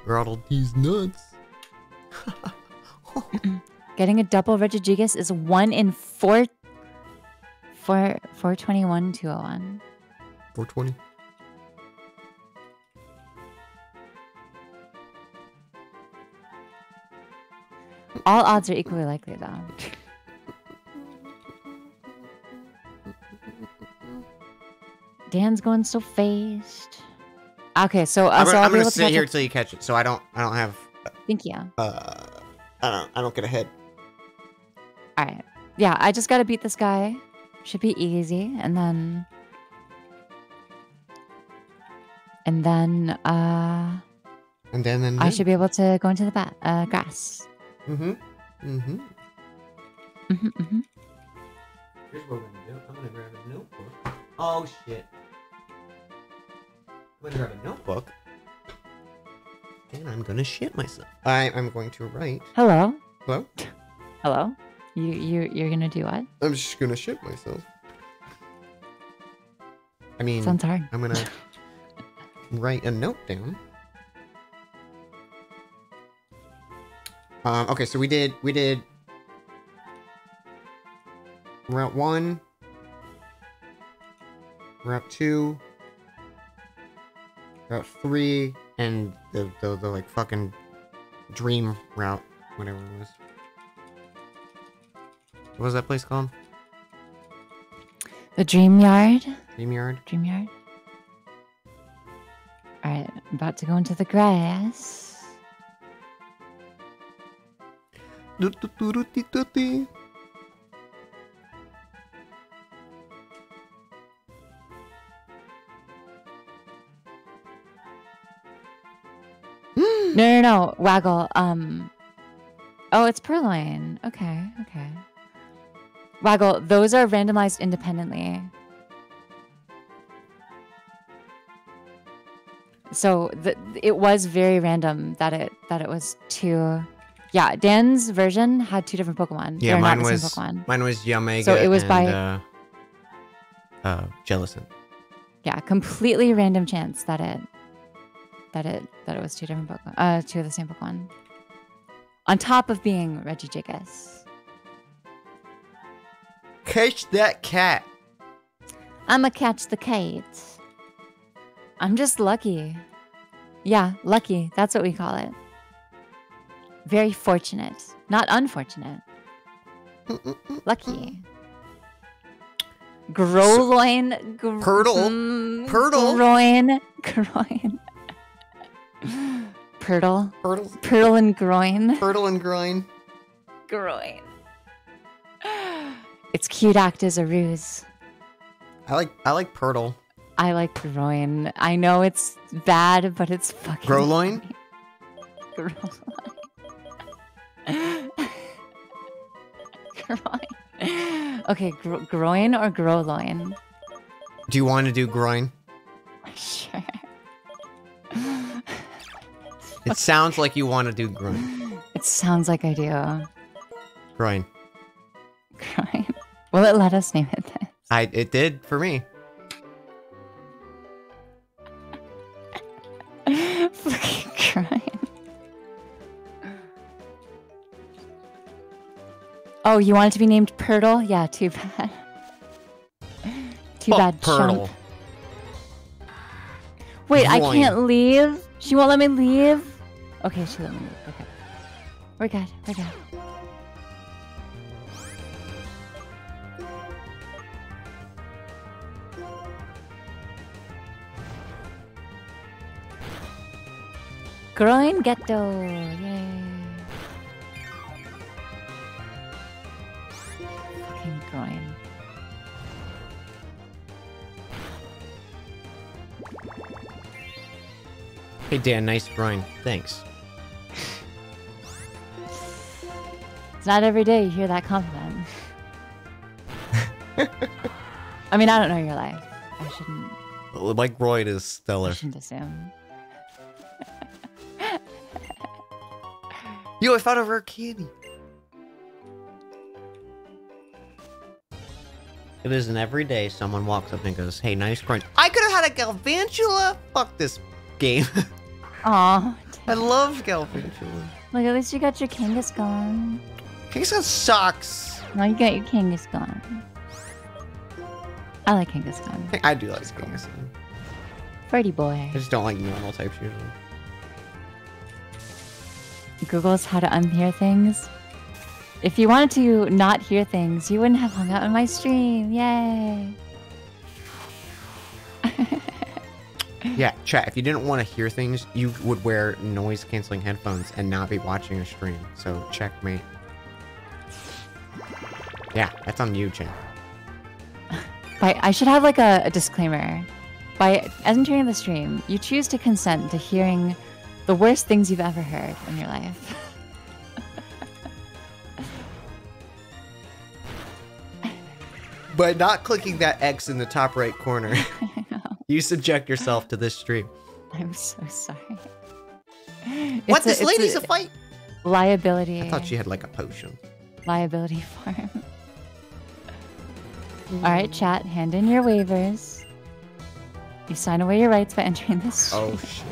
Grottle. these nuts. Getting a double Regigigas is one in four four four twenty one two oh one. 420. All odds are equally likely though. Dan's going so fast. Okay, so uh, I'm, so I'm gonna sit here until you catch it, so I don't I don't have Thank you. uh I don't I don't get ahead. All right. Yeah, I just got to beat this guy. Should be easy, and then and then uh And then then, I should be able to go into the bat uh grass. Mm-hmm. Mm-hmm. hmm hmm Here's what we're gonna do. I'm gonna grab a notebook. Oh shit. I'm gonna grab a notebook. And I'm gonna shit myself. I I'm going to write. Hello, Hello? hello. You you you're gonna do what? I'm just gonna shit myself. I mean Sounds hard. I'm gonna write a note down. Um, okay, so we did we did route one, route two, route three, and the the, the like fucking dream route, whatever it was. What was that place called? The dream yard. Dream Yard. Dream yard. All right, I'm about to go into the grass. No, no, no, Waggle. Um. Oh, it's Purrloin. Okay, okay. Waggle, those are randomized independently. So it was very random that it that it was two. Yeah, Dan's version had two different Pokemon. Yeah, They're mine was same Pokemon. mine was Yanmega. So it was and, by- uh, uh Jellison. Yeah, completely random chance that it that it that it was two different Pokemon. Uh two of the same Pokemon. On top of being Regigigas. Catch that cat. I'ma catch the kite. I'm just lucky. Yeah, lucky. That's what we call it. Very fortunate. Not unfortunate. Lucky. Growloin. Gr- Purtle. mm, Purtle. Groin. Groin. Purtle. Hurdle, Purtle and groin. hurdle and grind. Groin. Its cute act as a ruse. I like I like Purtle. I like groin. I know it's bad, but it's fucking Growloin? Groin. Groin. Okay, gro- groin or growloin? Do you want to do groin? Sure. It sounds like you want to do groin. It sounds like I do. Groin. Groin. Will it let us name it this? I it did for me. Oh, you want it to be named Purtle? Yeah, too bad. Too Oh, bad. Purtle. Wait, I can't leave? She won't let me leave? Okay, she let me leave. Okay. We're good. We're good. Groin ghetto. Yay. Fucking groin. Hey Dan, nice groin. Thanks. It's not every day you hear that compliment. I mean, I don't know your life. I shouldn't. My groin is stellar. I stellar. shouldn't assume. Yo, I found a rare candy. It isn't every day someone walks up and goes, "Hey, nice groin." I could have had a Galvantula. Fuck this game. Aw. I love Galvantula. Look, at least you got your Kangaskhan. Kangaskhan sucks. No, you got your Kangaskhan. I like Kangaskhan. I do like Kangaskhan. Pretty boy. I just don't like normal types usually. Google's how to unhear things. If you wanted to not hear things, you wouldn't have hung out on my stream. Yay. Yeah, chat. If you didn't want to hear things, you would wear noise canceling headphones and not be watching a stream. So checkmate. Yeah, that's on you, chat. By, I should have like a, a disclaimer. By entering the stream, you choose to consent to hearing the worst things you've ever heard in your life. By not clicking that X in the top right corner, you subject yourself to this stream. I'm so sorry. what? It's This lady's a fight? liability. I thought she had like a potion. liability farm. All right, chat. Hand in your waivers. You sign away your rights by entering this. Oh, stream. Oh shit.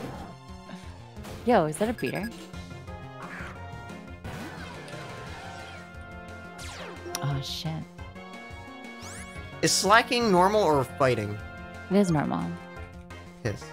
Yo, is that a beater? Oh shit. Is slacking normal or fighting? It is normal. Yes.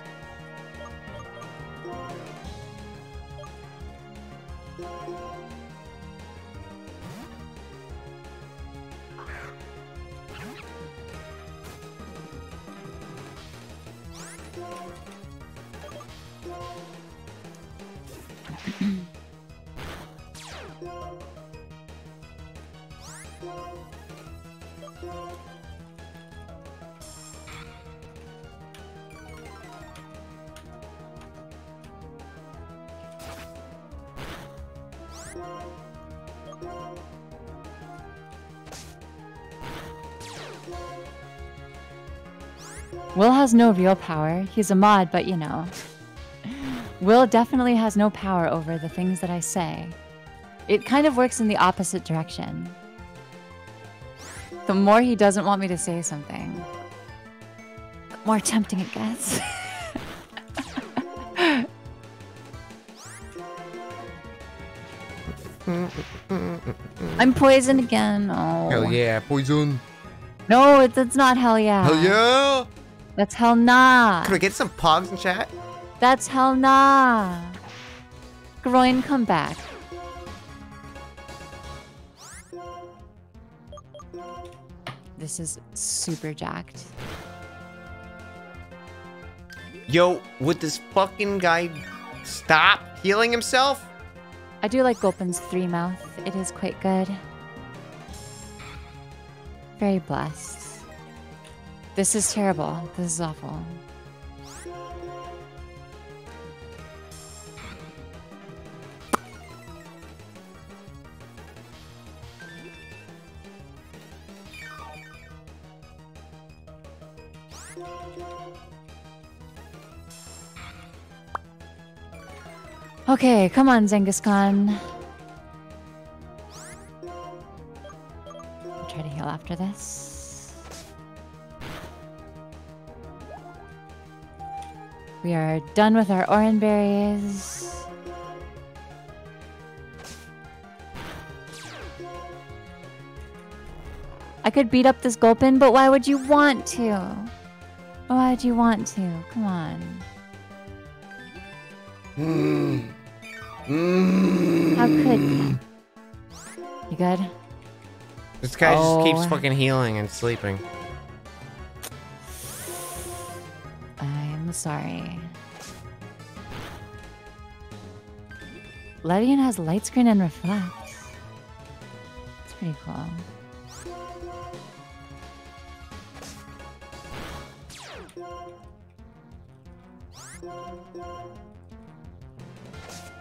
Has no real power. He's a mod, but you know. Will definitely has no power over the things that I say. It kind of works in the opposite direction. The more he doesn't want me to say something, the more tempting it gets. I'm poisoned again. Oh. Hell yeah, poison. No, it's, it's not hell yeah. Hell yeah. That's hell nah. Could I get some pogs in chat? That's hell nah. Groin, come back. This is super jacked. Yo, would this fucking guy stop healing himself? I do like Gulpin's three mouth. It is quite good. Very blessed. This is terrible. This is awful. Okay, come on, Genghis Khan. I'll try to heal after this. We are done with our Oran berries. I could beat up this Gulpin, but why would you want to? Why would you want to? Come on. How could you? You good? This guy just keeps Oh. fucking healing and sleeping. Sorry. Ledian has light screen and reflect. It's pretty cool.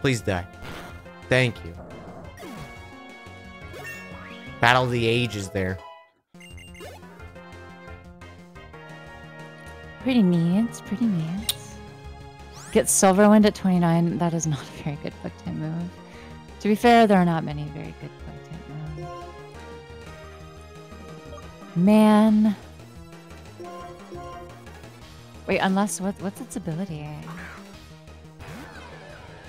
Please die. Thank you. Battle of the Ages there. Pretty neat. Pretty neat. Get Silverwind at 29. That is not a very good quick time move. To be fair, there are not many very good time moves. Man. Wait, unless what what's its ability?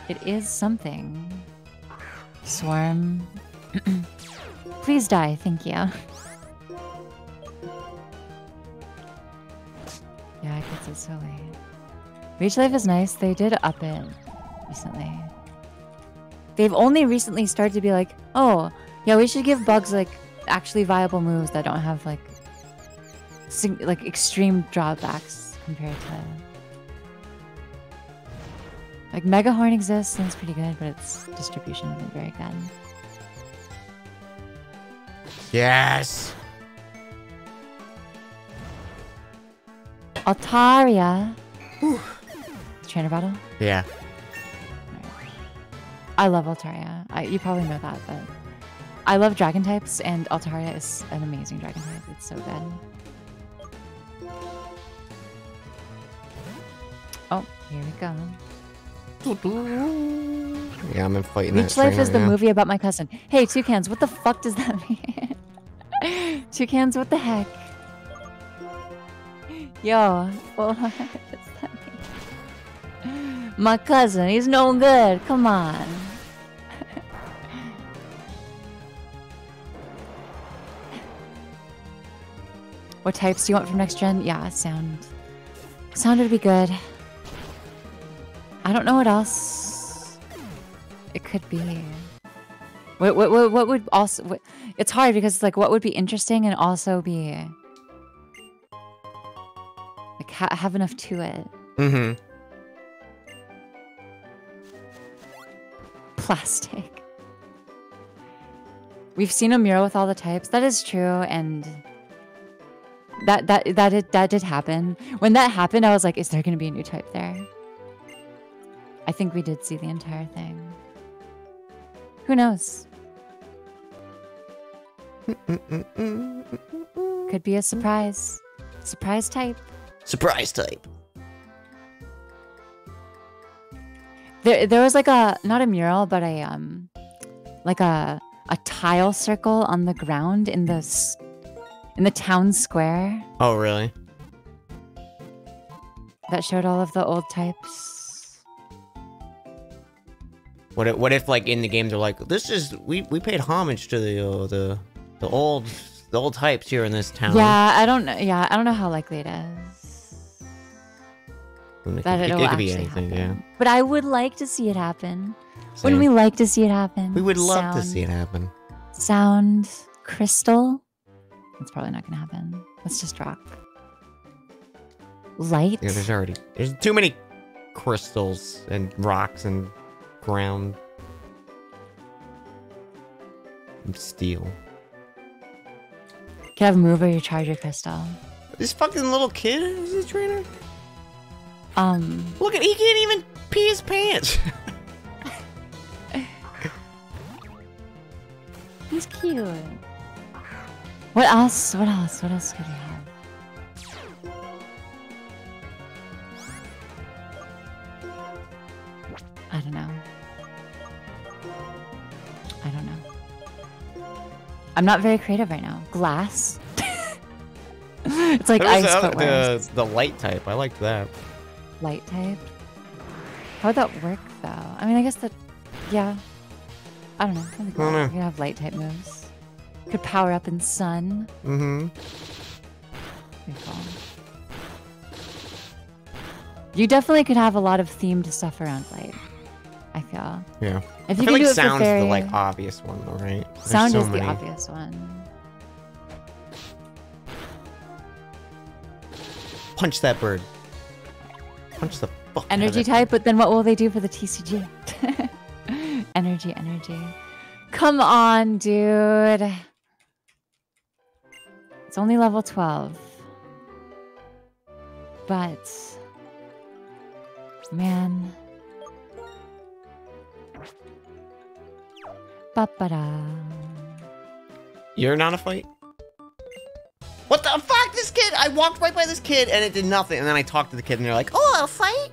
It is something. Swarm. Please die, thank you. Yeah, it gets it so late. Leech Life is nice. They did up it recently. They've only recently started to be like, oh, yeah, we should give bugs like actually viable moves that don't have like like extreme drawbacks compared to like Mega Horn exists and it's pretty good, but its distribution isn't very good. Yes. Altaria. Trainer battle. Yeah. I love Altaria. I, you probably know that, but I love dragon types, and Altaria is an amazing dragon type. It's so good. Oh, here we go. Yeah, I'm in fighting that Leech Life train is right the now. movie about my cousin. Hey, Toucans, what the fuck does that mean? Toucans, what the heck? Yo, mean? My cousin, he's no good. Come on. what types do you want from next gen? Yeah, sound. Sound would be good. I don't know what else it could be. What what what, what would also? What, it's hard because it's like what would be interesting and also be ha- have enough to it. Mm-hmm. Plastic. We've seen a mural with all the types. That is true, and that that that did, that did happen. When that happened, I was like, "Is there going to be a new type there?" I think we did see the entire thing. Who knows? Could be a surprise. Surprise type. Surprise type. There, there was like a not a mural, but a um, like a a tile circle on the ground in the in the town square. Oh, really? that showed all of the old types. What if, what if like in the game they're like, this is we we paid homage to the uh, the the old the old types here in this town. Yeah, I don't know. Yeah, I don't know how likely it is it that could, it, it'll it could be anything. happen. But I would like to see it happen. Yeah. Wouldn't we like to see it happen? We would love to see it happen. Sound crystal. That's probably not gonna happen. Let's just rock. Light. Yeah, there's already there's too many crystals and rocks and ground and steel. Could have move or you charge your crystal. This fucking little kid is a trainer. Um, Look at he can't even pee his pants. he's cute. What else? What else? What else could he have? I don't know. I don't know. I'm not very creative right now. Glass. it's like There was ice, the, but the the light type. I liked that. Light type. How would that work though? I mean, I guess that, yeah. I don't know. I don't know. You could have light type moves. Could power up in sun. Mm-hmm. You definitely could have a lot of themed stuff around light. I feel. Yeah. If I you feel can like sound's fairy, the like obvious one though, right? There's sound so is many. the obvious one. Punch that bird. Punch the fuck. Energy type, but then what will they do for the TCG? energy, energy. Come on, dude. It's only level 12. But, man. Ba-ba-da. You're not a fight. What the fuck? This kid! I walked right by this kid and it did nothing. And then I talked to the kid and they're like, "Oh, I'll fight."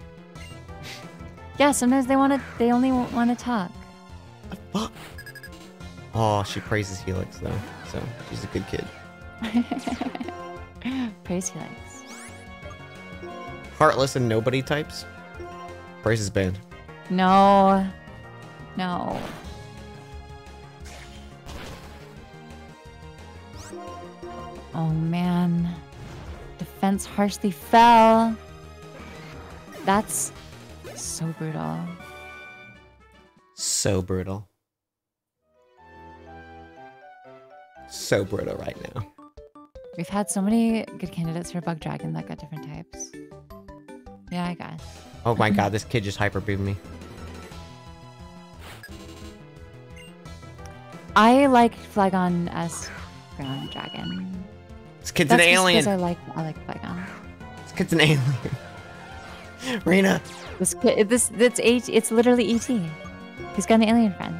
Yeah, sometimes they want to, they only want to talk. Fuck. Oh, she praises Helix though, so she's a good kid. Praise Felix. Heartless and nobody types. Praises band. No. No. Oh man. Defense harshly fell. That's so brutal. So brutal. So brutal right now. We've had so many good candidates for Bug Dragon that got different types. Yeah, I guess. Oh my god, this kid just hyper beamed me. I like Flygon as Ground Dragon. This kid's That's an alien. because I like I like Flygon. This kid's an alien. Rina. This kid, this it's H. It's literally ET. He's got an alien friend.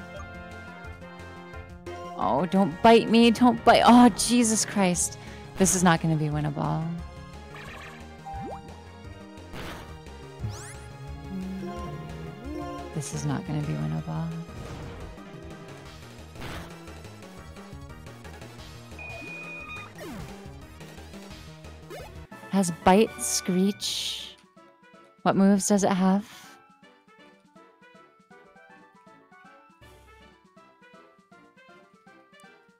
Oh, don't bite me! Don't bite! Oh, Jesus Christ! This is not going to be winnable. This is not going to be winnable. Has bite, screech. What moves does it have?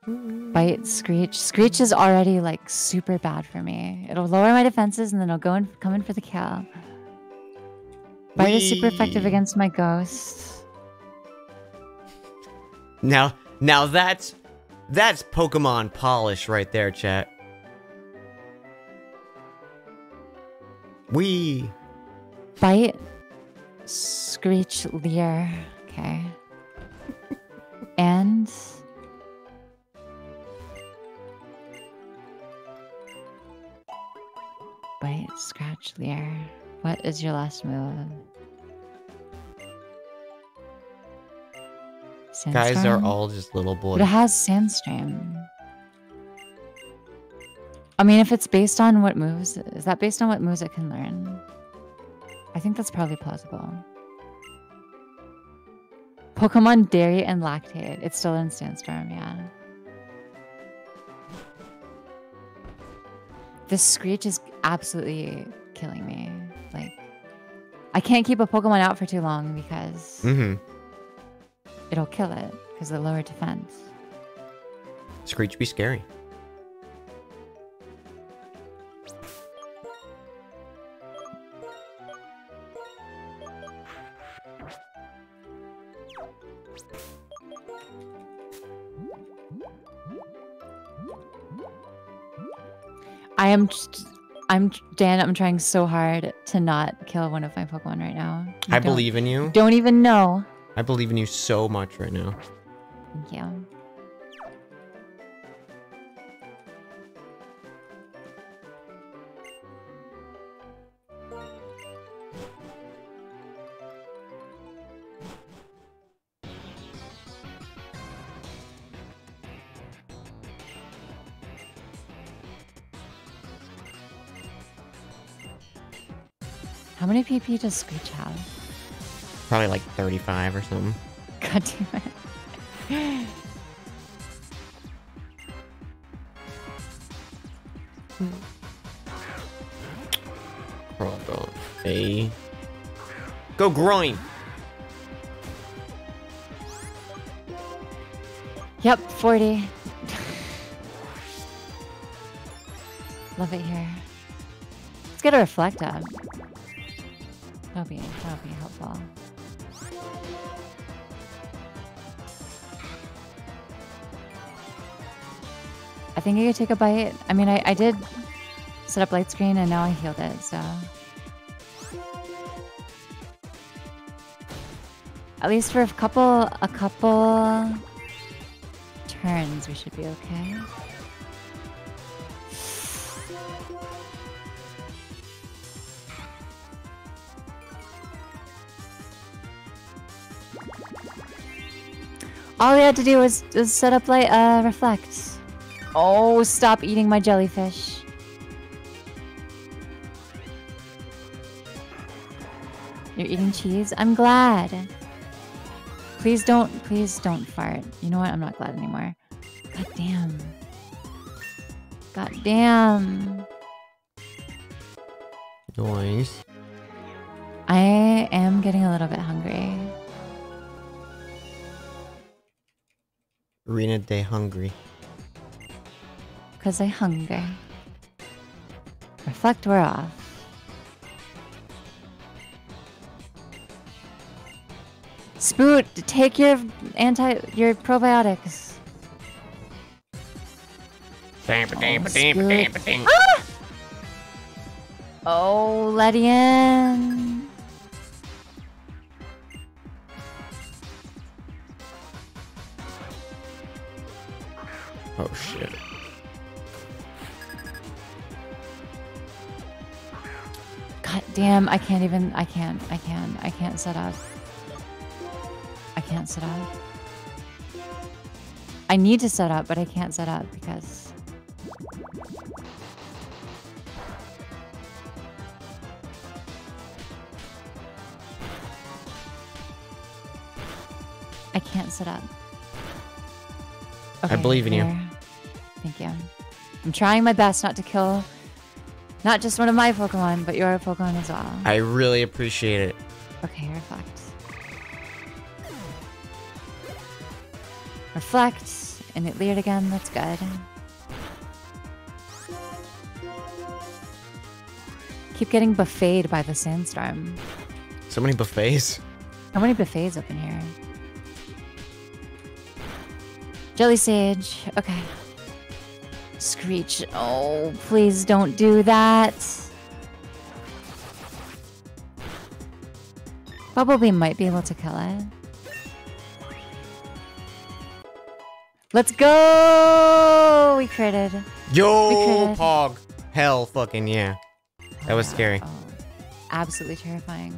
Bite, Screech. Screech is already like super bad for me. It'll lower my defenses and then it'll go and come in for the kill. Bite is super effective against my ghost. Now, now that's that's Pokemon polish right there, chat. We Bite, Screech, Leer. Okay. and Bite, Scratch, Leer. What is your last move? guys are all just little But boys. it has Sandstream. I mean, if it's based on what moves, is that based on what moves it can learn? I think that's probably plausible. Pokemon Dairy and Lactate. It's still in Sandstorm, yeah. This Screech is absolutely killing me. Like, I can't keep a Pokemon out for too long because Mm-hmm. it'll kill it because of the lower defense. Screech be scary. I am just, I'm Dan. I'm trying so hard to not kill one of my Pokemon right now. You I believe in you. Don't even know. I believe in you so much right now. Thank you. How many PP does Screech have? Probably like 35 or something. God damn it. Bravo. A. Go groin. Yep, 40. Love it here. Let's get a reflect up. That'll be that'll be helpful. I think I could take a bite. I mean, I, I did set up light screen and now I healed it, so. At least for a couple, a couple turns, we should be okay. All we had to do was, was set up light, uh, reflect. Oh, stop eating my jellyfish. You're eating cheese? I'm glad. Please don't, please don't fart. You know what? I'm not glad anymore. God damn. God damn. Noise. I am getting a little bit hungry. Arena Day hungry. Because I hunger. Reflect, we're off. Spoot, take your anti your probiotics. Ah! Oh, Ledian. Oh shit. God damn, I can't even I can't I can't I can't set up. I can't set up. I need to set up, but I can't set up because I can't set up. I believe in you. Thank you. I'm trying my best not to kill not just one of my Pokemon, but your Pokemon as well. I really appreciate it. Okay, reflect. Reflect, and it leered again. That's good. Keep getting buffeted by the sandstorm. So many buffets. How many buffets up in here? Jealous Sage. Okay. Screech. Oh, please don't do that. Bumblebee might be able to kill it. Let's go! We critted. Yo, critted. Pog. Hell fucking yeah. That was scary. Oh, absolutely terrifying.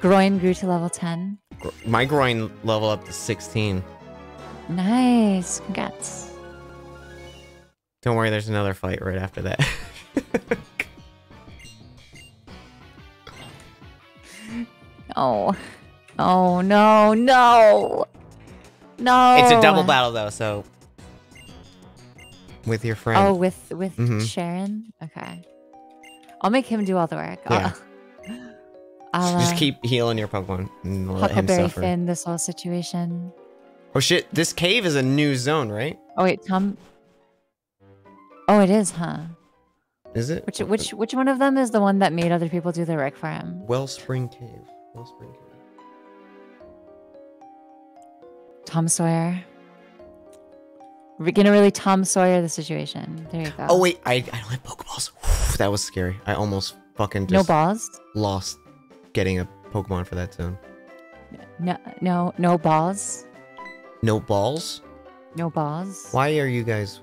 Groin grew to level 10. Gr- My groin level up to 16. Nice. Congrats. Don't worry, there's another fight right after that. Oh. Oh, no, no. No. it's a double battle though, so with your friend. Oh, with with Mhm. Cheren? Okay. I'll make him do all the work. Yeah. I'll, I'll Just uh, keep healing your Pokemon and let him suffer. Finn this whole situation. Oh shit! This cave is a new zone, right? Oh wait, Tom. Oh, it is, huh? Is it? Which which which one of them is the one that made other people do the work for him? Wellspring Cave. Wellspring Cave. Tom Sawyer. We're gonna really Tom Sawyer the situation. There you go. Oh wait, I I don't have Pokeballs. that was scary. I almost fucking no balls. lost getting a Pokemon for that zone. No no no balls. No balls? No balls. Why are you guys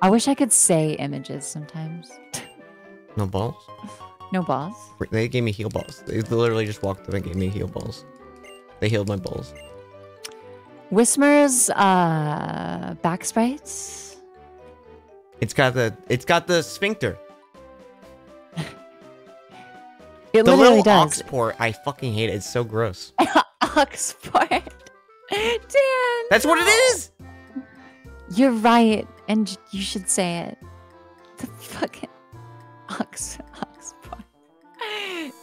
I wish I could say images sometimes. no balls? no balls. They gave me heal balls. They literally just walked up and gave me heal balls. They healed my balls. Whismur's uh back sprites. It's got the it's got the sphincter. It The literally little does. oxport, I fucking hate it. It's so gross. Oxford. Dan. That's what it is. You're right, and you should say it. The fucking Ox ox Oxford.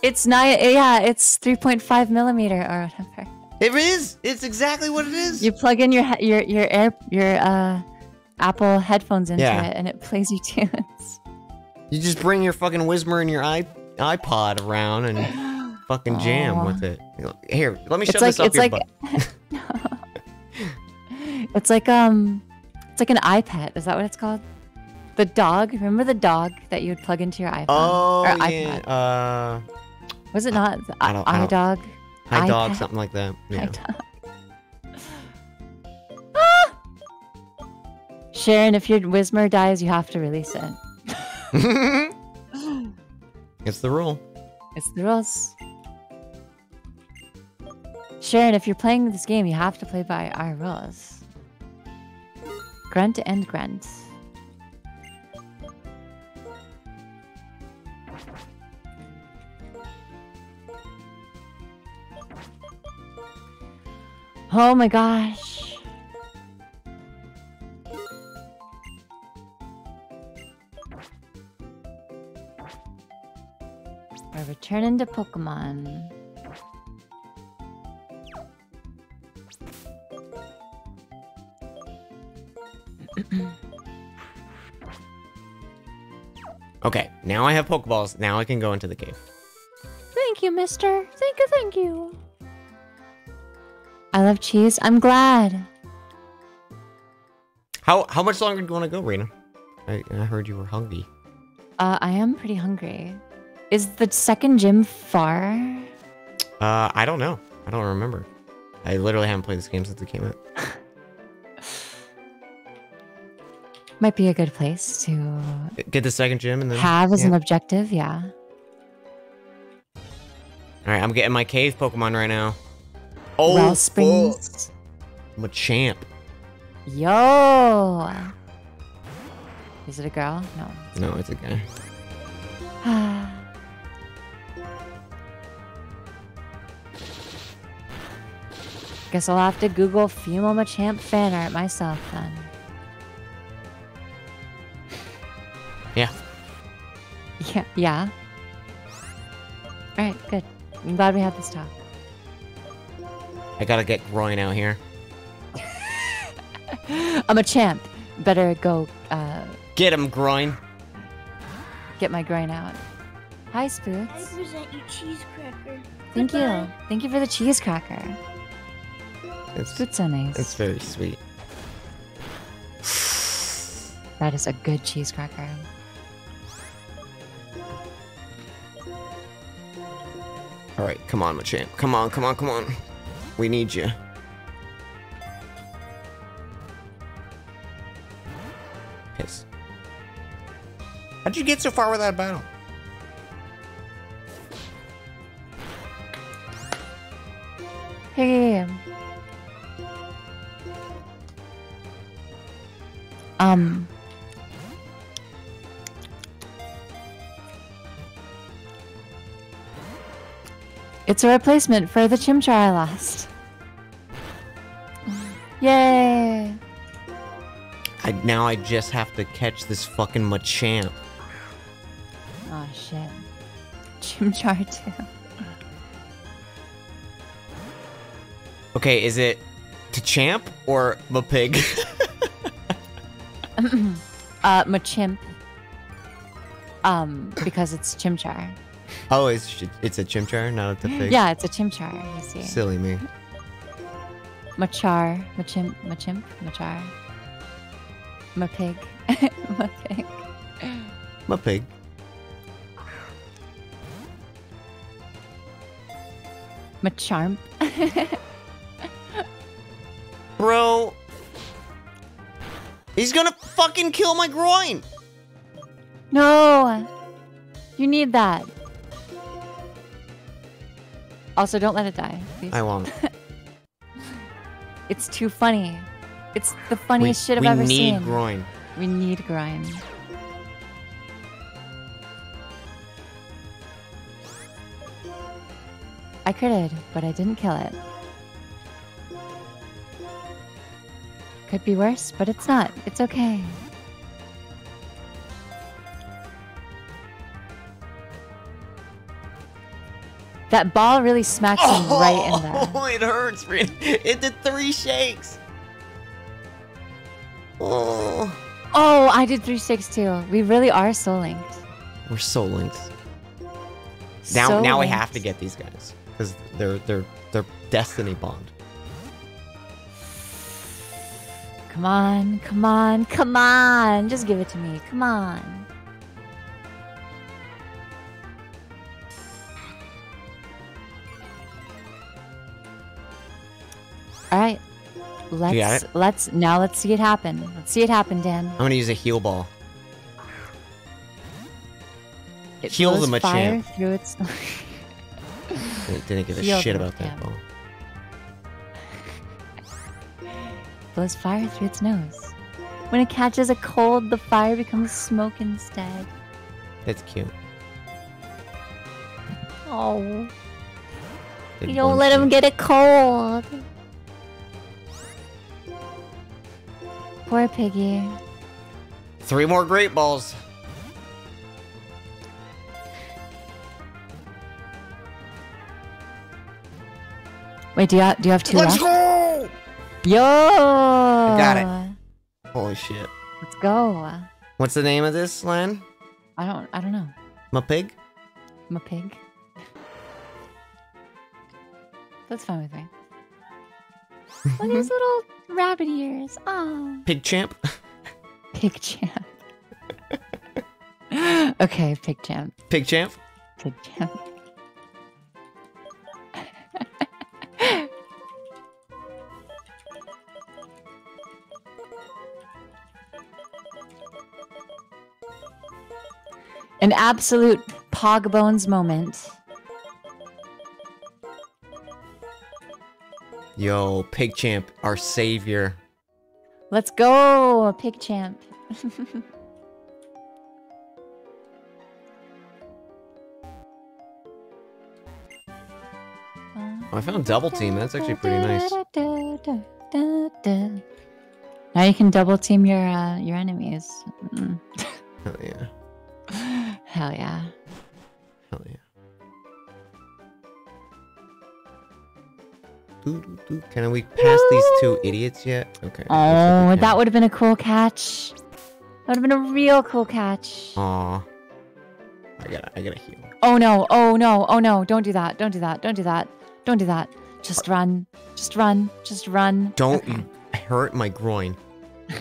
It's not. Yeah, it's 3.5 millimeter or whatever. It is. It's exactly what it is. You plug in your he- your your air your uh Apple headphones into Yeah. it, and it plays you tunes. You just bring your fucking Whismur and your iPod around and fucking jam with it. Here, let me It's shove like this up it's your like butt. it's like um it's like an iPad. Is that what it's called? The dog. Remember the dog that you would plug into your iPhone Oh or yeah. iPod? Uh, Was it not I don't- I don't- iDog? high dog, something like that. Yeah. Ah! Cheren, if your Whismur dies, you have to release it. it's the rule. It's the rules. Cheren, if you're playing this game, you have to play by our rules. Grunt and grunt. Oh my gosh. We're returning to Pokemon. Okay, now I have Pokeballs. Now I can go into the cave. Thank you, mister. Thank you, thank you. I love cheese. I'm glad. How how much longer do you want to go, Rina? I, I heard you were hungry. Uh, I am pretty hungry. Is the second gym far? Uh, I don't know. I don't remember. I literally haven't played this game since it came out. Might be a good place to Get the second gym and then. have as yeah. an objective. Yeah. All right, I'm getting my cave Pokemon right now. Oh, well. Springs. I'm a champ. Yo. Is it a girl? No. No, it's a guy. Guess I'll have to Google female Machamp fan art myself then. Yeah. Yeah. Yeah. All right. Good. I'm glad we had this talk. I gotta get Groin out here. I'm a champ. Better go uh, Get him, Groin. get my groin out. Hi, I present you cheese cracker. Thank Goodbye. you. Thank you for the cheese cracker. It's Spooks so nice. it's very sweet. That is a good cheese cracker. All right, come on, Machamp. Come on, come on, come on. We need you. Piss. How'd you get so far without a battle? Here, here, here. Um. It's a replacement for the Chimchar I lost. Yay! I now I just have to catch this fucking Machamp. Oh Oh shit. Chimchar too. Okay, is it to champ or the pig? uh, Machimp. Um, because it's Chimchar. Oh, it's it's a chimchar, not a pig. Yeah, it's a Chimchar. You see. Silly me. Machar, Machimp, Machimp, Machar. Mapig. Mapig. My pig. Macharmp. Bro. He's gonna fucking kill my groin. No! You need that. Also, don't let it die, please. I won't. It's too funny. It's the funniest we, shit I've we ever seen. We need groin. We need grind. I critted, but I didn't kill it. Could be worse, but it's not. It's okay. That ball really smacks him oh, right in there. Oh, it hurts. man. It did three shakes. Oh. Oh, oh I did three six too. We really are soul linked. We're so linked. Now, So now we linked. have to get these guys because they're they're they're destiny bond. Come on, come on, come on. Just give it to me. Come on. All right. Let's let's now let's see it happen. Let's see it happen, Dan. I'm gonna use a heal ball. It Heal them a fire through its Didn't, didn't give a Heal shit about that ball. blows fire through its nose. When it catches a cold, the fire becomes smoke instead. That's cute. Oh. Did You don't let him get a cold. Poor piggy. Three more great balls. Wait, do you have, do you have 2 Let's left? go! Yo! I got it. Holy shit. Let's go. What's the name of this land? I don't I don't know. My pig? A pig. That's fine with me. Look at his little rabbit ears. Oh, Pig champ? pig champ. okay, pig champ. Pig champ? Pig champ. An absolute pog bones moment. Yo, pig champ, our savior. Let's go, pig champ. Oh, I found double team. That's actually pretty nice. Now you can double team your uh, your enemies. Mm. Hell yeah. Hell yeah. Hell yeah. Can we pass these two idiots yet? Okay. looks like we Oh, that would have been a cool catch. That would have been a real cool catch. Aw. I gotta, I gotta heal. Oh no, oh no, oh no, don't do that, don't do that, don't do that, don't do that. Just run, just run, just run. Don't Okay. hurt my groin.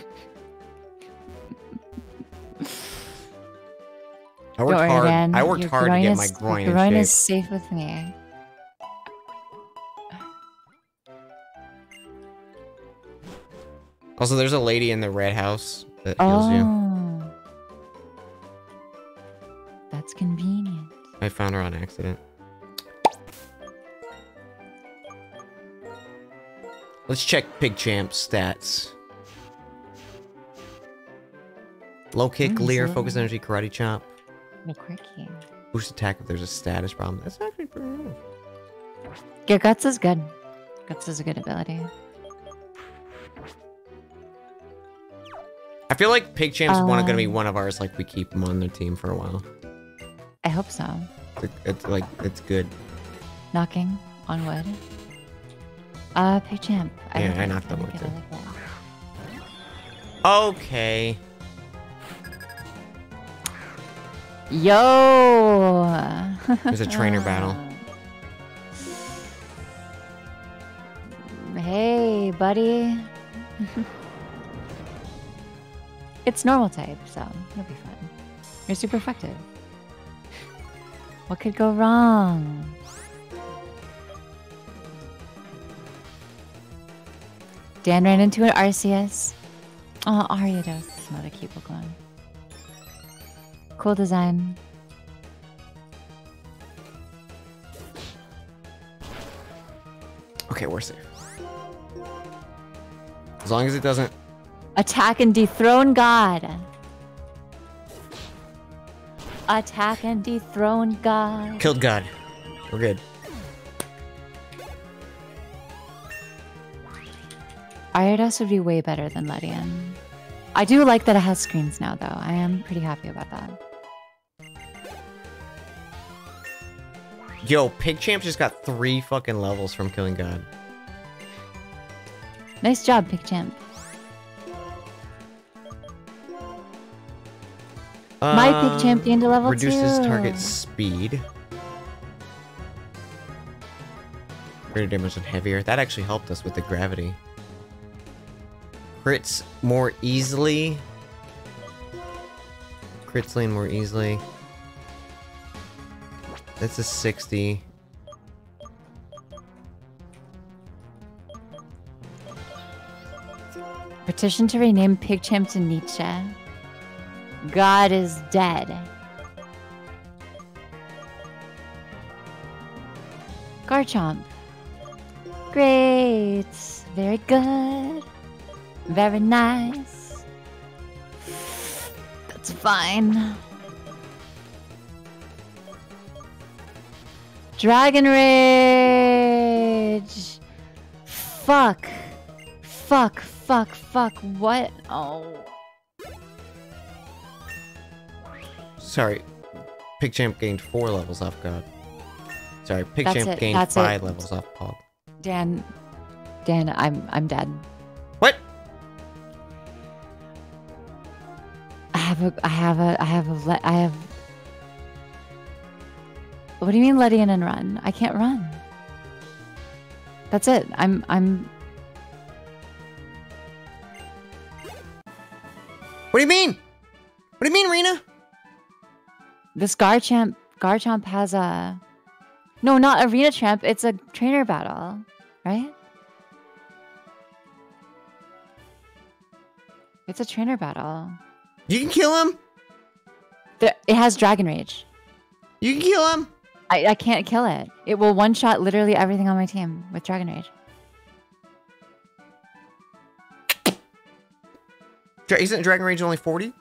I worked hard. Dan. I worked Your hard to get my groin in groin shape. is safe with me. Also, there's a lady in the red house that heals you. Oh. That's convenient. I found her on accident. Let's check Pig Champ's stats. Low kick, leer, focus energy, karate chop, No quirky. boost attack if there's a status problem. That's actually pretty good. Your guts is good. Guts is a good ability. I feel like Pig Champ's one gonna be Um, one of ours. Like we keep him on the team for a while. I hope so. It's, it's like it's good. Knocking on wood. Uh, Pichamp. Yeah, I knocked on wood, too. like. Okay. Yo! There's a trainer battle. Hey, buddy. it's normal type, so you'll be fine. You're super effective. What could go wrong? Dan ran into an Arceus. Oh, Ariados is not a cute Pokemon. Cool design. Okay, we're safe. As long as it doesn't. Attack and dethrone God. Attack and dethrone God. Killed God. We're good. Ariados would be way better than Ledian. I do like that it has screens now, though. I am pretty happy about that. Yo, Pigchamp just got three fucking levels from killing God. Nice job, Pigchamp. My Pigchamp champion to level Um, Reduces two. target speed. Greater damage and heavier. That actually helped us with the gravity. Crits more easily. Crits lane more easily. That's a 60. Petition to rename Pigchamp to Nietzsche. God is dead. Garchomp. Great. Very good. Very nice. That's fine. Dragon Rage. Fuck. Fuck, fuck, fuck. What? Oh. Sorry. Pigchamp gained four levels off God. Sorry, Pigchamp gained that's five it. levels off Pog. Dan. Dan, I'm I'm dead. What? I have a I have a I have a le- I have What do you mean let in and run? I can't run. That's it. I'm I'm What do you mean? What do you mean, Rina? This Garchamp Garchomp has a No, not arena champ. It's a trainer battle, right? It's a trainer battle. You can kill him. There, it has Dragon Rage. You can kill him. I, I can't kill it. It will one shot literally everything on my team with Dragon Rage. Isn't Dragon Rage only 40?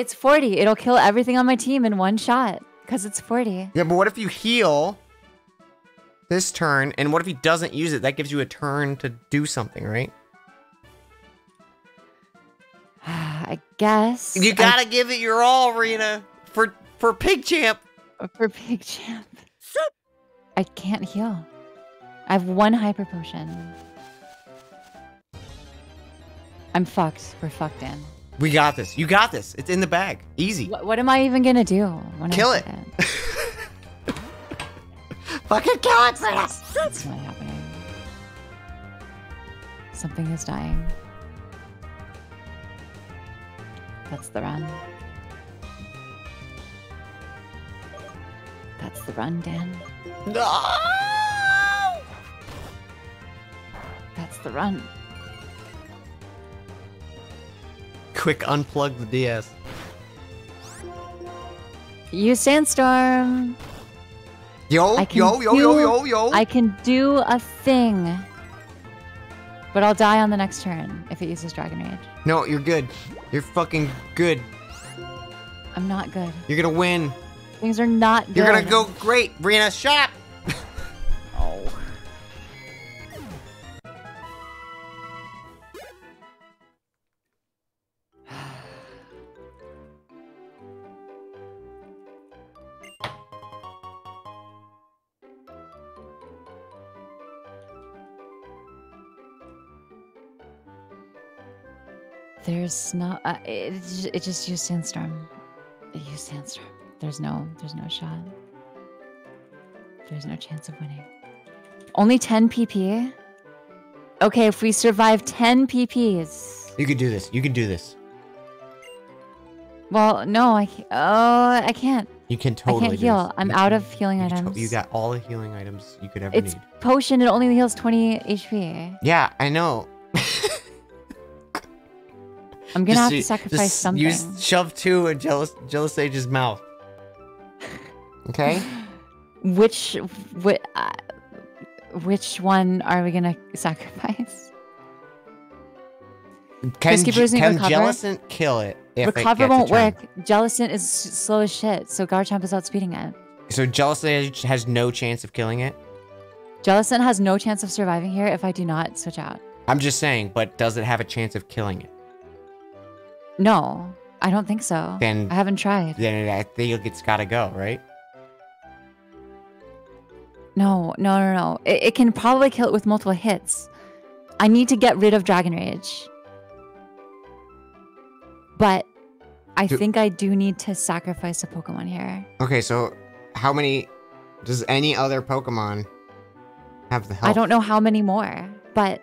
It's 40. It'll kill everything on my team in one shot because it's 40. Yeah, but what if you heal this turn, and what if he doesn't use it? That gives you a turn to do something, right? I guess. You gotta give it your all, Rina, for for Pig Champ. for Pig Champ. I can't heal. I have one hyper potion. I'm fucked. We're fucked in. We got this. You got this. It's in the bag. Easy. What, what am I even gonna do? Kill I it. Fucking kill it. That's not happening. Something is dying. That's the run. That's the run, Dan. No. That's the run. Quick, unplug the DS. Use Sandstorm. Yo, I yo, yo, yo, do- yo, yo. I can do a thing. But I'll die on the next turn if it uses Dragon Rage. No, you're good. You're fucking good. I'm not good. You're gonna win. Things are not good. You're gonna go great, Rina. Shut up. There's no. Uh, it, it just used sandstorm. It used sandstorm. There's no. There's no shot. There's no chance of winning. Only 10 PP. Okay, if we survive 10 PPs. You can do this. You can do this. Well, no, I can't. Oh, I can't. You can totally. I can't heal. I'm You out can- of healing items. You got all the healing items you could ever It's need. potion. It only heals 20 HP. Yeah, I know. I'm gonna have to Just- sacrifice just something. Use shove two in jealous jealous sage's mouth. Okay. Which, whi- uh, which one are we gonna sacrifice? Can, Bruising can recover? Jellicent kill it? If it Recover gets won't work. Jellicent is slow as shit, so Garchomp is outspeeding it. So Jellicent has no chance of killing it. Jellicent has no chance of surviving here if I do not switch out. I'm just saying, but does it have a chance of killing it? No, I don't think so. Then- I haven't tried. Then I think it's got to go, right? No, no, no, no. It, it can probably kill it with multiple hits. I need to get rid of Dragon Rage. But I Do- think I do need to sacrifice a Pokemon here. Okay, so how many? Does any other Pokemon have the health? I don't know how many more, but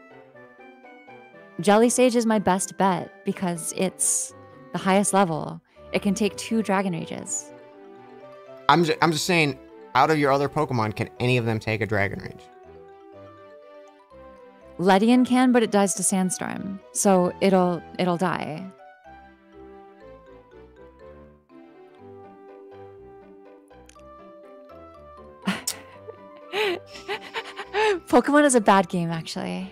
Jelly Sage is my best bet because it's the highest level. It can take two Dragon Rages. I'm just, I'm just saying. Out of your other Pokemon, can any of them take a Dragon Rage? Ledian can, but it dies to Sandstorm, so it'll it'll die. Pokemon is a bad game, actually.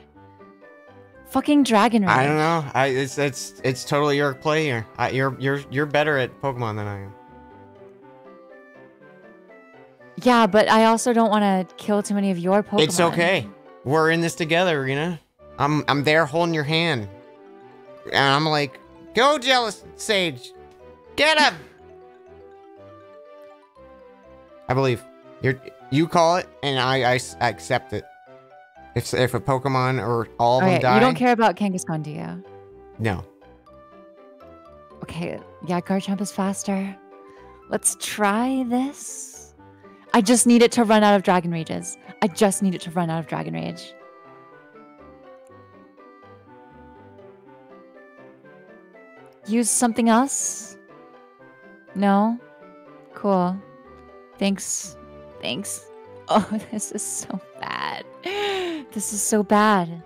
Fucking Dragon Rage. I don't know. I it's it's it's totally your play here. I, you're you're you're better at Pokemon than I am. Yeah, but I also don't want to kill too many of your Pokemon. It's okay. We're in this together, Rina. I'm I'm there holding your hand, and I'm like, go, jealous sage, get him. I believe you're you call it, and I I accept it. If if a Pokemon or all of them die, you don't care about Kangaskhan, do you? No. Okay, yeah, Garchomp is faster. Let's try this. I just need it to run out of Dragon Rages. I just need it to run out of Dragon Rage. Use something else? No? Cool. Thanks. Thanks. Oh, this is so bad. This is so bad.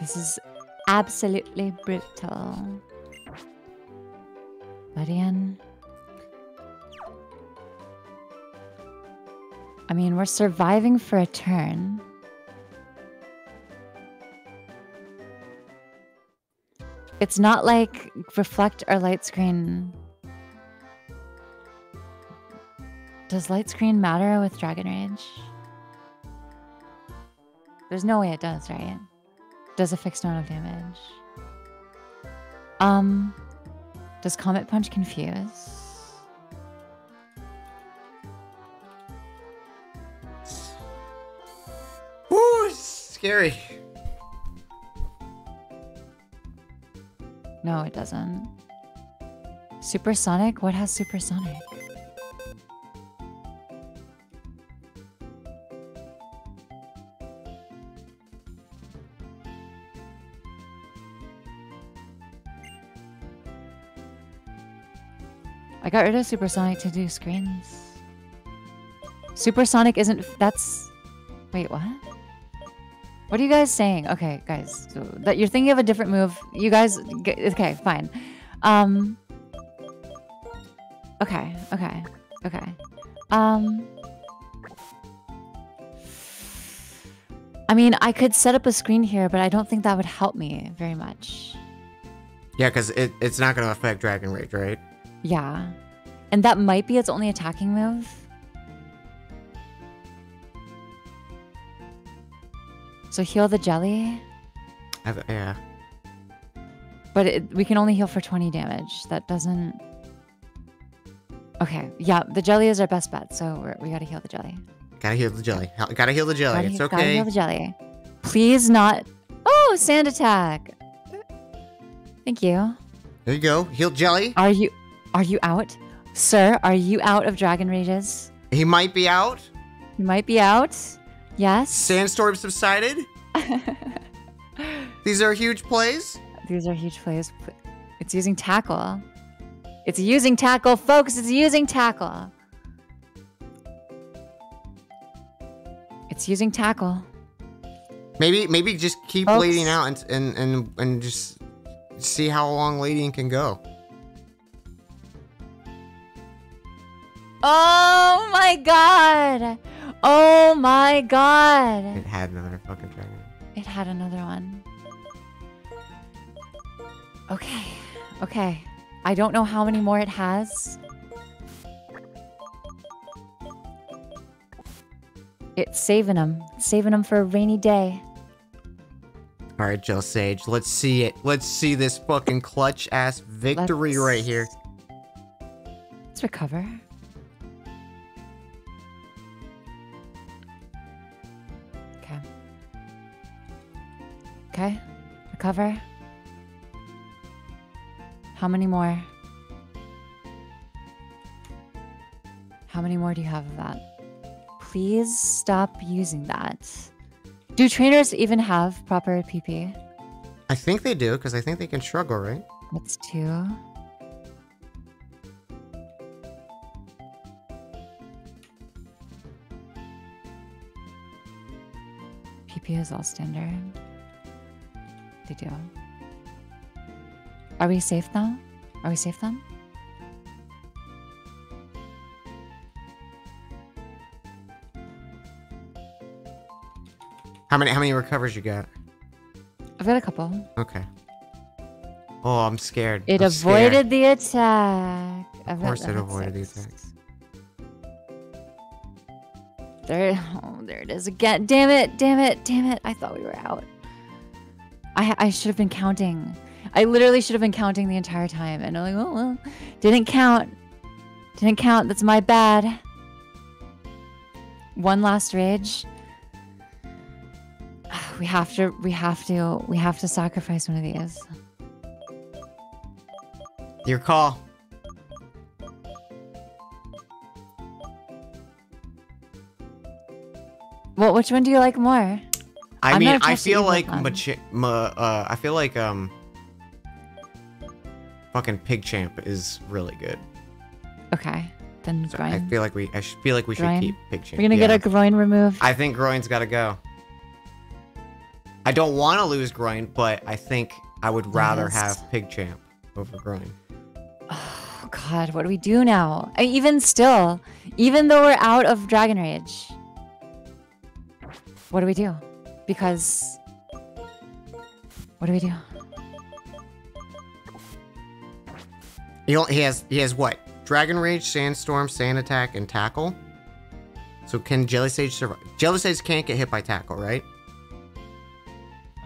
This is absolutely brutal. Ledian. I mean, we're surviving for a turn. It's not like reflect or light screen. Does light screen matter with Dragon Rage? There's no way it does, right? Does a fixed amount of damage. Um, does Comet Punch confuse? Woo, scary. No, it doesn't. Supersonic? What has supersonic? Got rid of supersonic to do screens. Supersonic isn't. That's. Wait, what? What are you guys saying? Okay, guys, so that you're thinking of a different move. You guys, okay, fine. Um. Okay, okay, okay. Um. I mean, I could set up a screen here, but I don't think that would help me very much. Yeah, because it, it's not going to affect Dragon Rage, right? Yeah. And that might be its only attacking move. So heal the jelly, yeah. but it, we can only heal for 20 damage. That doesn't. Okay, yeah, the jelly is our best bet, so we're, we gotta heal the jelly. Gotta heal the jelly. Hel- Gotta heal the jelly. Gotta it's heal- gotta okay. heal the jelly. Please not. Oh, sand attack. Thank you. There you go. Heal jelly. Are you are you out? Sir, are you out of dragon rages? He might be out. He might be out. Yes. Sandstorm subsided. These are huge plays. These are huge plays. It's using tackle. It's using tackle, folks. It's using tackle. It's using tackle. Maybe maybe just keep Folks. leading out and and and, and just see how long leading can go. Oh my god. Oh my god. It had another fucking dragon. It had another one. Okay. Okay. I don't know how many more it has. It's saving them. saving them for a rainy day. All right, Jill Sage. Let's see it. Let's see this fucking clutch ass victory right here. Let's recover. Recover. How many more? How many more do you have of that? Please stop using that. Do trainers even have proper PP? I think they do because I think they can struggle, right? That's two. PP is all standard. They do. Are we safe now? Are we safe then? How many how many recovers you got? I've got a couple. Okay. Oh, I'm scared. It I'm scared. avoided the attack. Of course, it avoided the attacks. There, oh, there it is again. Damn it! Damn it! Damn it! I thought we were out. I I should have been counting. I literally should have been counting the entire time, and I'm like, oh well, didn't count. Didn't count. That's my bad. One last rage. We have to. We have to. We have to sacrifice one of these. Your call. Well, which one do you like more? I I'm mean, I feel like. Machi- ma- uh, I feel like um, fucking Pig Champ is really good. Okay, then So groin. I feel like we, I feel like we should keep Pig Champ. We're gonna get yeah. our groin removed. I think Groin's got to go. I don't want to lose Groin, but I think I would rather Yes. have Pig Champ over Groin. Oh God, what do we do now? I, even still, even though we're out of Dragon Rage, what do we do? Because what do we do? He, has he has what? Dragon Rage, Sandstorm, Sand Attack, and Tackle. So can Jelly Sage survive? Jelly Sage can't get hit by Tackle, right?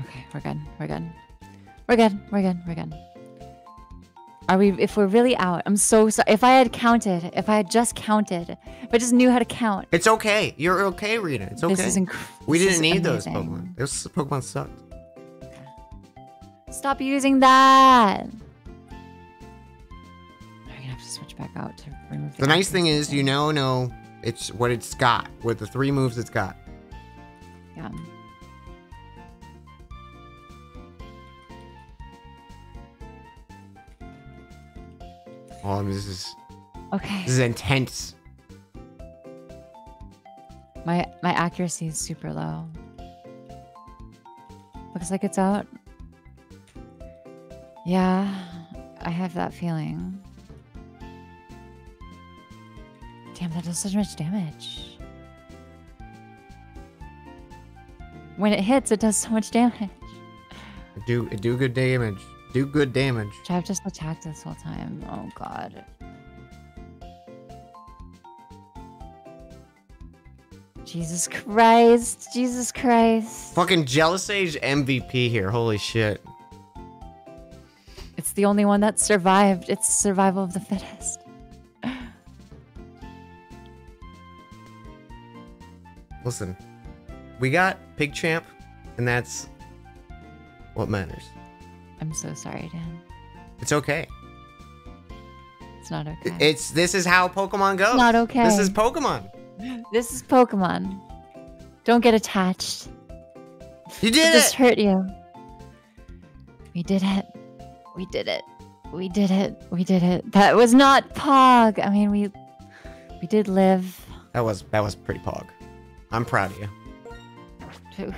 Okay, we're good. We're good. We're good. We're good. We're good. Are we? If we're really out, I'm so sorry. If I had counted, if I had just counted, if I just knew how to count, It's okay. You're okay, Rita. It's okay. this is inc- we didn't need those. Pokemon. Those Pokemon sucked. Stop using that. We're gonna have to switch back out to remove. The nice thing is, you now know it's what it's got with the three moves it's got. Yeah. Oh, this is Okay. this is intense. My my accuracy is super low. Looks like it's out. Yeah, I have that feeling. Damn, that does so much damage. When it hits, it does so much damage. Do do good damage. Do good damage. Should I have just attacked this whole time? Oh god. Jesus Christ. Jesus Christ. Fucking Jealous Sage MVP here. Holy shit. It's the only one that survived. It's survival of the fittest. listen, we got Pig Champ, and that's what matters. I'm so sorry, Dan. It's okay. It's not okay. It's this is how Pokemon goes. Not okay. This is Pokemon. this is Pokemon. Don't get attached. You did it just hurt you. We did it. We did it. We did it. We did it. That was not Pog. I mean, we we did live. That was that was pretty Pog. I'm proud of you.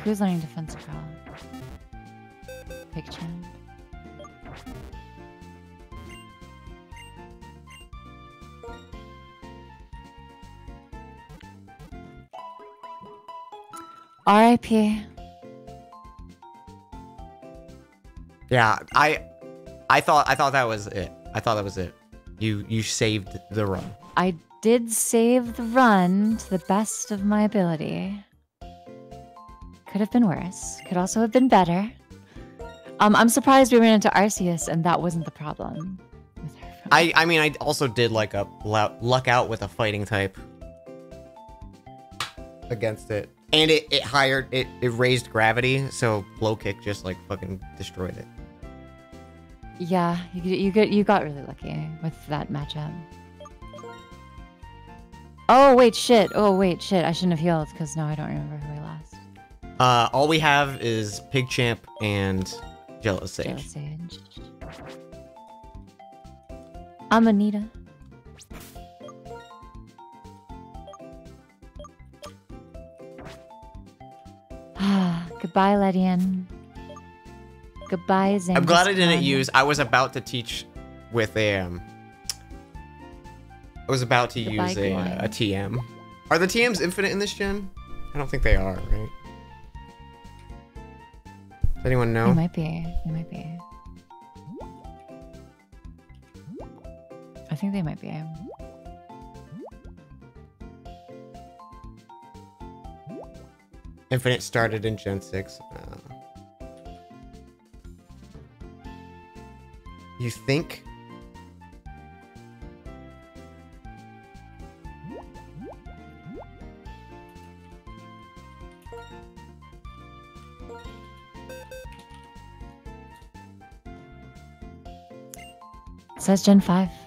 Who's learning defense pro? Picture. R.I.P. Yeah, I I thought I thought that was it. I thought that was it. You you saved the run. I did save the run to the best of my ability. Could have been worse. Could also have been better. Um, I'm surprised we ran into Arceus and that wasn't the problem. I I mean I also did like a luck out with a fighting type against it. And it, it hired it, it raised gravity, so blow kick just like fucking destroyed it. Yeah, you you got you got really lucky with that matchup. Oh wait, shit. Oh wait, shit. I shouldn't have healed because now I don't remember who I lost. Uh all we have is Pig Champ and Jealous Sage. Jealous Sage. I'm Anita. goodbye, Ledian. Goodbye, Zangus. I'm glad I didn't use. I was about to teach with a. Um, I was about to Goodbye, use a, uh, a TM. Are the TMs infinite in this gen? I don't think they are, right? Does anyone It know? might be. It might be. I think they might be. Infinite started in Gen 6. Uh, you think? says Gen 5.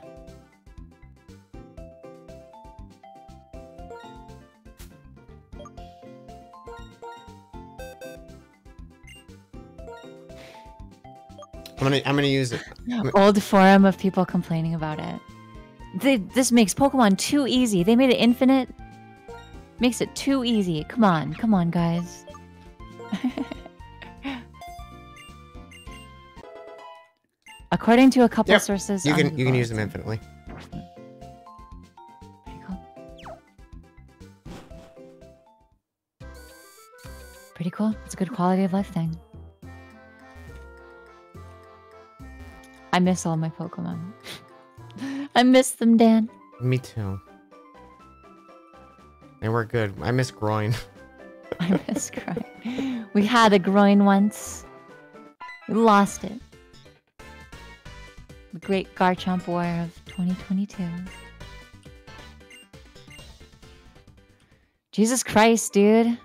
I'm gonna I'm gonna use it. Old forum of people complaining about it. They, this makes Pokemon too easy. They made it infinite. Makes it too easy. Come on, come on, guys. According to a couple Yep, sources, You can you can use them infinitely. Pretty cool. Pretty cool. It's a good quality of life thing. I miss all my Pokemon. I miss them, Dan. Me too. They were good. I miss groin. I miss groin. We had a groin once. We lost it. The great Garchomp War of 2022. Jesus Christ, dude.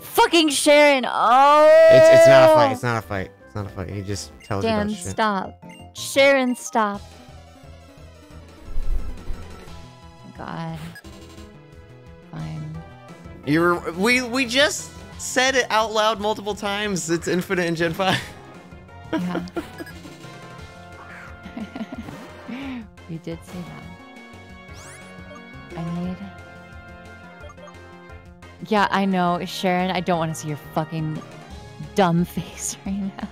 Fucking Cheren. Oh. It's it's not a fight. Oh! It's not a fight. It's not a fight. He just tells Dan, you about shit. stop. Cheren, stop. Oh God. Fine. You're we we just said it out loud multiple times. It's infinite in Gen 5. Yeah. we did say that. I need. Yeah, I know, Cheren. I don't want to see your fucking dumb face right now.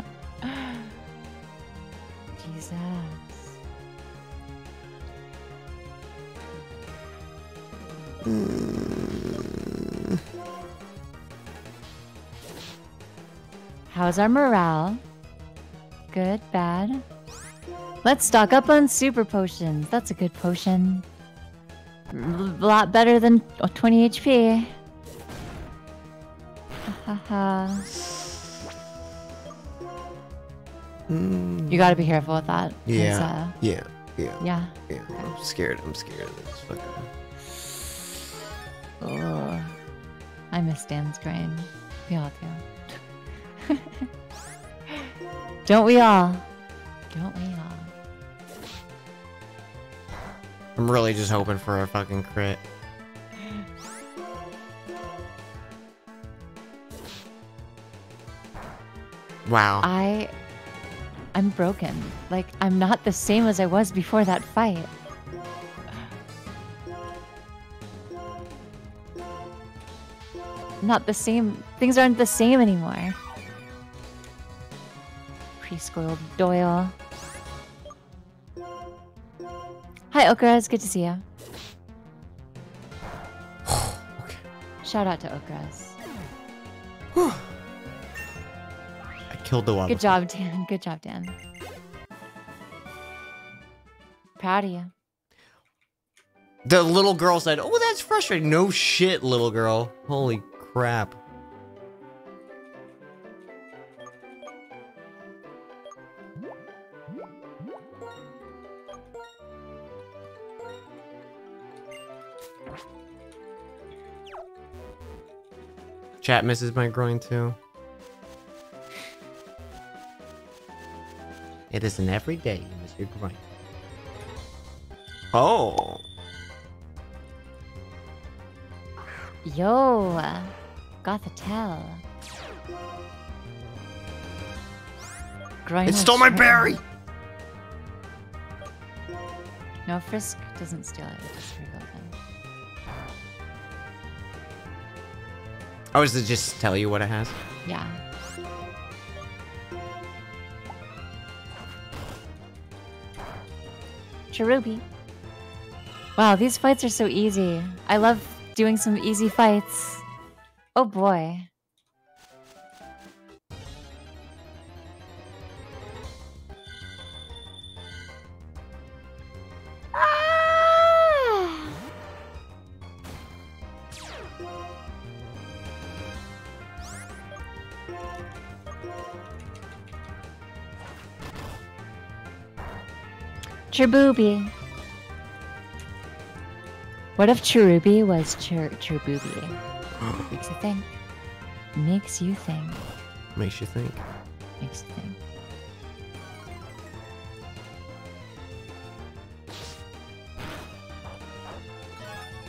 How's our morale? Good, bad. Let's stock up on super potions. That's a good potion. A lot better than 20 HP. Ha ha ha. You gotta be careful with that. Yeah. uh, Yeah. Yeah. yeah. Yeah. I'm scared. I'm scared of this fucking. Ugh. I miss Dan's grind. We all do. Don't we all? Don't we all? I'm really just hoping for a fucking crit. Wow. I I'm broken. Like I'm not the same as I was before that fight. Not the same. Things aren't the same anymore. Preschool Doyle. Hi, Okra. It's good to see you. okay. Shout out to Okras. I killed the one. Good job, Dan. Good job, Dan. Proud of you. The little girl said, "Oh, that's frustrating." No shit, little girl. Holy crap. Chat misses my groin too. It is an everyday you miss your groin. Oh. Yo, got the tell. It stole my hurting. berry! No, Frisk doesn't steal it. Oh, it just reveals it. I was to just tell you what it has. Yeah. Cherubi. Wow, these fights are so easy. I love doing some easy fights. Oh boy. Ah! What if Cherubi was Cher? Makes you think. Makes you think. Makes you think. Makes you think.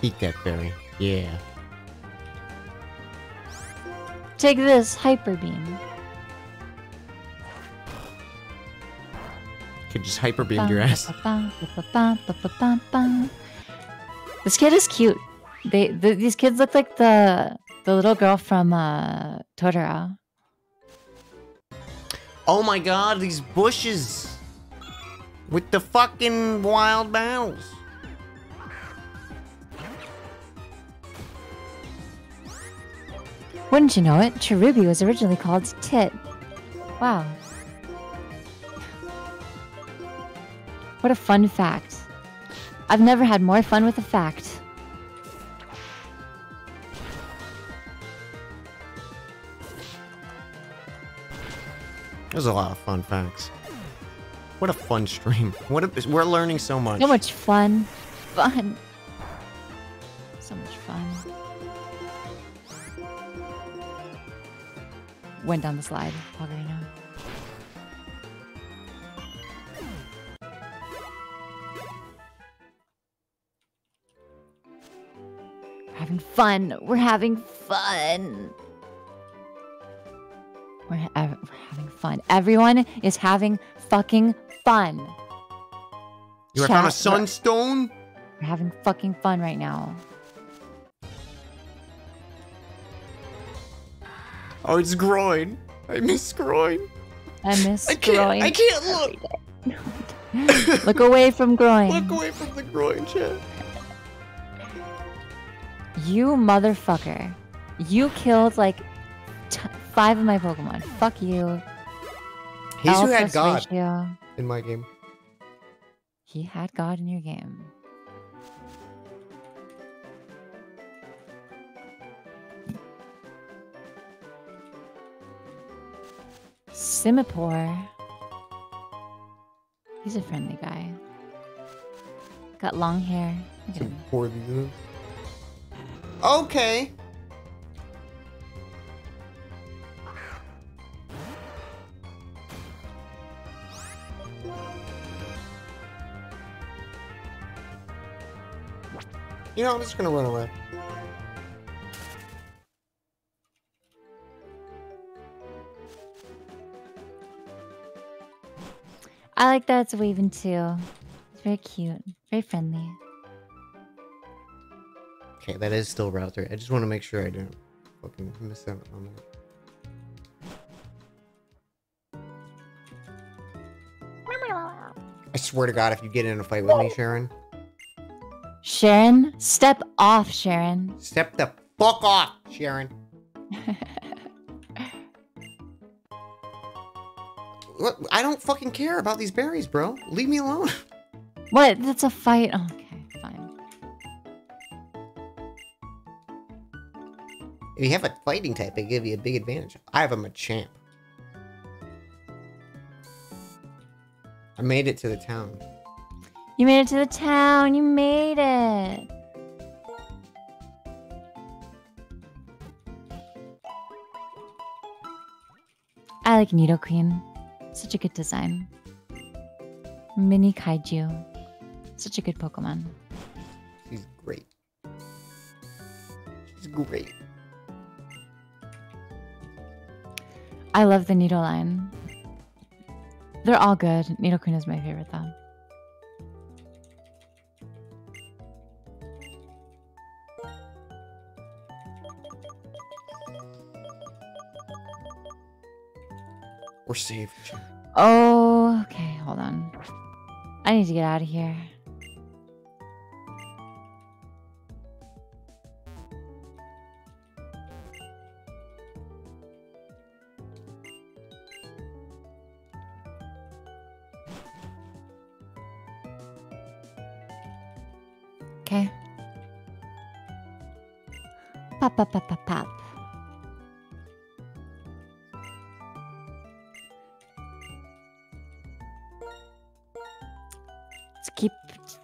Eat that berry. Yeah. Take this hyper beam. Could just hyper beam your ass. This kid is cute. They th these kids look like the the little girl from uh, Totoro. Oh my god, these bushes! With the fucking wild boughs. Wouldn't you know it? Cherubi was originally called Tit. Wow. What a fun fact. I've never had more fun with a fact. There's a lot of fun facts. What a fun stream. What a, we're learning so much. So much fun. Fun. So much fun. Went down the slide. We're having fun. We're having fun. We're, ha- we're having fun. Everyone is having fucking fun. You ever found a Chat, we're- sunstone? We're having fucking fun right now. Oh, it's groin. I miss groin. I miss I can't. groin. I can't look. Look away from groin. Look away from the groin, chat. You motherfucker. You killed like t- five of my Pokemon. Fuck you. He's who had God ratio. in my game. He had God in your game. Simipour. He's a friendly guy. Got long hair. Look at him. Pour these in. Okay. You know, I'm just gonna run away. I like that it's waving too. It's very cute, very friendly. Okay, that is still route three. I just want to make sure I don't fucking miss out on that. I swear to God, if you get in a fight with me, Cheren, Cheren, step off, Cheren. step the fuck off, Cheren. What? I don't fucking care about these berries, bro. Leave me alone. What? That's a fight. Oh, okay, fine. If you have a fighting type, they give you a big advantage. I have a Machamp. I made it to the town. You made it to the town. You made it. I like Nidoqueen. Such a good design. Mini Kaiju. Such a good Pokemon. She's great. She's great. I love the Nido line. They're all good. Nidoqueen is my favorite though. We're. Cheren. Oh, okay. Hold on. I need to get out of here.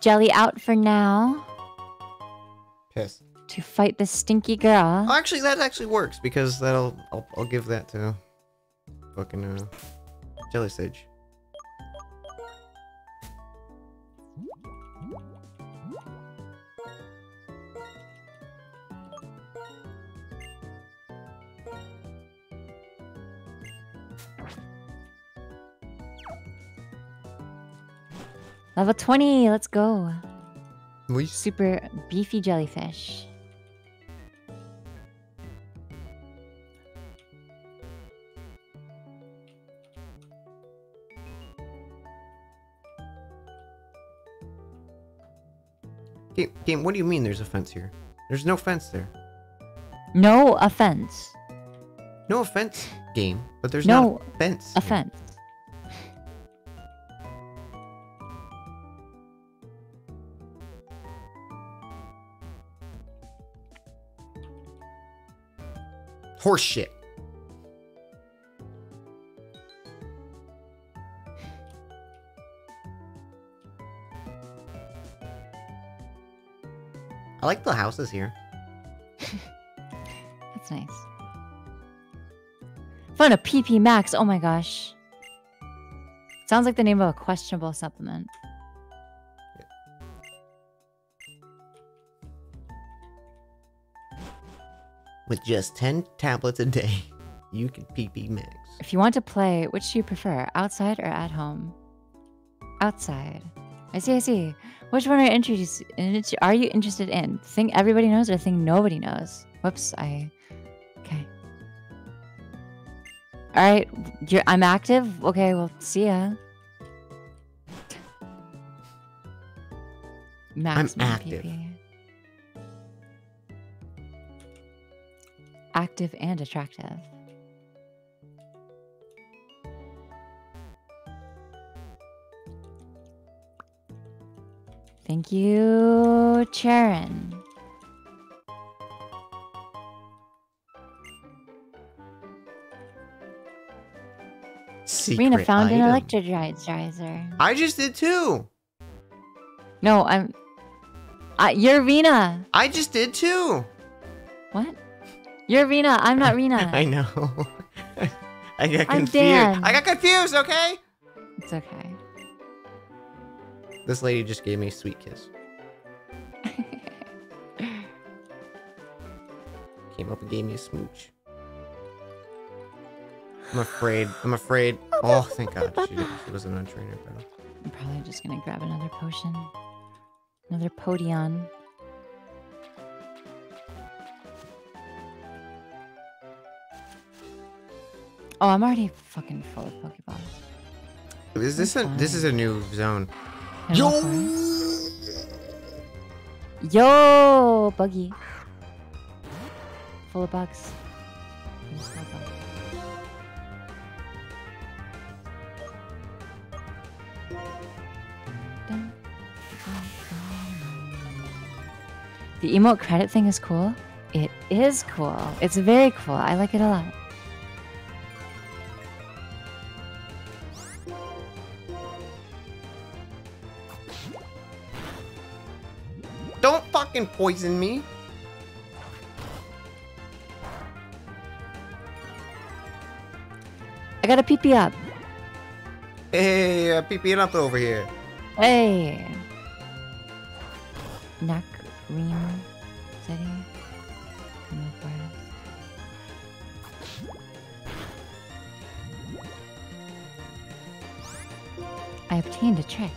Jelly out for now Piss. to fight the stinky girl. Oh, actually, that actually works because that'll I'll, I'll give that to fucking uh, Jelly Sage. Level 20, let's go. We Super beefy jellyfish. game, game. What do you mean? There's a fence here? There's no fence there. No offense. No offense, game. But there's No fence. here. Offense. Horse I like the houses here. That's nice. Fun a PP Max. Oh my gosh. Sounds like the name of a questionable supplement. With just 10 tablets a day, you can PP max. If you want to play, which do you prefer, outside or at home? Outside. I see, I see. Which one are you interested in? Are you interested in? Thing everybody knows or thing nobody knows? Whoops, I. Okay. All right, you're, I'm active. Okay, well, see ya. Max I'm active. Active and attractive. Thank you, Cheren. Secret Rina found an item. electrolyzer. I just did too. No, I'm. You're Vina. I just did too. What? You're Rina. I'm not Rina. I know. I got I'm confused. Dan. I got confused, okay? It's okay. This lady just gave me a sweet kiss. came up and gave me a smooch. I'm afraid. I'm afraid. Oh, thank God. She, she wasn't on trainer, bro. I'm probably just gonna grab another potion. Another Podion. Oh, I'm already fucking full of Pokeballs. Is this a this is a new zone? Can I walk around? Yo, buggy. Full of bugs. The emote credit thing is cool. It is cool. It's very cool. I like it a lot. Fucking poison me. I got a pee pee up. Hey, uh, PP up over here. Hey. Nak Reem City. in the forest. I obtained a trick.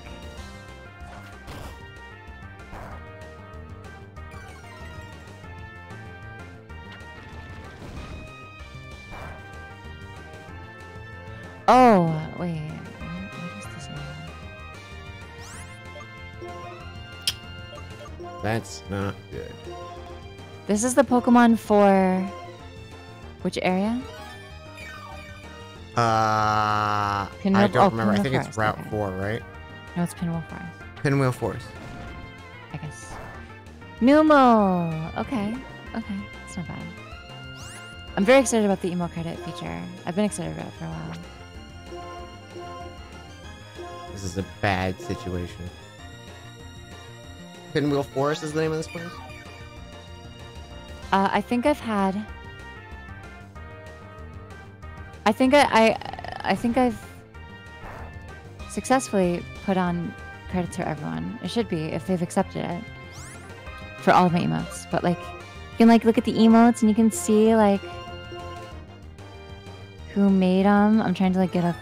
That's not good. This is the Pokemon for which area? Uh, I don't oh, remember. I Pinwheel think it's Route okay. 4, right? No, it's Pinwheel Forest, Pinwheel Forest. I guess. Numel. Okay, okay, it's not bad. I'm very excited about the emo credit feature. I've been excited about it for a while. This is a bad situation. Pinwheel Forest is the name of this place? Uh, I think I've had. I think I, I, I think I've successfully put on credits for everyone. It should be if they've accepted it for all of my emotes. But like, you can like look at the emotes and you can see like who made them. I'm trying to like get a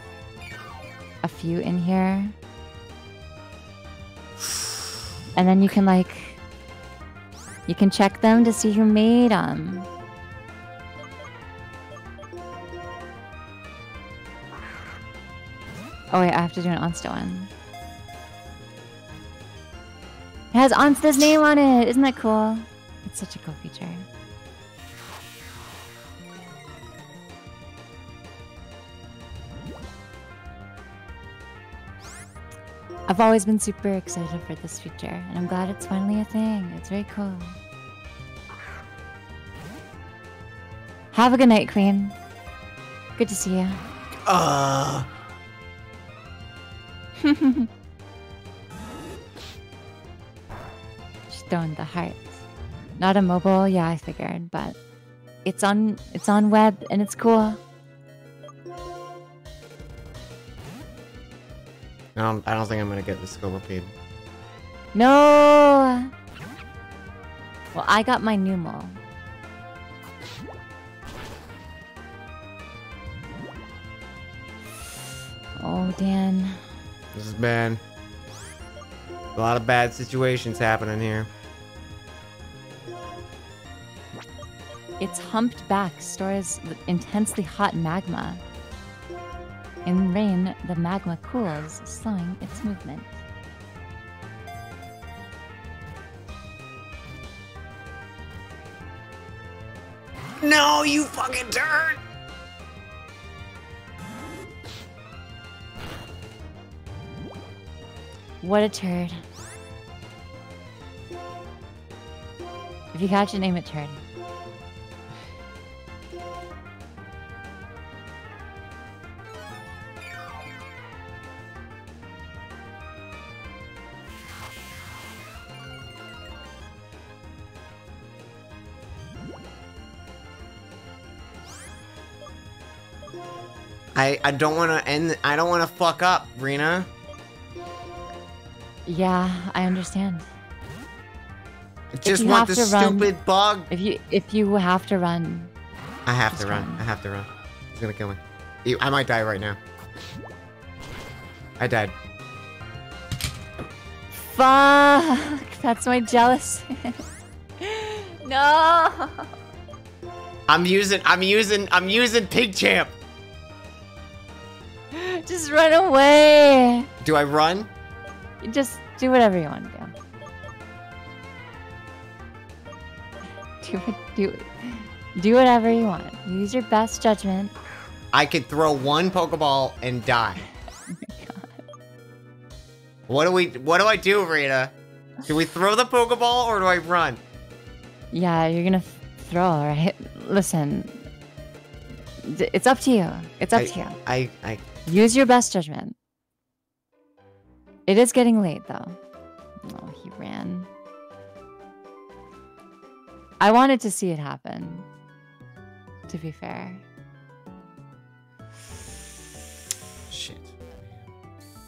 a few in here, and then you can like you can check them to see who made them. Oh wait, I have to do an Onsta one. It has Onsta's name on it. Isn't that cool? It's such a cool feature. I've always been super excited for this feature, and I'm glad it's finally a thing. It's very cool. Have a good night, Queen. Good to see you. Uh, throwing the hearts. Not a mobile, yeah, I figured, but it's on it's on web and it's cool. I don't, I don't think I'm gonna get the Scolipede. No. Well, I got my Numel. Oh, Dan. This is bad. A lot of bad situations happening here. Its humped back stores intensely hot magma. In rain, the magma cools, slowing its movement. No, you fucking turd! What a turd. If you catch it, name it turd. I, I don't want to end. I don't want to fuck up, Rina. Yeah, I understand. just want the to run- stupid bug. If you if you have to run, I have to run. run. I have to run. He's gonna kill me. I might die right now. I died. fuck. That's my jealous. no. I'm using. I'm using. I'm using Pig Champ. Just run away. Do I run? Just do whatever you want to do. Do it. Do it. Do whatever you want. Use your best judgment. I could throw one Pokeball and die. Oh what do we? What do I do, Rina? Do we throw the Pokeball or do I run? Yeah, you're gonna th- throw, right? Listen, it's up to you. It's up I, to you. I, I, Use your best judgment. It is getting late, though. Oh, he ran. I wanted to see it happen. To be fair. shit.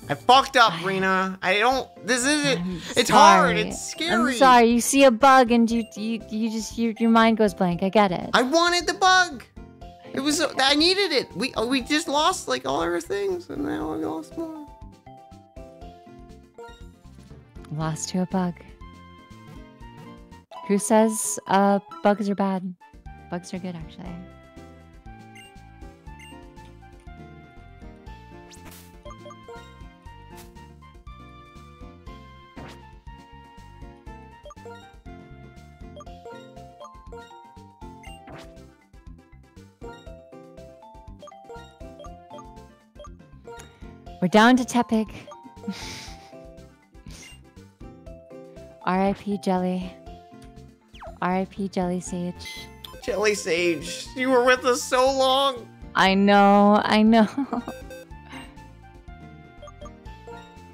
I fucked up, Rina. I don't. This isn't. I'm It's hard. It's scary. I'm sorry. You see a bug and you you, you just your, your mind goes blank. I get it. I wanted the bug. It was. I needed it. We we just lost like all our things, and now I lost more. Lost to a bug. Who says uh bugs are bad? Bugs are good actually. We're down to Tepig. R.I.P. Jelly. R.I.P. Jelly Sage. Jelly Sage, you were with us so long. I know, I know.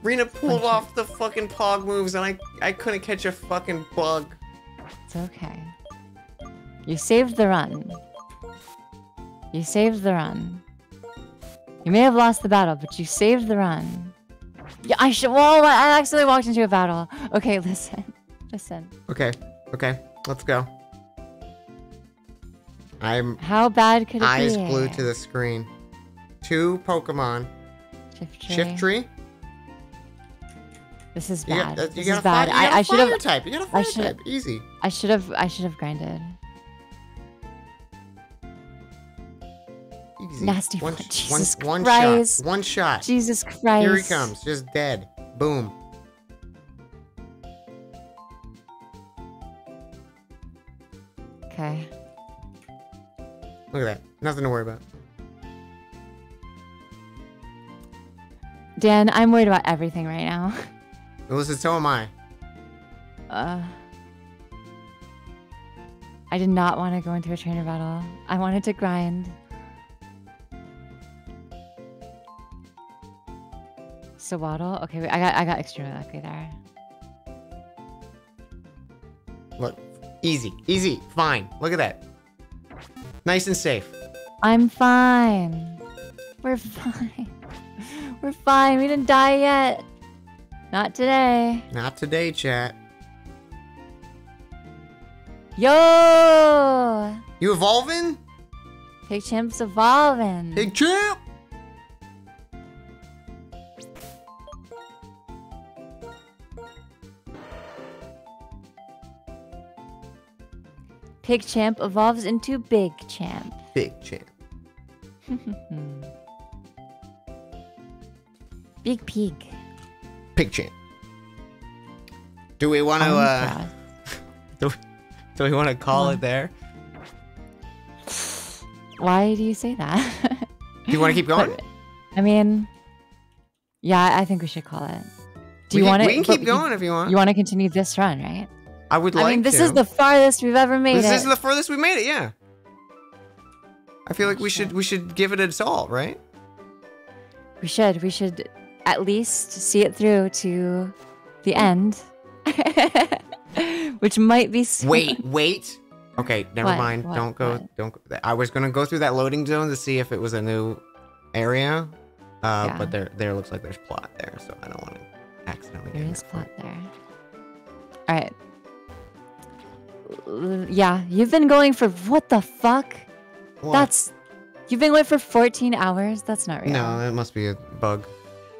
Rina pulled off the fucking pog moves, and I I couldn't catch a fucking bug. It's okay. You saved the run. You saved the run. You may have lost the battle, but you saved the run. Yeah, I should. Whoa! I accidentally walked into a battle. Okay, listen, listen. Okay, okay, let's go. I'm How bad could it eyes be? Eyes glued to the screen. Two Pokemon. Shiftry. Shift tree. This is You bad. got, you this got is a fire, bad. a I, I should have. type. You got a fire type. Easy. I should have. I should have grinded. Easy. Nasty one, one. one, Jesus one Christ. shot. One shot. Jesus Christ. Here he comes. Just dead. Boom. Okay. Look at that. Nothing to worry about. Dan, I'm worried about everything right now. Listen, so am I. Uh, I did not want to go into a trainer battle. I wanted to grind. Sewaddle? Okay, wait, I got I got extremely lucky there. Look. Easy. Easy. Fine. Look at that. Nice and safe. I'm fine. We're fine. We're fine. We didn't die yet. Not today. Not today, chat. Yo! You evolving? Pig Champ's evolving. Big champ! Pig Champ evolves into Big Champ. Big champ. Big Pig. Pig champ. Do we want to, uh, do, do we want to call it there? Why do you say that? Do you want to keep going? But, I mean, yeah, I think we should call it. Do we you want to? We can keep going if you want. You want to continue this run, right? I would like I mean, this to. is the farthest we've ever made This it. is the furthest we made it, yeah. I feel like we should we should give it its all, right? We should. We should at least see it through to the end, which might be. soon. Wait, wait. Okay, never What? mind. What? Don't go. What? Don't. Go. I was gonna go through that loading zone to see if it was a new area, uh, Yeah. but there there looks like there's plot there, so I don't want to accidentally. There is plot there. All right. Yeah, you've been going for what the fuck? What? That's you've been going for 14 hours. That's not real. no, that must be a bug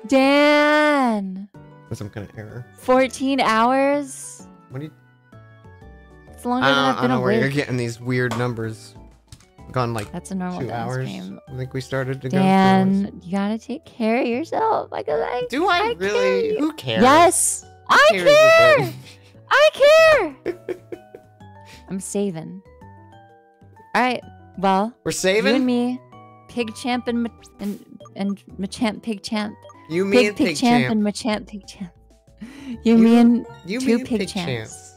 Dan, or some kind of error. 14 hours. What do you? It's longer I than I've I been don't know where you're getting these weird numbers. Gone like That's a normal two hours. stream. I think we started to go. Dan, you gotta take care of yourself. Like, I. Do I, I really? care. Who cares? Yes, I cares care. I care. I'm saving. All right. Well, We're you saving and me, Pig Champ and and and Machamp Pig Champ, you, me, Pig and Pig, Pig Champ, Champ. and Machamp Pig Champ. You, me, and You, two me, Pig Pig Champs. Champs.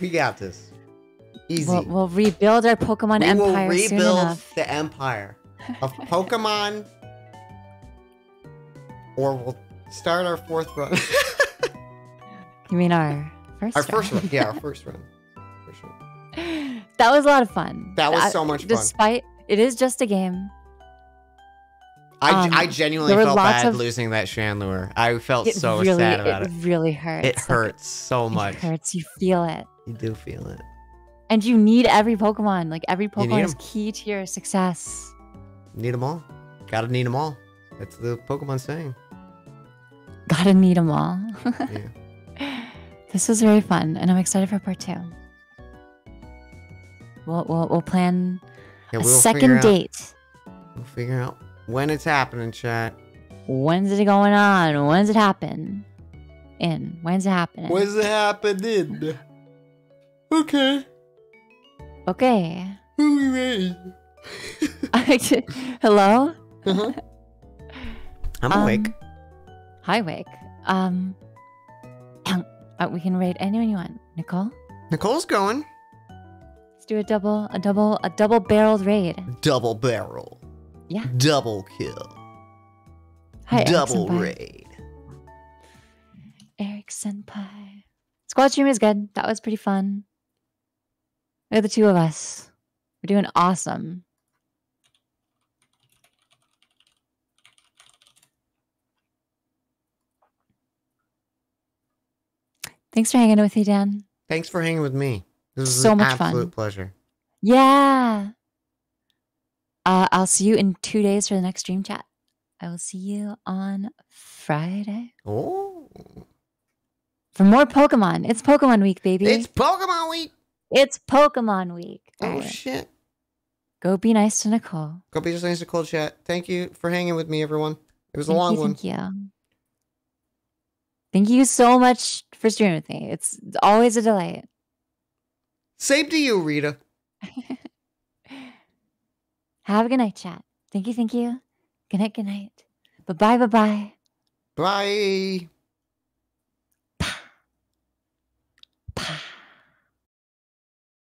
We got this. Easy. We'll, we'll rebuild our Pokemon we empire We will rebuild the empire of Pokemon, or we'll start our fourth run. You mean our first? our round? first run. Yeah, our first run. First run. that was a lot of fun. That was Uh, so much fun. Despite it is just a game. I, Um, I genuinely felt bad of- losing that Chandler. I felt so really, sad about it, it. really hurts. It Like, hurts so much. It hurts. You feel it. You do feel it. And you need every Pokemon. Like every Pokemon is key to your success. Need them all. Gotta need them all. That's the Pokemon saying. Gotta need them all. Yeah. this was very fun, and I'm excited for part two. We'll we'll, we'll plan Yeah, a we'll figure second out- date. We'll figure out when it's happening, chat. When's it going on? When's it happen? In when's it happening? When's it happening? Okay. okay. Who we ready? Hello. Uh-huh. I'm Um, awake. Hi, Wake. Um, uh, we can rate anyone you want. Nicole, Nicole's going. let's do a double, a double, a double-barreled raid. Double barrel. Yeah. Double kill. Hi, Double raid. Eric Senpai. Squad stream is good. That was pretty fun. We're the two of us. We're doing awesome. Thanks for hanging with me, Dan. Thanks for hanging with me. This was So an much fun. absolute pleasure. Yeah. Uh, I'll see you in two days for the next stream chat. I will see you on Friday Oh. for more Pokemon. It's Pokemon week, baby. It's Pokemon week. It's Pokemon week. Oh right. shit. Go be nice to Nicole. Go be just nice to Nicole, chat. Thank you for hanging with me, everyone. It was a long you, one. Thank you. Thank you so much for streaming with me. It's always a delight. Same to you, Rina. Have a good night, chat. Thank you, thank you. Good night, good night. Bye bye, bye bye. Bye.